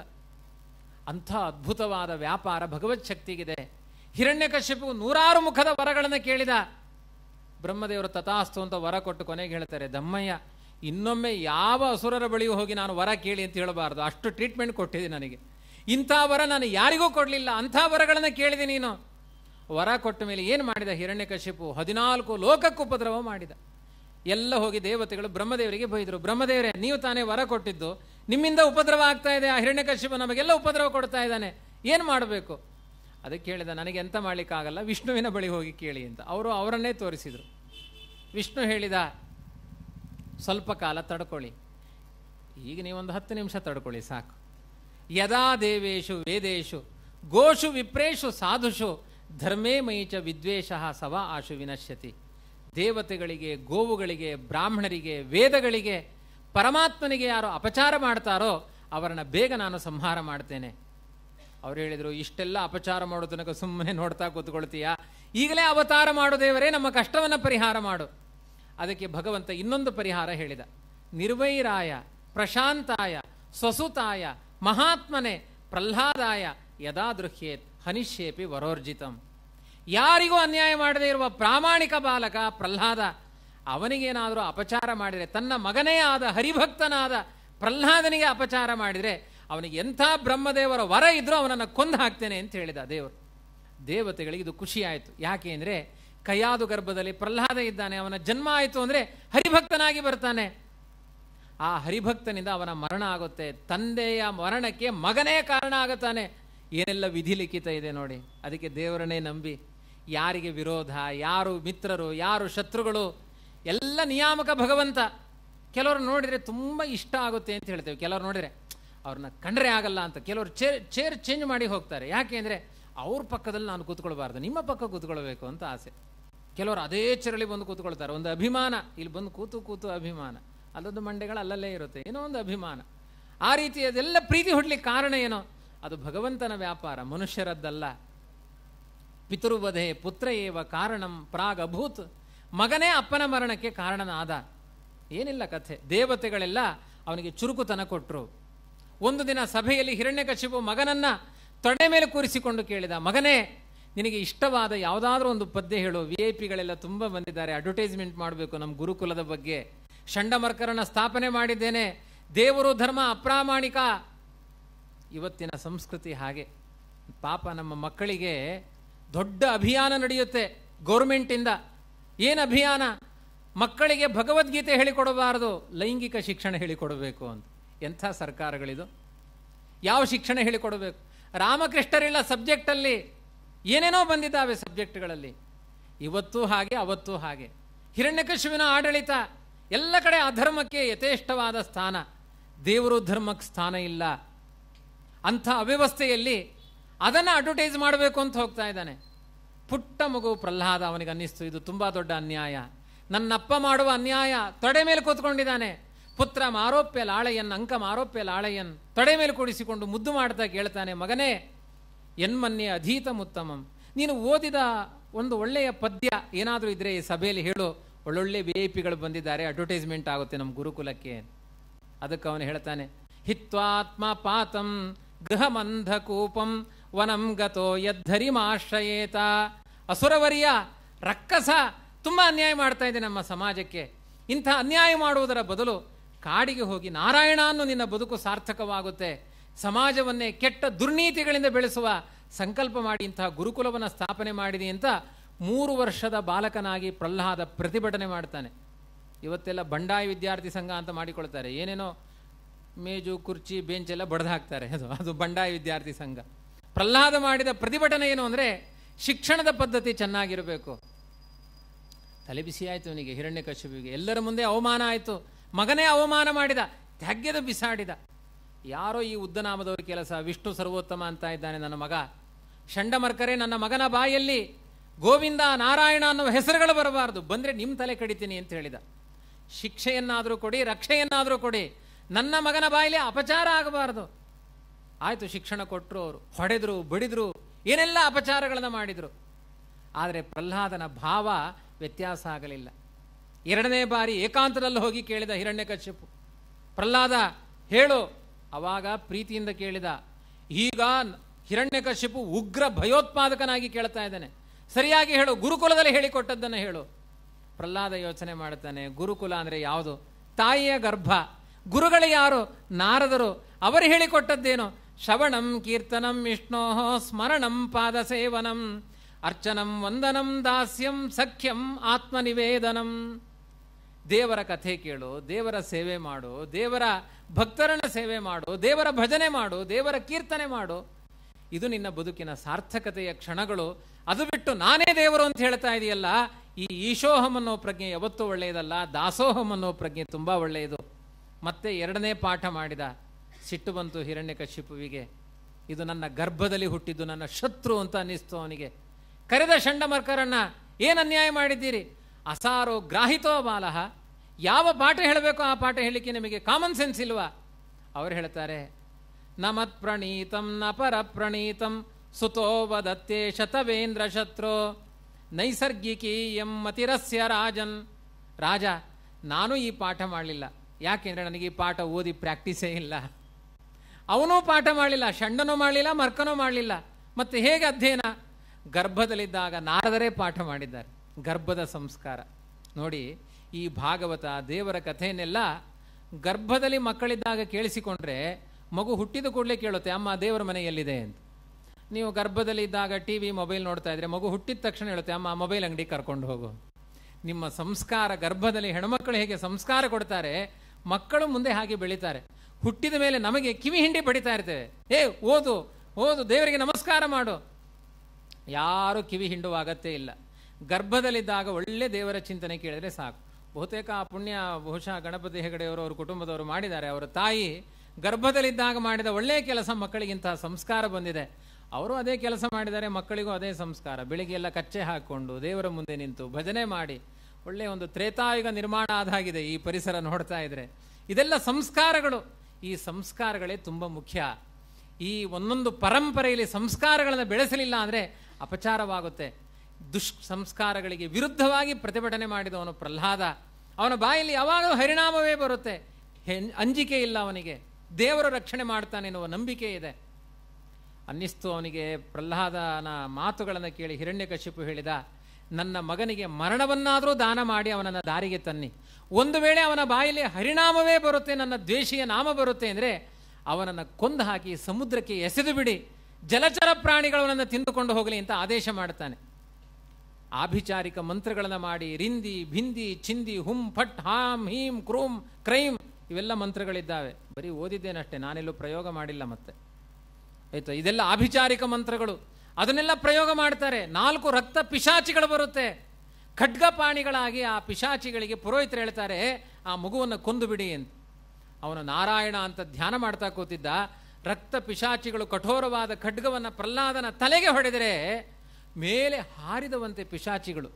ಅಂಥ ಅದ್ಭುತವಾದ ವ್ಯಾಪಾರ ಭಗವತ್ ಶಕ್ತಿಗಿದೆ. ಹಿರಣ್ಯಕಶ್ಯಪು ನೂರಾರು ಮುಖದ ವರಗಳನ್ನು ಕೇಳಿದ. ಬ್ರಹ್ಮದೇವರು ತಥಾಸ್ತು ಅಂತ ವರ ಕೊಟ್ಟು ಕೊನೆಗೆ ಹೇಳ್ತಾರೆ, ದಮ್ಮಯ್ಯ, ಇನ್ನೊಮ್ಮೆ ಯಾವ ಅಸುರರ ಬಳಿಯೂ ಹೋಗಿ ನಾನು ವರ ಕೇಳಿ ಅಂತ ಹೇಳಬಾರ್ದು. ಅಷ್ಟು ಟ್ರೀಟ್ಮೆಂಟ್ ಕೊಟ್ಟಿದೆ ನನಗೆ. ಇಂಥ ವರ ನಾನು ಯಾರಿಗೂ ಕೊಡಲಿಲ್ಲ. ಅಂಥ ವರಗಳನ್ನು ಕೇಳಿದೆ ನೀನು. ವರ ಕೊಟ್ಟ ಮೇಲೆ ಏನು ಮಾಡಿದ? ಹಿರಣ್ಯಕಶಿಪು ಹದಿನಾಲ್ಕು ಲೋಕಕ್ಕೆ ಉಪದ್ರವ ಮಾಡಿದ. ಎಲ್ಲ ಹೋಗಿ ದೇವತೆಗಳು ಬ್ರಹ್ಮದೇವರಿಗೆ ಬೈದರು. ಬ್ರಹ್ಮದೇವರೇ, ನೀವು ತಾನೇ ವರ ಕೊಟ್ಟಿದ್ದು. ನಿಮ್ಮಿಂದ ಉಪದ್ರವ ಆಗ್ತಾ ಇದೆ. ಆ ಹಿರಣ್ಯಕಶಿಪು ನಮಗೆಲ್ಲ ಉಪದ್ರವ ಕೊಡ್ತಾ ಇದ್ದಾನೆ. ಏನು ಮಾಡಬೇಕು? ಅದಕ್ಕೆ ಹೇಳಿದ, ನನಗೆ ಎಂತ ಮಾಡಲಿಕ್ಕಾಗಲ್ಲ, ವಿಷ್ಣುವಿನ ಬಳಿ ಹೋಗಿ ಕೇಳಿ ಅಂತ. ಅವರು ಅವರನ್ನೇ ತೋರಿಸಿದರು. ವಿಷ್ಣು ಹೇಳಿದ, ಸ್ವಲ್ಪ ಕಾಲ ತಡ್ಕೊಳ್ಳಿ. ಈಗ ನೀವೊಂದು ಹತ್ತು ನಿಮಿಷ ತಡ್ಕೊಳ್ಳಿ, ಸಾಕು. ಯದಾ ದೇವೇಶು, ವೇದೇಶು, ಗೋಷು ವಿಪ್ರೇಷು ಸಾಧುಷು ಧರ್ಮೇ ಮೈಚ ವಿದ್ವೇಷ ಸವ ಆಶು ವಿನಶ್ಯತಿ. ದೇವತೆಗಳಿಗೆ, ಗೋವುಗಳಿಗೆ, ಬ್ರಾಹ್ಮಣರಿಗೆ, ವೇದಗಳಿಗೆ, ಪರಮಾತ್ಮನಿಗೆ ಯಾರು ಅಪಚಾರ ಮಾಡ್ತಾರೋ ಅವರನ್ನ ಬೇಗ ನಾನು ಸಂಹಾರ ಮಾಡ್ತೇನೆ. ಅವ್ರು ಹೇಳಿದರು, ಇಷ್ಟೆಲ್ಲ ಅಪಚಾರ ಮಾಡೋ ತನಕ ಸುಮ್ಮನೆ ನೋಡ್ತಾ ಕೂತ್ಕೊಳ್ತೀಯಾ? ಈಗಲೇ ಅವತಾರ ಮಾಡು ದೇವರೇ, ನಮ್ಮ ಕಷ್ಟವನ್ನು ಪರಿಹಾರ ಮಾಡು. ಅದಕ್ಕೆ ಭಗವಂತ ಇನ್ನೊಂದು ಪರಿಹಾರ ಹೇಳಿದ. ನಿರ್ವೈರಾಯ, ಪ್ರಶಾಂತಾಯ, ಸ್ವಸುತಾಯ, ಮಹಾತ್ಮನೆ, ಪ್ರಹ್ಲಾದಾಯ ಯದಾ ದೃಹ್ಯೇತ್ ಹನಿಷ್ಯೇಪಿ ವರೋರ್ಜಿತಂ. ಯಾರಿಗೂ ಅನ್ಯಾಯ ಮಾಡದೇ ಇರುವ ಪ್ರಾಮಾಣಿಕ ಬಾಲಕ ಪ್ರಹ್ಲಾದ, ಅವನಿಗೇನಾದರೂ ಅಪಚಾರ ಮಾಡಿದರೆ, ತನ್ನ ಮಗನೇ ಆದ ಹರಿಭಕ್ತನಾದ ಪ್ರಹ್ಲಾದನಿಗೆ ಅಪಚಾರ ಮಾಡಿದರೆ, ಅವನಿಗೆ ಎಂಥ ಬ್ರಹ್ಮದೇವರ ವರ ಇದ್ರೂ ಅವನನ್ನು ಕೊಂದು ಹಾಕ್ತೇನೆ ಅಂತ ಹೇಳಿದ ದೇವರು. ದೇವತೆಗಳಿಗೆ ಇದು ಖುಷಿಯಾಯಿತು. ಯಾಕೆ ಅಂದರೆ, ಕೈಯಾದು ಗರ್ಭದಲ್ಲಿ ಪ್ರಹ್ಲಾದ ಇದ್ದಾನೆ, ಅವನ ಜನ್ಮ ಆಯಿತು ಅಂದರೆ ಹರಿಭಕ್ತನಾಗಿ ಬರ್ತಾನೆ. ಆ ಹರಿಭಕ್ತನಿಂದ ಅವನ ಮರಣ ಆಗುತ್ತೆ. ತಂದೆಯ ಮರಣಕ್ಕೆ ಮಗನೇ ಕಾರಣ ಆಗುತ್ತಾನೆ. ಏನೆಲ್ಲ ವಿಧಿ ಲಿಖಿತ ಇದೆ ನೋಡಿ. ಅದಕ್ಕೆ ದೇವರನ್ನೇ ನಂಬಿ ಯಾರಿಗೆ ವಿರೋಧ, ಯಾರು ಮಿತ್ರರು, ಯಾರು ಶತ್ರುಗಳು, ಎಲ್ಲ ನಿಯಾಮಕ ಭಗವಂತ. ಕೆಲವರು ನೋಡಿದರೆ ತುಂಬ ಇಷ್ಟ ಆಗುತ್ತೆ ಅಂತ ಹೇಳ್ತೇವೆ. ಕೆಲವರು ನೋಡಿದರೆ ಅವ್ರನ್ನ ಕಂಡ್ರೆ ಆಗಲ್ಲ ಅಂತ. ಕೆಲವರು ಚೇರ್ ಚೇರ್ ಚೇಂಜ್ ಮಾಡಿ ಹೋಗ್ತಾರೆ. ಯಾಕೆ ಅಂದರೆ ಅವ್ರ ಪಕ್ಕದಲ್ಲಿ ನಾನು ಕೂತ್ಕೊಳ್ಬಾರ್ದು, ನಿಮ್ಮ ಪಕ್ಕ ಕೂತ್ಕೊಳ್ಬೇಕು ಅಂತ ಆಸೆ. ಕೆಲವರು ಅದೇ ಚರಳಿ ಬಂದು ಕೂತ್ಕೊಳ್ತಾರೆ. ಒಂದು ಅಭಿಮಾನ, ಇಲ್ಲಿ ಬಂದು ಕೂತು ಕೂತು ಅಭಿಮಾನ. ಅಲ್ಲೊಂದು ಮಂಡೆಗಳು ಅಲ್ಲಲ್ಲೇ ಇರುತ್ತೆ. ಏನೋ ಒಂದು ಅಭಿಮಾನ. ಆ ರೀತಿ ಅದೆಲ್ಲ ಪ್ರೀತಿ ಹುಡ್ಲಿಕ್ಕೆ ಕಾರಣ ಏನೋ? ಅದು ಭಗವಂತನ ವ್ಯಾಪಾರ, ಮನುಷ್ಯರದ್ದಲ್ಲ. ಪಿತೃವಧೆ ಪುತ್ರ ಏವ ಕಾರಣಂ ಪ್ರಾಗ್ ಅಭೂತ್. ಮಗನೇ ಅಪ್ಪನ ಮರಣಕ್ಕೆ ಕಾರಣನಾದ. ಏನಿಲ್ಲ ಕಥೆ. ದೇವತೆಗಳೆಲ್ಲ ಅವನಿಗೆ ಚುರುಕುತನ ಕೊಟ್ಟರು ಒಂದು ದಿನ ಸಭೆಯಲ್ಲಿ ಹಿರಣ್ಯಕಶಿಪು ಮಗನನ್ನ ತೊಡೆ ಮೇಲೆ ಕೂರಿಸಿಕೊಂಡು ಕೇಳಿದ, ಮಗನೇ, ನಿನಗೆ ಇಷ್ಟವಾದ ಯಾವುದಾದ್ರೂ ಒಂದು ಪದ್ಯ ಹೇಳು. ವಿ ಐ ಪಿಗಳೆಲ್ಲ ತುಂಬ ಬಂದಿದ್ದಾರೆ. ಅಡ್ವರ್ಟೈಸ್ಮೆಂಟ್ ಮಾಡಬೇಕು ನಮ್ಮ ಗುರುಕುಲದ ಬಗ್ಗೆ. ಷಂಡಮರ್ಕರನ ಸ್ಥಾಪನೆ ಮಾಡಿದ್ದೇನೆ. ದೇವರು ಧರ್ಮ ಅಪ್ರಾಮಾಣಿಕ. ಇವತ್ತಿನ ಸಂಸ್ಕೃತಿ ಹಾಗೆ. ಪಾಪ ನಮ್ಮ ಮಕ್ಕಳಿಗೆ ದೊಡ್ಡ ಅಭಿಯಾನ ನಡೆಯುತ್ತೆ ಗೌರ್ಮೆಂಟಿಂದ. ಏನು ಅಭಿಯಾನ? ಮಕ್ಕಳಿಗೆ ಭಗವದ್ಗೀತೆ ಹೇಳಿಕೊಡಬಾರದು, ಲೈಂಗಿಕ ಶಿಕ್ಷಣ ಹೇಳಿಕೊಡಬೇಕು ಅಂತ. ಎಂಥ ಸರ್ಕಾರಗಳಿದು? ಯಾವ ಶಿಕ್ಷಣ ಹೇಳಿಕೊಡಬೇಕು? ರಾಮಕೃಷ್ಣರಿಲ್ಲ ಸಬ್ಜೆಕ್ಟಲ್ಲಿ, ಏನೇನೋ ಬಂದಿದ್ದಾವೆ ಸಬ್ಜೆಕ್ಟ್ಗಳಲ್ಲಿ. ಇವತ್ತೂ ಹಾಗೆ, ಅವತ್ತೂ ಹಾಗೆ. ಹಿರಣ್ಯಕಶುವಿನ ಆಡಳಿತ, ಎಲ್ಲ ಕಡೆ ಅಧರ್ಮಕ್ಕೆ ಯಥೇಷ್ಟವಾದ ಸ್ಥಾನ. ದೇವರು ಧರ್ಮಕ್ಕೆ ಸ್ಥಾನ ಇಲ್ಲ. ಅಂಥ ಅವ್ಯವಸ್ಥೆಯಲ್ಲಿ ಅದನ್ನು ಅಡ್ವರ್ಟೈಸ್ ಮಾಡಬೇಕು ಅಂತ ಹೋಗ್ತಾ ಇದ್ದಾನೆ. ಪುಟ್ಟ ಮಗು ಪ್ರಹ್ಲಾದ ಅವನಿಗೆ ಅನ್ನಿಸ್ತು, ಇದು ತುಂಬ ದೊಡ್ಡ ಅನ್ಯಾಯ. ನನ್ನಪ್ಪ ಮಾಡುವ ಅನ್ಯಾಯ ತೊಡೆ ಮೇಲೆ ಕೂತ್ಕೊಂಡಿದ್ದಾನೆ. ಪುತ್ರ ಮಾರೋಪ್ಯ ಲಾಳೆಯನ್, ಅಂಕ ಮಾರೋಪ್ಯ ಲಾಳೆಯನ್ ತೊಡೆ ಮೇಲೆ ಕೂಡಿಸಿಕೊಂಡು ಮುದ್ದು ಮಾಡ್ತಾ ಕೇಳ್ತಾನೆ, ಮಗನೇ, ಎನ್ಮನ್ಯ ಅಧೀತ ಮುತ್ತಮಂ. ನೀನು ಓದಿದ ಒಂದು ಒಳ್ಳೆಯ ಪದ್ಯ ಏನಾದರೂ ಇದ್ರೆ ಈ ಸಭೆಯಲ್ಲಿ ಹೇಳು. ಒಳ್ಳೊಳ್ಳೆ ವಿ ಐ ಪಿಗಳು ಬಂದಿದ್ದಾರೆ ಅಡ್ವರ್ಟೈಸ್ಮೆಂಟ್ ಆಗುತ್ತೆ ನಮ್ಮ ಗುರುಕುಲಕ್ಕೆ. ಅದಕ್ಕೆ ಅವನು ಹೇಳ್ತಾನೆ ಹಿತ್ವಾತ್ಮ ಪಾತಂ ಗೃಹಮಂಧಕೂಪಂ ವನಂ ಗತೋ ಯದ್ಧರಿಮಾಶ್ರಯೇತ ಅಸುರವರಿಯ ರಕ್ಕಸ ತುಂಬ ಅನ್ಯಾಯ ಮಾಡ್ತಾ ಇದೆ ನಮ್ಮ ಸಮಾಜಕ್ಕೆ. ಇಂಥ ಅನ್ಯಾಯ ಮಾಡುವುದರ ಬದಲು ಕಾಡಿಗೆ ಹೋಗಿ ನಾರಾಯಣ ಅನ್ನು ನಿನ್ನ ಬದುಕು ಸಾರ್ಥಕವಾಗುತ್ತೆ. ಸಮಾಜವನ್ನೇ ಕೆಟ್ಟ ದುರ್ನೀತಿಗಳಿಂದ ಬೆಳೆಸುವ ಸಂಕಲ್ಪ ಮಾಡಿ ಇಂತಹ ಗುರುಕುಲವನ್ನು ಸ್ಥಾಪನೆ ಮಾಡಿದೆ ಅಂತ ಮೂರು ವರ್ಷದ ಬಾಲಕನಾಗಿ ಪ್ರಹ್ಲಾದ ಪ್ರತಿಭಟನೆ ಮಾಡ್ತಾನೆ. ಇವತ್ತೆಲ್ಲ ಬಂಡಾಯ ವಿದ್ಯಾರ್ಥಿ ಸಂಘ ಅಂತ ಮಾಡಿಕೊಳ್ತಾರೆ. ಏನೇನೋ ಮೇಜು, ಕುರ್ಚಿ, ಬೆಂಚ್ ಎಲ್ಲ ಬಡ್ದು ಹಾಕ್ತಾರೆ ಅದು ಅದು ಬಂಡಾಯ ವಿದ್ಯಾರ್ಥಿ ಸಂಘ. ಪ್ರಹ್ಲಾದ ಮಾಡಿದ ಪ್ರತಿಭಟನೆ ಏನು ಅಂದರೆ ಶಿಕ್ಷಣದ ಪದ್ಧತಿ ಚೆನ್ನಾಗಿರಬೇಕು. ತಲೆ ಬಿಸಿ ಆಯಿತು ಅವನಿಗೆ ಹಿರಣ್ಯಕಶಿಪಿಗೆ ಎಲ್ಲರ ಮುಂದೆ ಅವಮಾನ ಆಯಿತು. ಮಗನೇ ಅವಮಾನ ಮಾಡಿದ, ತ್ಯಾಗ್ಯದ ಬಿಸಾಡಿದ. ಯಾರೋ ಈ ಉದ್ದನಾಮದವರ ಕೆಲಸ, ವಿಷ್ಣು ಸರ್ವೋತ್ತಮ ಅಂತ ಇದ್ದಾನೆ ನನ್ನ ಮಗ. ಷಂಡಮರ್ಕರೇ, ನನ್ನ ಮಗನ ಬಾಯಲ್ಲಿ ಗೋವಿಂದ ನಾರಾಯಣ ಅನ್ನೋ ಹೆಸರುಗಳು ಬರಬಾರದು. ಬಂದರೆ ನಿಮ್ಮ ತಲೆ ಕಡಿತೀನಿ ಅಂತ ಹೇಳಿದ. ಶಿಕ್ಷೆಯನ್ನಾದರೂ ಕೊಡಿ, ರಕ್ಷೆಯನ್ನಾದರೂ ಕೊಡಿ. ನನ್ನ ಮಗನ ಬಾಯಿಲೆ ಅಪಚಾರ ಆಗಬಾರದು. ಆಯಿತು, ಶಿಕ್ಷಣ ಕೊಟ್ಟರು ಅವರು. ಹೊಡೆದ್ರು, ಬಡಿದ್ರು, ಏನೆಲ್ಲ ಅಪಚಾರಗಳನ್ನು ಮಾಡಿದರು. ಆದರೆ ಪ್ರಹ್ಲಾದನ ಭಾವ ವ್ಯತ್ಯಾಸ ಆಗಲಿಲ್ಲ. ಎರಡನೇ ಬಾರಿ ಏಕಾಂತದಲ್ಲಿ ಹೋಗಿ ಕೇಳಿದ ಹಿರಣ್ಯಕಶ್ಯಪು ಪ್ರಹ್ಲಾದ, ಹೇಳು. ಅವಾಗ ಪ್ರೀತಿಯಿಂದ ಕೇಳಿದ, ಈಗ ಹಿರಣ್ಯಕಶ್ಯಪು ಉಗ್ರ ಭಯೋತ್ಪಾದಕನಾಗಿ ಕೇಳ್ತಾ ಇದ್ದಾನೆ. ಸರಿಯಾಗಿ ಹೇಳು, ಗುರುಕುಲದಲ್ಲಿ ಹೇಳಿಕೊಟ್ಟದ್ದನ್ನು ಹೇಳು. ಪ್ರಹ್ಲಾದ ಯೋಚನೆ ಮಾಡುತ್ತಾನೆ, ಗುರುಕುಲ ಅಂದರೆ ಯಾವುದು? ತಾಯಿಯ ಗರ್ಭ. ಗುರುಗಳು ಯಾರು? ನಾರದರು. ಅವರು ಹೇಳಿಕೊಟ್ಟದ್ದೇನು? ಶ್ರವಣಂ, ಕೀರ್ತನಂ, ವಿಷ್ಣೋ, ಸ್ಮರಣಂ ಪಾದ ಸೇವನಂ ಅರ್ಚನಂ, ವಂದನಂ, ದಾಸ್ಯಂ, ಸಖ್ಯಂ, ಆತ್ಮನಿವೇದನಂ. ದೇವರ ಕಥೆ ಕೇಳು, ದೇವರ ಸೇವೆ ಮಾಡು, ದೇವರ ಭಕ್ತರನ್ನ ಸೇವೆ ಮಾಡು, ದೇವರ ಭಜನೆ ಮಾಡು, ದೇವರ ಕೀರ್ತನೆ ಮಾಡು. ಇದು ನಿನ್ನ ಬದುಕಿನ ಸಾರ್ಥಕತೆಯ ಕ್ಷಣಗಳು. ಅದು ಬಿಟ್ಟು ನಾನೇ ದೇವರು ಅಂತ ಹೇಳ್ತಾ ಇದೆಯಲ್ಲ, ಈ ಈಶೋಹಂ ಅನ್ನೋ ಪ್ರಜ್ಞೆ ಯಾವತ್ತೂ ಒಳ್ಳೆಯದಲ್ಲ ದಾಸೋಹಂ ಅನ್ನೋ ಪ್ರಜ್ಞೆ ತುಂಬ ಒಳ್ಳೆಯದು. ಮತ್ತೆ ಎರಡನೇ ಪಾಠ ಮಾಡಿದ ಸಿಟ್ಟು ಬಂತು ಹಿರಣ್ಯಕಶಿಪುವಿಗೆ ಇದು ನನ್ನ ಗರ್ಭದಲ್ಲಿ ಹುಟ್ಟಿದ್ದು, ನನ್ನ ಶತ್ರು ಅಂತ ಅನ್ನಿಸ್ತು ಅವನಿಗೆ. ಕರೆದ ಷಂಡಮರ್ಕರನ್ನ ಏನು ಅನ್ಯಾಯ ಮಾಡಿದ್ದೀರಿ? ಅಸಾರೋ ಗ್ರಾಹಿತೋ ಬಾಲಹ ಯಾವ ಪಾಠ ಹೇಳಬೇಕೋ ಆ ಪಾಠ ಹೇಳಲಿಕ್ಕೆ ನಿಮಗೆ ಕಾಮನ್ ಸೆನ್ಸ್ ಇಲ್ವಾ? ಅವರು ಹೇಳ್ತಾರೆ, ನಮತ್ ಪ್ರಣೀತಂ ನ ಪರ ಪ್ರಣೀತಂ ಸುತೋ ವದತ್ತೆ ಶತವೇಂದ್ರ ಶತ್ರು ನೈಸರ್ಗಿಕೀಯಂ ಮತಿರಸ್ಯ ರಾಜನ್. ರಾಜ, ನಾನು ಈ ಪಾಠ ಮಾಡಲಿಲ್ಲ. ಯಾಕೆಂದ್ರೆ ನನಗೆ ಈ ಪಾಠ ಓದಿ ಪ್ರಾಕ್ಟೀಸೇ ಇಲ್ಲ. ಅವನೂ ಪಾಠ ಮಾಡಲಿಲ್ಲ, ಷಂಡನೂ ಮಾಡಲಿಲ್ಲ, ಮರ್ಕನೂ ಮಾಡಲಿಲ್ಲ. ಮತ್ತೆ ಹೇಗೆ ಅಧ್ಯಯನ? ಗರ್ಭದಲ್ಲಿದ್ದಾಗ ನಾರದರೇ ಪಾಠ ಮಾಡಿದ್ದಾರೆ. ಗರ್ಭದ ಸಂಸ್ಕಾರ. ನೋಡಿ, ಈ ಭಾಗವತ, ದೇವರ ಕಥೆಯನ್ನೆಲ್ಲ ಗರ್ಭದಲ್ಲಿ ಮಕ್ಕಳಿದ್ದಾಗ ಕೇಳಿಸಿಕೊಂಡ್ರೆ ಮಗು ಹುಟ್ಟಿದ ಕೂಡಲೇ ಕೇಳುತ್ತೆ, ಅಮ್ಮ, ದೇವರ ಮನೆಯಲ್ಲಿದೆ ಅಂತ. ನೀವು ಗರ್ಭದಲ್ಲಿ ಇದ್ದಾಗ ಟಿ ವಿ, ಮೊಬೈಲ್ ನೋಡ್ತಾ ಇದ್ರೆ ಮಗು ಹುಟ್ಟಿದ ತಕ್ಷಣ ಹೇಳುತ್ತೆ, ಅಮ್ಮ, ಮೊಬೈಲ್ ಅಂಗಡಿ ಕರ್ಕೊಂಡು ಹೋಗು. ನಿಮ್ಮ ಸಂಸ್ಕಾರ, ಗರ್ಭದಲ್ಲಿ ಹೆಣ್ಮಕ್ಕಳು ಹೇಗೆ ಸಂಸ್ಕಾರ ಕೊಡ್ತಾರೆ ಮಕ್ಕಳು ಮುಂದೆ ಹಾಗೆ ಬೆಳೀತಾರೆ. ಹುಟ್ಟಿದ ಮೇಲೆ ನಮಗೆ ಕಿವಿ ಹಿಂಡಿ ಪಡಿತಾ ಇರ್ತೇವೆ. ಏ, ಓದು ಓದು, ದೇವರಿಗೆ ನಮಸ್ಕಾರ ಮಾಡು. ಯಾರು ಕಿವಿ ಹಿಂಡುವ ಅಗತ್ಯ ಇಲ್ಲ. ಗರ್ಭದಲ್ಲಿದ್ದಾಗ ಒಳ್ಳೆ ದೇವರ ಚಿಂತನೆ ಕೇಳಿದ್ರೆ ಸಾಕು. ಬಹುತೇಕ ಆ ಪುಣ್ಯ, ಬಹುಶಃ ಗಣಪತಿ ಹೆಗಡೆಯವರು, ಅವ್ರ ಕುಟುಂಬದವರು ಮಾಡಿದ್ದಾರೆ. ಅವರ ತಾಯಿ ಗರ್ಭದಲ್ಲಿದ್ದಾಗ ಮಾಡಿದ ಒಳ್ಳೆಯ ಕೆಲಸ ಮಕ್ಕಳಿಗಿಂತಹ ಸಂಸ್ಕಾರ ಬಂದಿದೆ. ಅವರು ಅದೇ ಕೆಲಸ ಮಾಡಿದ್ದಾರೆ ಮಕ್ಕಳಿಗೂ ಅದೇ ಸಂಸ್ಕಾರ. ಬೆಳಿಗ್ಗೆ ಎಲ್ಲ ಕಚ್ಚೆ ಹಾಕ್ಕೊಂಡು ದೇವರ ಮುಂದೆ ನಿಂತು ಭಜನೆ ಮಾಡಿ ಒಳ್ಳೆಯ ಒಂದು ತ್ರೇತಾಯುಗ ನಿರ್ಮಾಣ ಆದಾಗಿದೆ ಈ ಪರಿಸರ ನೋಡ್ತಾ ಇದ್ರೆ. ಇದೆಲ್ಲ ಸಂಸ್ಕಾರಗಳು. ಈ ಸಂಸ್ಕಾರಗಳೇ ತುಂಬ ಮುಖ್ಯ. ಈ ಒಂದೊಂದು ಪರಂಪರೆಯಲ್ಲಿ ಸಂಸ್ಕಾರಗಳನ್ನು ಬೆಳೆಸಲಿಲ್ಲ ಅಂದರೆ ಅಪಚಾರವಾಗುತ್ತೆ. ದುಷ್ ಸಂಸ್ಕಾರಗಳಿಗೆ ವಿರುದ್ಧವಾಗಿ ಪ್ರತಿಭಟನೆ ಮಾಡಿದವನು ಪ್ರಹ್ಲಾದ. ಅವನ ಬಾಯಲ್ಲಿ ಯಾವಾಗಲೂ ಹರಿಣಾಮವೇ ಬರುತ್ತೆ. ಅಂಜಿಕೆ ಇಲ್ಲ ಅವನಿಗೆ. ದೇವರು ರಕ್ಷಣೆ ಮಾಡ್ತಾನೆ ಎನ್ನುವ ನಂಬಿಕೆ ಇದೆ. ಅನ್ನಿಸ್ತು ಅವನಿಗೆ ಪ್ರಹ್ಲಾದನ ಮಾತುಗಳನ್ನು ಕೇಳಿ ಹಿರಣ್ಯಕಶಿಪು ಹೇಳಿದ ನನ್ನ ಮಗನಿಗೆ ಮರಣವನ್ನಾದರೂ ದಾನ ಮಾಡಿ ಅವನನ್ನು ದಾರಿಗೆ ತನ್ನಿ. ಒಂದು ವೇಳೆ ಅವನ ಬಾಯಲ್ಲಿ ಹರಿನಾಮವೇ ಬರುತ್ತೆ, ನನ್ನ ದ್ವೇಷಿಯ ನಾಮ ಬರುತ್ತೆ ಅಂದರೆ ಅವನನ್ನು ಕೊಂದು ಹಾಕಿ ಸಮುದ್ರಕ್ಕೆ ಎಸೆದು ಬಿಡಿ. ಜಲಚರ ಪ್ರಾಣಿಗಳವನನ್ನು ತಿಂದುಕೊಂಡು ಹೋಗಲಿ ಅಂತ ಆದೇಶ ಮಾಡ್ತಾನೆ. ಆಭಿಚಾರಿಕ ಮಂತ್ರಗಳನ್ನು ಮಾಡಿ, ರಿಂದಿ, ಭಿಂದಿ, ಚಿಂದಿ, ಹುಂ, ಫಟ್, ಹಾಂ, ಹೀಂ, ಕ್ರೂಂ, ಕ್ರೈಂ, ಇವೆಲ್ಲ ಮಂತ್ರಗಳಿದ್ದಾವೆ. ಬರೀ ಓದಿದ್ದೇನಷ್ಟೇ, ನಾನೆಲ್ಲೂ ಪ್ರಯೋಗ ಮಾಡಿಲ್ಲ ಮತ್ತೆ. ಆಯಿತು? ಇದೆಲ್ಲ ಆಭಿಚಾರಿಕ ಮಂತ್ರಗಳು. ಅದನ್ನೆಲ್ಲ ಪ್ರಯೋಗ ಮಾಡ್ತಾರೆ. ನಾಲ್ಕು ರಕ್ತ ಪಿಶಾಚಿಗಳು ಬರುತ್ತೆ. ಖಡ್ಗಪಾಣಿಗಳಾಗಿ ಆ ಪಿಶಾಚಿಗಳಿಗೆ ಪುರೋಹಿತರು ಹೇಳ್ತಾರೆ, ಆ ಮಗುವನ್ನು ಕೊಂದು ಬಿಡಿ ಅಂತ. ಅವನು ನಾರಾಯಣ ಅಂತ ಧ್ಯಾನ ಮಾಡ್ತಾ ಕೂತಿದ್ದ. ರಕ್ತ ಪಿಶಾಚಿಗಳು ಕಠೋರವಾದ ಖಡ್ಗವನ್ನು ಪ್ರಹ್ಲಾದನ ತಲೆಗೆ ಹೊಡೆದರೆ ಮೇಲೆ ಹಾರಿದವಂತೆ ಪಿಶಾಚಿಗಳು.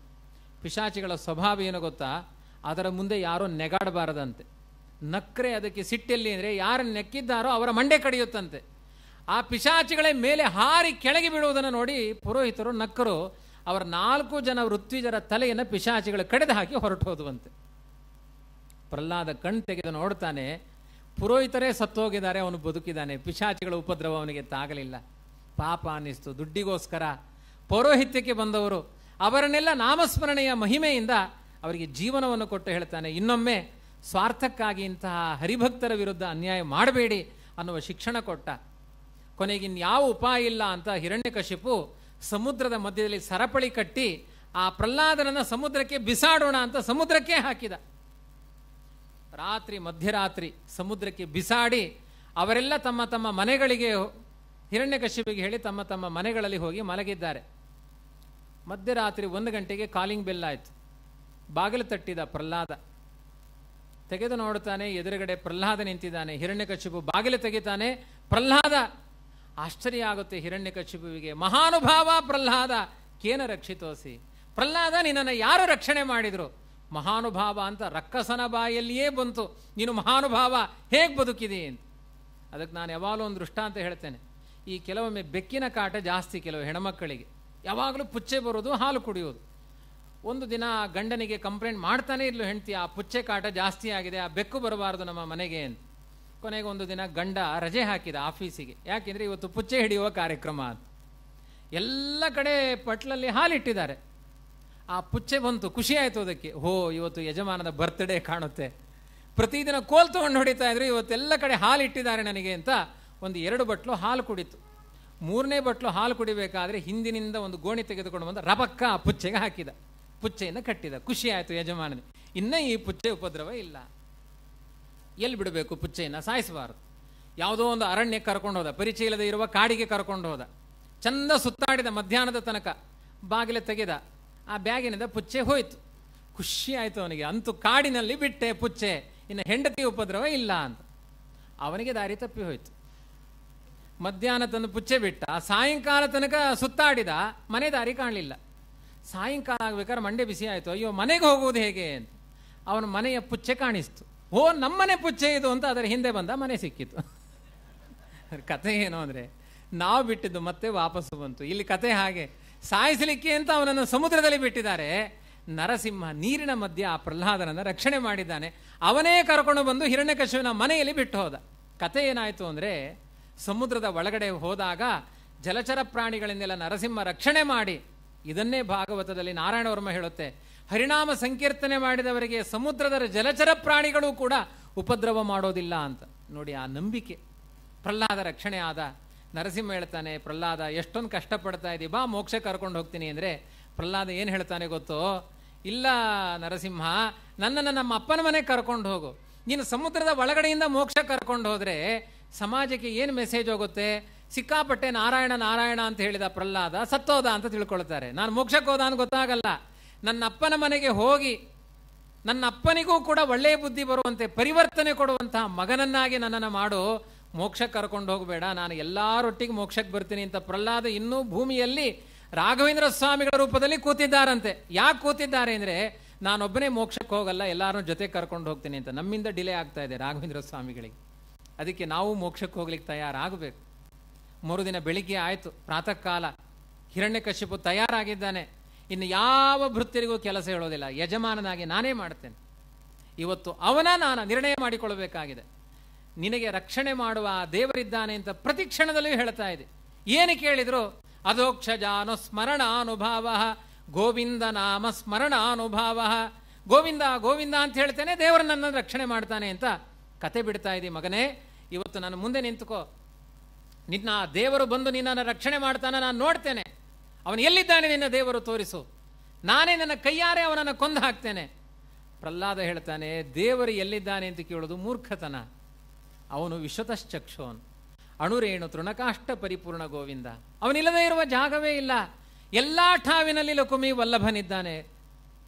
ಪಿಶಾಚಿಗಳ ಸ್ವಭಾವ ಏನು ಗೊತ್ತಾ? ಅದರ ಮುಂದೆ ಯಾರೋ ನೆಗಾಡಬಾರದಂತೆ. ನಕ್ರೆ ಅದಕ್ಕೆ ಸಿಟ್ಟೆಲ್ಲಿ ಅಂದರೆ ಯಾರು ನೆಕ್ಕಿದ್ದಾರೋ ಅವರ ಮಂಡೆ ಕಡಿಯುತ್ತಂತೆ. ಆ ಪಿಶಾಚಿಗಳೇ ಮೇಲೆ ಹಾರಿ ಕೆಳಗೆ ಬೀಳುವುದನ್ನು ನೋಡಿ ಪುರೋಹಿತರು ನಕ್ಕರು ಅವರ ನಾಲ್ಕು ಜನ ವೃತ್ವಿಜರ ತಲೆಯನ್ನು ಪಿಶಾಚಿಗಳು ಕಡಿದು ಹಾಕಿ ಹೊರಟು ಹೋದುವಂತೆ. ಪ್ರಹ್ಲಾದ ಕಣ್ ತೆಗೆದು ನೋಡ್ತಾನೆ, ಪುರೋಹಿತರೇ ಸತ್ತೋಗಿದ್ದಾರೆ, ಅವನು ಬದುಕಿದ್ದಾನೆ, ಪಿಶಾಚಿಗಳ ಉಪದ್ರವ ಅವನಿಗೆ ತಾಗಲಿಲ್ಲ. ಪಾಪ ಅನ್ನಿಸ್ತು, ದುಡ್ಡಿಗೋಸ್ಕರ ಪೌರೋಹಿತ್ಯಕ್ಕೆ ಬಂದವರು, ಅವರನ್ನೆಲ್ಲ ನಾಮಸ್ಮರಣೆಯ ಮಹಿಮೆಯಿಂದ ಅವರಿಗೆ ಜೀವನವನ್ನು ಕೊಟ್ಟು ಹೇಳ್ತಾನೆ, ಇನ್ನೊಮ್ಮೆ ಸ್ವಾರ್ಥಕ್ಕಾಗಿ ಇಂತಹ ಹರಿಭಕ್ತರ ವಿರುದ್ಧ ಅನ್ಯಾಯ ಮಾಡಬೇಡಿ ಅನ್ನುವ ಶಿಕ್ಷಣ ಕೊಟ್ಟ. ಕೊನೆಗಿನ್ಯಾವ ಉಪಾಯ ಇಲ್ಲ ಅಂತ ಹಿರಣ್ಯಕಶಿಪು ಸಮುದ್ರದ ಮಧ್ಯದಲ್ಲಿ ಸರಪಳಿ ಕಟ್ಟಿ ಆ ಪ್ರಹ್ಲಾದನನ್ನ ಸಮುದ್ರಕ್ಕೆ ಬಿಸಾಡೋಣ ಅಂತ ಸಮುದ್ರಕ್ಕೆ ಹಾಕಿದ. ರಾತ್ರಿ, ಮಧ್ಯರಾತ್ರಿ ಸಮುದ್ರಕ್ಕೆ ಬಿಸಾಡಿ ಅವರೆಲ್ಲ ತಮ್ಮ ತಮ್ಮ ಮನೆಗಳಿಗೆ ಹಿರಣ್ಯಕಶಿಪಿಗೆ ಹೇಳಿ ತಮ್ಮ ತಮ್ಮ ಮನೆಗಳಲ್ಲಿ ಹೋಗಿ ಮಲಗಿದ್ದಾರೆ. ಮಧ್ಯರಾತ್ರಿ ಒಂದು ಗಂಟೆಗೆ ಕಾಲಿಂಗ್ ಬೆಲ್ ಆಯಿತು. ಬಾಗಿಲು ತಟ್ಟಿದ ಪ್ರಹ್ಲಾದ. ತೆಗೆದು ನೋಡ್ತಾನೆ ಎದುರುಗಡೆ ಪ್ರಹ್ಲಾದ ನಿಂತಿದ್ದಾನೆ. ಹಿರಣ್ಯಕಶಿಪು ಬಾಗಿಲು ತೆಗಿತಾನೆ, ಪ್ರಹ್ಲಾದ ಆಶ್ಚರ್ಯ ಆಗುತ್ತೆ ಹಿರಣ್ಯಕಶಿಪುವಿಗೆ ಮಹಾನುಭಾವ ಪ್ರಹ್ಲಾದ, ಕೇನ ರಕ್ಷಿತೋಸಿ? ಪ್ರಹ್ಲಾದ, ನಿನ್ನನ್ನು ಯಾರು ರಕ್ಷಣೆ ಮಾಡಿದರು? ಮಹಾನುಭಾವ ಅಂತ ರಕ್ಕಸನ ಬಾಯಲ್ಲಿಯೇ ಬಂತು. ನೀನು ಮಹಾನುಭಾವ, ಹೇಗೆ ಬದುಕಿದೆ ಅಂತ. ಅದಕ್ಕೆ ನಾನು ಯಾವಾಗಲೂ ಒಂದು ದೃಷ್ಟಾಂತ ಹೇಳ್ತೇನೆ. ಈ ಕೆಲವೊಮ್ಮೆ ಬೆಕ್ಕಿನ ಕಾಟ ಜಾಸ್ತಿ ಕೆಲವು ಹೆಣ್ಮಕ್ಕಳಿಗೆ. ಯಾವಾಗಲೂ ಪುಚ್ಚೆ ಬರೋದು, ಹಾಲು ಕುಡಿಯೋದು. ಒಂದು ದಿನ ಗಂಡನಿಗೆ ಕಂಪ್ಲೇಂಟ್ ಮಾಡ್ತಾನೆ ಇರಲು ಹೆಂಡ್ತಿ, ಆ ಪುಚ್ಚೆ ಕಾಟ ಜಾಸ್ತಿ ಆಗಿದೆ, ಆ ಬೆಕ್ಕು ಬರಬಾರದು ನಮ್ಮ ಮನೆಗೆ ಅಂತ. ಕೊನೆಗೆ ಒಂದು ದಿನ ಗಂಡ ರಜೆ ಹಾಕಿದ ಆಫೀಸಿಗೆ. ಯಾಕೆಂದರೆ ಇವತ್ತು ಪುಚ್ಚೆ ಹಿಡಿಯುವ ಕಾರ್ಯಕ್ರಮ ಅಂತ. ಎಲ್ಲ ಕಡೆ ಪಟ್ಲಲ್ಲಿ ಹಾಲಿಟ್ಟಿದ್ದಾರೆ. ಆ ಪುಚ್ಚೆ ಬಂತು, ಖುಷಿ ಆಯ್ತು ಅದಕ್ಕೆ. ಹೋ, ಇವತ್ತು ಯಜಮಾನದ ಬರ್ತ್ಡೇ ಕಾಣುತ್ತೆ. ಪ್ರತಿದಿನ ಕೋಲ್ ತಗೊಂಡು ಹೊಡಿತಾ ಇದ್ರು ಇವತ್ತೆಲ್ಲ ಕಡೆ ಹಾಲು ಇಟ್ಟಿದ್ದಾರೆ ನನಗೆ ಅಂತ ಒಂದು ಎರಡು ಬಟ್ಲು ಹಾಲು ಕುಡಿತು. ಮೂರನೇ ಬಟ್ಲು ಹಾಲು ಕುಡಿಬೇಕಾದ್ರೆ ಹಿಂದಿನಿಂದ ಒಂದು ಗೋಣಿ ತೆಗೆದುಕೊಂಡು ಬಂದು ರಬಕ್ಕ ಆ ಪುಚ್ಚೆಗೆ ಹಾಕಿದ. ಪುಚ್ಚೆಯನ್ನು ಕಟ್ಟಿದ. ಖುಷಿ ಆಯಿತು ಯಜಮಾನನಿಗೆ. ಇನ್ನೂ ಈ ಪುಚ್ಚೆ ಉಪದ್ರವ ಇಲ್ಲ. ಎಲ್ಲಿ ಬಿಡಬೇಕು ಪುಚ್ಚೆಯನ್ನು? ಸಾಯಿಸಬಾರದು. ಯಾವುದೋ ಒಂದು ಅರಣ್ಯಕ್ಕೆ ಕರ್ಕೊಂಡು ಹೋದ, ಪರಿಚಯ ಇಲ್ಲದೆ ಇರುವ ಕಾಡಿಗೆ ಕರ್ಕೊಂಡು ಹೋದ, ಚಂದ ಸುತ್ತಾಡಿದ ಮಧ್ಯಾಹ್ನದ ತನಕ ಬಾಗಿಲು ತೆಗೆದ, ಆ ಬ್ಯಾಗಿನಿಂದ ಪುಚ್ಚೆ ಹೋಯಿತು. ಖುಷಿ ಆಯಿತು ಅವನಿಗೆ, ಅಂತೂ ಕಾಡಿನಲ್ಲಿ ಬಿಟ್ಟೆ ಪುಚ್ಚೆ, ಇನ್ನು ಹೆಂಡತಿ ಉಪದ್ರವ ಇಲ್ಲ ಅಂತ. ಅವನಿಗೆ ದಾರಿ ತಪ್ಪಿ ಹೋಯಿತು. ಮಧ್ಯಾಹ್ನ ತಂದು ಪುಚ್ಚೆ ಬಿಟ್ಟ, ಸಾಯಂಕಾಲ ತನಕ ಸುತ್ತಾಡಿದ, ಮನೆ ದಾರಿ ಕಾಣಲಿಲ್ಲ. ಸಾಯಂಕಾಲ ಆಗ್ಬೇಕಾದ್ರೆ ಮಂಡೆ ಬಿಸಿ ಆಯಿತು. ಅಯ್ಯೋ, ಮನೆಗೆ ಹೋಗುವುದು ಹೇಗೆ? ಅಂತ. ಅವನ ಮನೆಯ ಪುಚ್ಚೆ ಕಾಣಿಸ್ತು. ಓ, ನಮ್ಮನೆ ಪುಚ್ಚೆ ಇದು ಅಂತ ಅದರ ಹಿಂದೆ ಬಂದ ಮನೆ ಸಿಕ್ಕಿತ್ತು. ಕತೆ ಏನು ಅಂದರೆ, ನಾವು ಬಿಟ್ಟಿದ್ದು ಮತ್ತೆ ವಾಪಸ್ಸು ಬಂತು. ಇಲ್ಲಿ ಕತೆ ಹಾಗೆ, ಸಾಯಿಸಲಿಕ್ಕೆ ಅಂತ ಅವನನ್ನು ಸಮುದ್ರದಲ್ಲಿ ಬಿಟ್ಟಿದ್ದಾರೆ. ನರಸಿಂಹ ನೀರಿನ ಮಧ್ಯೆ ಆ ಪ್ರಹ್ಲಾದನನ್ನು ರಕ್ಷಣೆ ಮಾಡಿದ್ದಾನೆ. ಅವನೇ ಕರ್ಕೊಂಡು ಬಂದು ಹಿರಣ್ಯಕಶುವಿನ ಮನೆಯಲ್ಲಿ ಬಿಟ್ಟು ಹೋದ. ಕತೆ ಏನಾಯಿತು ಅಂದರೆ, ಸಮುದ್ರದ ಒಳಗಡೆ ಹೋದಾಗ ಜಲಚರ ಪ್ರಾಣಿಗಳನ್ನೆಲ್ಲ ನರಸಿಂಹ ರಕ್ಷಣೆ ಮಾಡಿ, ಇದನ್ನೇ ಭಾಗವತದಲ್ಲಿ ನಾರಾಯಣ ವರ್ಮ ಹೇಳುತ್ತೆ. ಹರಿನಾಮ ಸಂಕೀರ್ತನೆ ಮಾಡಿದವರಿಗೆ ಸಮುದ್ರದ ಜಲಚರ ಪ್ರಾಣಿಗಳು ಕೂಡ ಉಪದ್ರವ ಮಾಡೋದಿಲ್ಲ ಅಂತ. ನೋಡಿ ಆ ನಂಬಿಕೆ. ಪ್ರಹ್ಲಾದ ರಕ್ಷಣೆ ಆದ. ನರಸಿಂಹ ಹೇಳ್ತಾನೆ, ಪ್ರಹ್ಲಾದ, ಎಷ್ಟೊಂದು ಕಷ್ಟಪಡ್ತಾ ಇದ್ದೀವಿ ಬಾ ಮೋಕ್ಷ ಕರ್ಕೊಂಡು ಹೋಗ್ತೀನಿ ಅಂದರೆ ಪ್ರಹ್ಲಾದ ಏನು ಹೇಳ್ತಾನೆ ಗೊತ್ತೋ? ಇಲ್ಲ ನರಸಿಂಹ, ನನ್ನನ್ನು ನಮ್ಮ ಅಪ್ಪನ ಮನೆಗೆ ಕರ್ಕೊಂಡು ಹೋಗು. ನೀನು ಸಮುದ್ರದ ಒಳಗಡೆಯಿಂದ ಮೋಕ್ಷ ಕರ್ಕೊಂಡು ಹೋದರೆ ಸಮಾಜಕ್ಕೆ ಏನು ಮೆಸೇಜ್ ಹೋಗುತ್ತೆ? ಸಿಕ್ಕಾಪಟ್ಟೆ ನಾರಾಯಣ ನಾರಾಯಣ ಅಂತ ಹೇಳಿದ ಪ್ರಹ್ಲಾದ ಸತ್ತೋದ ಅಂತ ತಿಳ್ಕೊಳ್ತಾರೆ. ನಾನು ಮೋಕ್ಷಕ್ಕೆ ಹೋದ ಅಂತ ಗೊತ್ತಾಗಲ್ಲ. ನನ್ನ ಅಪ್ಪನ ಮನೆಗೆ ಹೋಗಿ ನನ್ನ ಅಪ್ಪನಿಗೂ ಕೂಡ ಒಳ್ಳೆಯ ಬುದ್ಧಿ ಬರುವಂತೆ ಪರಿವರ್ತನೆ ಕೊಡುವಂತಹ ಮಗನನ್ನಾಗಿ ನನ್ನನ್ನು ಮಾಡು. ಮೋಕ್ಷಕ್ಕೆ ಕರ್ಕೊಂಡು ಹೋಗಬೇಡ. ನಾನು ಎಲ್ಲರೊಟ್ಟಿಗೆ ಮೋಕ್ಷಕ್ಕೆ ಬರ್ತೀನಿ ಅಂತ ಪ್ರಹ್ಲಾದ ಇನ್ನೂ ಭೂಮಿಯಲ್ಲಿ ರಾಘವೇಂದ್ರ ಸ್ವಾಮಿಗಳ ರೂಪದಲ್ಲಿ ಕೂತಿದ್ದಾರಂತೆ. ಯಾಕೆ ಕೂತಿದ್ದಾರೆ ಅಂದರೆ ನಾನೊಬ್ಬನೇ ಮೋಕ್ಷಕ್ಕೆ ಹೋಗಲ್ಲ ಎಲ್ಲರೂ ಜೊತೆ ಕರ್ಕೊಂಡು ಹೋಗ್ತೀನಿ ಅಂತ. ನಮ್ಮಿಂದ ಡಿಲೇ ಆಗ್ತಾ ಇದೆ ರಾಘವೇಂದ್ರ ಸ್ವಾಮಿಗಳಿಗೆ. ಅದಕ್ಕೆ ನಾವು ಮೋಕ್ಷಕ್ಕೆ ಹೋಗ್ಲಿಕ್ಕೆ ತಯಾರಾಗಬೇಕು. ಮರುದಿನ ಬೆಳಿಗ್ಗೆ ಆಯಿತು ಪ್ರಾತಃ ಕಾಲ ಹಿರಣ್ಯಕಶ್ಯಪು ತಯಾರಾಗಿದ್ದಾನೆ. ಇನ್ನು ಯಾವ ಭೃತ್ಯರಿಗೂ ಕೆಲಸ ಹೇಳೋದಿಲ್ಲ. ಯಜಮಾನನಾಗಿ ನಾನೇ ಮಾಡ್ತೇನೆ. ಇವತ್ತು ಅವನ ನಾನು ನಿರ್ಣಯ ಮಾಡಿಕೊಳ್ಳಬೇಕಾಗಿದೆ. ನಿನಗೆ ರಕ್ಷಣೆ ಮಾಡುವ ದೇವರಿದ್ದಾನೆ ಅಂತ ಪ್ರತಿ ಕ್ಷಣದಲ್ಲೂ ಹೇಳ್ತಾ ಇದೆ. ಏನು ಕೇಳಿದ್ರು? ಅಧೋಕ್ಷಜಾನು ಸ್ಮರಣಾನುಭಾವ, ಗೋವಿಂದ ನಾಮ ಸ್ಮರಣ ಅನುಭಾವ ಗೋವಿಂದ ಗೋವಿಂದ ಅಂತ ಹೇಳ್ತೇನೆ, ದೇವರು ನನ್ನನ್ನು ರಕ್ಷಣೆ ಮಾಡ್ತಾನೆ ಅಂತ ಕತೆ ಬಿಡ್ತಾ ಇದ್ದಿ ಮಗನೇ. ಇವತ್ತು ನಾನು ಮುಂದೆ ನಿಂತುಕೋ. ನಿನ್ನ ದೇವರು ಬಂದು ನಿನ್ನನ್ನು ರಕ್ಷಣೆ ಮಾಡ್ತಾನೆ, ನಾನು ನೋಡ್ತೇನೆ. ಅವನು ಎಲ್ಲಿದ್ದಾನೆ ನಿನ್ನ ದೇವರು ತೋರಿಸು. ನಾನೇ ನನ್ನ ಕೈಯಾರೆ ಅವನನ್ನು ಕೊಂದು ಹಾಕ್ತೇನೆ. ಪ್ರಹ್ಲಾದ ಹೇಳ್ತಾನೆ, ದೇವರು ಎಲ್ಲಿದ್ದಾನೆ ಅಂತ ಕೇಳೋದು ಮೂರ್ಖತನ. ಅವನು ವಿಶ್ವತಶ್ಚಕ್ಷೋನ್ ಅಣುರೇಣು ತೃಣಕಾಷ್ಟ ಪರಿಪೂರ್ಣ ಗೋವಿಂದ. ಅವನಿಲ್ಲದೆ ಇರುವ ಜಾಗವೇ ಇಲ್ಲ. ಎಲ್ಲ ಠಾವಿನಲ್ಲಿ ಲಕುಮಿ ವಲ್ಲಭನಿದ್ದಾನೆ.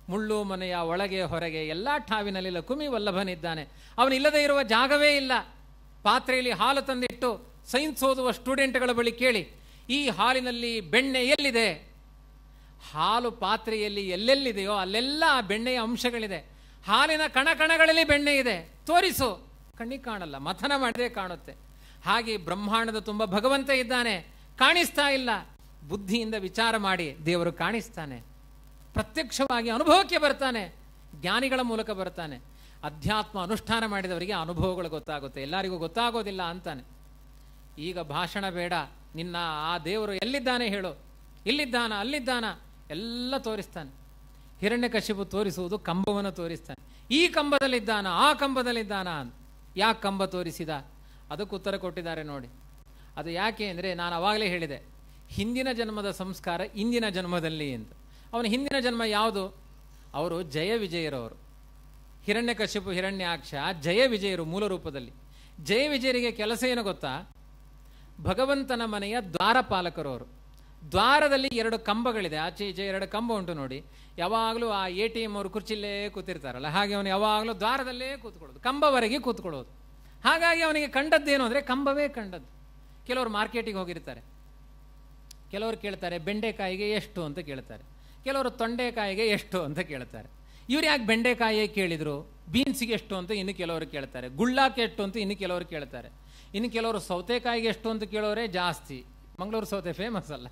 ಮುಳ್ಳು ಮನೆಯ ಒಳಗೆ ಹೊರಗೆ ಎಲ್ಲ ಠಾವಿನಲ್ಲಿ ಲಕುಮಿ ವಲ್ಲಭನಿದ್ದಾನೆ. ಅವನಿಲ್ಲದೆ ಇರುವ ಜಾಗವೇ ಇಲ್ಲ. ಪಾತ್ರೆಯಲ್ಲಿ ಹಾಲು ತಂದಿಟ್ಟು ಸೈನ್ಸ್ ಓದುವ ಸ್ಟೂಡೆಂಟ್ಗಳ ಬಳಿ ಕೇಳಿ ಈ ಹಾಲಿನಲ್ಲಿ ಬೆಣ್ಣೆ ಎಲ್ಲಿದೆ? ಹಾಲು ಪಾತ್ರೆಯಲ್ಲಿ ಎಲ್ಲೆಲ್ಲಿದೆಯೋ ಅಲ್ಲೆಲ್ಲ ಆ ಬೆಣ್ಣೆಯ ಅಂಶಗಳಿದೆ. ಹಾಲಿನ ಕಣಕಣಗಳಲ್ಲಿ ಬೆಣ್ಣೆ ಇದೆ. ತೋರಿಸು. ಕಣ್ಣಿಗೆ ಕಾಣಲ್ಲ, ಮಥನ ಮಾಡದೆ ಕಾಣುತ್ತೆ. ಹಾಗೆ ಬ್ರಹ್ಮಾಂಡದ ತುಂಬ ಭಗವಂತ ಇದ್ದಾನೆ. ಕಾಣಿಸ್ತಾ ಇಲ್ಲ. ಬುದ್ಧಿಯಿಂದ ವಿಚಾರ ಮಾಡಿ, ದೇವರು ಕಾಣಿಸ್ತಾನೆ. ಪ್ರತ್ಯಕ್ಷವಾಗಿ ಅನುಭವಕ್ಕೆ ಬರ್ತಾನೆ. ಜ್ಞಾನಿಗಳ ಮೂಲಕ ಬರ್ತಾನೆ. ಅಧ್ಯಾತ್ಮ ಅನುಷ್ಠಾನ ಮಾಡಿದವರಿಗೆ ಅನುಭವಗಳು ಗೊತ್ತಾಗುತ್ತೆ. ಎಲ್ಲರಿಗೂ ಗೊತ್ತಾಗೋದಿಲ್ಲ ಅಂತಾನೆ. ಈಗ ಭಾಷಣ ಬೇಡ. ನಿನ್ನ ಆ ದೇವರು ಎಲ್ಲಿದ್ದಾನೆ ಹೇಳು. ಇಲ್ಲಿದ್ದಾನ, ಅಲ್ಲಿದ್ದಾನ? ಎಲ್ಲ ತೋರಿಸ್ತಾನೆ. ಹಿರಣ್ಯಕಶಿಪು ತೋರಿಸುವುದು ಕಂಬವನ್ನು ತೋರಿಸ್ತಾನೆ. ಈ ಕಂಬದಲ್ಲಿದ್ದಾನ, ಆ ಕಂಬದಲ್ಲಿದ್ದಾನ ಯಾಕೆ ಕಂಬ ತೋರಿಸಿದ? ಅದಕ್ಕೆ ಉತ್ತರ ಕೊಟ್ಟಿದ್ದಾರೆ ನೋಡಿ. ಅದು ಯಾಕೆ ಅಂದರೆ ನಾನು ಅವಾಗಲೇ ಹೇಳಿದೆ, ಹಿಂದಿನ ಜನ್ಮದ ಸಂಸ್ಕಾರ ಇಂದಿನ ಜನ್ಮದಲ್ಲಿ ಅಂತ. ಅವನ ಹಿಂದಿನ ಜನ್ಮ ಯಾವುದು? ಅವರು ಜಯ ವಿಜಯರವರು. ಹಿರಣ್ಯಕಶಿಪು ಹಿರಣ್ಯಾಕ್ಷ ಜಯ ವಿಜಯರು ಮೂಲ ರೂಪದಲ್ಲಿ. ಜಯ ವಿಜಯರಿಗೆ ಕೆಲಸ ಏನು ಗೊತ್ತಾ? ಭಗವಂತನ ಮನೆಯ ದ್ವಾರಪಾಲಕರು ಅವರು ದ್ವಾರದಲ್ಲಿ ಎರಡು ಕಂಬಗಳಿದೆ. ಆಚೆ ಈಚೆ ಎರಡು ಕಂಬ ಉಂಟು ನೋಡಿ. ಯಾವಾಗಲೂ ಆ ಎ ಟಿ ಎಂ ಅವರು ಕುರ್ಚಿಲ್ಲೇ ಕೂತಿರ್ತಾರಲ್ಲ, ಹಾಗೆ ಅವನು ಯಾವಾಗಲೂ ದ್ವಾರದಲ್ಲೇ ಕೂತ್ಕೊಳ್ಳೋದು, ಕಂಬವರೆಗೆ ಕೂತ್ಕೊಳ್ಳೋದು. ಹಾಗಾಗಿ ಅವನಿಗೆ ಕಂಡದ್ದೇನು ಅಂದರೆ ಕಂಬವೇ ಕಂಡದ್ದು. ಕೆಲವರು ಮಾರ್ಕೆಟಿಗೆ ಹೋಗಿರ್ತಾರೆ. ಕೆಲವರು ಕೇಳ್ತಾರೆ, ಬೆಂಡೆಕಾಯಿಗೆ ಎಷ್ಟು ಅಂತ ಕೇಳ್ತಾರೆ. ಕೆಲವರು ತೊಂಡೆಕಾಯಿಗೆ ಎಷ್ಟು ಅಂತ ಕೇಳ್ತಾರೆ. ಇವ್ರು ಯಾಕೆ ಬೆಂಡೆಕಾಯಿಯೇ ಕೇಳಿದರು? ಬೀನ್ಸಿಗೆ ಎಷ್ಟು ಅಂತ ಇನ್ನು ಕೆಲವರು ಕೇಳ್ತಾರೆ. ಗುಳ್ಳಾಕೆ ಎಷ್ಟು ಅಂತ ಇನ್ನು ಕೆಲವರು ಕೇಳ್ತಾರೆ. ಇನ್ನು ಕೆಲವರು ಸೌತೆಕಾಯಿಗೆ ಎಷ್ಟು ಅಂತ ಕೇಳೋರೆ ಜಾಸ್ತಿ. ಮಂಗಳೂರು ಸೌತೆ ಫೇಮಸ್ ಅಲ್ಲ.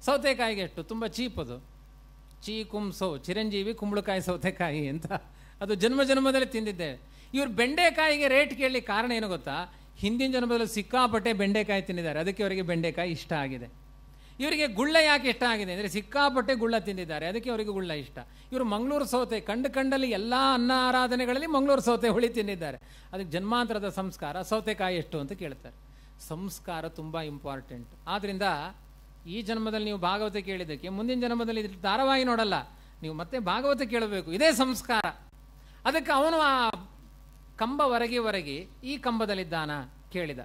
ಸೌತೆಕಾಯಿಗೆ ಎಷ್ಟು? ತುಂಬ ಚೀಪ್ ಅದು. ಚೀ, ಕುಂಸೋ, ಚಿರಂಜೀವಿ, ಕುಂಬಳಕಾಯಿ ಸೌತೆಕಾಯಿ ಅಂತ. ಅದು ಜನ್ಮ ಜನ್ಮದಲ್ಲಿ ತಿಂದಿದ್ದೇವೆ ಇವರು ಬೆಂಡೆಕಾಯಿಗೆ ರೇಟ್ ಕೇಳಲಿ ಕಾರಣ ಏನು ಗೊತ್ತಾ? ಹಿಂದಿನ ಜನ್ಮದಲ್ಲಿ ಸಿಕ್ಕಾಪಟ್ಟೆ ಬೆಂಡೆಕಾಯಿ ತಿಂದಿದ್ದಾರೆ. ಅದಕ್ಕೆ ಅವರಿಗೆ ಬೆಂಡೆಕಾಯಿ ಇಷ್ಟ ಆಗಿದೆ. ಇವರಿಗೆ ಗುಳ್ಳ ಯಾಕೆ ಇಷ್ಟ ಆಗಿದೆ ಅಂದರೆ ಸಿಕ್ಕಾಪಟ್ಟೆ ಗುಳ್ಳ ತಿಂದಿದ್ದಾರೆ. ಅದಕ್ಕೆ ಅವರಿಗೆ ಗುಳ್ಳ ಇಷ್ಟ. ಇವರು ಮಂಗಳೂರು ಸೌತೆ, ಕಂಡು ಕಂಡಲ್ಲಿ ಎಲ್ಲ ಅನ್ನ ಆರಾಧನೆಗಳಲ್ಲಿ ಮಂಗಳೂರು ಸೌತೆ ಹುಳಿ ತಿಂದಿದ್ದಾರೆ. ಅದಕ್ಕೆ ಜನ್ಮಾಂತರದ ಸಂಸ್ಕಾರ, ಸೌತೆಕಾಯಿ ಎಷ್ಟು ಅಂತ ಕೇಳ್ತಾರೆ. ಸಂಸ್ಕಾರ ತುಂಬ ಇಂಪಾರ್ಟೆಂಟ್ ಆದ್ದರಿಂದ ಈ ಜನ್ಮದಲ್ಲಿ ನೀವು ಭಾಗವತ ಕೇಳಿದ್ದಕ್ಕೆ, ಮುಂದಿನ ಜನ್ಮದಲ್ಲಿ ಇದ್ರ ಧಾರಾವಾಹಿ ನೋಡಲ್ಲ. ನೀವು ಮತ್ತೆ ಭಾಗವತ ಕೇಳಬೇಕು. ಇದೇ ಸಂಸ್ಕಾರ. ಅದಕ್ಕೆ ಅವನು ಆ ಕಂಬ ಹೊರಗೆ ಹೊರಗೆ ಈ ಕಂಬದಲ್ಲಿದ್ದಾನ ಕೇಳಿದ.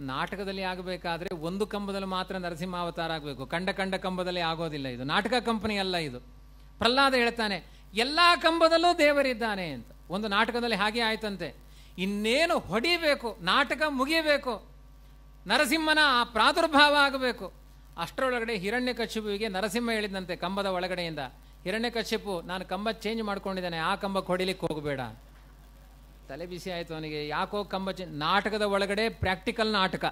ನಾಟಕದಲ್ಲಿ ಆಗಬೇಕಾದ್ರೆ ಒಂದು ಕಂಬದಲ್ಲಿ ಮಾತ್ರ ನರಸಿಂಹಾವತಾರ ಆಗಬೇಕು. ಕಂಡ ಕಂಡ ಕಂಬದಲ್ಲಿ ಆಗೋದಿಲ್ಲ ಇದು. ನಾಟಕ ಕಂಪನಿ ಅಲ್ಲ ಇದು. ಪ್ರಹ್ಲಾದ ಹೇಳ್ತಾನೆ, ಎಲ್ಲ ಕಂಬದಲ್ಲೂ ದೇವರಿದ್ದಾನೆ ಅಂತ. ಒಂದು ನಾಟಕದಲ್ಲಿ ಹಾಗೆ ಆಯ್ತಂತೆ. ಇನ್ನೇನು ಹೊಡಿಬೇಕು? ನಾಟಕ ಮುಗಿಯಬೇಕು ನರಸಿಂಹನ ಆ ಪ್ರಾದುರ್ಭಾವ ಆಗಬೇಕು. ಅಷ್ಟರೊಳಗಡೆ ಹಿರಣ್ಯಕಶಿಪುವಿಗೆ ನರಸಿಂಹ ಹೇಳಿದಂತೆ ಕಂಬದ ಒಳಗಡೆಯಿಂದ ಹಿರಣ್ಯಕಶಿಪು ನಾನು ಕಂಬ ಚೇಂಜ್ ಮಾಡ್ಕೊಂಡಿದ್ದೇನೆ. ಆ ಕಂಬಕ್ಕೆ ಹೊಡಿಲಿಕ್ಕೆ ಹೋಗಬೇಡ ತಲೆ ಬಿಸಿ ಆಯಿತು ಅವನಿಗೆ, ಯಾಕೋ ಕಂಬ ಚೇಂಜ್, ನಾಟಕದ ಒಳಗಡೆ ಪ್ರಾಕ್ಟಿಕಲ್ ನಾಟಕ.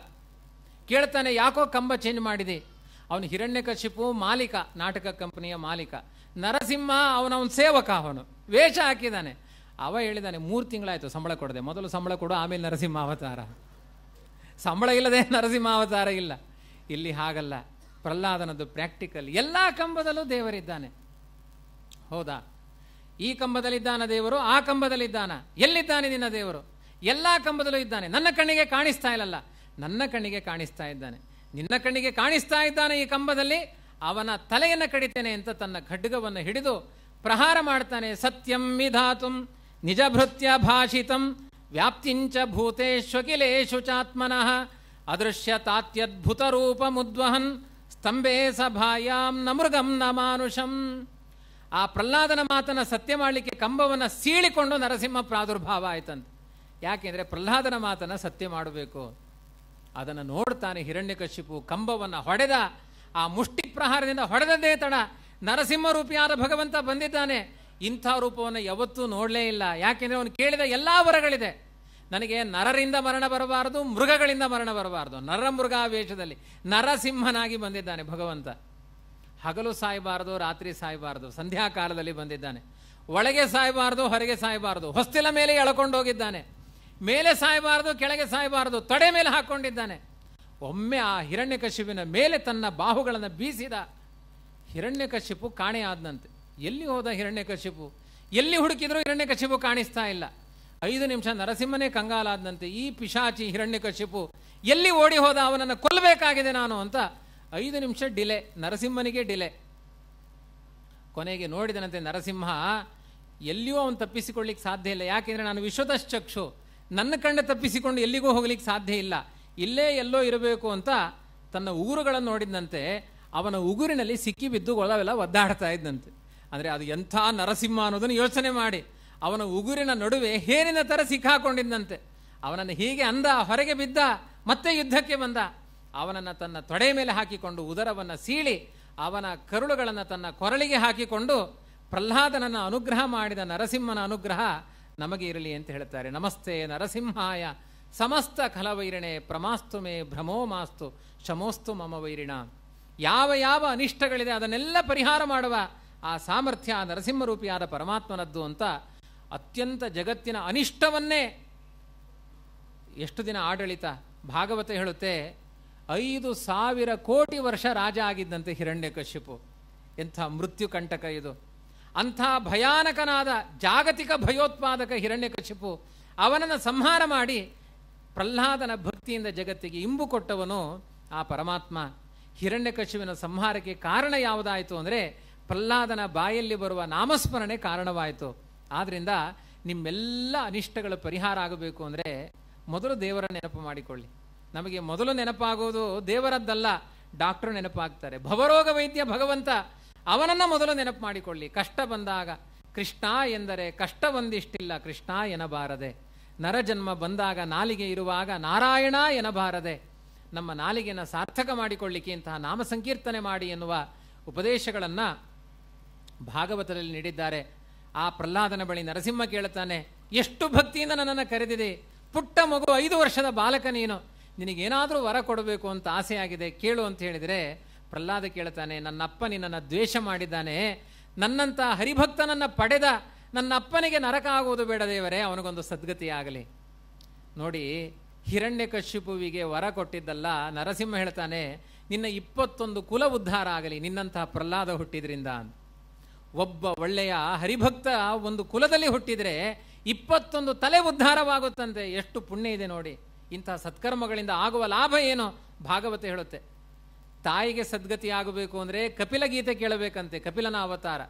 ಕೇಳ್ತಾನೆ, ಯಾಕೋ ಕಂಬ ಚೇಂಜ್ ಮಾಡಿದೆ? ಅವನು ಹಿರಣ್ಯಕಶಿಪು ಮಾಲೀಕ, ನಾಟಕ ಕಂಪನಿಯ ಮಾಲೀಕ. ನರಸಿಂಹ ಅವನವನ ಸೇವಕ ಅವನು. ವೇಷ ಹಾಕಿದ್ದಾನೆ ಅವ ಹೇಳಿದಾನೆ, ಮೂರು ತಿಂಗಳಾಯಿತು ಸಂಬಳ ಕೊಡದೆ. ಮೊದಲು ಸಂಬಳ ಕೊಡು, ಆಮೇಲೆ ನರಸಿಂಹ ಅವತಾರ. ಸಂಬಳ ಇಲ್ಲದೆ ನರಸಿಂಹ ಅವತಾರ ಇಲ್ಲ. ಇಲ್ಲಿ ಹಾಗಲ್ಲ. ಪ್ರಹ್ಲಾದನದ್ದು ಪ್ರಾಕ್ಟಿಕಲ್ ಎಲ್ಲ ಕಂಬದಲ್ಲೂ ದೇವರಿದ್ದಾನೆ. ಹೌದಾ? ಈ ಕಂಬದಲ್ಲಿದ್ದಾನ ದೇವರು, ಆ ಕಂಬದಲ್ಲಿದ್ದಾನ. ಎಲ್ಲಿದ್ದಾನೆ ನಿನ್ನ ದೇವರು? ಎಲ್ಲ ಕಂಬದಲ್ಲೂ ಇದ್ದಾನೆ. ನನ್ನ ಕಣ್ಣಿಗೆ ಕಾಣಿಸ್ತಾ ಇಲ್ಲಲ್ಲ. ನನ್ನ ಕಣ್ಣಿಗೆ ಕಾಣಿಸ್ತಾ ಇದ್ದಾನೆ. ನಿನ್ನ ಕಣ್ಣಿಗೆ ಕಾಣಿಸ್ತಾ ಇದ್ದಾನೆ ಈ ಕಂಬದಲ್ಲಿ. ಅವನ ತಲೆಯನ್ನು ಕಡಿತೇನೆ ಅಂತ ತನ್ನ ಖಡ್ಗವನ್ನು ಹಿಡಿದು ಪ್ರಹಾರ ಮಾಡ್ತಾನೆ. ಸತ್ಯಂ ವಿಧಾತುಂ ನಿಜಭೃತ್ಯ ಭಾಷಿತಂ ವ್ಯಾಪ್ತಿಂಚ ಭೂತೇಶ್ವಕಿಲೇಶು ಚಾತ್ಮನಃ ಅದೃಶ್ಯ ತಾತ್ಯದ್ಭುತ ರೂಪ ಮುದ್ವಹನ್ ಸ್ತಂಭೆ ಸಭಾಯಾಂ ನ ಮೃಗಂ ನ ಮಾನುಷಂ ಆ ಪ್ರಹ್ಲಾದನ ಮಾತನ್ನ ಸತ್ಯ ಮಾಡಲಿಕ್ಕೆ ಕಂಬವನ್ನು ಸೀಳಿಕೊಂಡು ನರಸಿಂಹ ಪ್ರಾದುರ್ಭಾವ ಆಯ್ತಂತೆ. ಯಾಕೆಂದ್ರೆ ಪ್ರಹ್ಲಾದನ ಮಾತನ್ನ ಸತ್ಯ ಮಾಡಬೇಕು. ಅದನ್ನು ನೋಡ್ತಾನೆ ಹಿರಣ್ಯಕಶಿಪು ಕಂಬವನ್ನು ಹೊಡೆದ. ಆ ಮುಷ್ಟಿ ಪ್ರಹಾರದಿಂದ ಹೊಡೆದದೇ ತಡ. ನರಸಿಂಹ ರೂಪಿಯಾದ ಭಗವಂತ ಬಂದಿದ್ದಾನೆ. ಇಂಥ ರೂಪವನ್ನು ಯಾವತ್ತೂ ನೋಡಲೇ ಇಲ್ಲ. ಯಾಕೆಂದ್ರೆ ಅವನು ಕೇಳಿದ ಎಲ್ಲ ವರಗಳಿದೆ. ನನಗೆ ನರರಿಂದ ಮರಣ ಬರಬಾರದು, ಮೃಗಗಳಿಂದ ಮರಣ ಬರಬಾರದು. ನರ ಮೃಗ ವೇಷದಲ್ಲಿ ನರಸಿಂಹನಾಗಿ ಬಂದಿದ್ದಾನೆ ಭಗವಂತ. ಹಗಲು ಸಾಯಬಾರದು, ರಾತ್ರಿ ಸಾಯಬಾರದು ಸಂಧ್ಯಾಕಾಲದಲ್ಲಿ ಬಂದಿದ್ದಾನೆ. ಒಳಗೆ ಸಾಯಬಾರದು, ಹೊರಗೆ ಸಾಯಬಾರದು, ಹೊಸ್ತಿಲ ಮೇಲೆ ಎಳ್ಕೊಂಡು ಹೋಗಿದ್ದಾನೆ. ಮೇಲೆ ಸಾಯಬಾರದು, ಕೆಳಗೆ ಸಾಯಬಾರದು, ತಡೆ ಮೇಲೆ ಹಾಕೊಂಡಿದ್ದಾನೆ. ಒಮ್ಮೆ ಆ ಹಿರಣ್ಯಕಶಿಪಿನ ಮೇಲೆ ತನ್ನ ಬಾಹುಗಳನ್ನು ಬೀಸಿದ ಹಿರಣ್ಯಕಶಿಪು ಕಾಣೆಯಾದನಂತೆ ಎಲ್ಲಿ ಹೋದ ಹಿರಣ್ಯಕಶಿಪು? ಎಲ್ಲಿ ಹುಡುಕಿದ್ರೂ ಹಿರಣ್ಯಕಶಿಪು ಕಾಣಿಸ್ತಾ ಇಲ್ಲ. ಐದು ನಿಮಿಷ ನರಸಿಂಹನೇ ಕಂಗಾಲಾದನಂತೆ, ಈ ಪಿಶಾಚಿ ಹಿರಣ್ಯಕಶಿಪು ಎಲ್ಲಿ ಓಡಿ ಹೋದ, ಅವನನ್ನು ಕೊಲ್ಲಬೇಕಾಗಿದೆ ನಾನು ಅಂತ ಐದು ನಿಮಿಷ ಡಿಲೆ, ನರಸಿಂಹನಿಗೆ ಡಿಲೆ. ಕೊನೆಗೆ ನೋಡಿದನಂತೆ ನರಸಿಂಹ, ಎಲ್ಲಿಯೂ ಅವನು ತಪ್ಪಿಸಿಕೊಳ್ಳಿಕ್ಕೆ ಸಾಧ್ಯ ಇಲ್ಲ. ಯಾಕೆಂದ್ರೆ ನಾನು ವಿಶ್ವತಶ್ಚಕ್ಷು ನನ್ನ ಕಂಡ ತಪ್ಪಿಸಿಕೊಂಡು ಎಲ್ಲಿಗೂ ಹೋಗ್ಲಿಕ್ಕೆ ಸಾಧ್ಯ ಇಲ್ಲ. ಇಲ್ಲೇ ಎಲ್ಲೋ ಇರಬೇಕು ಅಂತ ತನ್ನ ಉಗುರುಗಳನ್ನು ನೋಡಿದಂತೆ ಅವನ ಉಗುರಿನಲ್ಲಿ ಸಿಕ್ಕಿ ಬಿದ್ದು ಗೊಳವೆಲ್ಲ ಒದ್ದಾಡ್ತಾ ಇದ್ದಂತೆ ಅಂದರೆ ಅದು ಎಂಥ ನರಸಿಂಹ ಅನ್ನೋದನ್ನು ಯೋಚನೆ ಮಾಡಿ. ಅವನ ಉಗುರಿನ ನಡುವೆ ಹೇರಿನ ಥರ ಸಿಕ್ಕಾಕೊಂಡಿದ್ದಂತೆ ಅವನನ್ನು ಹೀಗೆ ಅಂದ, ಹೊರಗೆ ಬಿದ್ದ, ಮತ್ತೆ ಯುದ್ಧಕ್ಕೆ ಬಂದ. ಅವನನ್ನು ತನ್ನ ತೊಡೆ ಮೇಲೆ ಹಾಕಿಕೊಂಡು ಉದರವನ್ನು ಸೀಳಿ ಅವನ ಕರುಳುಗಳನ್ನು ತನ್ನ ಕೊರಳಿಗೆ ಹಾಕಿಕೊಂಡು ಪ್ರಹ್ಲಾದನನ್ನು ಅನುಗ್ರಹ ಮಾಡಿದ ನರಸಿಂಹನ ಅನುಗ್ರಹ ನಮಗೆ ಇರಲಿ ಅಂತ ಹೇಳ್ತಾರೆ ನಮಸ್ತೆ ನರಸಿಂಹಾಯ. ಸಮಸ್ತ ಖಲವೈರಿಣೆ, ಪ್ರಮಾಸ್ತು ಮೇ ಭ್ರಮೋ ಮಾಸ್ತು ಶಮೋಸ್ತು ಮಮ ವೈರಿಣ. ಯಾವ ಯಾವ ಅನಿಷ್ಟಗಳಿದೆ ಅದನ್ನೆಲ್ಲ ಪರಿಹಾರ ಮಾಡುವ ಆ ಸಾಮರ್ಥ್ಯ ಆ ನರಸಿಂಹರೂಪಿಯಾದ ಪರಮಾತ್ಮನದ್ದು ಅಂತ ಅತ್ಯಂತ ಜಗತ್ತಿನ ಅನಿಷ್ಟವನ್ನೇ ಎಷ್ಟು ದಿನ ಆಡಳಿತ ಭಾಗವತ ಹೇಳುತ್ತೆ ಐದು ಸಾವಿರ ಕೋಟಿ ವರ್ಷ ರಾಜ ಆಗಿದ್ದಂತೆ ಹಿರಣ್ಯಕಶ್ಯಪು ಎಂಥ ಮೃತ್ಯು ಕಂಟಕ ಇದು. ಅಂಥ ಭಯಾನಕನಾದ ಜಾಗತಿಕ ಭಯೋತ್ಪಾದಕ ಹಿರಣ್ಯಕಶಿಪು ಅವನನ್ನು ಸಂಹಾರ ಮಾಡಿ ಪ್ರಹ್ಲಾದನ ಭಕ್ತಿಯಿಂದ ಜಗತ್ತಿಗೆ ಇಂಬು ಕೊಟ್ಟವನು ಆ ಪರಮಾತ್ಮ. ಹಿರಣ್ಯಕಶಿವಿನ ಸಂಹಾರಕ್ಕೆ ಕಾರಣ ಯಾವುದಾಯಿತು ಅಂದರೆ ಪ್ರಹ್ಲಾದನ ಬಾಯಲ್ಲಿ ಬರುವ ನಾಮಸ್ಮರಣೆ ಕಾರಣವಾಯಿತು. ಆದ್ದರಿಂದ ನಿಮ್ಮೆಲ್ಲ ಅನಿಷ್ಟಗಳ ಪರಿಹಾರ ಆಗಬೇಕು ಅಂದರೆ ಮೊದಲು ದೇವರ ನೆನಪು ಮಾಡಿಕೊಳ್ಳಿ. ನಮಗೆ ಮೊದಲು ನೆನಪಾಗೋದು ದೇವರದ್ದಲ್ಲ, ಡಾಕ್ಟರ್ ನೆನಪಾಗ್ತಾರೆ. ಭವರೋಗ ವೈದ್ಯ ಭಗವಂತ, ಅವನನ್ನು ಮೊದಲು ನೆನಪು ಮಾಡಿಕೊಳ್ಳಿ. ಕಷ್ಟ ಬಂದಾಗ, ಕೃಷ್ಣ ಎಂದರೆ ಕಷ್ಟ ಒಂದಿಷ್ಟಿಲ್ಲ ಕೃಷ್ಣ ಎನಬಾರದೆ. ನರಜನ್ಮ ಬಂದಾಗ ನಾಲಿಗೆ ಇರುವಾಗ ನಾರಾಯಣ ಎನಬಾರದೆ. ನಮ್ಮ ನಾಲಿಗೆಯನ್ನು ಸಾರ್ಥಕ ಮಾಡಿಕೊಳ್ಳಿಕ್ಕೆ ಇಂತಹ ನಾಮ ಸಂಕೀರ್ತನೆ ಮಾಡಿ ಎನ್ನುವ ಉಪದೇಶಗಳನ್ನು ಭಾಗವತದಲ್ಲಿ ನೀಡಿದ್ದಾರೆ. ಆ ಪ್ರಹ್ಲಾದನ ಬಳಿ ನರಸಿಂಹ ಕೇಳುತ್ತಾನೆ, ಎಷ್ಟು ಭಕ್ತಿಯಿಂದ ನನ್ನನ್ನು ಕರೆದಿದೆ. ಪುಟ್ಟ ಮಗು ಐದು ವರ್ಷದ ಬಾಲಕ ನೀನು. ನಿನಗೇನಾದರೂ ವರ ಕೊಡಬೇಕು ಅಂತ ಆಸೆ ಆಗಿದೆ, ಕೇಳು ಅಂತ ಹೇಳಿದರೆ, ಪ್ರಹ್ಲಾದ ಕೇಳ್ತಾನೆ ನನ್ನ ಅಪ್ಪ ನಿನ್ನನ್ನು ದ್ವೇಷ ಮಾಡಿದ್ದಾನೆ ನನ್ನಂಥ ಹರಿಭಕ್ತನನ್ನು ಪಡೆದ ನನ್ನ ಅಪ್ಪನಿಗೆ ನರಕ ಆಗುವುದು ಬೇಡ ದೇವರೇ, ಅವನಿಗೊಂದು ಸದ್ಗತಿ ಆಗಲಿ. ನೋಡಿ, ಹಿರಣ್ಯಕಶ್ಯಪುವಿಗೆ ವರ ಕೊಟ್ಟಿದ್ದಲ್ಲ, ನರಸಿಂಹ ಹೇಳ್ತಾನೆ, ನಿನ್ನ ಇಪ್ಪತ್ತೊಂದು ಕುಲ ಉದ್ಧಾರ ಆಗಲಿ ನಿನ್ನಂತಹ ಪ್ರಹ್ಲಾದ ಹುಟ್ಟಿದ್ರಿಂದ ಒಬ್ಬ ಒಳ್ಳೆಯ ಹರಿಭಕ್ತ ಒಂದು ಕುಲದಲ್ಲಿ ಹುಟ್ಟಿದರೆ ಇಪ್ಪತ್ತೊಂದು ತಲೆ ಉದ್ಧಾರವಾಗುತ್ತಂತೆ, ಎಷ್ಟು ಪುಣ್ಯ ಇದೆ ನೋಡಿ. ಇಂತಹ ಸತ್ಕರ್ಮಗಳಿಂದ ಆಗುವ ಲಾಭ ಏನು? ಭಾಗವತ ಹೇಳುತ್ತೆ. ತಾಯಿಗೆ ಸದ್ಗತಿ ಆಗಬೇಕು ಅಂದರೆ ಕಪಿಲ ಗೀತೆ ಕೇಳಬೇಕಂತೆ, ಕಪಿಲನ ಅವತಾರ.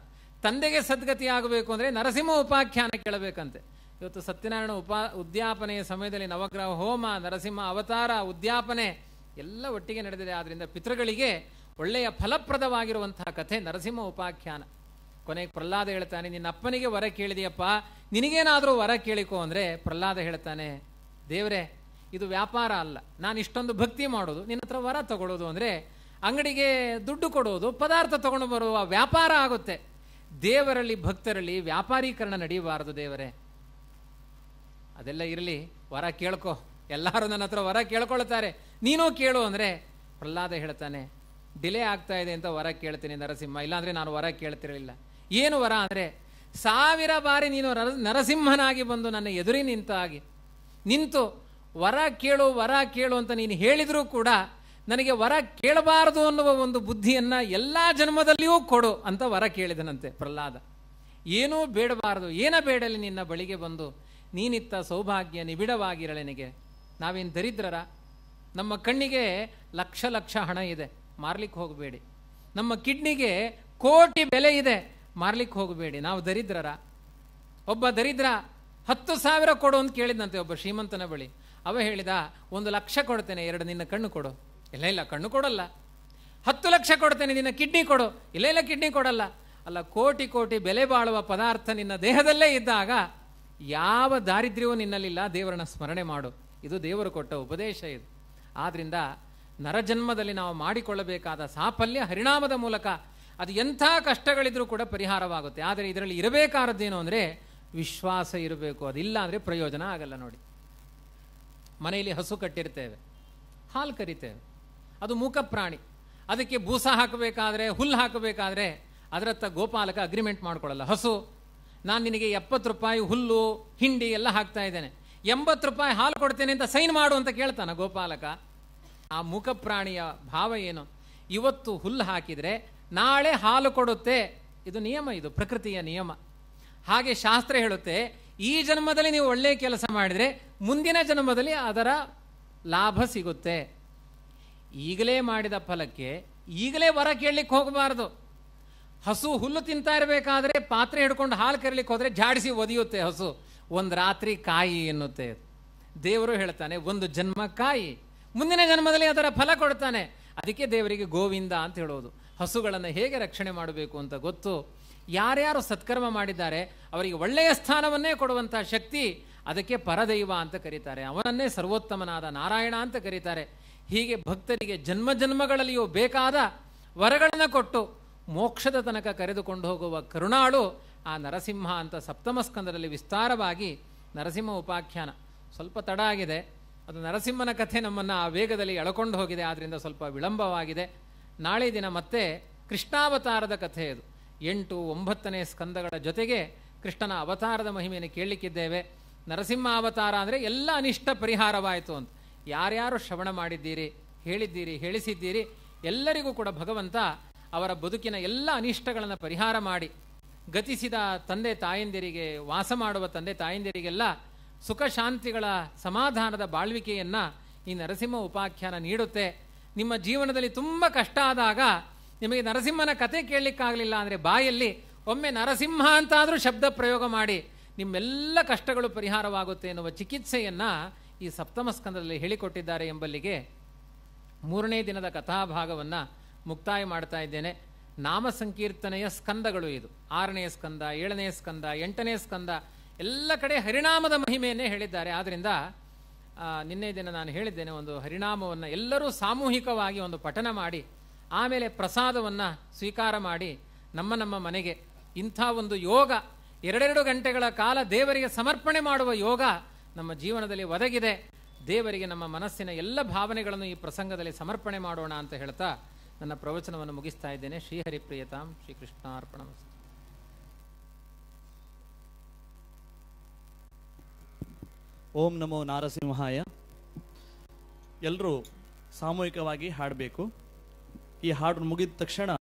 ತಂದೆಗೆ ಸದ್ಗತಿ ಆಗಬೇಕು ಅಂದರೆ ನರಸಿಂಹ ಉಪಾಖ್ಯಾನ ಕೇಳಬೇಕಂತೆ. ಇವತ್ತು ಸತ್ಯನಾರಾಯಣ ಉಪಾ, ಉದ್ಯಾಪನೆಯ ಸಮಯದಲ್ಲಿ ನವಗ್ರಹ ಹೋಮ, ನರಸಿಂಹ ಅವತಾರ, ಉದ್ಯಾಪನೆ ಎಲ್ಲ ಒಟ್ಟಿಗೆ ನಡೆದಿದೆ. ಆದ್ದರಿಂದ ಪಿತೃಗಳಿಗೆ ಒಳ್ಳೆಯ ಫಲಪ್ರದವಾಗಿರುವಂತಹ ಕಥೆ ನರಸಿಂಹ ಉಪಾಖ್ಯಾನ. ಕೊನೆಗೆ ಪ್ರಹ್ಲಾದ ಹೇಳ್ತಾನೆ ನಿನ್ನ ಅಪ್ಪನಿಗೆ ವರ ಕೇಳಿದೆಯಪ್ಪ, ನಿನಗೇನಾದರೂ ವರ ಕೇಳಿಕೋ ಅಂದರೆ ಪ್ರಹ್ಲಾದ ಹೇಳ್ತಾನೆ, ದೇವರೇ ಇದು ವ್ಯಾಪಾರ ಅಲ್ಲ. ನಾನು ಇಷ್ಟೊಂದು ಭಕ್ತಿ ಮಾಡೋದು, ನಿನ್ನ ಹತ್ರ ವರ ತಗೊಳ್ಳೋದು ಅಂದರೆ ಅಂಗಡಿಗೆ ದುಡ್ಡು ಕೊಡೋದು, ಪದಾರ್ಥ ತಗೊಂಡು ಬರುವ ವ್ಯಾಪಾರ ಆಗುತ್ತೆ. ದೇವರಲ್ಲಿ, ಭಕ್ತರಲ್ಲಿ ವ್ಯಾಪಾರೀಕರಣ ನಡೆಯಬಾರದು ದೇವರೇ. ಅದೆಲ್ಲ ಇರಲಿ, ವರ ಕೇಳ್ಕೊ. ಎಲ್ಲರೂ ನನ್ನ ಹತ್ರ ವರ ಕೇಳ್ಕೊಳ್ತಾರೆ. ನೀನೂ ಕೇಳು ಅಂದರೆ ಪ್ರಹ್ಲಾದ ಹೇಳ್ತಾನೆ, ಡಿಲೇ ಆಗ್ತಾ ಇದೆ ಅಂತ ವರ ಕೇಳ್ತೀನಿ ನರಸಿಂಹ. ಇಲ್ಲಾಂದರೆ ನಾನು ವರ ಕೇಳ್ತಿರಲಿಲ್ಲ. ಏನು ವರ ಅಂದರೆ, ಸಾವಿರ ಬಾರಿ ನೀನು ನರ- ನರಸಿಂಹನಾಗಿ ಬಂದು ನನ್ನ ಎದುರಿ ನಿಂತಾಗಿ ನಿಂತು ವರ ಕೇಳು ವರ ಕೇಳು ಅಂತ ನೀನು ಹೇಳಿದರೂ ಕೂಡ ನನಗೆ ವರ ಕೇಳಬಾರದು ಅನ್ನುವ ಒಂದು ಬುದ್ಧಿಯನ್ನು ಎಲ್ಲ ಜನ್ಮದಲ್ಲಿಯೂ ಕೊಡು ಅಂತ ವರ ಕೇಳಿದನಂತೆ ಪ್ರಹ್ಲಾದ. ಏನೂ ಬೇಡಬಾರದು. ಏನ ಬೇಡಲಿ ನಿನ್ನ ಬಳಿಗೆ ಬಂದು? ನೀನಿತ್ತ ಸೌಭಾಗ್ಯ ನಿಬಿಡವಾಗಿರಳೆನಿಗೆ ನಾವೇನು ದರಿದ್ರರ? ನಮ್ಮ ಕಣ್ಣಿಗೆ ಲಕ್ಷ ಲಕ್ಷ ಹಣ ಇದೆ. ಮಾರ್ಲಿಕ್ಕೆ ಹೋಗಬೇಡಿ. ನಮ್ಮ ಕಿಡ್ನಿಗೆ ಕೋಟಿ ಬೆಲೆ ಇದೆ. ಮಾರ್ಲಿಕ್ಕೆ ಹೋಗಬೇಡಿ. ನಾವು ದರಿದ್ರರ? ಒಬ್ಬ ದರಿದ್ರ ಹತ್ತು ಸಾವಿರ ಕೊಡು ಅಂತ ಕೇಳಿದಂತೆ ಒಬ್ಬ ಶ್ರೀಮಂತನ ಬಳಿ. ಅವ ಹೇಳಿದ, ಒಂದು ಲಕ್ಷ ಕೊಡ್ತೇನೆ, ಎರಡು ನಿನ್ನ ಕಣ್ಣು ಕೊಡು. ಇಲ್ಲ ಇಲ್ಲ, ಕಣ್ಣು ಕೊಡಲ್ಲ. ಹತ್ತು ಲಕ್ಷ ಕೊಡ್ತೇನೆ, ನಿನ್ನ ಕಿಡ್ನಿ ಕೊಡು. ಇಲ್ಲ ಇಲ್ಲ, ಕಿಡ್ನಿ ಕೊಡಲ್ಲ. ಅಲ್ಲ, ಕೋಟಿ ಕೋಟಿ ಬೆಲೆ ಬಾಳುವ ಪದಾರ್ಥ ನಿನ್ನ ದೇಹದಲ್ಲೇ ಇದ್ದಾಗ ಯಾವ ದಾರಿದ್ರ್ಯವೂ ನಿನ್ನಲ್ಲಿಲ್ಲ. ದೇವರನ್ನ ಸ್ಮರಣೆ ಮಾಡು. ಇದು ದೇವರು ಕೊಟ್ಟ ಉಪದೇಶ ಇದು. ಆದ್ರಿಂದ ನರಜನ್ಮದಲ್ಲಿ ನಾವು ಮಾಡಿಕೊಳ್ಳಬೇಕಾದ ಸಾಫಲ್ಯ ಹರಿಣಾಮದ ಮೂಲಕ ಅದು ಎಂಥ ಕಷ್ಟಗಳಿದ್ರೂ ಕೂಡ ಪರಿಹಾರವಾಗುತ್ತೆ. ಆದರೆ ಇದರಲ್ಲಿ ಇರಬೇಕಾದದ್ದೇನು ಅಂದರೆ ವಿಶ್ವಾಸ ಇರಬೇಕು. ಅದಿಲ್ಲ ಅಂದರೆ ಪ್ರಯೋಜನ ಆಗಲ್ಲ ನೋಡಿ. ಮನೆಯಲ್ಲಿ ಹಸು ಕಟ್ಟಿರ್ತೇವೆ, ಹಾಲು ಕರಿತೇವೆ. ಅದು ಮೂಕ ಪ್ರಾಣಿ. ಅದಕ್ಕೆ ಬೂಸ ಹಾಕಬೇಕಾದ್ರೆ ಹುಲ್ಲು ಹಾಕಬೇಕಾದ್ರೆ ಅದರತ್ತ ಗೋಪಾಲಕ ಅಗ್ರಿಮೆಂಟ್ ಮಾಡ್ಕೊಳ್ಳಲ್ಲ. ಹಸು, ನಾನು ನಿನಗೆ ಎಪ್ಪತ್ತು ರೂಪಾಯಿ ಹುಲ್ಲು, ಹಿಂಡಿ ಎಲ್ಲ ಹಾಕ್ತಾ ಇದ್ದೇನೆ. ಎಂಬತ್ತು ರೂಪಾಯಿ ಹಾಲು ಕೊಡ್ತೇನೆ ಅಂತ ಸೈನ್ ಮಾಡು ಅಂತ ಕೇಳ್ತಾನೆ ಗೋಪಾಲಕ. ಆ ಮೂಕ ಪ್ರಾಣಿಯ ಭಾವ ಏನು? ಇವತ್ತು ಹುಲ್ಲು ಹಾಕಿದರೆ ನಾಳೆ ಹಾಲು ಕೊಡುತ್ತೆ. ಇದು ನಿಯಮ, ಇದು ಪ್ರಕೃತಿಯ ನಿಯಮ. ಹಾಗೆ ಶಾಸ್ತ್ರ ಹೇಳುತ್ತೆ ಈ ಜನ್ಮದಲ್ಲಿ ನೀವು ಒಳ್ಳೆಯ ಕೆಲಸ ಮಾಡಿದರೆ ಮುಂದಿನ ಜನ್ಮದಲ್ಲಿ ಅದರ ಲಾಭ ಸಿಗುತ್ತೆ. ಈಗಲೇ ಮಾಡಿದ ಫಲಕ್ಕೆ ಈಗಲೇ ವರ ಕೇಳಲಿಕ್ಕೆ ಹೋಗಬಾರದು. ಹಸು ಹುಲ್ಲು ತಿಂತಾ ಇರಬೇಕಾದ್ರೆ ಪಾತ್ರೆ ಹಿಡ್ಕೊಂಡು ಹಾಲು ಕರೀಲಿಕ್ಕೆ ಹೋದರೆ ಜಾಡಿಸಿ ಒದಿಯುತ್ತೆ ಹಸು. ಒಂದು ರಾತ್ರಿ ಕಾಯಿ ಎನ್ನುತ್ತೆ. ದೇವರು ಹೇಳ್ತಾನೆ, ಒಂದು ಜನ್ಮ ಕಾಯಿ, ಮುಂದಿನ ಜನ್ಮದಲ್ಲಿ ಅದರ ಫಲ ಕೊಡ್ತಾನೆ. ಅದಕ್ಕೆ ದೇವರಿಗೆ ಗೋವಿಂದ ಅಂತ ಹೇಳೋದು. ಹಸುಗಳನ್ನು ಹೇಗೆ ರಕ್ಷಣೆ ಮಾಡಬೇಕು ಅಂತ ಗೊತ್ತು? ಯಾರ್ಯಾರು ಸತ್ಕರ್ಮ ಮಾಡಿದ್ದಾರೆ, ಅವರಿಗೆ ಒಳ್ಳೆಯ ಸ್ಥಾನವನ್ನೇ ಕೊಡುವಂಥ ಶಕ್ತಿ ಅದಕ್ಕೆ ಪರದೈವ ಅಂತ ಕರೀತಾರೆ. ಅವನನ್ನೇ ಸರ್ವೋತ್ತಮನಾದ ನಾರಾಯಣ ಅಂತ ಕರೀತಾರೆ. ಹೀಗೆ ಭಕ್ತರಿಗೆ ಜನ್ಮ ಜನ್ಮಗಳಲ್ಲಿಯೂ ಬೇಕಾದ ವರಗಳನ್ನು ಕೊಟ್ಟು ಮೋಕ್ಷದ ತನಕ ಕರೆದುಕೊಂಡು ಹೋಗುವ ಕರುಣಾಳು ಆ ನರಸಿಂಹ ಅಂತ ಸಪ್ತಮ ಸ್ಕಂದದಲ್ಲಿ ವಿಸ್ತಾರವಾಗಿ ನರಸಿಂಹ ಉಪಾಖ್ಯಾನ. ಸ್ವಲ್ಪ ತಡ ಆಗಿದೆ. ಅದು ನರಸಿಂಹನ ಕಥೆ ನಮ್ಮನ್ನು ಆ ವೇಗದಲ್ಲಿ ಎಳಕೊಂಡು ಹೋಗಿದೆ ಆದ್ದರಿಂದ ಸ್ವಲ್ಪ ವಿಳಂಬವಾಗಿದೆ. ನಾಳೆ ದಿನ ಮತ್ತೆ ಕೃಷ್ಣಾವತಾರದ ಕಥೆ ಇದು ಎಂಟು ಒಂಬತ್ತನೇ ಸ್ಕಂದಗಳ ಜೊತೆಗೆ ಕೃಷ್ಣನ ಅವತಾರದ ಮಹಿಮೆಯನ್ನು ಕೇಳಲಿಕ್ಕಿದ್ದೇವೆ. ನರಸಿಂಹ ಅವತಾರ ಅಂದರೆ ಎಲ್ಲ ಅನಿಷ್ಟ ಪರಿಹಾರವಾಯಿತು ಅಂತ. ಯಾರ್ಯಾರು ಶ್ರವಣ ಮಾಡಿದ್ದೀರಿ, ಹೇಳಿದ್ದೀರಿ, ಹೇಳಿಸಿದ್ದೀರಿ, ಎಲ್ಲರಿಗೂ ಕೂಡ ಭಗವಂತ ಅವರ ಬದುಕಿನ ಎಲ್ಲ ಅನಿಷ್ಟಗಳನ್ನು ಪರಿಹಾರ ಮಾಡಿ. ಗತಿಸಿದ ತಂದೆ ತಾಯಂದಿರಿಗೆ, ವಾಸ ಮಾಡುವ ತಂದೆ ತಾಯಂದಿರಿಗೆಲ್ಲ ಸುಖ ಶಾಂತಿಗಳ ಸಮಾಧಾನದ ಬಾಳ್ವಿಕೆಯನ್ನು ಈ ನರಸಿಂಹ ಉಪಾಖ್ಯಾನ ನೀಡುತ್ತೆ. ನಿಮ್ಮ ಜೀವನದಲ್ಲಿ ತುಂಬ ಕಷ್ಟ ಆದಾಗ ನಿಮಗೆ ನರಸಿಂಹನ ಕತೆ ಕೇಳಲಿಕ್ಕಾಗಲಿಲ್ಲ ಅಂದರೆ ಬಾಯಲ್ಲಿ ಒಮ್ಮೆ ನರಸಿಂಹ ಅಂತಾದರೂ ಶಬ್ದ ಪ್ರಯೋಗ ಮಾಡಿ ನಿಮ್ಮೆಲ್ಲ ಕಷ್ಟಗಳು ಪರಿಹಾರವಾಗುತ್ತೆ ಎನ್ನುವ ಚಿಕಿತ್ಸೆಯನ್ನು ಈ ಸಪ್ತಮ ಸ್ಕಂದದಲ್ಲಿ ಹೇಳಿಕೊಟ್ಟಿದ್ದಾರೆ ಎಂಬಲ್ಲಿಗೆ ಮೂರನೇ ದಿನದ ಕಥಾಭಾಗವನ್ನು ಮುಕ್ತಾಯ ಮಾಡ್ತಾ ಇದ್ದೇನೆ. ನಾಮ ಸಂಕೀರ್ತನೆಯ ಸ್ಕಂದಗಳು ಇದು. ಆರನೇ ಸ್ಕಂದ, ಏಳನೇ ಸ್ಕಂದ, ಎಂಟನೇ ಸ್ಕಂದ, ಎಲ್ಲ ಕಡೆ ಹರಿನಾಮದ ಮಹಿಮೆಯನ್ನೇ ಹೇಳಿದ್ದಾರೆ. ಆದ್ದರಿಂದ ನಿನ್ನೆ ದಿನ ನಾನು ಹೇಳಿದ್ದೇನೆ ಒಂದು ಹರಿನಾಮವನ್ನು ಎಲ್ಲರೂ ಸಾಮೂಹಿಕವಾಗಿ ಒಂದು ಪಠನ ಮಾಡಿ ಆಮೇಲೆ ಪ್ರಸಾದವನ್ನು ಸ್ವೀಕಾರ ಮಾಡಿ ನಮ್ಮ ನಮ್ಮ ಮನೆಗೆ ಇಂಥ ಒಂದು ಯೋಗ ಎರಡೆರಡು ಗಂಟೆಗಳ ಕಾಲ ದೇವರಿಗೆ ಸಮರ್ಪಣೆ ಮಾಡುವ ಯೋಗ ನಮ್ಮ ಜೀವನದಲ್ಲಿ ಒದಗಿದೆ. ದೇವರಿಗೆ ನಮ್ಮ ಮನಸ್ಸಿನ ಎಲ್ಲ ಭಾವನೆಗಳನ್ನು ಈ ಪ್ರಸಂಗದಲ್ಲಿ ಸಮರ್ಪಣೆ ಮಾಡೋಣ ಅಂತ ಹೇಳ್ತಾ ನನ್ನ ಪ್ರವಚನವನ್ನು ಮುಗಿಸ್ತಾ ಇದ್ದೇನೆ. ಶ್ರೀಹರಿಪ್ರಿಯತಾಂ ಶ್ರೀಕೃಷ್ಣಾರ್ಪಣ ಓಂ ನಮೋ ನಾರಸಿಂಹಾಯ. ಎಲ್ಲರೂ ಸಾಮೂಹಿಕವಾಗಿ ಹಾಡಬೇಕು. ಈ ಹಾಡು ಮುಗಿದ ತಕ್ಷಣ